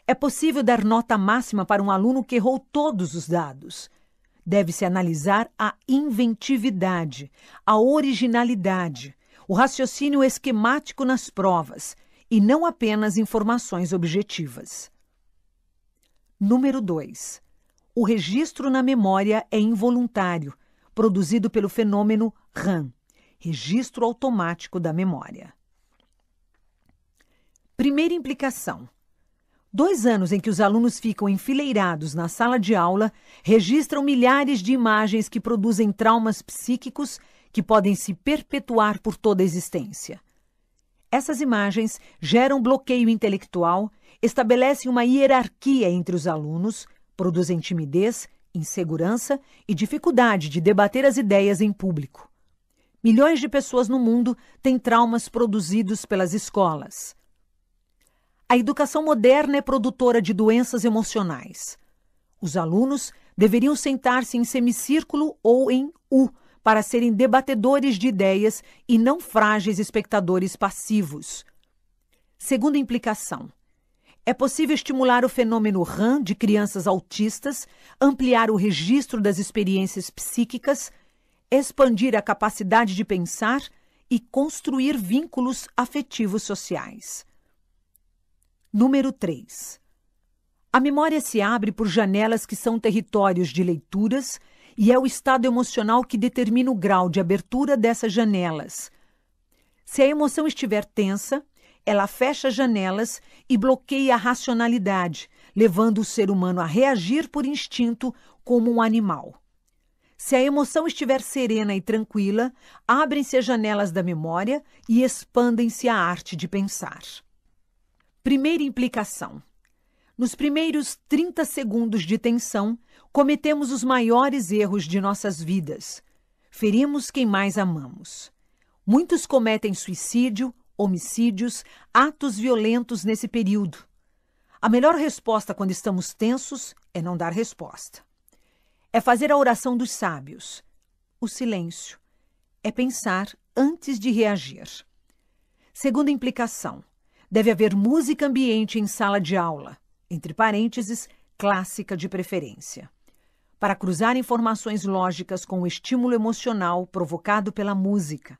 É possível dar nota máxima para um aluno que errou todos os dados. Deve-se analisar a inventividade, a originalidade, o raciocínio esquemático nas provas e não apenas informações objetivas. Número 2. O registro na memória é involuntário, produzido pelo fenômeno RAM registro automático da memória. Primeira implicação Dois anos em que os alunos ficam enfileirados na sala de aula registram milhares de imagens que produzem traumas psíquicos que podem se perpetuar por toda a existência. Essas imagens geram bloqueio intelectual, estabelecem uma hierarquia entre os alunos, produzem timidez, insegurança e dificuldade de debater as ideias em público. Milhões de pessoas no mundo têm traumas produzidos pelas escolas. A educação moderna é produtora de doenças emocionais. Os alunos deveriam sentar-se em semicírculo ou em U para serem debatedores de ideias e não frágeis espectadores passivos. Segunda implicação: é possível estimular o fenômeno RAM de crianças autistas, ampliar o registro das experiências psíquicas, expandir a capacidade de pensar e construir vínculos afetivos sociais. Número 3. A memória se abre por janelas que são territórios de leituras e é o estado emocional que determina o grau de abertura dessas janelas. Se a emoção estiver tensa, ela fecha janelas e bloqueia a racionalidade, levando o ser humano a reagir por instinto como um animal. Se a emoção estiver serena e tranquila, abrem-se as janelas da memória e expandem-se a arte de pensar. Primeira implicação: nos primeiros 30 segundos de tensão, cometemos os maiores erros de nossas vidas. Ferimos quem mais amamos. Muitos cometem suicídio, homicídios, atos violentos nesse período. A melhor resposta quando estamos tensos é não dar resposta. É fazer a oração dos sábios. O silêncio. É pensar antes de reagir. Segunda implicação: deve haver música ambiente em sala de aula, entre parênteses, clássica de preferência. Para cruzar informações lógicas com o estímulo emocional provocado pela música.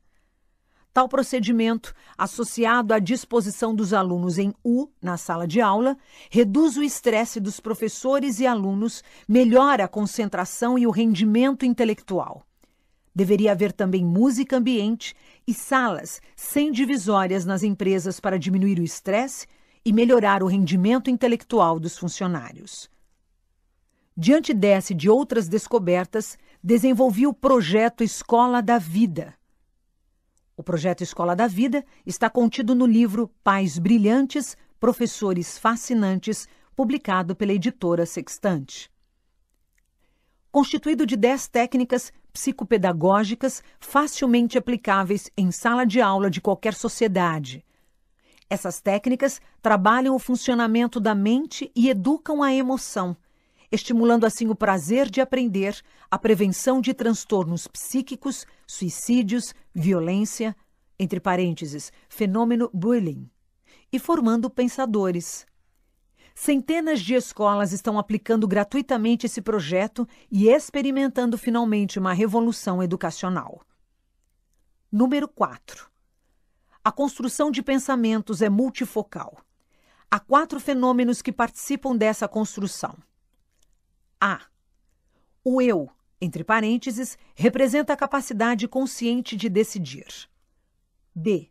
Tal procedimento, associado à disposição dos alunos em U na sala de aula, reduz o estresse dos professores e alunos, melhora a concentração e o rendimento intelectual. Deveria haver também música ambiente e salas sem divisórias nas empresas para diminuir o estresse e melhorar o rendimento intelectual dos funcionários. Diante dessa e de outras descobertas, desenvolvi o projeto Escola da Vida o projeto Escola da Vida está contido no livro Pais Brilhantes, Professores Fascinantes, publicado pela editora Sextante. Constituído de dez técnicas psicopedagógicas facilmente aplicáveis em sala de aula de qualquer sociedade. Essas técnicas trabalham o funcionamento da mente e educam a emoção estimulando assim o prazer de aprender, a prevenção de transtornos psíquicos, suicídios, violência, entre parênteses, fenômeno bullying, e formando pensadores. Centenas de escolas estão aplicando gratuitamente esse projeto e experimentando finalmente uma revolução educacional. Número 4. A construção de pensamentos é multifocal. Há quatro fenômenos que participam dessa construção. A. O eu, entre parênteses, representa a capacidade consciente de decidir. B.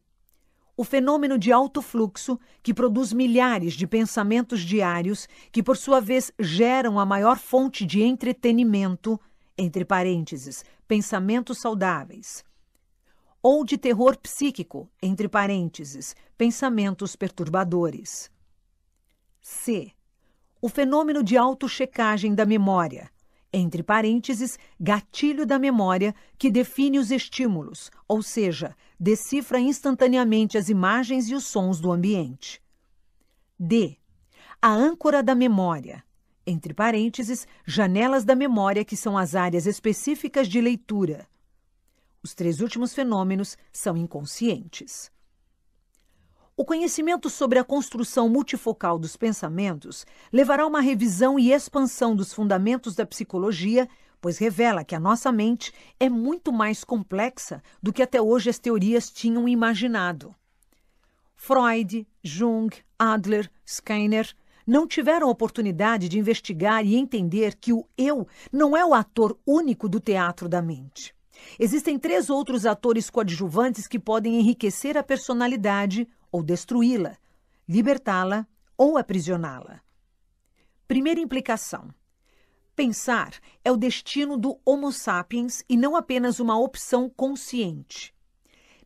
O fenômeno de alto fluxo, que produz milhares de pensamentos diários, que por sua vez geram a maior fonte de entretenimento, entre parênteses, pensamentos saudáveis. Ou de terror psíquico, entre parênteses, pensamentos perturbadores. C o fenômeno de autochecagem da memória, entre parênteses, gatilho da memória, que define os estímulos, ou seja, decifra instantaneamente as imagens e os sons do ambiente. D. A âncora da memória, entre parênteses, janelas da memória, que são as áreas específicas de leitura. Os três últimos fenômenos são inconscientes. O conhecimento sobre a construção multifocal dos pensamentos levará a uma revisão e expansão dos fundamentos da psicologia, pois revela que a nossa mente é muito mais complexa do que até hoje as teorias tinham imaginado. Freud, Jung, Adler, Skinner não tiveram oportunidade de investigar e entender que o eu não é o ator único do teatro da mente. Existem três outros atores coadjuvantes que podem enriquecer a personalidade ou destruí-la, libertá-la ou aprisioná-la. Primeira implicação: pensar é o destino do Homo sapiens e não apenas uma opção consciente.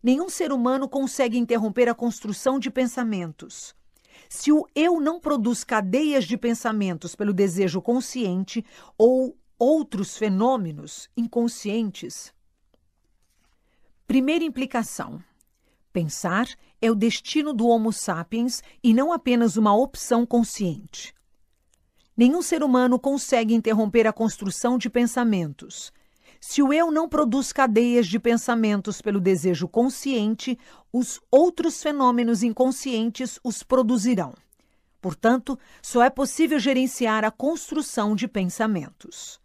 Nenhum ser humano consegue interromper a construção de pensamentos. Se o eu não produz cadeias de pensamentos pelo desejo consciente ou outros fenômenos inconscientes. Primeira implicação: Pensar é o destino do Homo sapiens e não apenas uma opção consciente. Nenhum ser humano consegue interromper a construção de pensamentos. Se o eu não produz cadeias de pensamentos pelo desejo consciente, os outros fenômenos inconscientes os produzirão. Portanto, só é possível gerenciar a construção de pensamentos.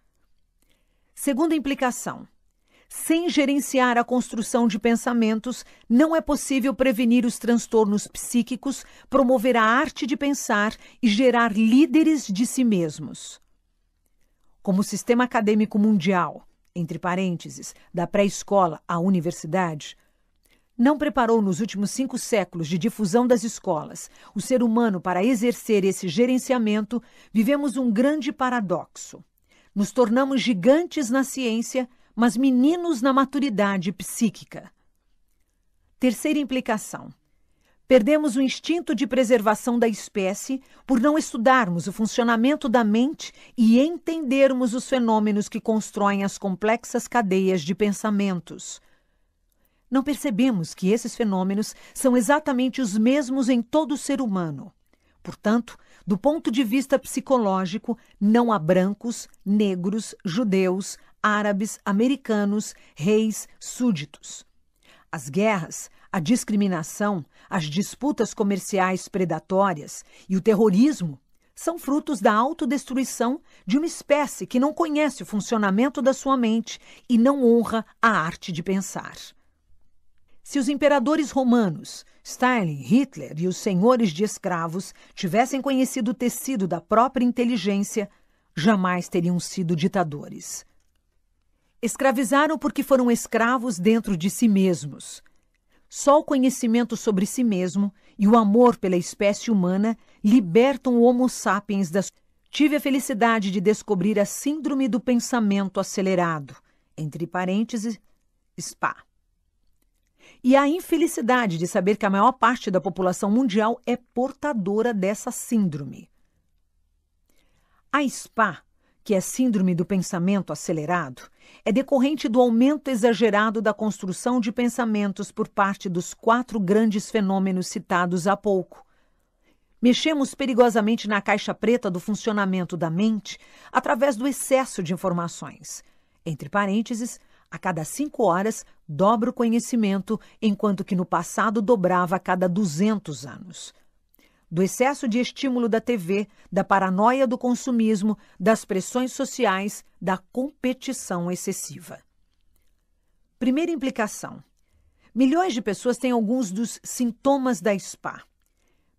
Segunda implicação: sem gerenciar a construção de pensamentos, não é possível prevenir os transtornos psíquicos, promover a arte de pensar e gerar líderes de si mesmos. Como o sistema acadêmico mundial, entre parênteses, da pré-escola à universidade, não preparou nos últimos cinco séculos de difusão das escolas o ser humano para exercer esse gerenciamento, vivemos um grande paradoxo. Nos tornamos gigantes na ciência mas meninos na maturidade psíquica. Terceira implicação. Perdemos o instinto de preservação da espécie por não estudarmos o funcionamento da mente e entendermos os fenômenos que constroem as complexas cadeias de pensamentos. Não percebemos que esses fenômenos são exatamente os mesmos em todo ser humano. Portanto, do ponto de vista psicológico, não há brancos, negros, judeus, árabes, americanos, reis, súditos. As guerras, a discriminação, as disputas comerciais predatórias e o terrorismo são frutos da autodestruição de uma espécie que não conhece o funcionamento da sua mente e não honra a arte de pensar. Se os imperadores romanos, Stalin, Hitler e os senhores de escravos tivessem conhecido o tecido da própria inteligência, jamais teriam sido ditadores. Escravizaram porque foram escravos dentro de si mesmos. Só o conhecimento sobre si mesmo e o amor pela espécie humana libertam o Homo sapiens das. Tive a felicidade de descobrir a síndrome do pensamento acelerado, entre parênteses, SPA. E a infelicidade de saber que a maior parte da população mundial é portadora dessa síndrome. A SPA, que é síndrome do pensamento acelerado, é decorrente do aumento exagerado da construção de pensamentos por parte dos quatro grandes fenômenos citados há pouco. Mexemos perigosamente na caixa preta do funcionamento da mente através do excesso de informações. Entre parênteses, a cada cinco horas dobra o conhecimento, enquanto que no passado dobrava a cada duzentos anos do excesso de estímulo da TV, da paranoia do consumismo, das pressões sociais, da competição excessiva. Primeira implicação: milhões de pessoas têm alguns dos sintomas da SPA.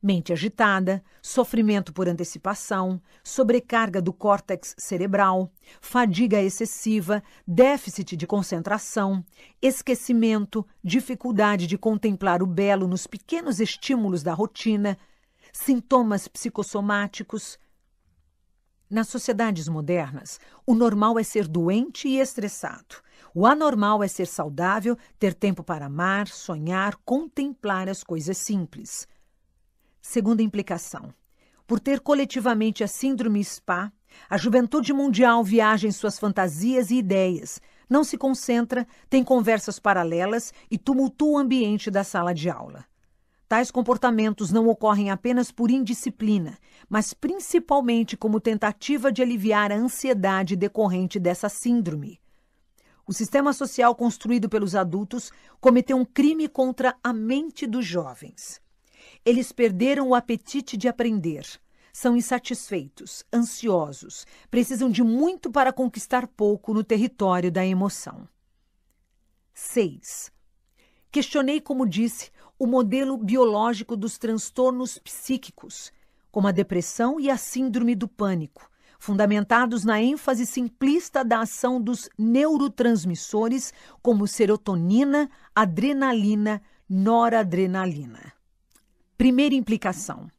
Mente agitada, sofrimento por antecipação, sobrecarga do córtex cerebral, fadiga excessiva, déficit de concentração, esquecimento, dificuldade de contemplar o belo nos pequenos estímulos da rotina, sintomas psicossomáticos. Nas sociedades modernas, o normal é ser doente e estressado. O anormal é ser saudável, ter tempo para amar, sonhar, contemplar as coisas simples. Segunda implicação: por ter coletivamente a síndrome SPA, a juventude mundial viaja em suas fantasias e ideias, não se concentra, tem conversas paralelas e tumultua o ambiente da sala de aula. Tais comportamentos não ocorrem apenas por indisciplina, mas principalmente como tentativa de aliviar a ansiedade decorrente dessa síndrome. O sistema social construído pelos adultos cometeu um crime contra a mente dos jovens. Eles perderam o apetite de aprender, são insatisfeitos, ansiosos, precisam de muito para conquistar pouco no território da emoção. 6. Questionei, como disse, o modelo biológico dos transtornos psíquicos, como a depressão e a síndrome do pânico, fundamentados na ênfase simplista da ação dos neurotransmissores como serotonina, adrenalina, noradrenalina. Primeira implicação: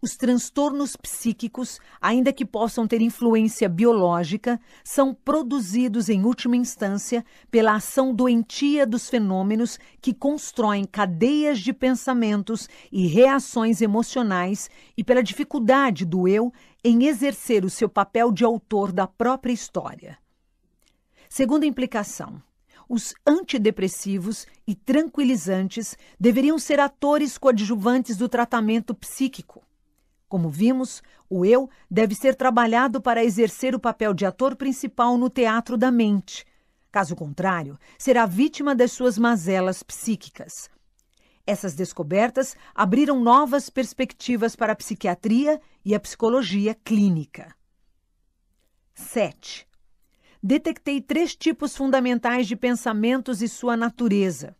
os transtornos psíquicos, ainda que possam ter influência biológica, são produzidos em última instância pela ação doentia dos fenômenos que constroem cadeias de pensamentos e reações emocionais e pela dificuldade do eu em exercer o seu papel de autor da própria história. Segunda implicação, os antidepressivos e tranquilizantes deveriam ser atores coadjuvantes do tratamento psíquico. Como vimos, o eu deve ser trabalhado para exercer o papel de ator principal no teatro da mente. Caso contrário, será vítima das suas mazelas psíquicas. Essas descobertas abriram novas perspectivas para a psiquiatria e a psicologia clínica. 7. Detectei três tipos fundamentais de pensamentos e sua natureza: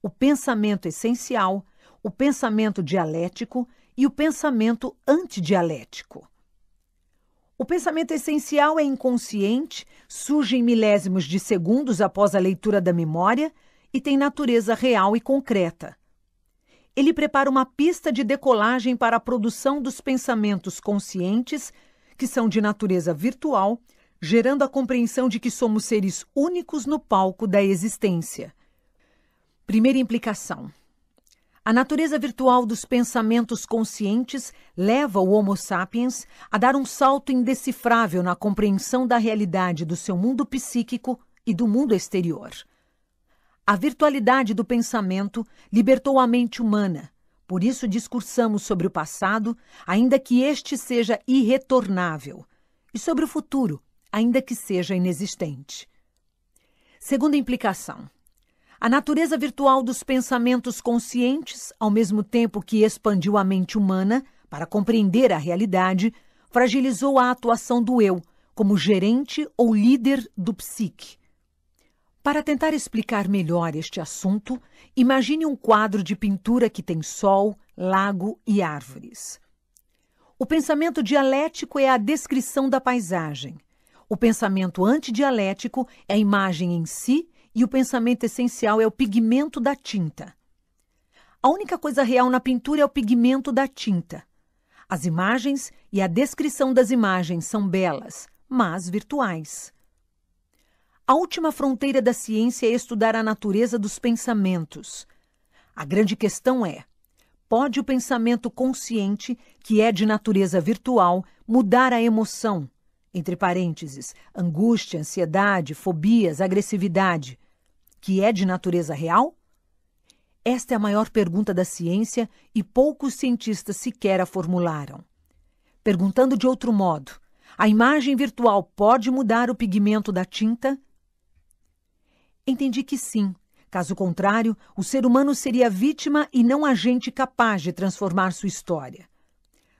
o pensamento essencial, o pensamento dialético e o pensamento antidialético. O pensamento essencial é inconsciente, surge em milésimos de segundos após a leitura da memória e tem natureza real e concreta. Ele prepara uma pista de decolagem para a produção dos pensamentos conscientes, que são de natureza virtual, gerando a compreensão de que somos seres únicos no palco da existência. Primeira implicação: a natureza virtual dos pensamentos conscientes leva o Homo sapiens a dar um salto indecifrável na compreensão da realidade do seu mundo psíquico e do mundo exterior. A virtualidade do pensamento libertou a mente humana, por isso discursamos sobre o passado, ainda que este seja irretornável, e sobre o futuro, ainda que seja inexistente. Segunda implicação. A natureza virtual dos pensamentos conscientes, ao mesmo tempo que expandiu a mente humana para compreender a realidade, fragilizou a atuação do eu como gerente ou líder do psique. Para tentar explicar melhor este assunto, imagine um quadro de pintura que tem sol, lago e árvores. O pensamento dialético é a descrição da paisagem. O pensamento antidialético é a imagem em si e o pensamento essencial é o pigmento da tinta. A única coisa real na pintura é o pigmento da tinta. As imagens e a descrição das imagens são belas, mas virtuais. A última fronteira da ciência é estudar a natureza dos pensamentos. A grande questão é: pode o pensamento consciente, que é de natureza virtual, mudar a emoção? Entre parênteses, angústia, ansiedade, fobias, agressividade, que é de natureza real? Esta é a maior pergunta da ciência e poucos cientistas sequer a formularam. Perguntando de outro modo, a imagem virtual pode mudar o pigmento da tinta? Entendi que sim. Caso contrário, o ser humano seria vítima e não agente capaz de transformar sua história.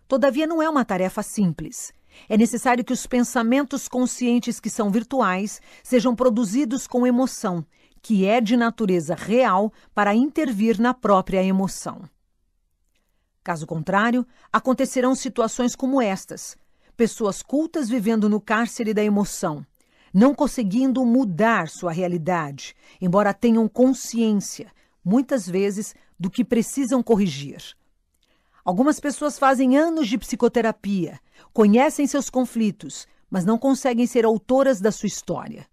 Todavia, não é uma tarefa simples. É necessário que os pensamentos conscientes que são virtuais sejam produzidos com emoção que é de natureza real para intervir na própria emoção. Caso contrário, acontecerão situações como estas: pessoas cultas vivendo no cárcere da emoção, não conseguindo mudar sua realidade, embora tenham consciência, muitas vezes, do que precisam corrigir. Algumas pessoas fazem anos de psicoterapia, conhecem seus conflitos, mas não conseguem ser autoras da sua história.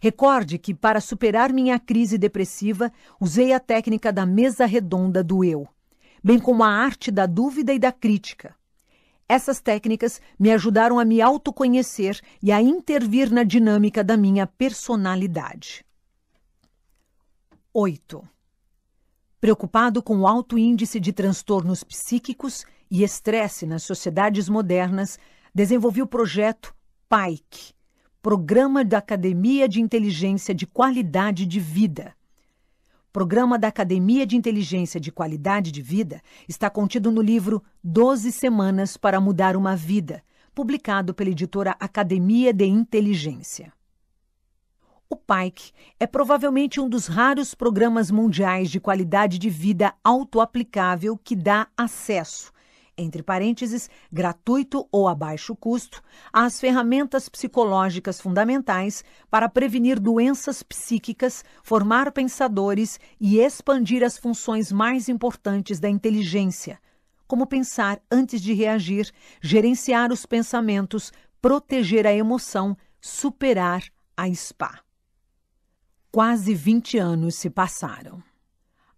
Recorde que, para superar minha crise depressiva, usei a técnica da mesa redonda do eu, bem como a arte da dúvida e da crítica. Essas técnicas me ajudaram a me autoconhecer e a intervir na dinâmica da minha personalidade. 8. Preocupado com o alto índice de transtornos psíquicos e estresse nas sociedades modernas, desenvolvi o projeto PIKE Programa da Academia de Inteligência de Qualidade de Vida. Programa da Academia de Inteligência de Qualidade de Vida está contido no livro Doze Semanas para Mudar uma Vida, publicado pela editora Academia de Inteligência. O PIKE é provavelmente um dos raros programas mundiais de qualidade de vida autoaplicável que dá acesso entre parênteses, gratuito ou a baixo custo, às ferramentas psicológicas fundamentais para prevenir doenças psíquicas, formar pensadores e expandir as funções mais importantes da inteligência, como pensar antes de reagir, gerenciar os pensamentos, proteger a emoção, superar a SPA. Quase 20 anos se passaram.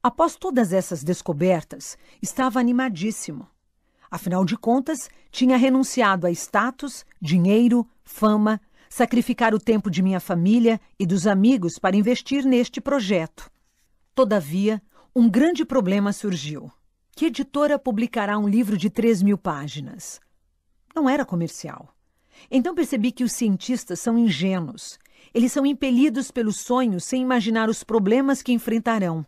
Após todas essas descobertas, estava animadíssimo Afinal de contas, tinha renunciado a status, dinheiro, fama, sacrificar o tempo de minha família e dos amigos para investir neste projeto. Todavia, um grande problema surgiu. Que editora publicará um livro de 3 mil páginas? Não era comercial. Então percebi que os cientistas são ingênuos. Eles são impelidos pelos sonhos sem imaginar os problemas que enfrentarão.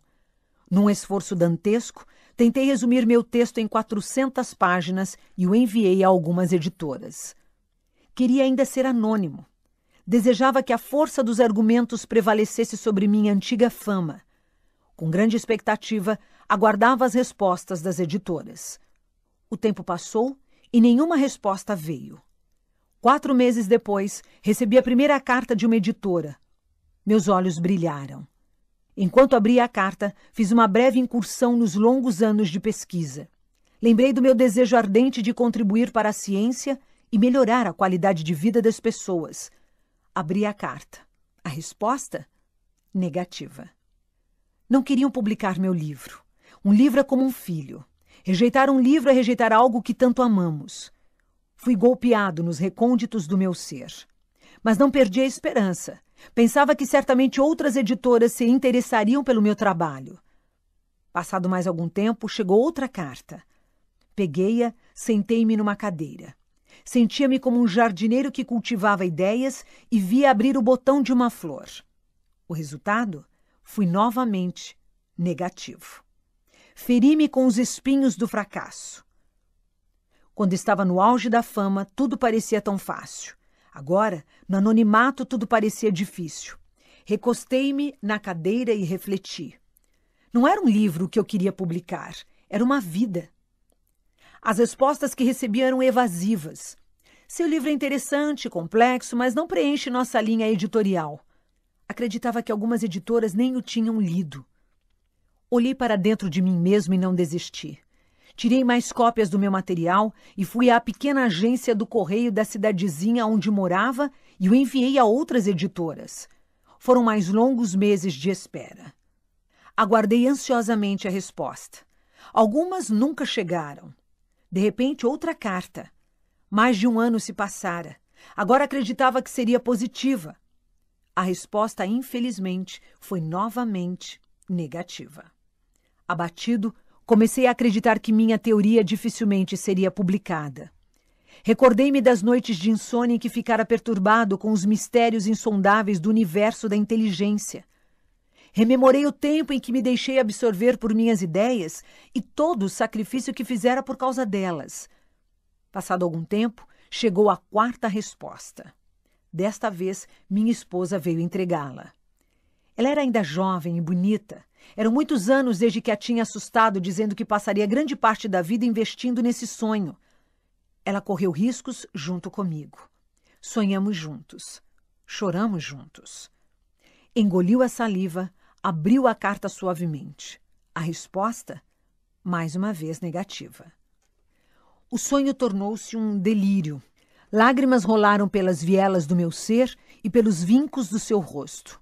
Num esforço dantesco, Tentei resumir meu texto em 400 páginas e o enviei a algumas editoras. Queria ainda ser anônimo. Desejava que a força dos argumentos prevalecesse sobre minha antiga fama. Com grande expectativa, aguardava as respostas das editoras. O tempo passou e nenhuma resposta veio. Quatro meses depois, recebi a primeira carta de uma editora. Meus olhos brilharam. Enquanto abria a carta, fiz uma breve incursão nos longos anos de pesquisa. Lembrei do meu desejo ardente de contribuir para a ciência e melhorar a qualidade de vida das pessoas. Abri a carta. A resposta? Negativa. Não queriam publicar meu livro. Um livro é como um filho. Rejeitar um livro é rejeitar algo que tanto amamos. Fui golpeado nos recônditos do meu ser. Mas não perdi a esperança. Pensava que certamente outras editoras se interessariam pelo meu trabalho. Passado mais algum tempo, chegou outra carta. Peguei-a, sentei-me numa cadeira. Sentia-me como um jardineiro que cultivava ideias e via abrir o botão de uma flor. O resultado? Fui novamente negativo. Feri-me com os espinhos do fracasso. Quando estava no auge da fama, tudo parecia tão fácil. Agora, no anonimato, tudo parecia difícil. Recostei-me na cadeira e refleti. Não era um livro que eu queria publicar, era uma vida. As respostas que recebi eram evasivas. Seu livro é interessante, complexo, mas não preenche nossa linha editorial. Acreditava que algumas editoras nem o tinham lido. Olhei para dentro de mim mesmo e não desisti. Tirei mais cópias do meu material e fui à pequena agência do correio da cidadezinha onde morava e o enviei a outras editoras. Foram mais longos meses de espera. Aguardei ansiosamente a resposta. Algumas nunca chegaram. De repente, outra carta. Mais de um ano se passara. Agora acreditava que seria positiva. A resposta, infelizmente, foi novamente negativa. Abatido, comecei a acreditar que minha teoria dificilmente seria publicada. Recordei-me das noites de insônia em que ficara perturbado com os mistérios insondáveis do universo da inteligência. Rememorei o tempo em que me deixei absorver por minhas ideias e todo o sacrifício que fizera por causa delas. Passado algum tempo, chegou a quarta resposta. Desta vez, minha esposa veio entregá-la. Ela era ainda jovem e bonita. Eram muitos anos desde que a tinha assustado, dizendo que passaria grande parte da vida investindo nesse sonho. Ela correu riscos junto comigo. Sonhamos juntos. Choramos juntos. Engoliu a saliva, abriu a carta suavemente. A resposta, mais uma vez negativa. O sonho tornou-se um delírio. Lágrimas rolaram pelas vielas do meu ser e pelos vincos do seu rosto.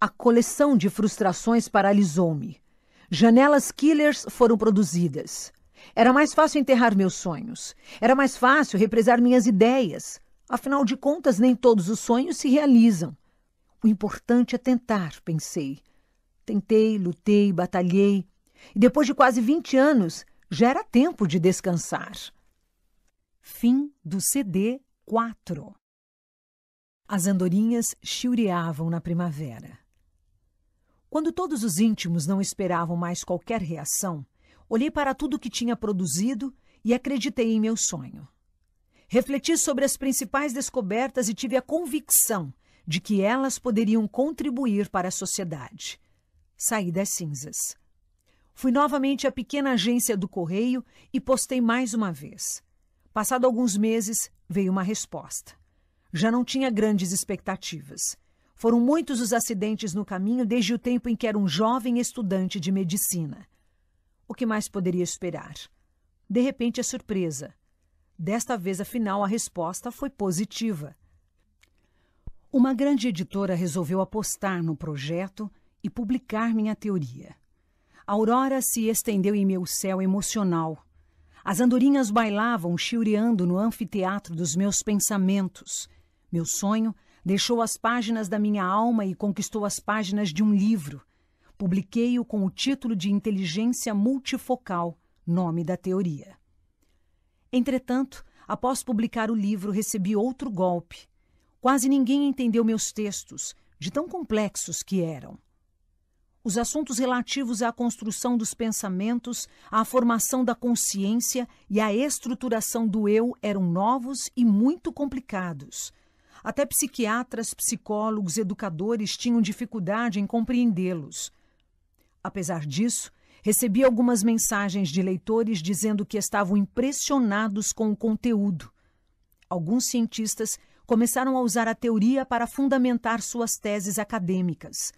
A coleção de frustrações paralisou-me. Janelas killers foram produzidas. Era mais fácil enterrar meus sonhos. Era mais fácil represar minhas ideias. Afinal de contas, nem todos os sonhos se realizam. O importante é tentar, pensei. Tentei, lutei, batalhei. E depois de quase 20 anos, já era tempo de descansar. Fim do CD 4 As andorinhas chiureavam na primavera. Quando todos os íntimos não esperavam mais qualquer reação, olhei para tudo que tinha produzido e acreditei em meu sonho. Refleti sobre as principais descobertas e tive a convicção de que elas poderiam contribuir para a sociedade. Saí das cinzas. Fui novamente à pequena agência do correio e postei mais uma vez. Passado alguns meses, veio uma resposta. Já não tinha grandes expectativas. Foram muitos os acidentes no caminho desde o tempo em que era um jovem estudante de medicina. O que mais poderia esperar? De repente, a surpresa. Desta vez, afinal, a resposta foi positiva. Uma grande editora resolveu apostar no projeto e publicar minha teoria. A aurora se estendeu em meu céu emocional. As andorinhas bailavam, chiureando no anfiteatro dos meus pensamentos. Meu sonho deixou as páginas da minha alma e conquistou as páginas de um livro. Publiquei-o com o título de Inteligência Multifocal, nome da teoria. Entretanto, após publicar o livro, recebi outro golpe. Quase ninguém entendeu meus textos, de tão complexos que eram. Os assuntos relativos à construção dos pensamentos, à formação da consciência e à estruturação do eu eram novos e muito complicados. Até psiquiatras, psicólogos, educadores tinham dificuldade em compreendê-los. Apesar disso, recebi algumas mensagens de leitores dizendo que estavam impressionados com o conteúdo. Alguns cientistas começaram a usar a teoria para fundamentar suas teses acadêmicas.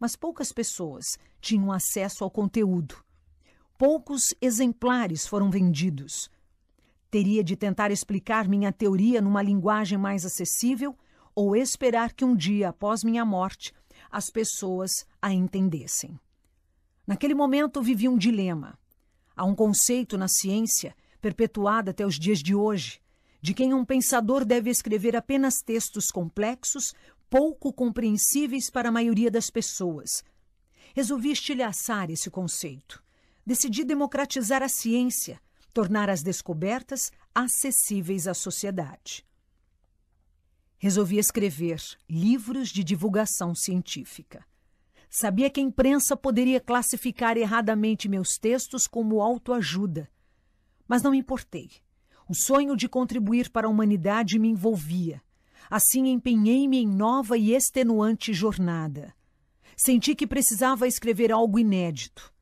Mas poucas pessoas tinham acesso ao conteúdo. Poucos exemplares foram vendidos. Teria de tentar explicar minha teoria numa linguagem mais acessível ou esperar que um dia após minha morte as pessoas a entendessem. Naquele momento vivi um dilema. Há um conceito na ciência, perpetuado até os dias de hoje, de quem um pensador deve escrever apenas textos complexos, pouco compreensíveis para a maioria das pessoas. Resolvi estilhaçar esse conceito. Decidi democratizar a ciência, tornar as descobertas acessíveis à sociedade. Resolvi escrever livros de divulgação científica. Sabia que a imprensa poderia classificar erradamente meus textos como autoajuda, mas não me importei. O sonho de contribuir para a humanidade me envolvia. Assim empenhei-me em nova e extenuante jornada. Senti que precisava escrever algo inédito.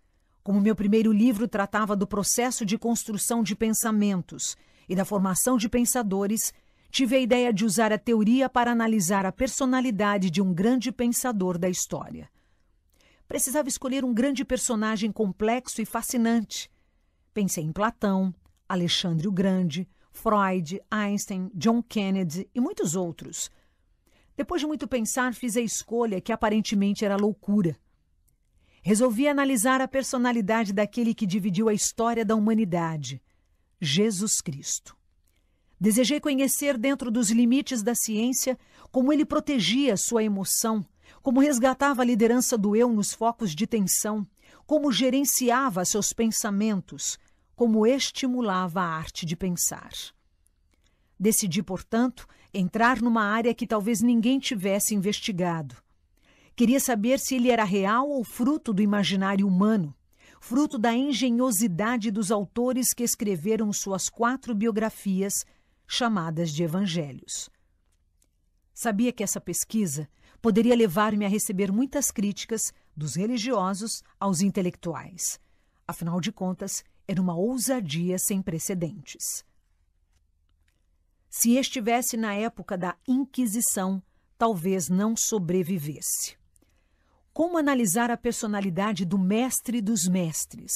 Como meu primeiro livro tratava do processo de construção de pensamentos e da formação de pensadores, tive a ideia de usar a teoria para analisar a personalidade de um grande pensador da história. Precisava escolher um grande personagem complexo e fascinante. Pensei em Platão, Alexandre o Grande, Freud, Einstein, John Kennedy e muitos outros. Depois de muito pensar, fiz a escolha que aparentemente era loucura. Resolvi analisar a personalidade daquele que dividiu a história da humanidade, Jesus Cristo. Desejei conhecer, dentro dos limites da ciência, como ele protegia sua emoção, como resgatava a liderança do eu nos focos de tensão, como gerenciava seus pensamentos, como estimulava a arte de pensar. Decidi, portanto, entrar numa área que talvez ninguém tivesse investigado. Queria saber se ele era real ou fruto do imaginário humano, fruto da engenhosidade dos autores que escreveram suas quatro biografias chamadas de evangelhos. Sabia que essa pesquisa poderia levar-me a receber muitas críticas dos religiosos aos intelectuais. Afinal de contas, era uma ousadia sem precedentes. Se estivesse na época da Inquisição, talvez não sobrevivesse. Como analisar a personalidade do mestre dos mestres?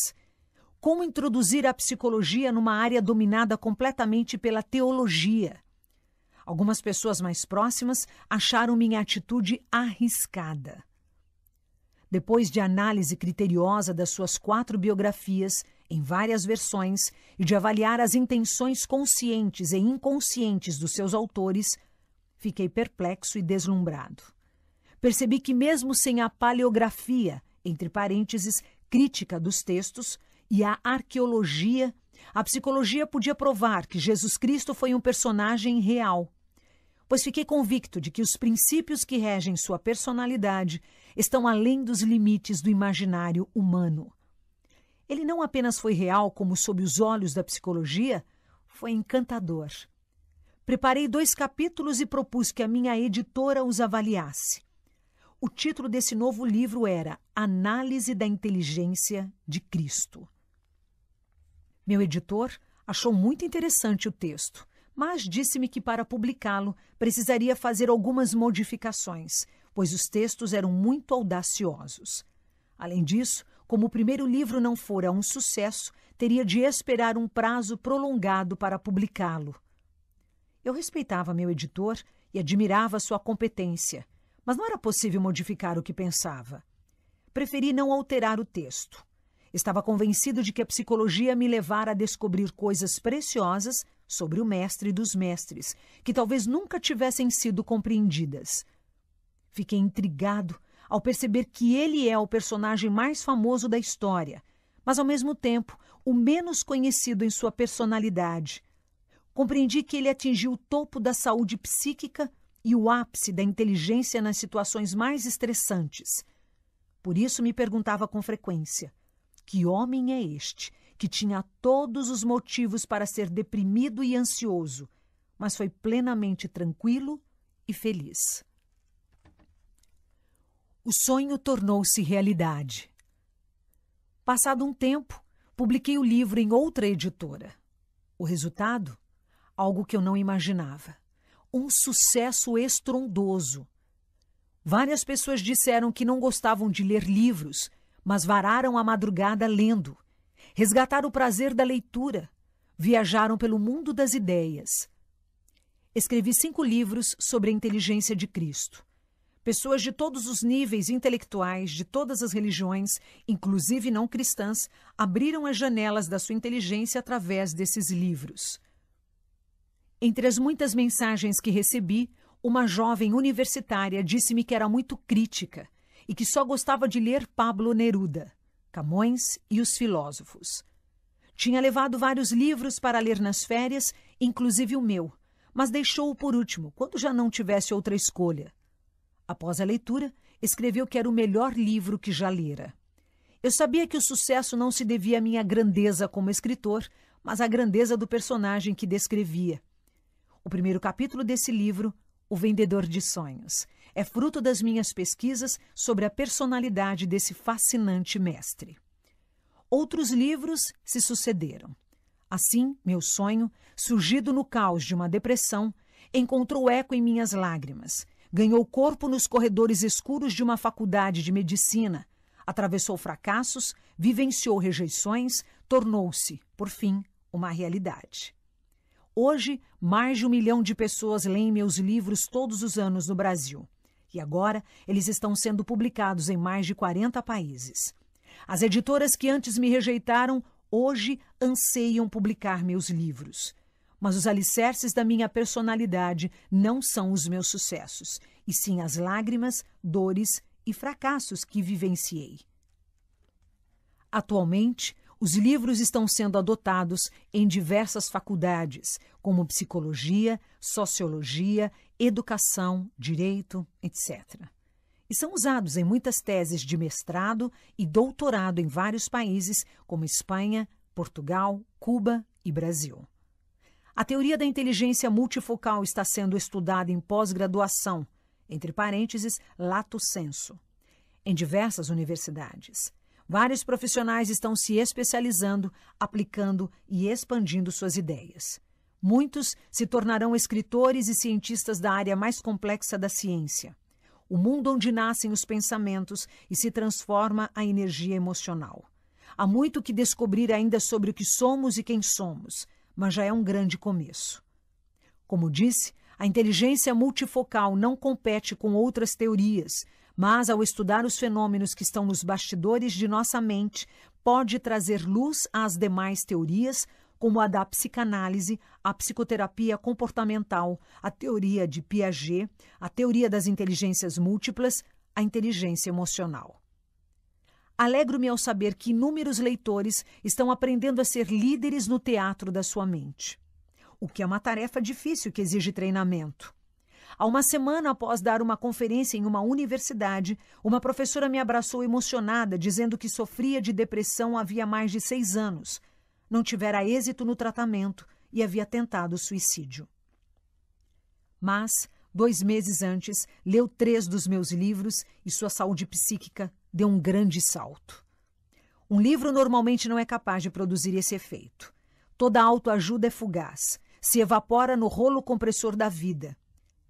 Como introduzir a psicologia numa área dominada completamente pela teologia? Algumas pessoas mais próximas acharam minha atitude arriscada. Depois de análise criteriosa das suas quatro biografias, em várias versões, e de avaliar as intenções conscientes e inconscientes dos seus autores, fiquei perplexo e deslumbrado. Percebi que, mesmo sem a paleografia, entre parênteses, crítica dos textos, e a arqueologia, a psicologia podia provar que Jesus Cristo foi um personagem real. Pois fiquei convicto de que os princípios que regem sua personalidade estão além dos limites do imaginário humano. Ele não apenas foi real, como sob os olhos da psicologia, foi encantador. Preparei dois capítulos e propus que a minha editora os avaliasse. O título desse novo livro era Análise da Inteligência de Cristo. Meu editor achou muito interessante o texto, mas disse-me que para publicá-lo precisaria fazer algumas modificações, pois os textos eram muito audaciosos. Além disso, como o primeiro livro não fora um sucesso, teria de esperar um prazo prolongado para publicá-lo. Eu respeitava meu editor e admirava sua competência, mas não era possível modificar o que pensava. Preferi não alterar o texto. Estava convencido de que a psicologia me levara a descobrir coisas preciosas sobre o mestre dos mestres, que talvez nunca tivessem sido compreendidas. Fiquei intrigado ao perceber que ele é o personagem mais famoso da história, mas ao mesmo tempo o menos conhecido em sua personalidade. Compreendi que ele atingiu o topo da saúde psíquica e o ápice da inteligência nas situações mais estressantes. Por isso me perguntava com frequência: que homem é este que tinha todos os motivos para ser deprimido e ansioso, mas foi plenamente tranquilo e feliz? O sonho tornou-se realidade. Passado um tempo, publiquei o livro em outra editora. O resultado? Algo que eu não imaginava. Um sucesso estrondoso. Várias pessoas disseram que não gostavam de ler livros mas vararam a madrugada lendo, resgataram o prazer da leitura, viajaram pelo mundo das ideias. Escrevi cinco livros sobre a inteligência de Cristo. Pessoas de todos os níveis intelectuais, de todas as religiões, inclusive não cristãs, abriram as janelas da sua inteligência através desses livros. Entre as muitas mensagens que recebi, uma jovem universitária disse-me que era muito crítica e que só gostava de ler Pablo Neruda, Camões e os filósofos. Tinha levado vários livros para ler nas férias, inclusive o meu, mas deixou-o por último, quando já não tivesse outra escolha. Após a leitura, escreveu que era o melhor livro que já lera. Eu sabia que o sucesso não se devia à minha grandeza como escritor, mas à grandeza do personagem que descrevia. O primeiro capítulo desse livro, O Vendedor de Sonhos. É fruto das minhas pesquisas sobre a personalidade desse fascinante mestre. Outros livros se sucederam. Assim, meu sonho, surgido no caos de uma depressão, encontrou eco em minhas lágrimas, ganhou corpo nos corredores escuros de uma faculdade de medicina, atravessou fracassos, vivenciou rejeições, tornou-se, por fim, uma realidade. Hoje, mais de um milhão de pessoas leem meus livros todos os anos no Brasil. E agora, eles estão sendo publicados em mais de 40 países. As editoras que antes me rejeitaram, hoje anseiam publicar meus livros. Mas os alicerces da minha personalidade não são os meus sucessos, e sim as lágrimas, dores e fracassos que vivenciei. Atualmente, os livros estão sendo adotados em diversas faculdades, como psicologia, sociologia, educação, direito, etc. E são usados em muitas teses de mestrado e doutorado em vários países, como Espanha, Portugal, Cuba e Brasil. A teoria da inteligência multifocal está sendo estudada em pós-graduação, entre parênteses, lato senso, em diversas universidades. Vários profissionais estão se especializando, aplicando e expandindo suas ideias. Muitos se tornarão escritores e cientistas da área mais complexa da ciência, o mundo onde nascem os pensamentos e se transforma a energia emocional. Há muito que descobrir ainda sobre o que somos e quem somos, mas já é um grande começo. Como disse, a inteligência multifocal não compete com outras teorias, mas, ao estudar os fenômenos que estão nos bastidores de nossa mente, pode trazer luz às demais teorias, como a da psicanálise, a psicoterapia comportamental, a teoria de Piaget, a teoria das inteligências múltiplas, a inteligência emocional. Alegro-me ao saber que inúmeros leitores estão aprendendo a ser líderes no teatro da sua mente, o que é uma tarefa difícil que exige treinamento. Há uma semana após dar uma conferência em uma universidade, uma professora me abraçou emocionada, dizendo que sofria de depressão havia mais de seis anos, não tivera êxito no tratamento e havia tentado suicídio. Mas, dois meses antes, leu três dos meus livros e sua saúde psíquica deu um grande salto. Um livro normalmente não é capaz de produzir esse efeito. Toda autoajuda é fugaz, se evapora no rolo compressor da vida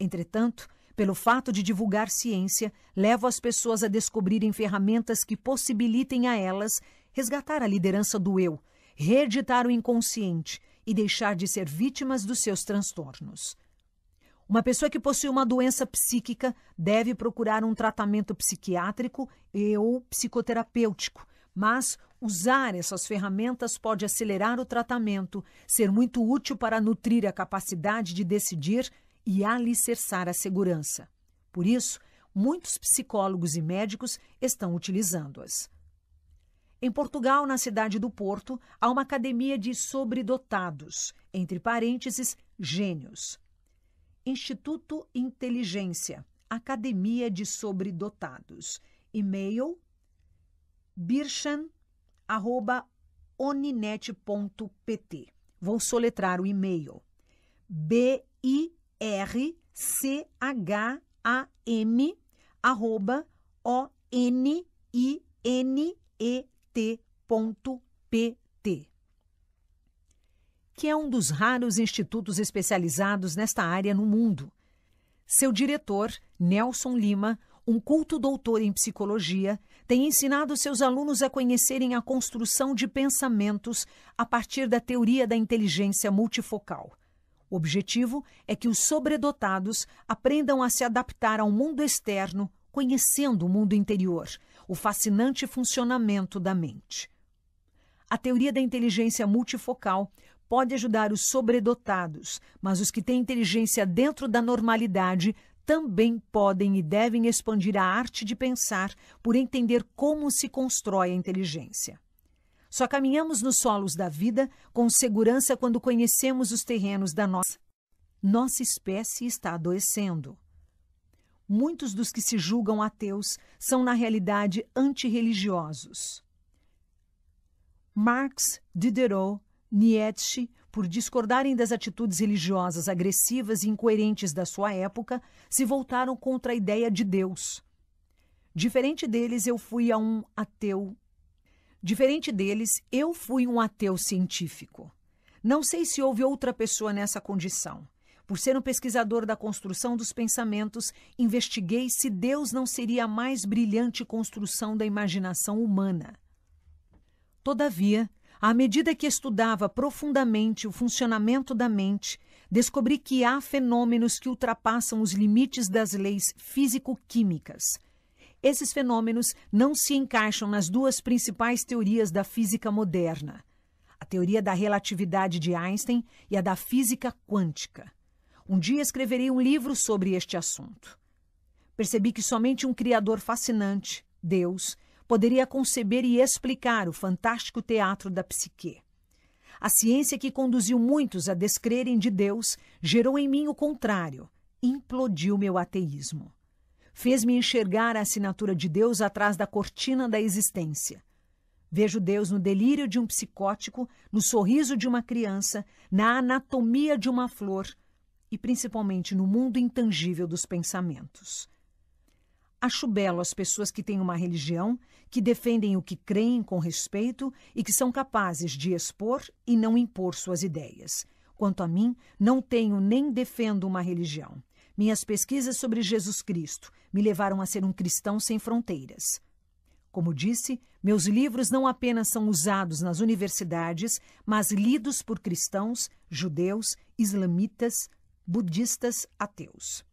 Entretanto, pelo fato de divulgar ciência, levo as pessoas a descobrirem ferramentas que possibilitem a elas resgatar a liderança do eu, reeditar o inconsciente e deixar de ser vítimas dos seus transtornos. Uma pessoa que possui uma doença psíquica deve procurar um tratamento psiquiátrico e ou psicoterapêutico, mas usar essas ferramentas pode acelerar o tratamento, ser muito útil para nutrir a capacidade de decidir e alicerçar a segurança. Por isso, muitos psicólogos e médicos estão utilizando-as. Em Portugal, na cidade do Porto, há uma academia de sobredotados, entre parênteses, gênios. Instituto Inteligência, Academia de Sobredotados. E-mail birchan.oninet.pt. Vou soletrar o e-mail. B-I R-C-H-A-M arroba O-N-I-N-E-T.pt que é um dos raros institutos especializados nesta área no mundo. Seu diretor, Nelson Lima, um culto doutor em psicologia, tem ensinado seus alunos a conhecerem a construção de pensamentos a partir da teoria da inteligência multifocal o objetivo é que os sobredotados aprendam a se adaptar ao mundo externo, conhecendo o mundo interior, o fascinante funcionamento da mente. A teoria da inteligência multifocal pode ajudar os sobredotados, mas os que têm inteligência dentro da normalidade também podem e devem expandir a arte de pensar por entender como se constrói a inteligência. Só caminhamos nos solos da vida com segurança quando conhecemos os terrenos da nossa. Nossa espécie está adoecendo. Muitos dos que se julgam ateus são, na realidade, antirreligiosos. Marx Diderot, Nietzsche, por discordarem das atitudes religiosas agressivas e incoerentes da sua época, se voltaram contra a ideia de Deus. Diferente deles, eu fui a um ateu. Diferente deles, eu fui um ateu científico. Não sei se houve outra pessoa nessa condição. Por ser um pesquisador da construção dos pensamentos, investiguei se Deus não seria a mais brilhante construção da imaginação humana. Todavia, à medida que estudava profundamente o funcionamento da mente, descobri que há fenômenos que ultrapassam os limites das leis físico-químicas. Esses fenômenos não se encaixam nas duas principais teorias da física moderna, a teoria da relatividade de Einstein e a da física quântica. Um dia escreverei um livro sobre este assunto. Percebi que somente um Criador fascinante, Deus, poderia conceber e explicar o fantástico teatro da psique. A ciência que conduziu muitos a descrerem de Deus gerou em mim o contrário, implodiu meu ateísmo. Fez-me enxergar a assinatura de Deus atrás da cortina da existência. Vejo Deus no delírio de um psicótico, no sorriso de uma criança, na anatomia de uma flor e principalmente no mundo intangível dos pensamentos. Acho belo as pessoas que têm uma religião, que defendem o que creem com respeito e que são capazes de expor e não impor suas ideias. Quanto a mim, não tenho nem defendo uma religião. Minhas pesquisas sobre Jesus Cristo me levaram a ser um cristão sem fronteiras. Como disse, meus livros não apenas são usados nas universidades, mas lidos por cristãos, judeus, islamitas, budistas, ateus.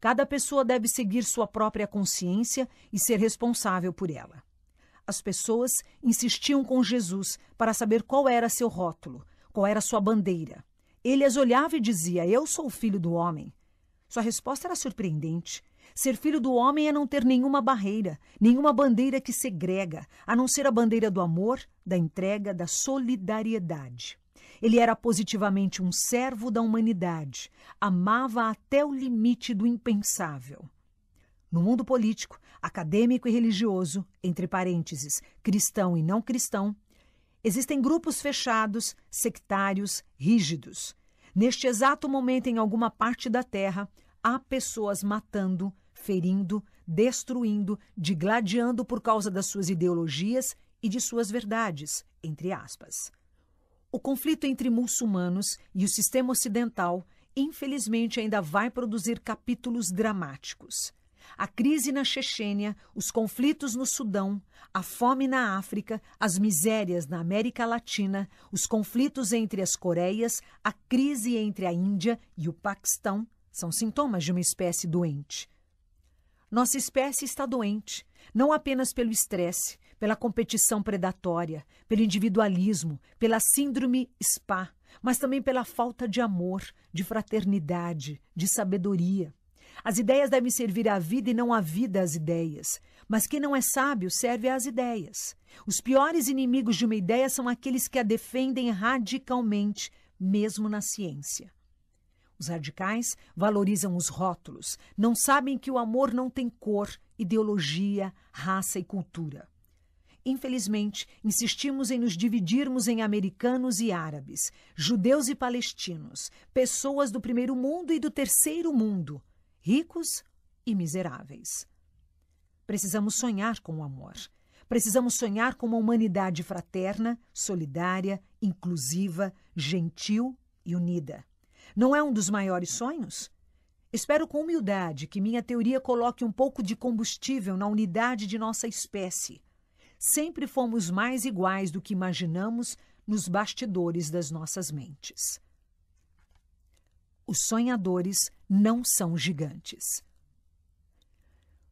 Cada pessoa deve seguir sua própria consciência e ser responsável por ela. As pessoas insistiam com Jesus para saber qual era seu rótulo, qual era sua bandeira. Ele as olhava e dizia: Eu sou o filho do homem. Sua resposta era surpreendente. Ser filho do homem é não ter nenhuma barreira, nenhuma bandeira que segrega, a não ser a bandeira do amor, da entrega, da solidariedade. Ele era positivamente um servo da humanidade, amava até o limite do impensável. No mundo político, acadêmico e religioso, entre parênteses, cristão e não cristão, existem grupos fechados, sectários, rígidos. Neste exato momento, em alguma parte da Terra, há pessoas matando, ferindo, destruindo, digladiando por causa das suas ideologias e de suas verdades, entre aspas. O conflito entre muçulmanos e o sistema ocidental, infelizmente, ainda vai produzir capítulos dramáticos. A crise na Chechênia, os conflitos no Sudão, a fome na África, as misérias na América Latina, os conflitos entre as Coreias, a crise entre a Índia e o Paquistão são sintomas de uma espécie doente. Nossa espécie está doente, não apenas pelo estresse, pela competição predatória, pelo individualismo, pela síndrome SPA, mas também pela falta de amor, de fraternidade, de sabedoria. As ideias devem servir à vida e não a vida às ideias. Mas quem não é sábio serve às ideias. Os piores inimigos de uma ideia são aqueles que a defendem radicalmente, mesmo na ciência. Os radicais valorizam os rótulos, não sabem que o amor não tem cor, ideologia, raça e cultura. Infelizmente, insistimos em nos dividirmos em americanos e árabes, judeus e palestinos, pessoas do primeiro mundo e do terceiro mundo, ricos e miseráveis. Precisamos sonhar com o amor. Precisamos sonhar com uma humanidade fraterna, solidária, inclusiva, gentil e unida. Não é um dos maiores sonhos? Espero com humildade que minha teoria coloque um pouco de combustível na unidade de nossa espécie. Sempre fomos mais iguais do que imaginamos nos bastidores das nossas mentes. Os sonhadores não são gigantes.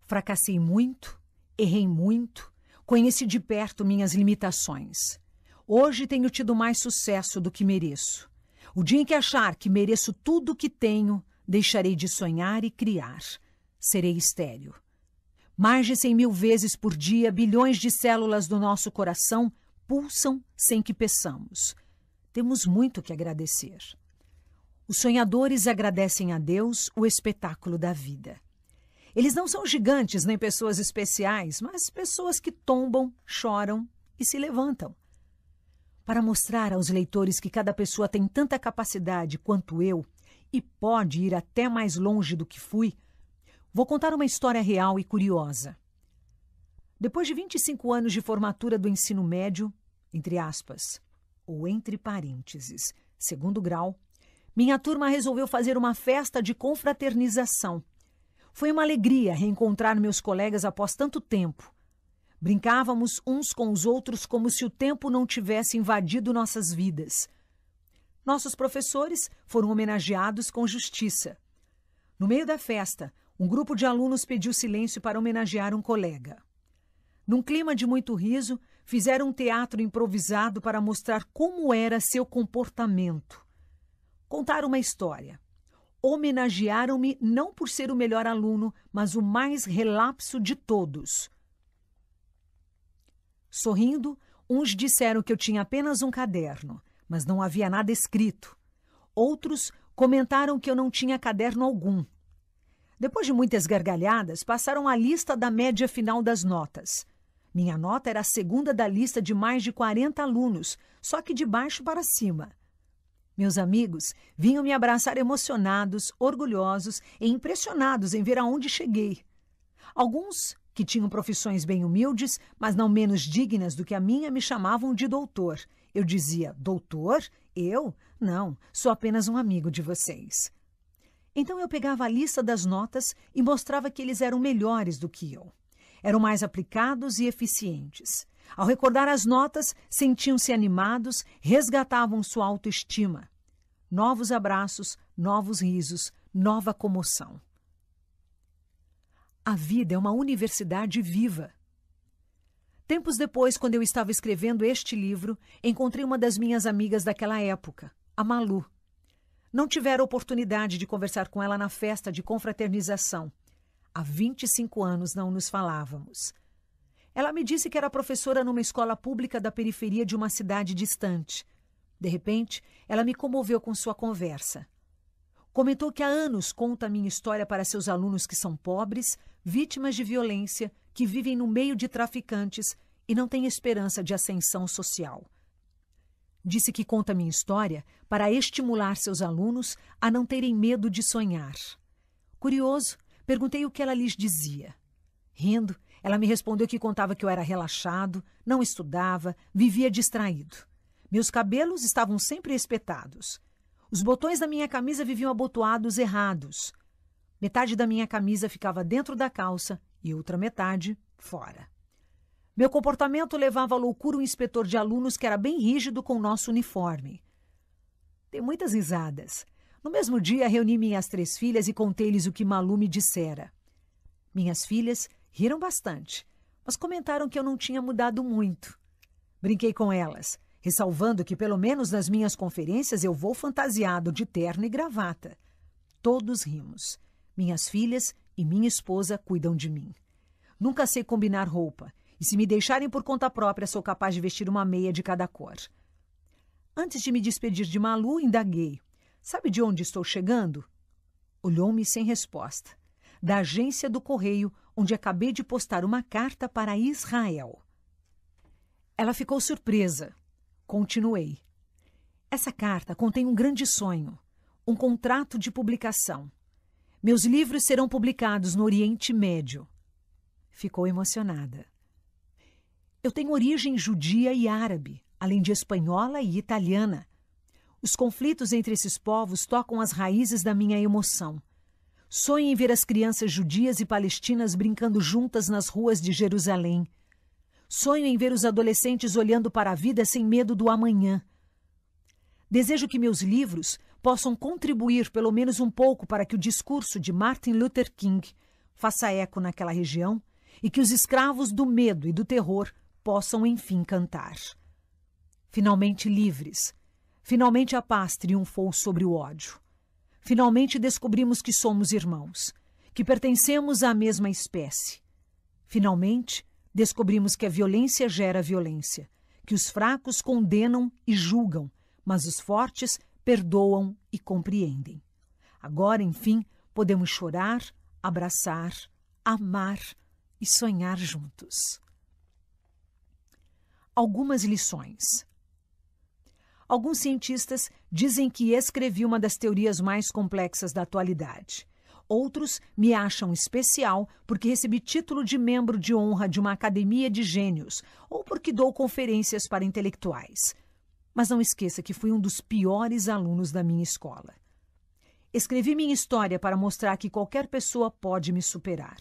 Fracassei muito, errei muito, conheci de perto minhas limitações. Hoje tenho tido mais sucesso do que mereço. O dia em que achar que mereço tudo o que tenho, deixarei de sonhar e criar. Serei estéreo. Mais de cem mil vezes por dia, bilhões de células do nosso coração pulsam sem que peçamos. Temos muito que agradecer. Os sonhadores agradecem a Deus o espetáculo da vida. Eles não são gigantes nem pessoas especiais, mas pessoas que tombam, choram e se levantam. Para mostrar aos leitores que cada pessoa tem tanta capacidade quanto eu e pode ir até mais longe do que fui, vou contar uma história real e curiosa. Depois de 25 anos de formatura do ensino médio, entre aspas, ou entre parênteses, segundo grau, minha turma resolveu fazer uma festa de confraternização. Foi uma alegria reencontrar meus colegas após tanto tempo. Brincávamos uns com os outros como se o tempo não tivesse invadido nossas vidas. Nossos professores foram homenageados com justiça. No meio da festa, um grupo de alunos pediu silêncio para homenagear um colega. Num clima de muito riso, fizeram um teatro improvisado para mostrar como era seu comportamento. Contaram uma história. Homenagearam-me não por ser o melhor aluno, mas o mais relapso de todos. Sorrindo, uns disseram que eu tinha apenas um caderno, mas não havia nada escrito. Outros comentaram que eu não tinha caderno algum. Depois de muitas gargalhadas, passaram a lista da média final das notas. Minha nota era a segunda da lista de mais de 40 alunos, só que de baixo para cima. Meus amigos vinham me abraçar emocionados, orgulhosos e impressionados em ver aonde cheguei. Alguns, que tinham profissões bem humildes, mas não menos dignas do que a minha, me chamavam de doutor. Eu dizia: Doutor? Eu? Não, sou apenas um amigo de vocês. Então eu pegava a lista das notas e mostrava que eles eram melhores do que eu eram mais aplicados e eficientes. Ao recordar as notas, sentiam-se animados, resgatavam sua autoestima. Novos abraços, novos risos, nova comoção. A vida é uma universidade viva. Tempos depois, quando eu estava escrevendo este livro, encontrei uma das minhas amigas daquela época, a Malu. Não tivera oportunidade de conversar com ela na festa de confraternização, Há 25 anos não nos falávamos. Ela me disse que era professora numa escola pública da periferia de uma cidade distante. De repente, ela me comoveu com sua conversa. Comentou que há anos conta a minha história para seus alunos que são pobres, vítimas de violência, que vivem no meio de traficantes e não têm esperança de ascensão social. Disse que conta a minha história para estimular seus alunos a não terem medo de sonhar. Curioso, Perguntei o que ela lhes dizia. Rindo, ela me respondeu que contava que eu era relaxado, não estudava, vivia distraído. Meus cabelos estavam sempre espetados. Os botões da minha camisa viviam abotoados errados. Metade da minha camisa ficava dentro da calça e outra metade fora. Meu comportamento levava à loucura um inspetor de alunos que era bem rígido com o nosso uniforme. Dei muitas risadas. No mesmo dia, reuni minhas três filhas e contei-lhes o que Malu me dissera. Minhas filhas riram bastante, mas comentaram que eu não tinha mudado muito. Brinquei com elas, ressalvando que, pelo menos nas minhas conferências, eu vou fantasiado de terno e gravata. Todos rimos. Minhas filhas e minha esposa cuidam de mim. Nunca sei combinar roupa, e se me deixarem por conta própria, sou capaz de vestir uma meia de cada cor. Antes de me despedir de Malu, indaguei. Sabe de onde estou chegando? Olhou-me sem resposta. Da agência do correio, onde acabei de postar uma carta para Israel. Ela ficou surpresa. Continuei. Essa carta contém um grande sonho, um contrato de publicação. Meus livros serão publicados no Oriente Médio. Ficou emocionada. Eu tenho origem judia e árabe, além de espanhola e italiana. Os conflitos entre esses povos tocam as raízes da minha emoção. Sonho em ver as crianças judias e palestinas brincando juntas nas ruas de Jerusalém. Sonho em ver os adolescentes olhando para a vida sem medo do amanhã. Desejo que meus livros possam contribuir pelo menos um pouco para que o discurso de Martin Luther King faça eco naquela região e que os escravos do medo e do terror possam enfim cantar. Finalmente livres, Finalmente a paz triunfou sobre o ódio. Finalmente descobrimos que somos irmãos, que pertencemos à mesma espécie. Finalmente descobrimos que a violência gera violência, que os fracos condenam e julgam, mas os fortes perdoam e compreendem. Agora, enfim, podemos chorar, abraçar, amar e sonhar juntos. Algumas lições. Alguns cientistas dizem que escrevi uma das teorias mais complexas da atualidade. Outros me acham especial porque recebi título de membro de honra de uma academia de gênios ou porque dou conferências para intelectuais. Mas não esqueça que fui um dos piores alunos da minha escola. Escrevi minha história para mostrar que qualquer pessoa pode me superar.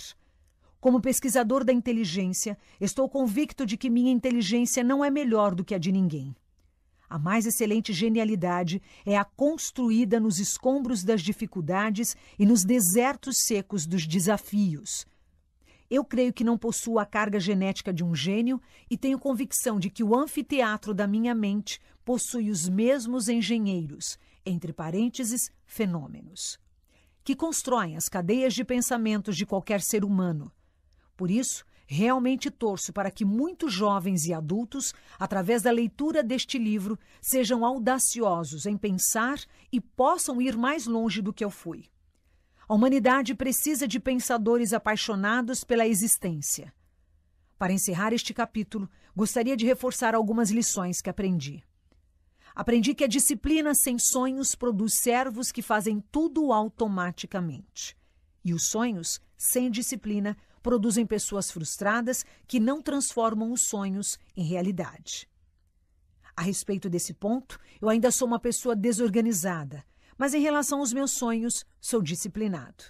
Como pesquisador da inteligência, estou convicto de que minha inteligência não é melhor do que a de ninguém. A mais excelente genialidade é a construída nos escombros das dificuldades e nos desertos secos dos desafios. Eu creio que não possuo a carga genética de um gênio e tenho convicção de que o anfiteatro da minha mente possui os mesmos engenheiros, entre parênteses, fenômenos, que constroem as cadeias de pensamentos de qualquer ser humano. Por isso, Realmente torço para que muitos jovens e adultos, através da leitura deste livro, sejam audaciosos em pensar e possam ir mais longe do que eu fui. A humanidade precisa de pensadores apaixonados pela existência. Para encerrar este capítulo, gostaria de reforçar algumas lições que aprendi. Aprendi que a disciplina sem sonhos produz servos que fazem tudo automaticamente. E os sonhos, sem disciplina, produzem pessoas frustradas que não transformam os sonhos em realidade. A respeito desse ponto, eu ainda sou uma pessoa desorganizada, mas em relação aos meus sonhos, sou disciplinado.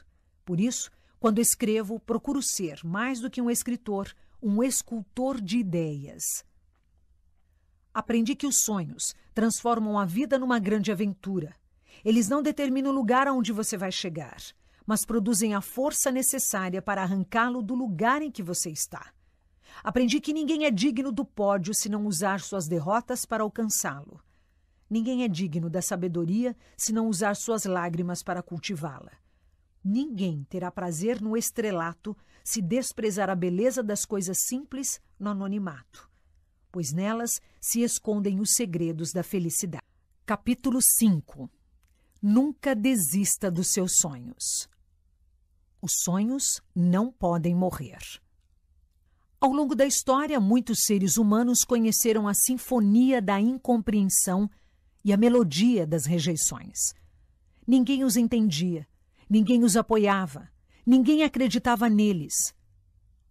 Por isso, quando escrevo, procuro ser, mais do que um escritor, um escultor de ideias. Aprendi que os sonhos transformam a vida numa grande aventura. Eles não determinam o lugar aonde você vai chegar, mas produzem a força necessária para arrancá-lo do lugar em que você está. Aprendi que ninguém é digno do pódio se não usar suas derrotas para alcançá-lo. Ninguém é digno da sabedoria se não usar suas lágrimas para cultivá-la. Ninguém terá prazer no estrelato se desprezar a beleza das coisas simples no anonimato, pois nelas se escondem os segredos da felicidade. Capítulo 5 Nunca desista dos seus sonhos. Os sonhos não podem morrer. Ao longo da história, muitos seres humanos conheceram a sinfonia da incompreensão e a melodia das rejeições. Ninguém os entendia, ninguém os apoiava, ninguém acreditava neles.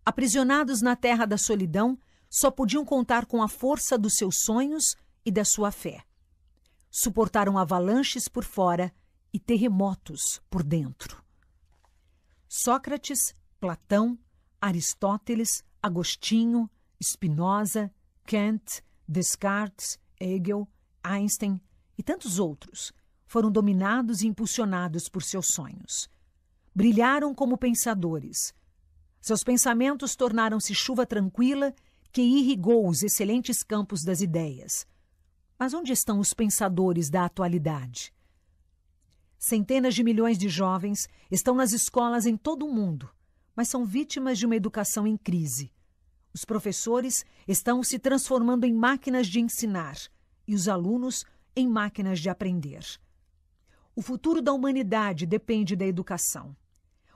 Aprisionados na terra da solidão, só podiam contar com a força dos seus sonhos e da sua fé. Suportaram avalanches por fora e terremotos por dentro. Sócrates, Platão, Aristóteles, Agostinho, Spinoza, Kant, Descartes, Hegel, Einstein e tantos outros foram dominados e impulsionados por seus sonhos. Brilharam como pensadores. Seus pensamentos tornaram-se chuva tranquila que irrigou os excelentes campos das ideias. Mas onde estão os pensadores da atualidade? Centenas de milhões de jovens estão nas escolas em todo o mundo, mas são vítimas de uma educação em crise. Os professores estão se transformando em máquinas de ensinar e os alunos em máquinas de aprender. O futuro da humanidade depende da educação.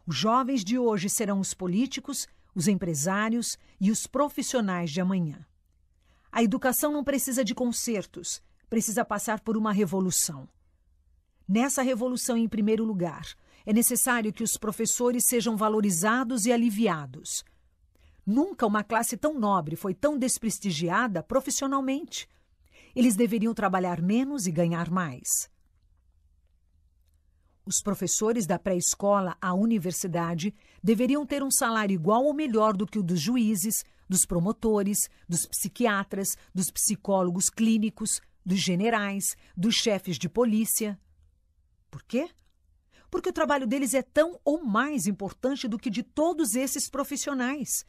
Os jovens de hoje serão os políticos, os empresários e os profissionais de amanhã. A educação não precisa de concertos, precisa passar por uma revolução. Nessa revolução, em primeiro lugar, é necessário que os professores sejam valorizados e aliviados. Nunca uma classe tão nobre foi tão desprestigiada profissionalmente. Eles deveriam trabalhar menos e ganhar mais. Os professores da pré-escola à universidade deveriam ter um salário igual ou melhor do que o dos juízes, dos promotores, dos psiquiatras, dos psicólogos clínicos, dos generais, dos chefes de polícia. Por quê? Porque o trabalho deles é tão ou mais importante do que de todos esses profissionais.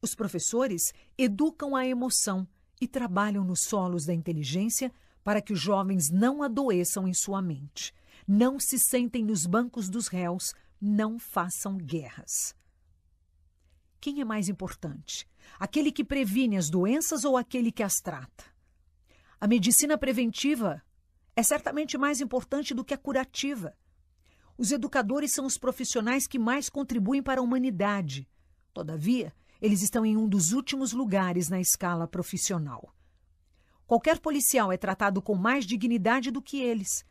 Os professores educam a emoção e trabalham nos solos da inteligência para que os jovens não adoeçam em sua mente, não se sentem nos bancos dos réus, não façam guerras. Quem é mais importante? Aquele que previne as doenças ou aquele que as trata? A medicina preventiva é certamente mais importante do que a curativa. Os educadores são os profissionais que mais contribuem para a humanidade. Todavia, eles estão em um dos últimos lugares na escala profissional. Qualquer policial é tratado com mais dignidade do que eles.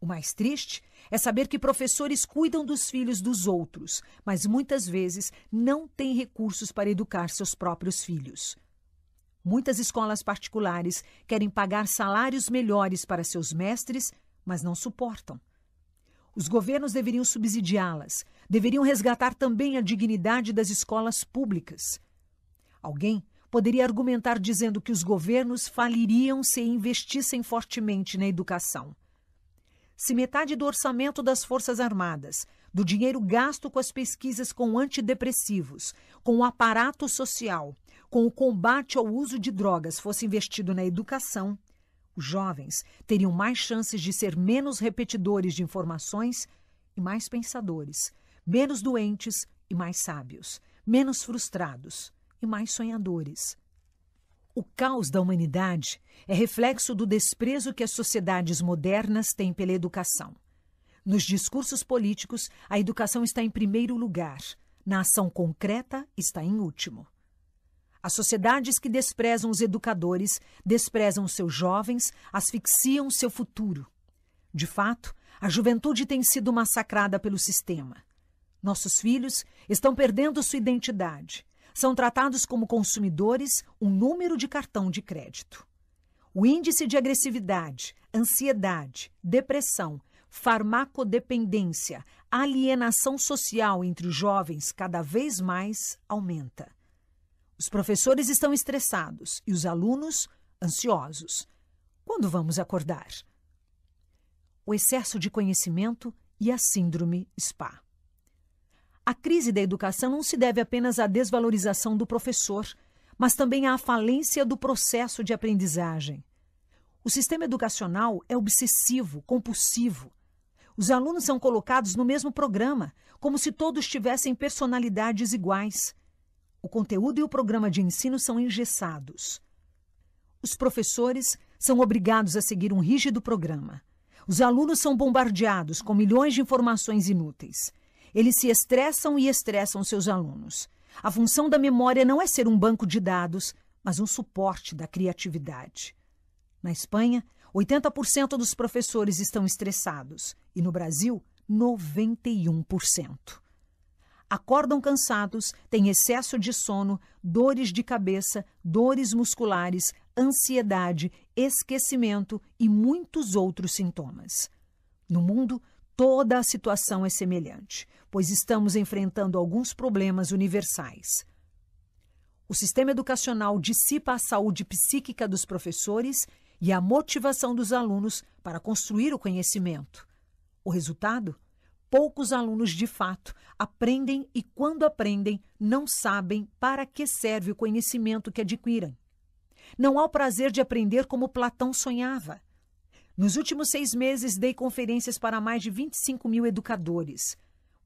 O mais triste é saber que professores cuidam dos filhos dos outros, mas muitas vezes não têm recursos para educar seus próprios filhos. Muitas escolas particulares querem pagar salários melhores para seus mestres, mas não suportam. Os governos deveriam subsidiá-las, deveriam resgatar também a dignidade das escolas públicas. Alguém poderia argumentar dizendo que os governos faliriam se investissem fortemente na educação. Se metade do orçamento das Forças Armadas, do dinheiro gasto com as pesquisas com antidepressivos, com o aparato social, com o combate ao uso de drogas fosse investido na educação, os jovens teriam mais chances de ser menos repetidores de informações e mais pensadores, menos doentes e mais sábios, menos frustrados e mais sonhadores. O caos da humanidade é reflexo do desprezo que as sociedades modernas têm pela educação. Nos discursos políticos, a educação está em primeiro lugar, na ação concreta, está em último. As sociedades que desprezam os educadores desprezam seus jovens, asfixiam seu futuro. De fato, a juventude tem sido massacrada pelo sistema. Nossos filhos estão perdendo sua identidade. São tratados como consumidores, um número de cartão de crédito. O índice de agressividade, ansiedade, depressão, farmacodependência, alienação social entre os jovens cada vez mais aumenta. Os professores estão estressados e os alunos ansiosos. Quando vamos acordar? O excesso de conhecimento e a síndrome SPA. A crise da educação não se deve apenas à desvalorização do professor, mas também à falência do processo de aprendizagem. O sistema educacional é obsessivo, compulsivo. Os alunos são colocados no mesmo programa, como se todos tivessem personalidades iguais. O conteúdo e o programa de ensino são engessados. Os professores são obrigados a seguir um rígido programa. Os alunos são bombardeados com milhões de informações inúteis. Eles se estressam e estressam seus alunos. A função da memória não é ser um banco de dados, mas um suporte da criatividade. Na Espanha, 80% dos professores estão estressados e no Brasil, 91% acordam cansados, têm excesso de sono, dores de cabeça, dores musculares, ansiedade, esquecimento e muitos outros sintomas. No mundo, toda a situação é semelhante, pois estamos enfrentando alguns problemas universais. O sistema educacional dissipa a saúde psíquica dos professores e a motivação dos alunos para construir o conhecimento. O resultado? Poucos alunos, de fato, aprendem e, quando aprendem, não sabem para que serve o conhecimento que adquirem. Não há o prazer de aprender como Platão sonhava. Nos últimos seis meses, dei conferências para mais de 25 mil educadores.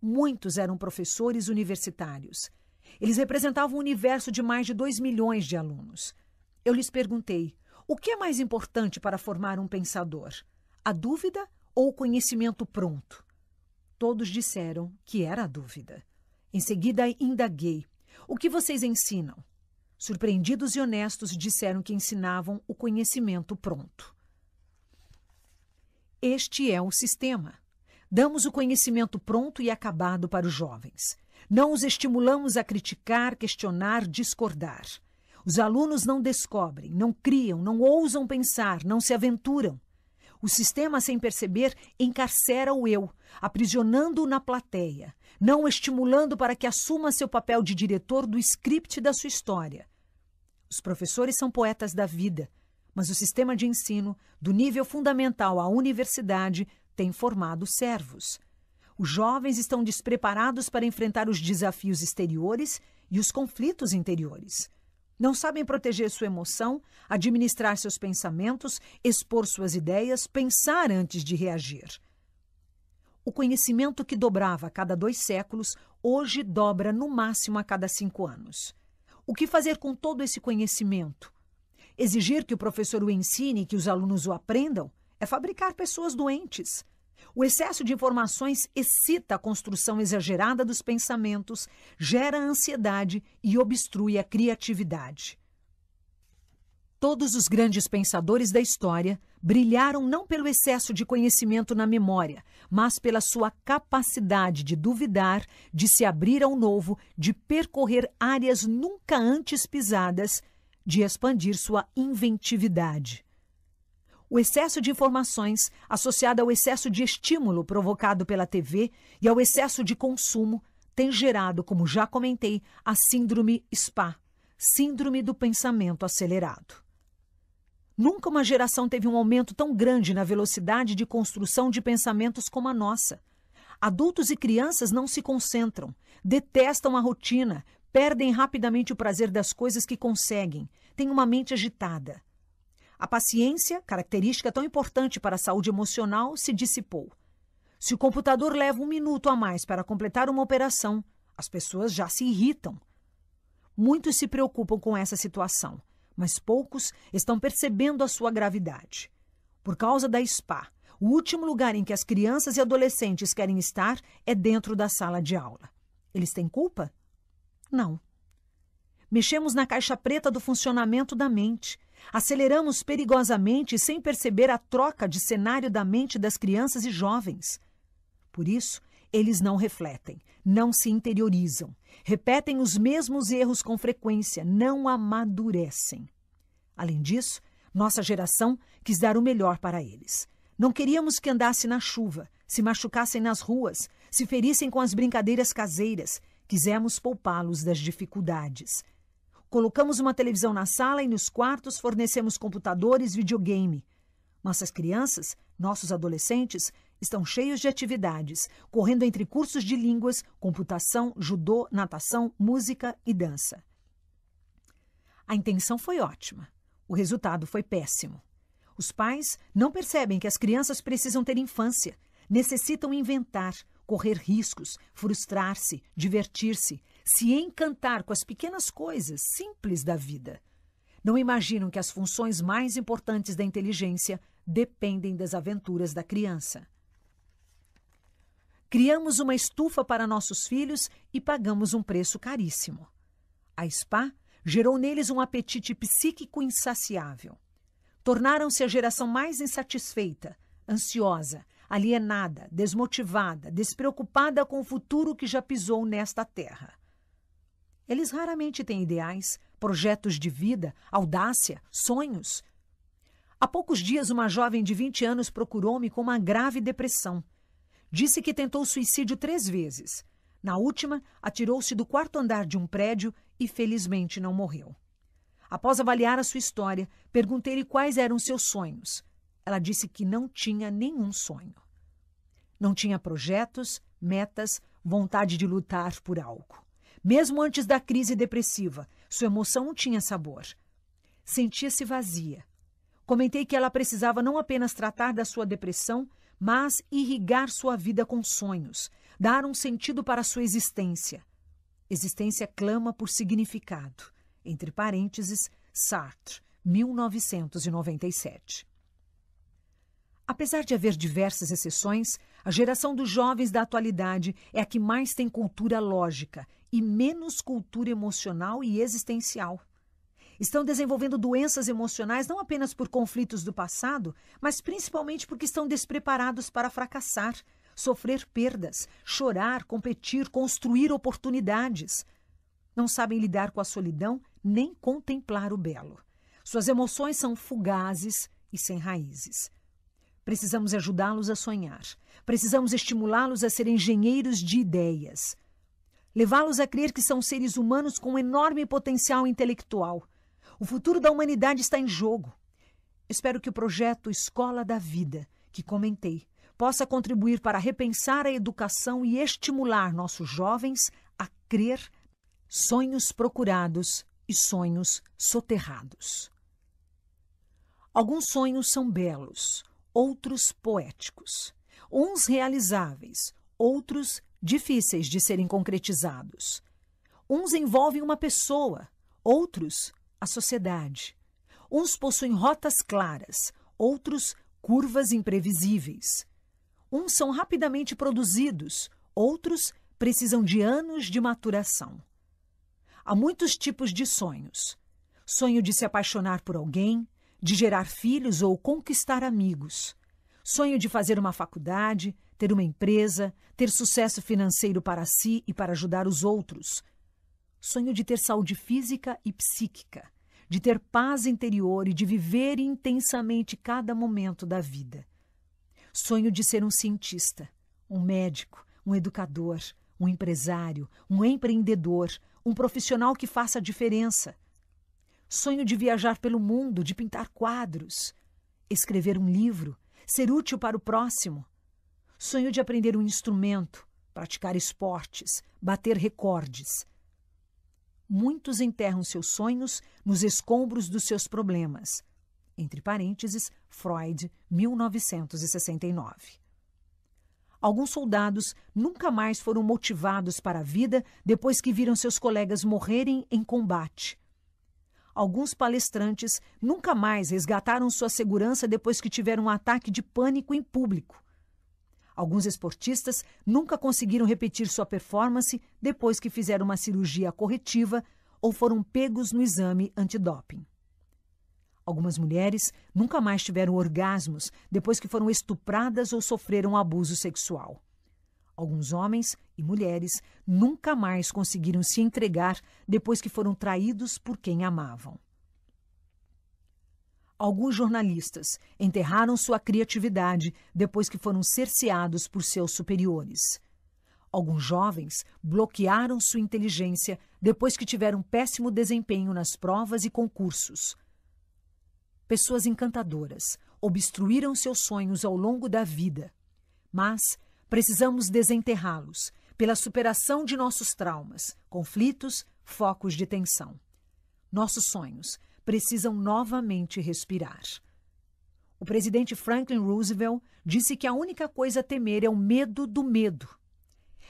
Muitos eram professores universitários. Eles representavam um universo de mais de 2 milhões de alunos. Eu lhes perguntei: o que é mais importante para formar um pensador? A dúvida ou o conhecimento pronto? Todos disseram que era a dúvida. Em seguida, indaguei: O que vocês ensinam? Surpreendidos e honestos, disseram que ensinavam o conhecimento pronto. Este é o sistema. Damos o conhecimento pronto e acabado para os jovens. Não os estimulamos a criticar, questionar, discordar. Os alunos não descobrem, não criam, não ousam pensar, não se aventuram. O sistema, sem perceber, encarcera o eu, aprisionando-o na plateia, não estimulando para que assuma seu papel de diretor do script da sua história. Os professores são poetas da vida, mas o sistema de ensino, do nível fundamental à universidade, tem formado servos. Os jovens estão despreparados para enfrentar os desafios exteriores e os conflitos interiores. Não sabem proteger sua emoção, administrar seus pensamentos, expor suas ideias, pensar antes de reagir. O conhecimento que dobrava a cada dois séculos, hoje dobra no máximo a cada cinco anos. O que fazer com todo esse conhecimento? Exigir que o professor o ensine e que os alunos o aprendam é fabricar pessoas doentes. O excesso de informações excita a construção exagerada dos pensamentos, gera ansiedade e obstrui a criatividade. Todos os grandes pensadores da história brilharam não pelo excesso de conhecimento na memória, mas pela sua capacidade de duvidar, de se abrir ao novo, de percorrer áreas nunca antes pisadas, de expandir sua inventividade. O excesso de informações, associado ao excesso de estímulo provocado pela TV e ao excesso de consumo, tem gerado, como já comentei, a síndrome SPA, Síndrome do Pensamento Acelerado. Nunca uma geração teve um aumento tão grande na velocidade de construção de pensamentos como a nossa. Adultos e crianças não se concentram, detestam a rotina, perdem rapidamente o prazer das coisas que conseguem, têm uma mente agitada. A paciência, característica tão importante para a saúde emocional, se dissipou. Se o computador leva um minuto a mais para completar uma operação, as pessoas já se irritam. Muitos se preocupam com essa situação mas poucos estão percebendo a sua gravidade. Por causa da SPA, o último lugar em que as crianças e adolescentes querem estar é dentro da sala de aula. Eles têm culpa? Não. Mexemos na caixa preta do funcionamento da mente. Aceleramos perigosamente sem perceber a troca de cenário da mente das crianças e jovens. Por isso, eles não refletem, não se interiorizam, repetem os mesmos erros com frequência, não amadurecem. Além disso, nossa geração quis dar o melhor para eles. Não queríamos que andasse na chuva, se machucassem nas ruas, se ferissem com as brincadeiras caseiras. Quisemos poupá-los das dificuldades. Colocamos uma televisão na sala e nos quartos fornecemos computadores, videogame. Nossas crianças, nossos adolescentes, estão cheios de atividades, correndo entre cursos de línguas, computação, judô, natação, música e dança. A intenção foi ótima. O resultado foi péssimo. Os pais não percebem que as crianças precisam ter infância, necessitam inventar, correr riscos, frustrar-se, divertir-se, se encantar com as pequenas coisas simples da vida. Não imaginam que as funções mais importantes da inteligência dependem das aventuras da criança. Criamos uma estufa para nossos filhos e pagamos um preço caríssimo. A SPA gerou neles um apetite psíquico insaciável. Tornaram-se a geração mais insatisfeita, ansiosa, alienada, desmotivada, despreocupada com o futuro que já pisou nesta terra. Eles raramente têm ideais, projetos de vida, audácia, sonhos. Há poucos dias, uma jovem de 20 anos procurou-me com uma grave depressão. Disse que tentou suicídio três vezes. Na última, atirou-se do quarto andar de um prédio e felizmente não morreu. Após avaliar a sua história, perguntei-lhe quais eram seus sonhos. Ela disse que não tinha nenhum sonho. Não tinha projetos, metas, vontade de lutar por algo. Mesmo antes da crise depressiva, sua emoção não tinha sabor. Sentia-se vazia. Comentei que ela precisava não apenas tratar da sua depressão, mas irrigar sua vida com sonhos, dar um sentido para sua existência. Existência clama por significado. Entre parênteses, Sartre, 1997. Apesar de haver diversas exceções, a geração dos jovens da atualidade é a que mais tem cultura lógica e menos cultura emocional e existencial estão desenvolvendo doenças emocionais não apenas por conflitos do passado, mas principalmente porque estão despreparados para fracassar, sofrer perdas, chorar, competir, construir oportunidades. Não sabem lidar com a solidão nem contemplar o belo. Suas emoções são fugazes e sem raízes. Precisamos ajudá-los a sonhar. Precisamos estimulá-los a ser engenheiros de ideias. Levá-los a crer que são seres humanos com enorme potencial intelectual o futuro da humanidade está em jogo. Espero que o projeto Escola da Vida, que comentei, possa contribuir para repensar a educação e estimular nossos jovens a crer sonhos procurados e sonhos soterrados. Alguns sonhos são belos, outros poéticos, uns realizáveis, outros difíceis de serem concretizados. Uns envolvem uma pessoa, outros a sociedade. Uns possuem rotas claras, outros curvas imprevisíveis. Uns são rapidamente produzidos, outros precisam de anos de maturação. Há muitos tipos de sonhos. sonho de se apaixonar por alguém, de gerar filhos ou conquistar amigos, sonho de fazer uma faculdade, ter uma empresa, ter sucesso financeiro para si e para ajudar os outros, sonho de ter saúde física e psíquica, de ter paz interior e de viver intensamente cada momento da vida. Sonho de ser um cientista, um médico, um educador, um empresário, um empreendedor, um profissional que faça a diferença. Sonho de viajar pelo mundo, de pintar quadros, escrever um livro, ser útil para o próximo. Sonho de aprender um instrumento, praticar esportes, bater recordes. Muitos enterram seus sonhos nos escombros dos seus problemas entre parênteses, Freud, 1969. Alguns soldados nunca mais foram motivados para a vida depois que viram seus colegas morrerem em combate. Alguns palestrantes nunca mais resgataram sua segurança depois que tiveram um ataque de pânico em público. Alguns esportistas nunca conseguiram repetir sua performance depois que fizeram uma cirurgia corretiva ou foram pegos no exame antidoping. Algumas mulheres nunca mais tiveram orgasmos depois que foram estupradas ou sofreram abuso sexual. Alguns homens e mulheres nunca mais conseguiram se entregar depois que foram traídos por quem amavam. Alguns jornalistas enterraram sua criatividade depois que foram cerceados por seus superiores. Alguns jovens bloquearam sua inteligência depois que tiveram péssimo desempenho nas provas e concursos pessoas encantadoras, obstruíram seus sonhos ao longo da vida. Mas precisamos desenterrá-los pela superação de nossos traumas, conflitos, focos de tensão. Nossos sonhos precisam novamente respirar. O presidente Franklin Roosevelt disse que a única coisa a temer é o medo do medo.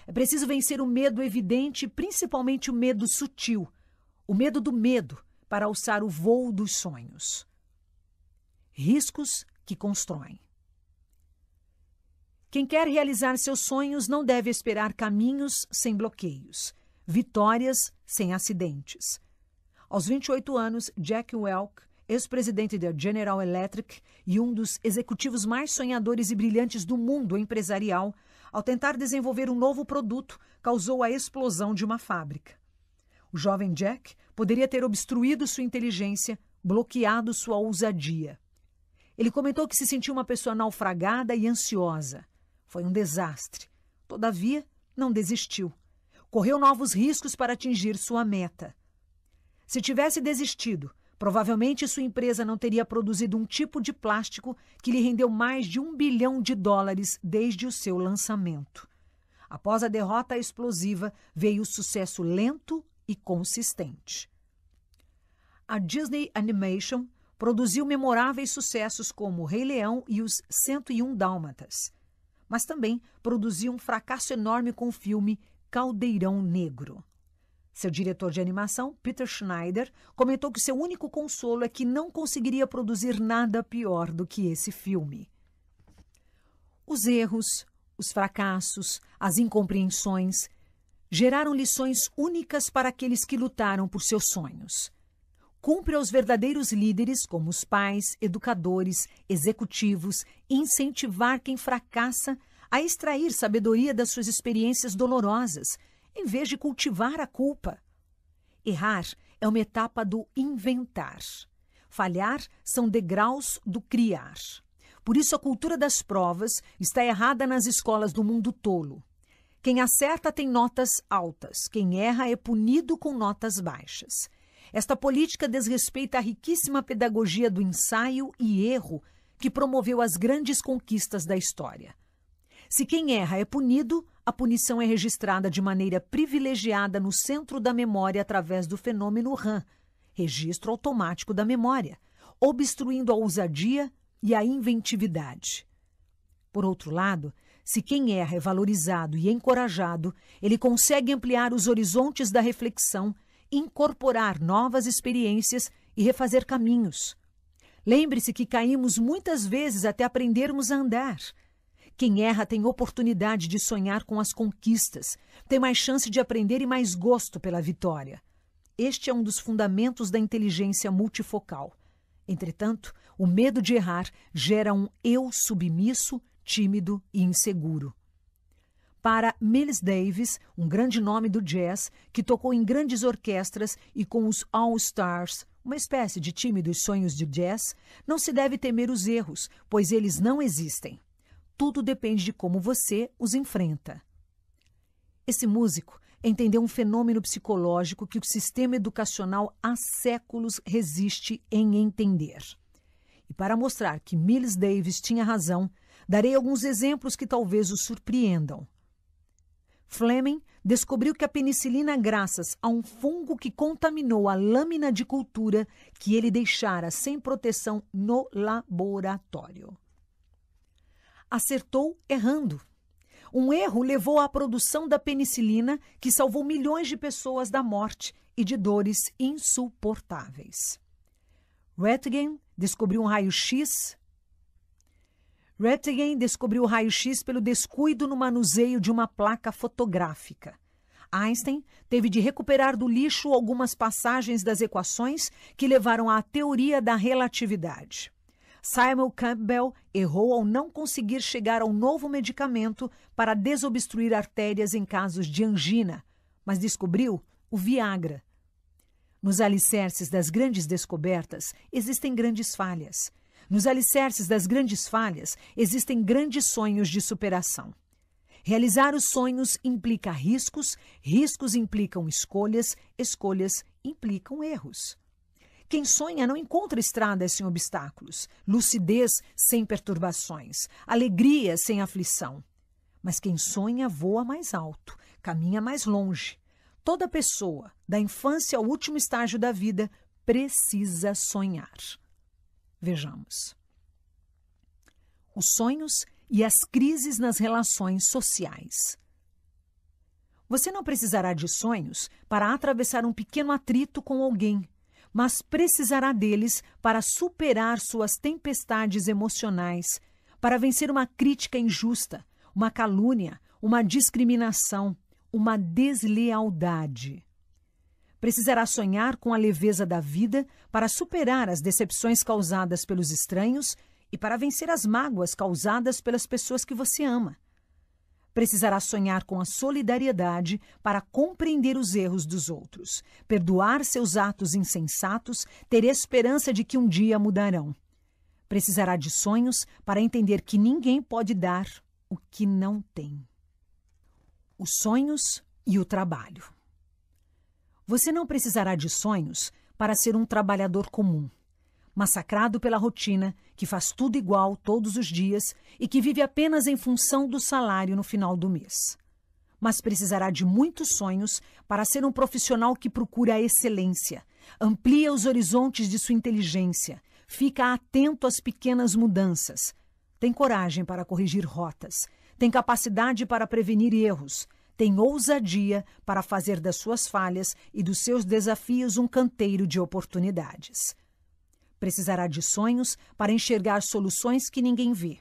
É preciso vencer o medo evidente, principalmente o medo sutil, o medo do medo, para alçar o voo dos sonhos riscos que constroem. Quem quer realizar seus sonhos não deve esperar caminhos sem bloqueios, vitórias sem acidentes. Aos 28 anos, Jack Welch, ex-presidente da General Electric e um dos executivos mais sonhadores e brilhantes do mundo empresarial, ao tentar desenvolver um novo produto, causou a explosão de uma fábrica. O jovem Jack poderia ter obstruído sua inteligência, bloqueado sua ousadia. Ele comentou que se sentiu uma pessoa naufragada e ansiosa. Foi um desastre. Todavia, não desistiu. Correu novos riscos para atingir sua meta. Se tivesse desistido, provavelmente sua empresa não teria produzido um tipo de plástico que lhe rendeu mais de um bilhão de dólares desde o seu lançamento. Após a derrota explosiva, veio o sucesso lento e consistente. A Disney Animation produziu memoráveis sucessos como Rei Leão e os 101 Dálmatas. Mas também produziu um fracasso enorme com o filme Caldeirão Negro. Seu diretor de animação, Peter Schneider, comentou que seu único consolo é que não conseguiria produzir nada pior do que esse filme. Os erros, os fracassos, as incompreensões geraram lições únicas para aqueles que lutaram por seus sonhos cumpre aos verdadeiros líderes, como os pais, educadores, executivos, incentivar quem fracassa a extrair sabedoria das suas experiências dolorosas, em vez de cultivar a culpa. Errar é uma etapa do inventar. Falhar são degraus do criar. Por isso, a cultura das provas está errada nas escolas do mundo tolo. Quem acerta tem notas altas, quem erra é punido com notas baixas. Esta política desrespeita a riquíssima pedagogia do ensaio e erro que promoveu as grandes conquistas da história. Se quem erra é punido, a punição é registrada de maneira privilegiada no centro da memória através do fenômeno RAM, registro automático da memória, obstruindo a ousadia e a inventividade. Por outro lado, se quem erra é valorizado e encorajado, ele consegue ampliar os horizontes da reflexão incorporar novas experiências e refazer caminhos. Lembre-se que caímos muitas vezes até aprendermos a andar. Quem erra tem oportunidade de sonhar com as conquistas, tem mais chance de aprender e mais gosto pela vitória. este é um dos fundamentos da inteligência multifocal. Entretanto, o medo de errar gera um eu submisso, tímido e inseguro. Para Miles Davis, um grande nome do jazz, que tocou em grandes orquestras e com os All Stars, uma espécie de tímidos sonhos de jazz, não se deve temer os erros, pois eles não existem. Tudo depende de como você os enfrenta. Esse músico entendeu um fenômeno psicológico que o sistema educacional há séculos resiste em entender. E para mostrar que Miles Davis tinha razão, darei alguns exemplos que talvez o surpreendam. Fleming descobriu que a penicilina, graças a um fungo que contaminou a lâmina de cultura que ele deixara sem proteção no laboratório. Acertou errando. Um erro levou à produção da penicilina, que salvou milhões de pessoas da morte e de dores insuportáveis. Röntgen descobriu um raio-x. Röntgen descobriu o raio-x pelo descuido no manuseio de uma placa fotográfica. Einstein teve de recuperar do lixo algumas passagens das equações que levaram à teoria da relatividade. Simon Campbell errou ao não conseguir chegar ao novo medicamento para desobstruir artérias em casos de angina, mas descobriu o Viagra. Nos alicerces das grandes descobertas existem grandes falhas. Nos alicerces das grandes falhas existem grandes sonhos de superação. Realizar os sonhos implica riscos, riscos implicam escolhas, escolhas implicam erros. Quem sonha não encontra estradas sem obstáculos, lucidez sem perturbações, alegria sem aflição. Mas quem sonha voa mais alto, caminha mais longe. Toda pessoa, da infância ao último estágio da vida, precisa sonhar. Vejamos. Os sonhos e as crises nas relações sociais. Você não precisará de sonhos para atravessar um pequeno atrito com alguém mas precisará deles para superar suas tempestades emocionais, para vencer uma crítica injusta, uma calúnia, uma discriminação, uma deslealdade. Precisará sonhar com a leveza da vida para superar as decepções causadas pelos estranhos e para vencer as mágoas causadas pelas pessoas que você ama. Precisará sonhar com a solidariedade para compreender os erros dos outros, perdoar seus atos insensatos, ter esperança de que um dia mudarão. Precisará de sonhos para entender que ninguém pode dar o que não tem. Os sonhos e o trabalho. Você não precisará de sonhos para ser um trabalhador comum massacrado pela rotina, que faz tudo igual todos os dias e que vive apenas em função do salário no final do mês. Mas precisará de muitos sonhos para ser um profissional que procura a excelência, amplia os horizontes de sua inteligência, fica atento às pequenas mudanças, tem coragem para corrigir rotas, tem capacidade para prevenir erros, tem ousadia para fazer das suas falhas e dos seus desafios um canteiro de oportunidades. Precisará de sonhos para enxergar soluções que ninguém vê,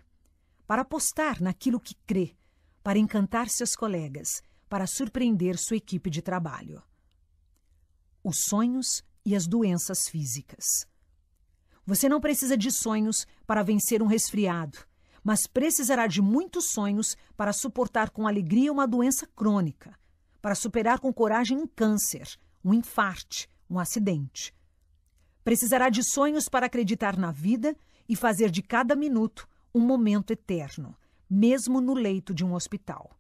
para apostar naquilo que crê, para encantar seus colegas, para surpreender sua equipe de trabalho. Os sonhos e as doenças físicas. Você não precisa de sonhos para vencer um resfriado, mas precisará de muitos sonhos para suportar com alegria uma doença crônica, para superar com coragem um câncer, um infarte, um acidente Precisará de sonhos para acreditar na vida e fazer de cada minuto um momento eterno, mesmo no leito de um hospital.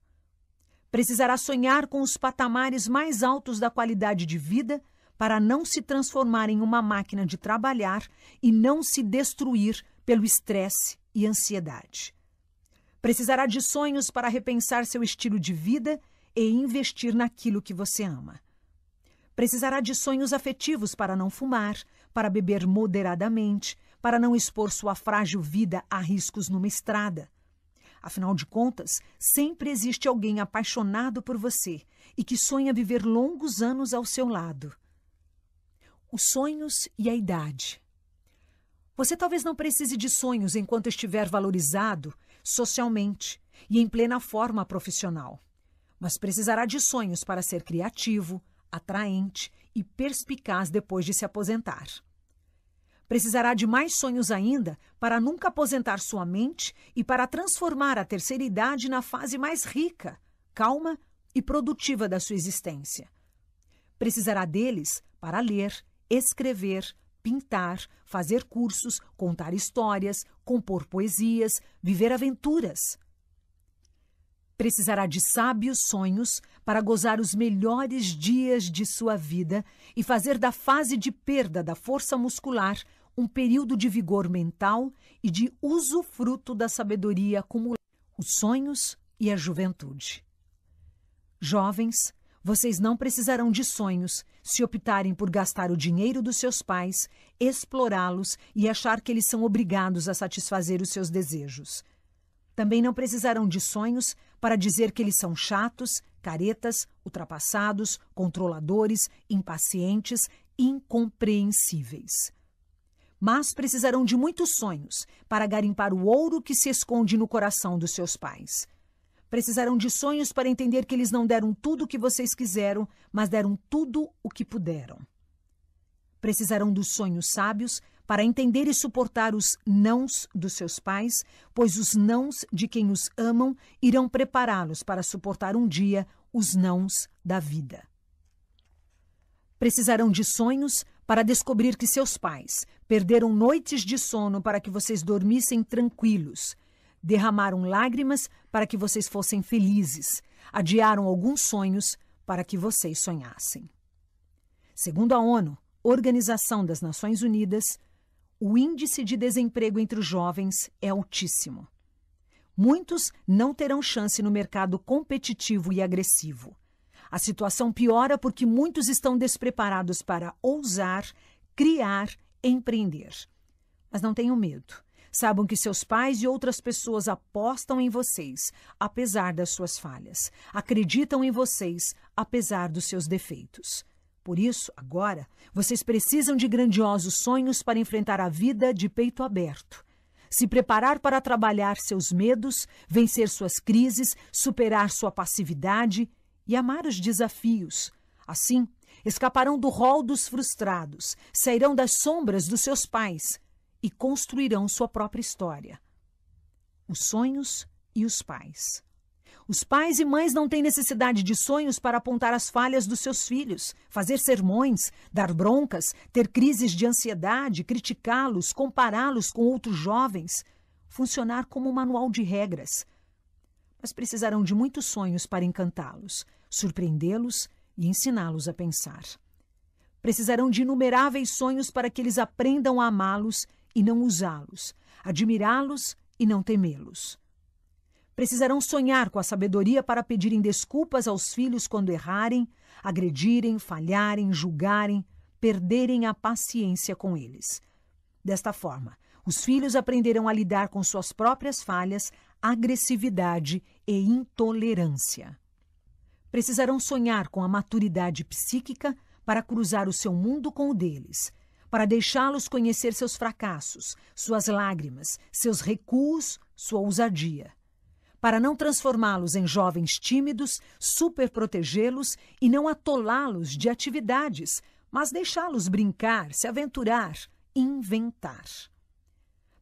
Precisará sonhar com os patamares mais altos da qualidade de vida para não se transformar em uma máquina de trabalhar e não se destruir pelo estresse e ansiedade. Precisará de sonhos para repensar seu estilo de vida e investir naquilo que você ama. Precisará de sonhos afetivos para não fumar, para beber moderadamente, para não expor sua frágil vida a riscos numa estrada. Afinal de contas, sempre existe alguém apaixonado por você e que sonha viver longos anos ao seu lado. Os sonhos e a idade. Você talvez não precise de sonhos enquanto estiver valorizado socialmente e em plena forma profissional, mas precisará de sonhos para ser criativo, atraente e perspicaz depois de se aposentar. Precisará de mais sonhos ainda para nunca aposentar sua mente e para transformar a terceira idade na fase mais rica, calma e produtiva da sua existência. Precisará deles para ler, escrever, pintar, fazer cursos, contar histórias, compor poesias, viver aventuras. Precisará de sábios sonhos para gozar os melhores dias de sua vida e fazer da fase de perda da força muscular um período de vigor mental e de usufruto da sabedoria acumulada, os sonhos e a juventude. Jovens, vocês não precisarão de sonhos se optarem por gastar o dinheiro dos seus pais, explorá-los e achar que eles são obrigados a satisfazer os seus desejos. Também não precisarão de sonhos para dizer que eles são chatos, caretas, ultrapassados, controladores, impacientes, incompreensíveis. Mas precisarão de muitos sonhos para garimpar o ouro que se esconde no coração dos seus pais. Precisarão de sonhos para entender que eles não deram tudo o que vocês quiseram, mas deram tudo o que puderam. Precisarão dos sonhos sábios para entender e suportar os nãos dos seus pais, pois os nãos de quem os amam irão prepará-los para suportar um dia os nãos da vida. Precisarão de sonhos para descobrir que seus pais perderam noites de sono para que vocês dormissem tranquilos derramaram lágrimas para que vocês fossem felizes, adiaram alguns sonhos para que vocês sonhassem. Segundo a ONU, Organização das Nações Unidas, o índice de desemprego entre os jovens é altíssimo. Muitos não terão chance no mercado competitivo e agressivo. A situação piora porque muitos estão despreparados para ousar, criar, empreender. Mas não tenham medo. Saibam que seus pais e outras pessoas apostam em vocês, apesar das suas falhas. Acreditam em vocês, apesar dos seus defeitos. Por isso, agora, vocês precisam de grandiosos sonhos para enfrentar a vida de peito aberto. Se preparar para trabalhar seus medos, vencer suas crises, superar sua passividade e amar os desafios. Assim, escaparão do rol dos frustrados, sairão das sombras dos seus pais, e construirão sua própria história. Os sonhos e os pais. Os pais e mães não têm necessidade de sonhos para apontar as falhas dos seus filhos, fazer sermões, dar broncas, ter crises de ansiedade, criticá-los, compará-los com outros jovens, funcionar como um manual de regras. Mas precisarão de muitos sonhos para encantá-los, surpreendê-los e ensiná-los a pensar. Precisarão de inumeráveis sonhos para que eles aprendam a amá-los e não usá-los, admirá-los e não temê-los. Precisarão sonhar com a sabedoria para pedirem desculpas aos filhos quando errarem, agredirem, falharem, julgarem, perderem a paciência com eles. Desta forma, os filhos aprenderão a lidar com suas próprias falhas, agressividade e intolerância. Precisarão sonhar com a maturidade psíquica para cruzar o seu mundo com o deles para deixá-los conhecer seus fracassos, suas lágrimas, seus recuos, sua ousadia. Para não transformá-los em jovens tímidos, superprotegê-los e não atolá-los de atividades, mas deixá-los brincar, se aventurar, inventar.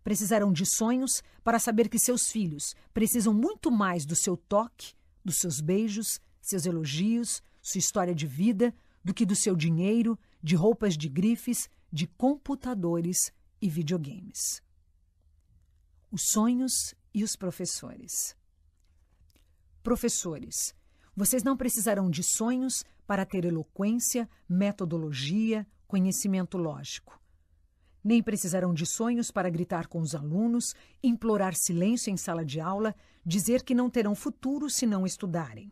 Precisarão de sonhos para saber que seus filhos precisam muito mais do seu toque, dos seus beijos, seus elogios, sua história de vida, do que do seu dinheiro, de roupas de grifes, de computadores e videogames. Os sonhos e os professores. Professores, vocês não precisarão de sonhos para ter eloquência, metodologia, conhecimento lógico. Nem precisarão de sonhos para gritar com os alunos, implorar silêncio em sala de aula, dizer que não terão futuro se não estudarem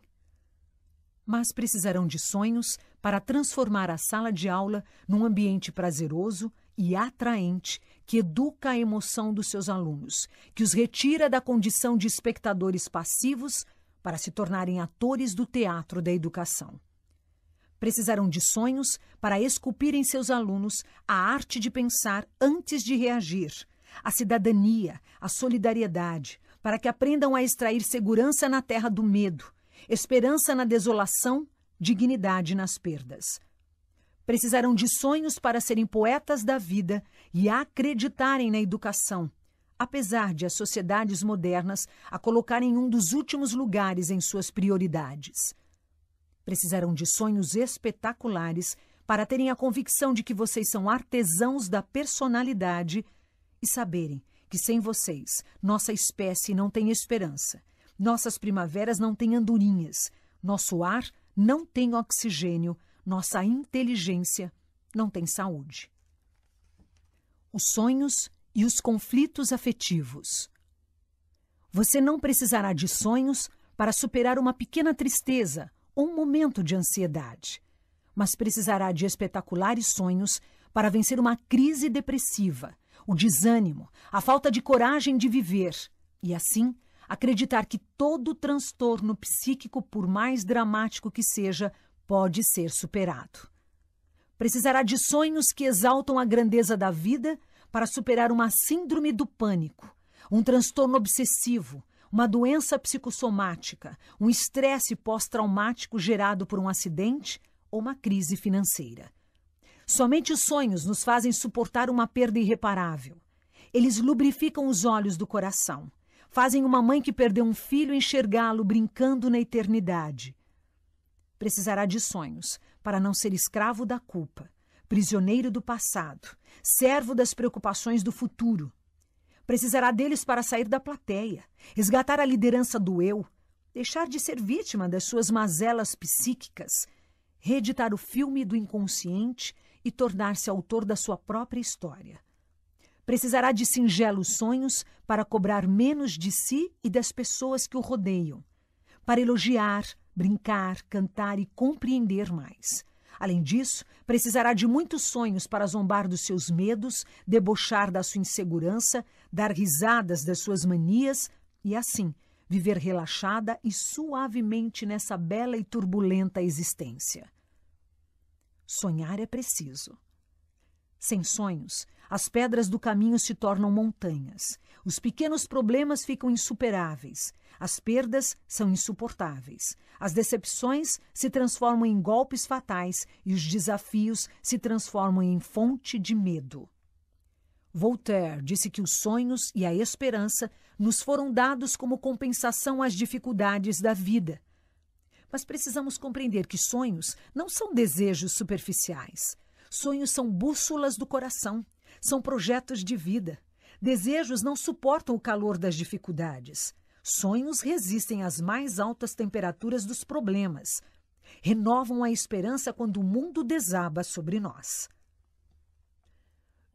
mas precisarão de sonhos para transformar a sala de aula num ambiente prazeroso e atraente que educa a emoção dos seus alunos, que os retira da condição de espectadores passivos para se tornarem atores do teatro da educação. Precisarão de sonhos para esculpir em seus alunos a arte de pensar antes de reagir, a cidadania, a solidariedade, para que aprendam a extrair segurança na terra do medo esperança na desolação, dignidade nas perdas. Precisarão de sonhos para serem poetas da vida e acreditarem na educação, apesar de as sociedades modernas a colocarem em um dos últimos lugares em suas prioridades. Precisarão de sonhos espetaculares para terem a convicção de que vocês são artesãos da personalidade e saberem que sem vocês nossa espécie não tem esperança, nossas primaveras não têm andorinhas, nosso ar não tem oxigênio, nossa inteligência não tem saúde. Os sonhos e os conflitos afetivos. Você não precisará de sonhos para superar uma pequena tristeza ou um momento de ansiedade, mas precisará de espetaculares sonhos para vencer uma crise depressiva, o desânimo, a falta de coragem de viver e, assim, acreditar que todo transtorno psíquico, por mais dramático que seja, pode ser superado. Precisará de sonhos que exaltam a grandeza da vida para superar uma síndrome do pânico, um transtorno obsessivo, uma doença psicossomática, um estresse pós-traumático gerado por um acidente ou uma crise financeira. Somente os sonhos nos fazem suportar uma perda irreparável. Eles lubrificam os olhos do coração, fazem uma mãe que perdeu um filho enxergá-lo brincando na eternidade. Precisará de sonhos para não ser escravo da culpa, prisioneiro do passado, servo das preocupações do futuro. Precisará deles para sair da plateia, resgatar a liderança do eu, deixar de ser vítima das suas mazelas psíquicas, reeditar o filme do inconsciente e tornar-se autor da sua própria história. Precisará de singelos sonhos para cobrar menos de si e das pessoas que o rodeiam, para elogiar, brincar, cantar e compreender mais Além disso, precisará de muitos sonhos para zombar dos seus medos, debochar da sua insegurança, dar risadas das suas manias e, assim, viver relaxada e suavemente nessa bela e turbulenta existência. Sonhar é preciso. Sem sonhos, as pedras do caminho se tornam montanhas, os pequenos problemas ficam insuperáveis, as perdas são insuportáveis, as decepções se transformam em golpes fatais e os desafios se transformam em fonte de medo. Voltaire disse que os sonhos e a esperança nos foram dados como compensação às dificuldades da vida. Mas precisamos compreender que sonhos não são desejos superficiais. Sonhos são bússolas do coração, são projetos de vida. Desejos não suportam o calor das dificuldades. Sonhos resistem às mais altas temperaturas dos problemas. Renovam a esperança quando o mundo desaba sobre nós.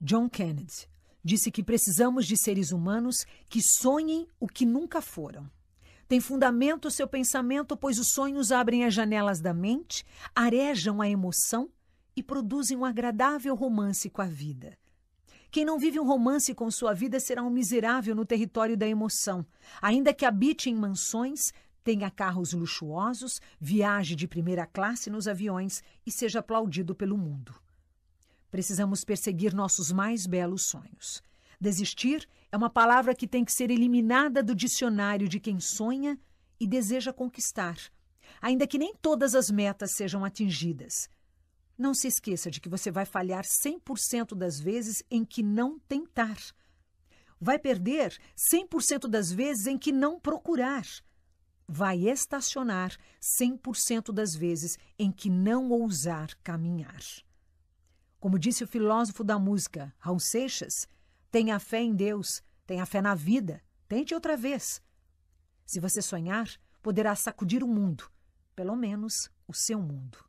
John Kennedy disse que precisamos de seres humanos que sonhem o que nunca foram. Tem fundamento o seu pensamento, pois os sonhos abrem as janelas da mente, arejam a emoção e produzem um agradável romance com a vida. Quem não vive um romance com sua vida será um miserável no território da emoção, ainda que habite em mansões, tenha carros luxuosos, viaje de primeira classe nos aviões e seja aplaudido pelo mundo. Precisamos perseguir nossos mais belos sonhos. Desistir é uma palavra que tem que ser eliminada do dicionário de quem sonha e deseja conquistar, ainda que nem todas as metas sejam atingidas. Não se esqueça de que você vai falhar 100% das vezes em que não tentar. Vai perder 100% das vezes em que não procurar. Vai estacionar 100% das vezes em que não ousar caminhar. Como disse o filósofo da música, Raul Seixas, tenha fé em Deus, tenha fé na vida, tente outra vez. Se você sonhar, poderá sacudir o mundo, pelo menos o seu mundo.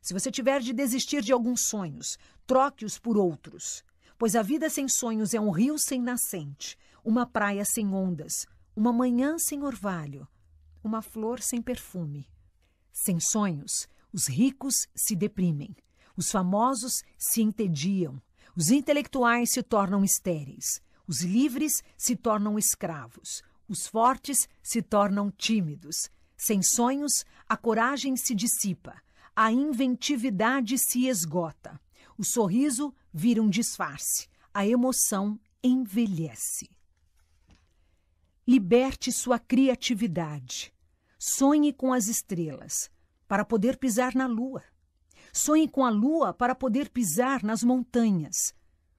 Se você tiver de desistir de alguns sonhos, troque-os por outros. Pois a vida sem sonhos é um rio sem nascente, uma praia sem ondas, uma manhã sem orvalho, uma flor sem perfume. Sem sonhos, os ricos se deprimem, os famosos se entediam, os intelectuais se tornam estéreis, os livres se tornam escravos, os fortes se tornam tímidos. Sem sonhos, a coragem se dissipa, a inventividade se esgota. O sorriso vira um disfarce. A emoção envelhece. Liberte sua criatividade. Sonhe com as estrelas. para poder pisar na lua. Sonhe com a lua para poder pisar nas montanhas.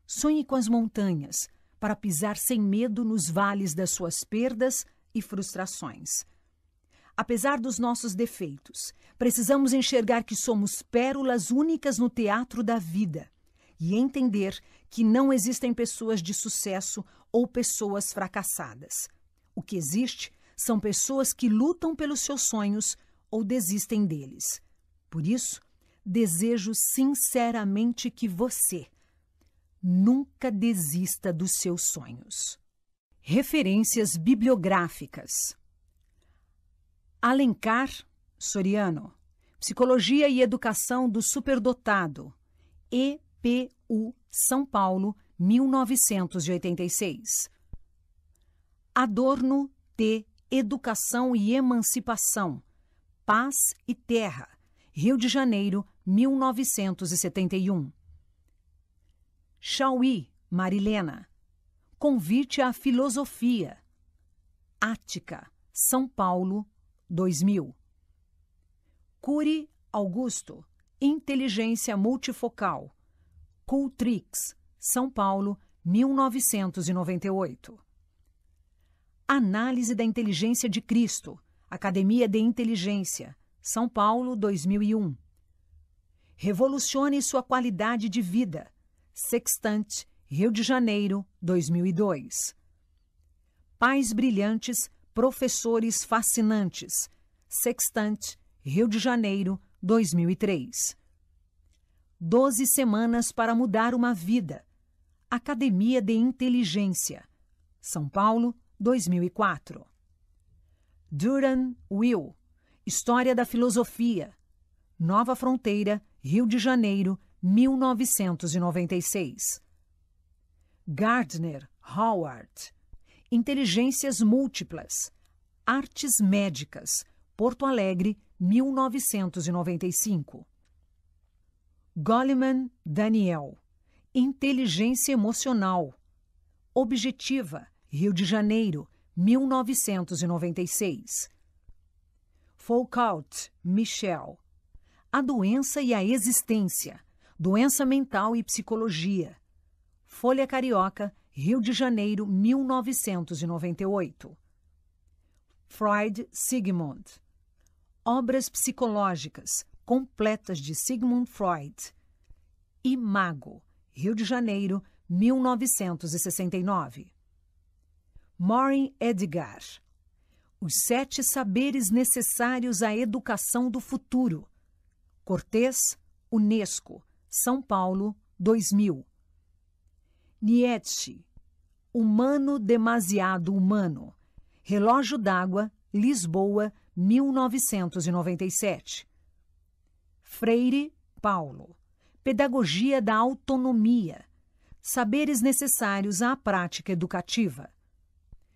Sonhe com as montanhas para pisar sem medo nos vales das suas perdas e frustrações. Apesar dos nossos defeitos, precisamos enxergar que somos pérolas únicas no teatro da vida e entender que não existem pessoas de sucesso ou pessoas fracassadas. O que existe são pessoas que lutam pelos seus sonhos ou desistem deles. Por isso, desejo sinceramente que você nunca desista dos seus sonhos. Referências bibliográficas: Alencar Soriano, Psicologia e Educação do Superdotado, EPU São Paulo, 1986. Adorno T. Educação e Emancipação, Paz e Terra, Rio de Janeiro, 1971. Chauí, Marilena. Convite à Filosofia. Ática, São Paulo, 2000. Cury Augusto. Inteligência Multifocal. Cultrix, São Paulo, 1998. Análise da Inteligência de Cristo. Academia de Inteligência. São Paulo, 2001. Revolucione sua qualidade de vida. Sextante, Rio de Janeiro, 2002. Pais brilhantes, professores fascinantes. Sextante, Rio de Janeiro, 2003. Doze semanas para mudar uma vida. Academia de Inteligência. São Paulo, 2004. Duran Will. História da Filosofia. Nova Fronteira, Rio de Janeiro, 1996. Gardner Howard. Inteligências Múltiplas. Artes Médicas. Porto Alegre, 1995. Goleman Daniel. Inteligência Emocional. Objetiva. Rio de Janeiro, 1996. Foucault, Michel. A doença e a existência. Doença mental e psicologia. Folha Carioca, Rio de Janeiro, 1998. Freud Sigmund. Obras psicológicas completas de Sigmund Freud. Imago, Rio de Janeiro, 1969. Maureen Edgar. Os sete saberes necessários à educação do futuro. Cortês, Unesco, São Paulo, 2000. Nietzsche. Humano demasiado humano. Relógio d'água, Lisboa, 1997. Freire, Paulo. Pedagogia da autonomia. Saberes necessários à prática educativa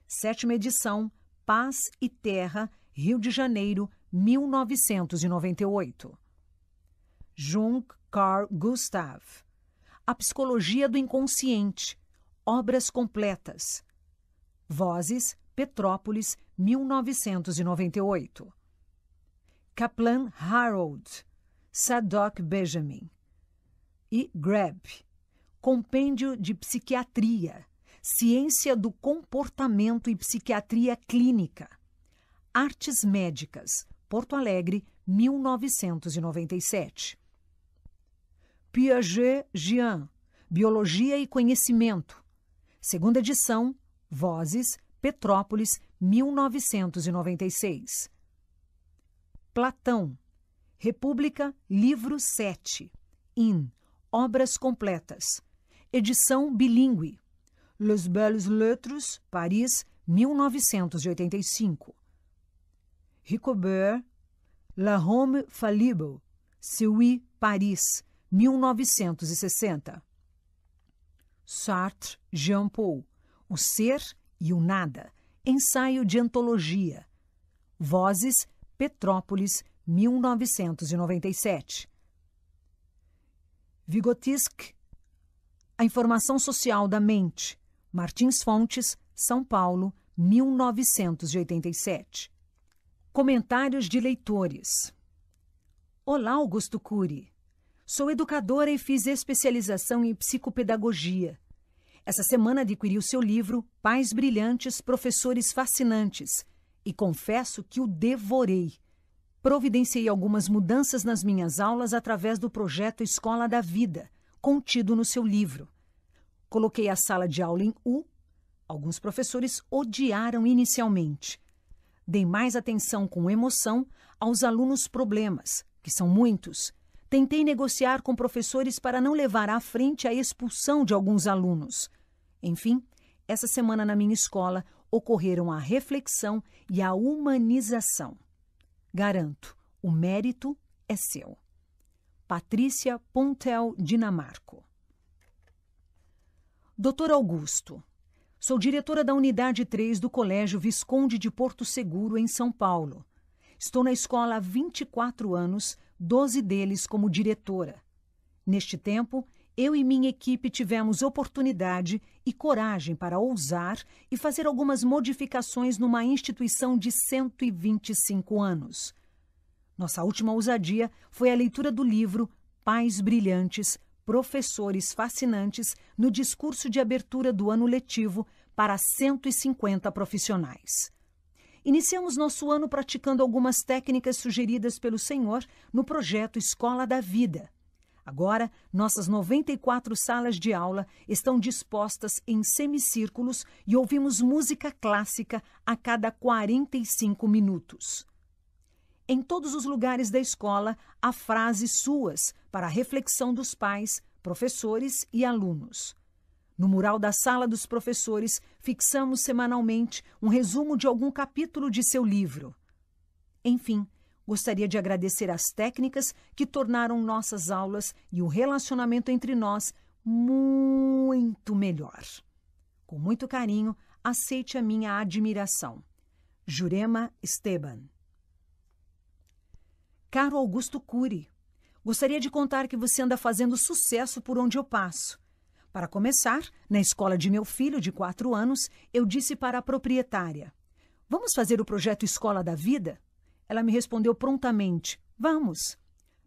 sétima edição, Paz e Terra, Rio de Janeiro, 1998. Jung Carl Gustav. A Psicologia do Inconsciente. Obras completas. Vozes, Petrópolis, 1998. Kaplan Harold. Sadok Benjamin. E Greb. Compêndio de Psiquiatria. Ciência do Comportamento e Psiquiatria Clínica. Artes Médicas, Porto Alegre, 1997. Piaget Jean, Biologia e Conhecimento. Segunda edição, Vozes, Petrópolis, 1996. Platão, República, Livro 7. In, Obras Completas. Edição bilíngue. Les Belles Lettres, Paris, 1985. Ricobert, La Homme Fallible, Seuil, Paris, 1960. Sartre, Jean-Paul, O Ser e o Nada, Ensaio de Antologia. Vozes, Petrópolis, 1997. Vygotsky, A Informação Social da Mente, Martins Fontes, São Paulo, 1987. Comentários de leitores. Olá, Augusto Cury. Sou educadora e fiz especialização em psicopedagogia. Essa semana adquiri o seu livro Pais Brilhantes, Professores Fascinantes e confesso que o devorei. Providenciei algumas mudanças nas minhas aulas através do projeto Escola da Vida, contido no seu livro. Coloquei a sala de aula em U. Alguns professores odiaram inicialmente. Dei mais atenção com emoção aos alunos problemas, que são muitos. Tentei negociar com professores para não levar à frente a expulsão de alguns alunos. Enfim, essa semana na minha escola ocorreram a reflexão e a humanização. Garanto, o mérito é seu. Patrícia Pontel Dinamarco. Doutor Augusto, sou diretora da Unidade 3 do Colégio Visconde de Porto Seguro, em São Paulo. Estou na escola há 24 anos, 12 deles como diretora. Neste tempo, eu e minha equipe tivemos oportunidade e coragem para ousar e fazer algumas modificações numa instituição de 125 anos. Nossa última ousadia foi a leitura do livro Pais Brilhantes, Professores Fascinantes no discurso de abertura do ano letivo para 150 profissionais. Iniciamos nosso ano praticando algumas técnicas sugeridas pelo Senhor no projeto Escola da Vida Agora, nossas 94 salas de aula estão dispostas em semicírculos e ouvimos música clássica a cada 45 minutos. Em todos os lugares da escola há frases suas para a reflexão dos pais, professores e alunos. No mural da sala dos professores, fixamos semanalmente um resumo de algum capítulo de seu livro. Enfim, Gostaria de agradecer as técnicas que tornaram nossas aulas e o relacionamento entre nós muito melhor. Com muito carinho, aceite a minha admiração. Jurema Esteban. Caro Augusto Cury, gostaria de contar que você anda fazendo sucesso por onde eu passo. Para começar, na escola de meu filho, de quatro anos, eu disse para a proprietária: Vamos fazer o projeto Escola da Vida? Ela me respondeu prontamente: Vamos.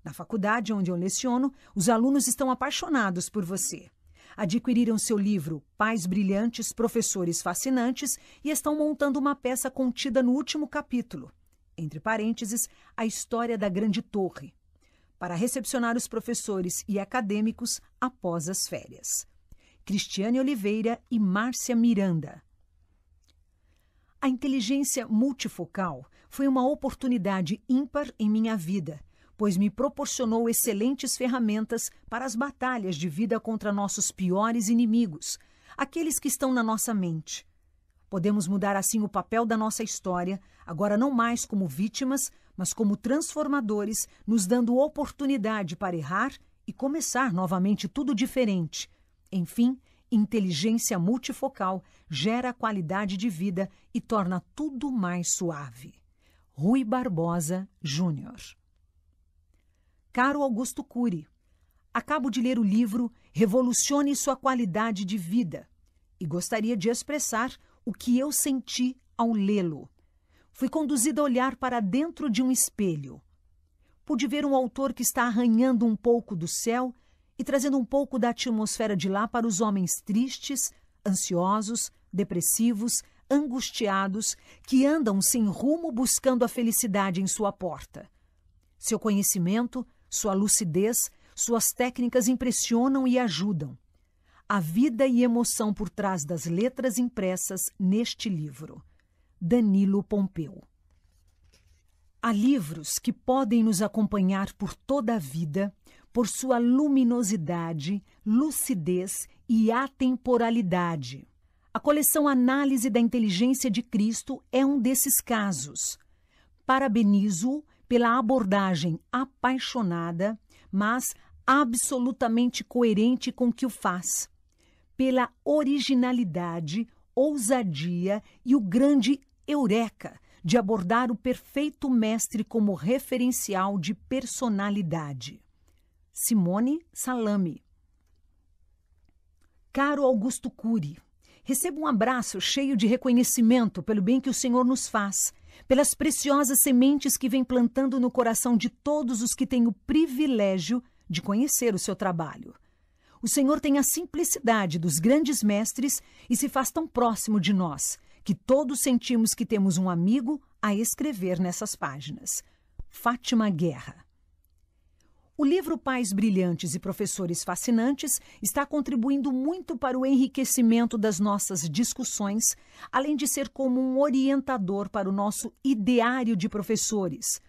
Na faculdade onde eu leciono, os alunos estão apaixonados por você. Adquiriram seu livro Pais Brilhantes, Professores Fascinantes e estão montando uma peça contida no último capítulo, entre parênteses, a história da Grande Torre, para recepcionar os professores e acadêmicos após as férias. Cristiane Oliveira e Márcia Miranda. A inteligência multifocal foi uma oportunidade ímpar em minha vida, pois me proporcionou excelentes ferramentas para as batalhas de vida contra nossos piores inimigos, aqueles que estão na nossa mente. Podemos mudar assim o papel da nossa história, agora não mais como vítimas, mas como transformadores, nos dando oportunidade para errar e começar novamente tudo diferente. Enfim, inteligência multifocal gera qualidade de vida e torna tudo mais suave. Rui Barbosa Júnior. Caro Augusto Cury, acabo de ler o livro Revolucione sua qualidade de vida e gostaria de expressar o que eu senti ao lê-lo. Fui conduzida a olhar para dentro de um espelho. Pude ver um autor que está arranhando um pouco do céu e trazendo um pouco da atmosfera de lá para os homens tristes, ansiosos, depressivos, angustiados, que andam sem rumo buscando a felicidade em sua porta. Seu conhecimento, sua lucidez, suas técnicas impressionam e ajudam. A vida e emoção por trás das letras impressas neste livro. Danilo Pompeu. Há livros que podem nos acompanhar por toda a vida por sua luminosidade, lucidez e atemporalidade. A coleção Análise da Inteligência de Cristo é um desses casos. Parabenizo pela abordagem apaixonada, mas absolutamente coerente com o que o faz, pela originalidade, ousadia e o grande eureka de abordar o perfeito mestre como referencial de personalidade. Simone Salame. Caro Augusto Cury, recebo um abraço cheio de reconhecimento pelo bem que o Senhor nos faz, pelas preciosas sementes que vem plantando no coração de todos os que têm o privilégio de conhecer o seu trabalho. O Senhor tem a simplicidade dos grandes mestres e se faz tão próximo de nós que todos sentimos que temos um amigo a escrever nessas páginas. Fátima Guerra. O livro Pais Brilhantes e Professores Fascinantes está contribuindo muito para o enriquecimento das nossas discussões, além de ser como um orientador para o nosso ideário de professores.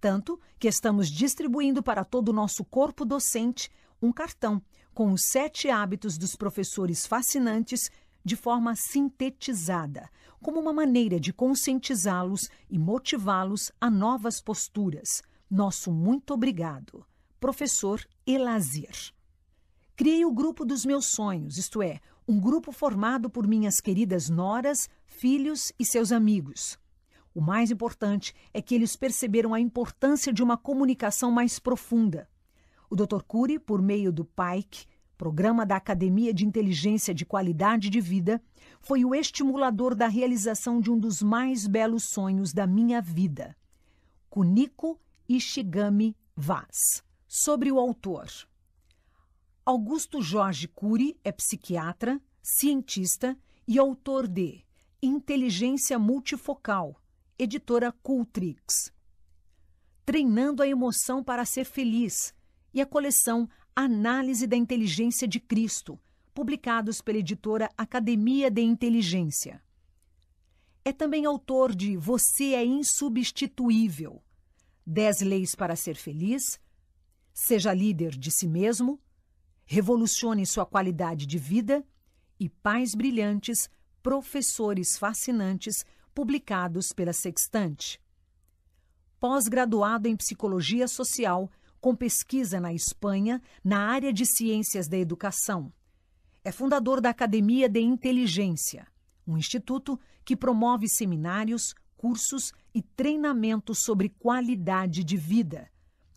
Tanto que estamos distribuindo para todo o nosso corpo docente um cartão com os sete hábitos dos professores fascinantes de forma sintetizada, como uma maneira de conscientizá-los e motivá-los a novas posturas. Nosso muito obrigado professor Elazir. Criei o grupo dos meus sonhos, isto é, um grupo formado por minhas queridas noras, filhos e seus amigos. O mais importante é que eles perceberam a importância de uma comunicação mais profunda. O Dr. Cury, por meio do PIKE, Programa da Academia de Inteligência de Qualidade de Vida, foi o estimulador da realização de um dos mais belos sonhos da minha vida. Kuniko Ishigami Vaz. Sobre o autor. Augusto Jorge Cury é psiquiatra, cientista e autor de Inteligência Multifocal, editora Cultrix. Treinando a Emoção para Ser Feliz e a coleção Análise da Inteligência de Cristo, publicados pela editora Academia de Inteligência. É também autor de Você é Insubstituível, Dez Leis para Ser Feliz, Seja líder de si mesmo, revolucione sua qualidade de vida e Pais Brilhantes, Professores Fascinantes, publicados pela Sextante. Pós-graduado em Psicologia Social, com pesquisa na Espanha na área de Ciências da Educação. É fundador da Academia de Inteligência, um instituto que promove seminários, cursos e treinamentos sobre qualidade de vida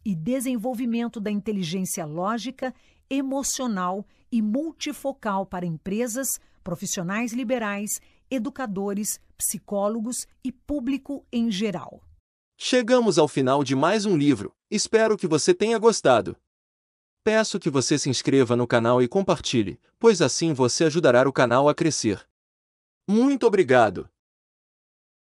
e desenvolvimento da inteligência lógica, emocional e multifocal para empresas, profissionais liberais, educadores, psicólogos e público em geral. Chegamos ao final de mais um livro. Espero que você tenha gostado. Peço que você se inscreva no canal e compartilhe, pois assim você ajudará o canal a crescer. Muito obrigado!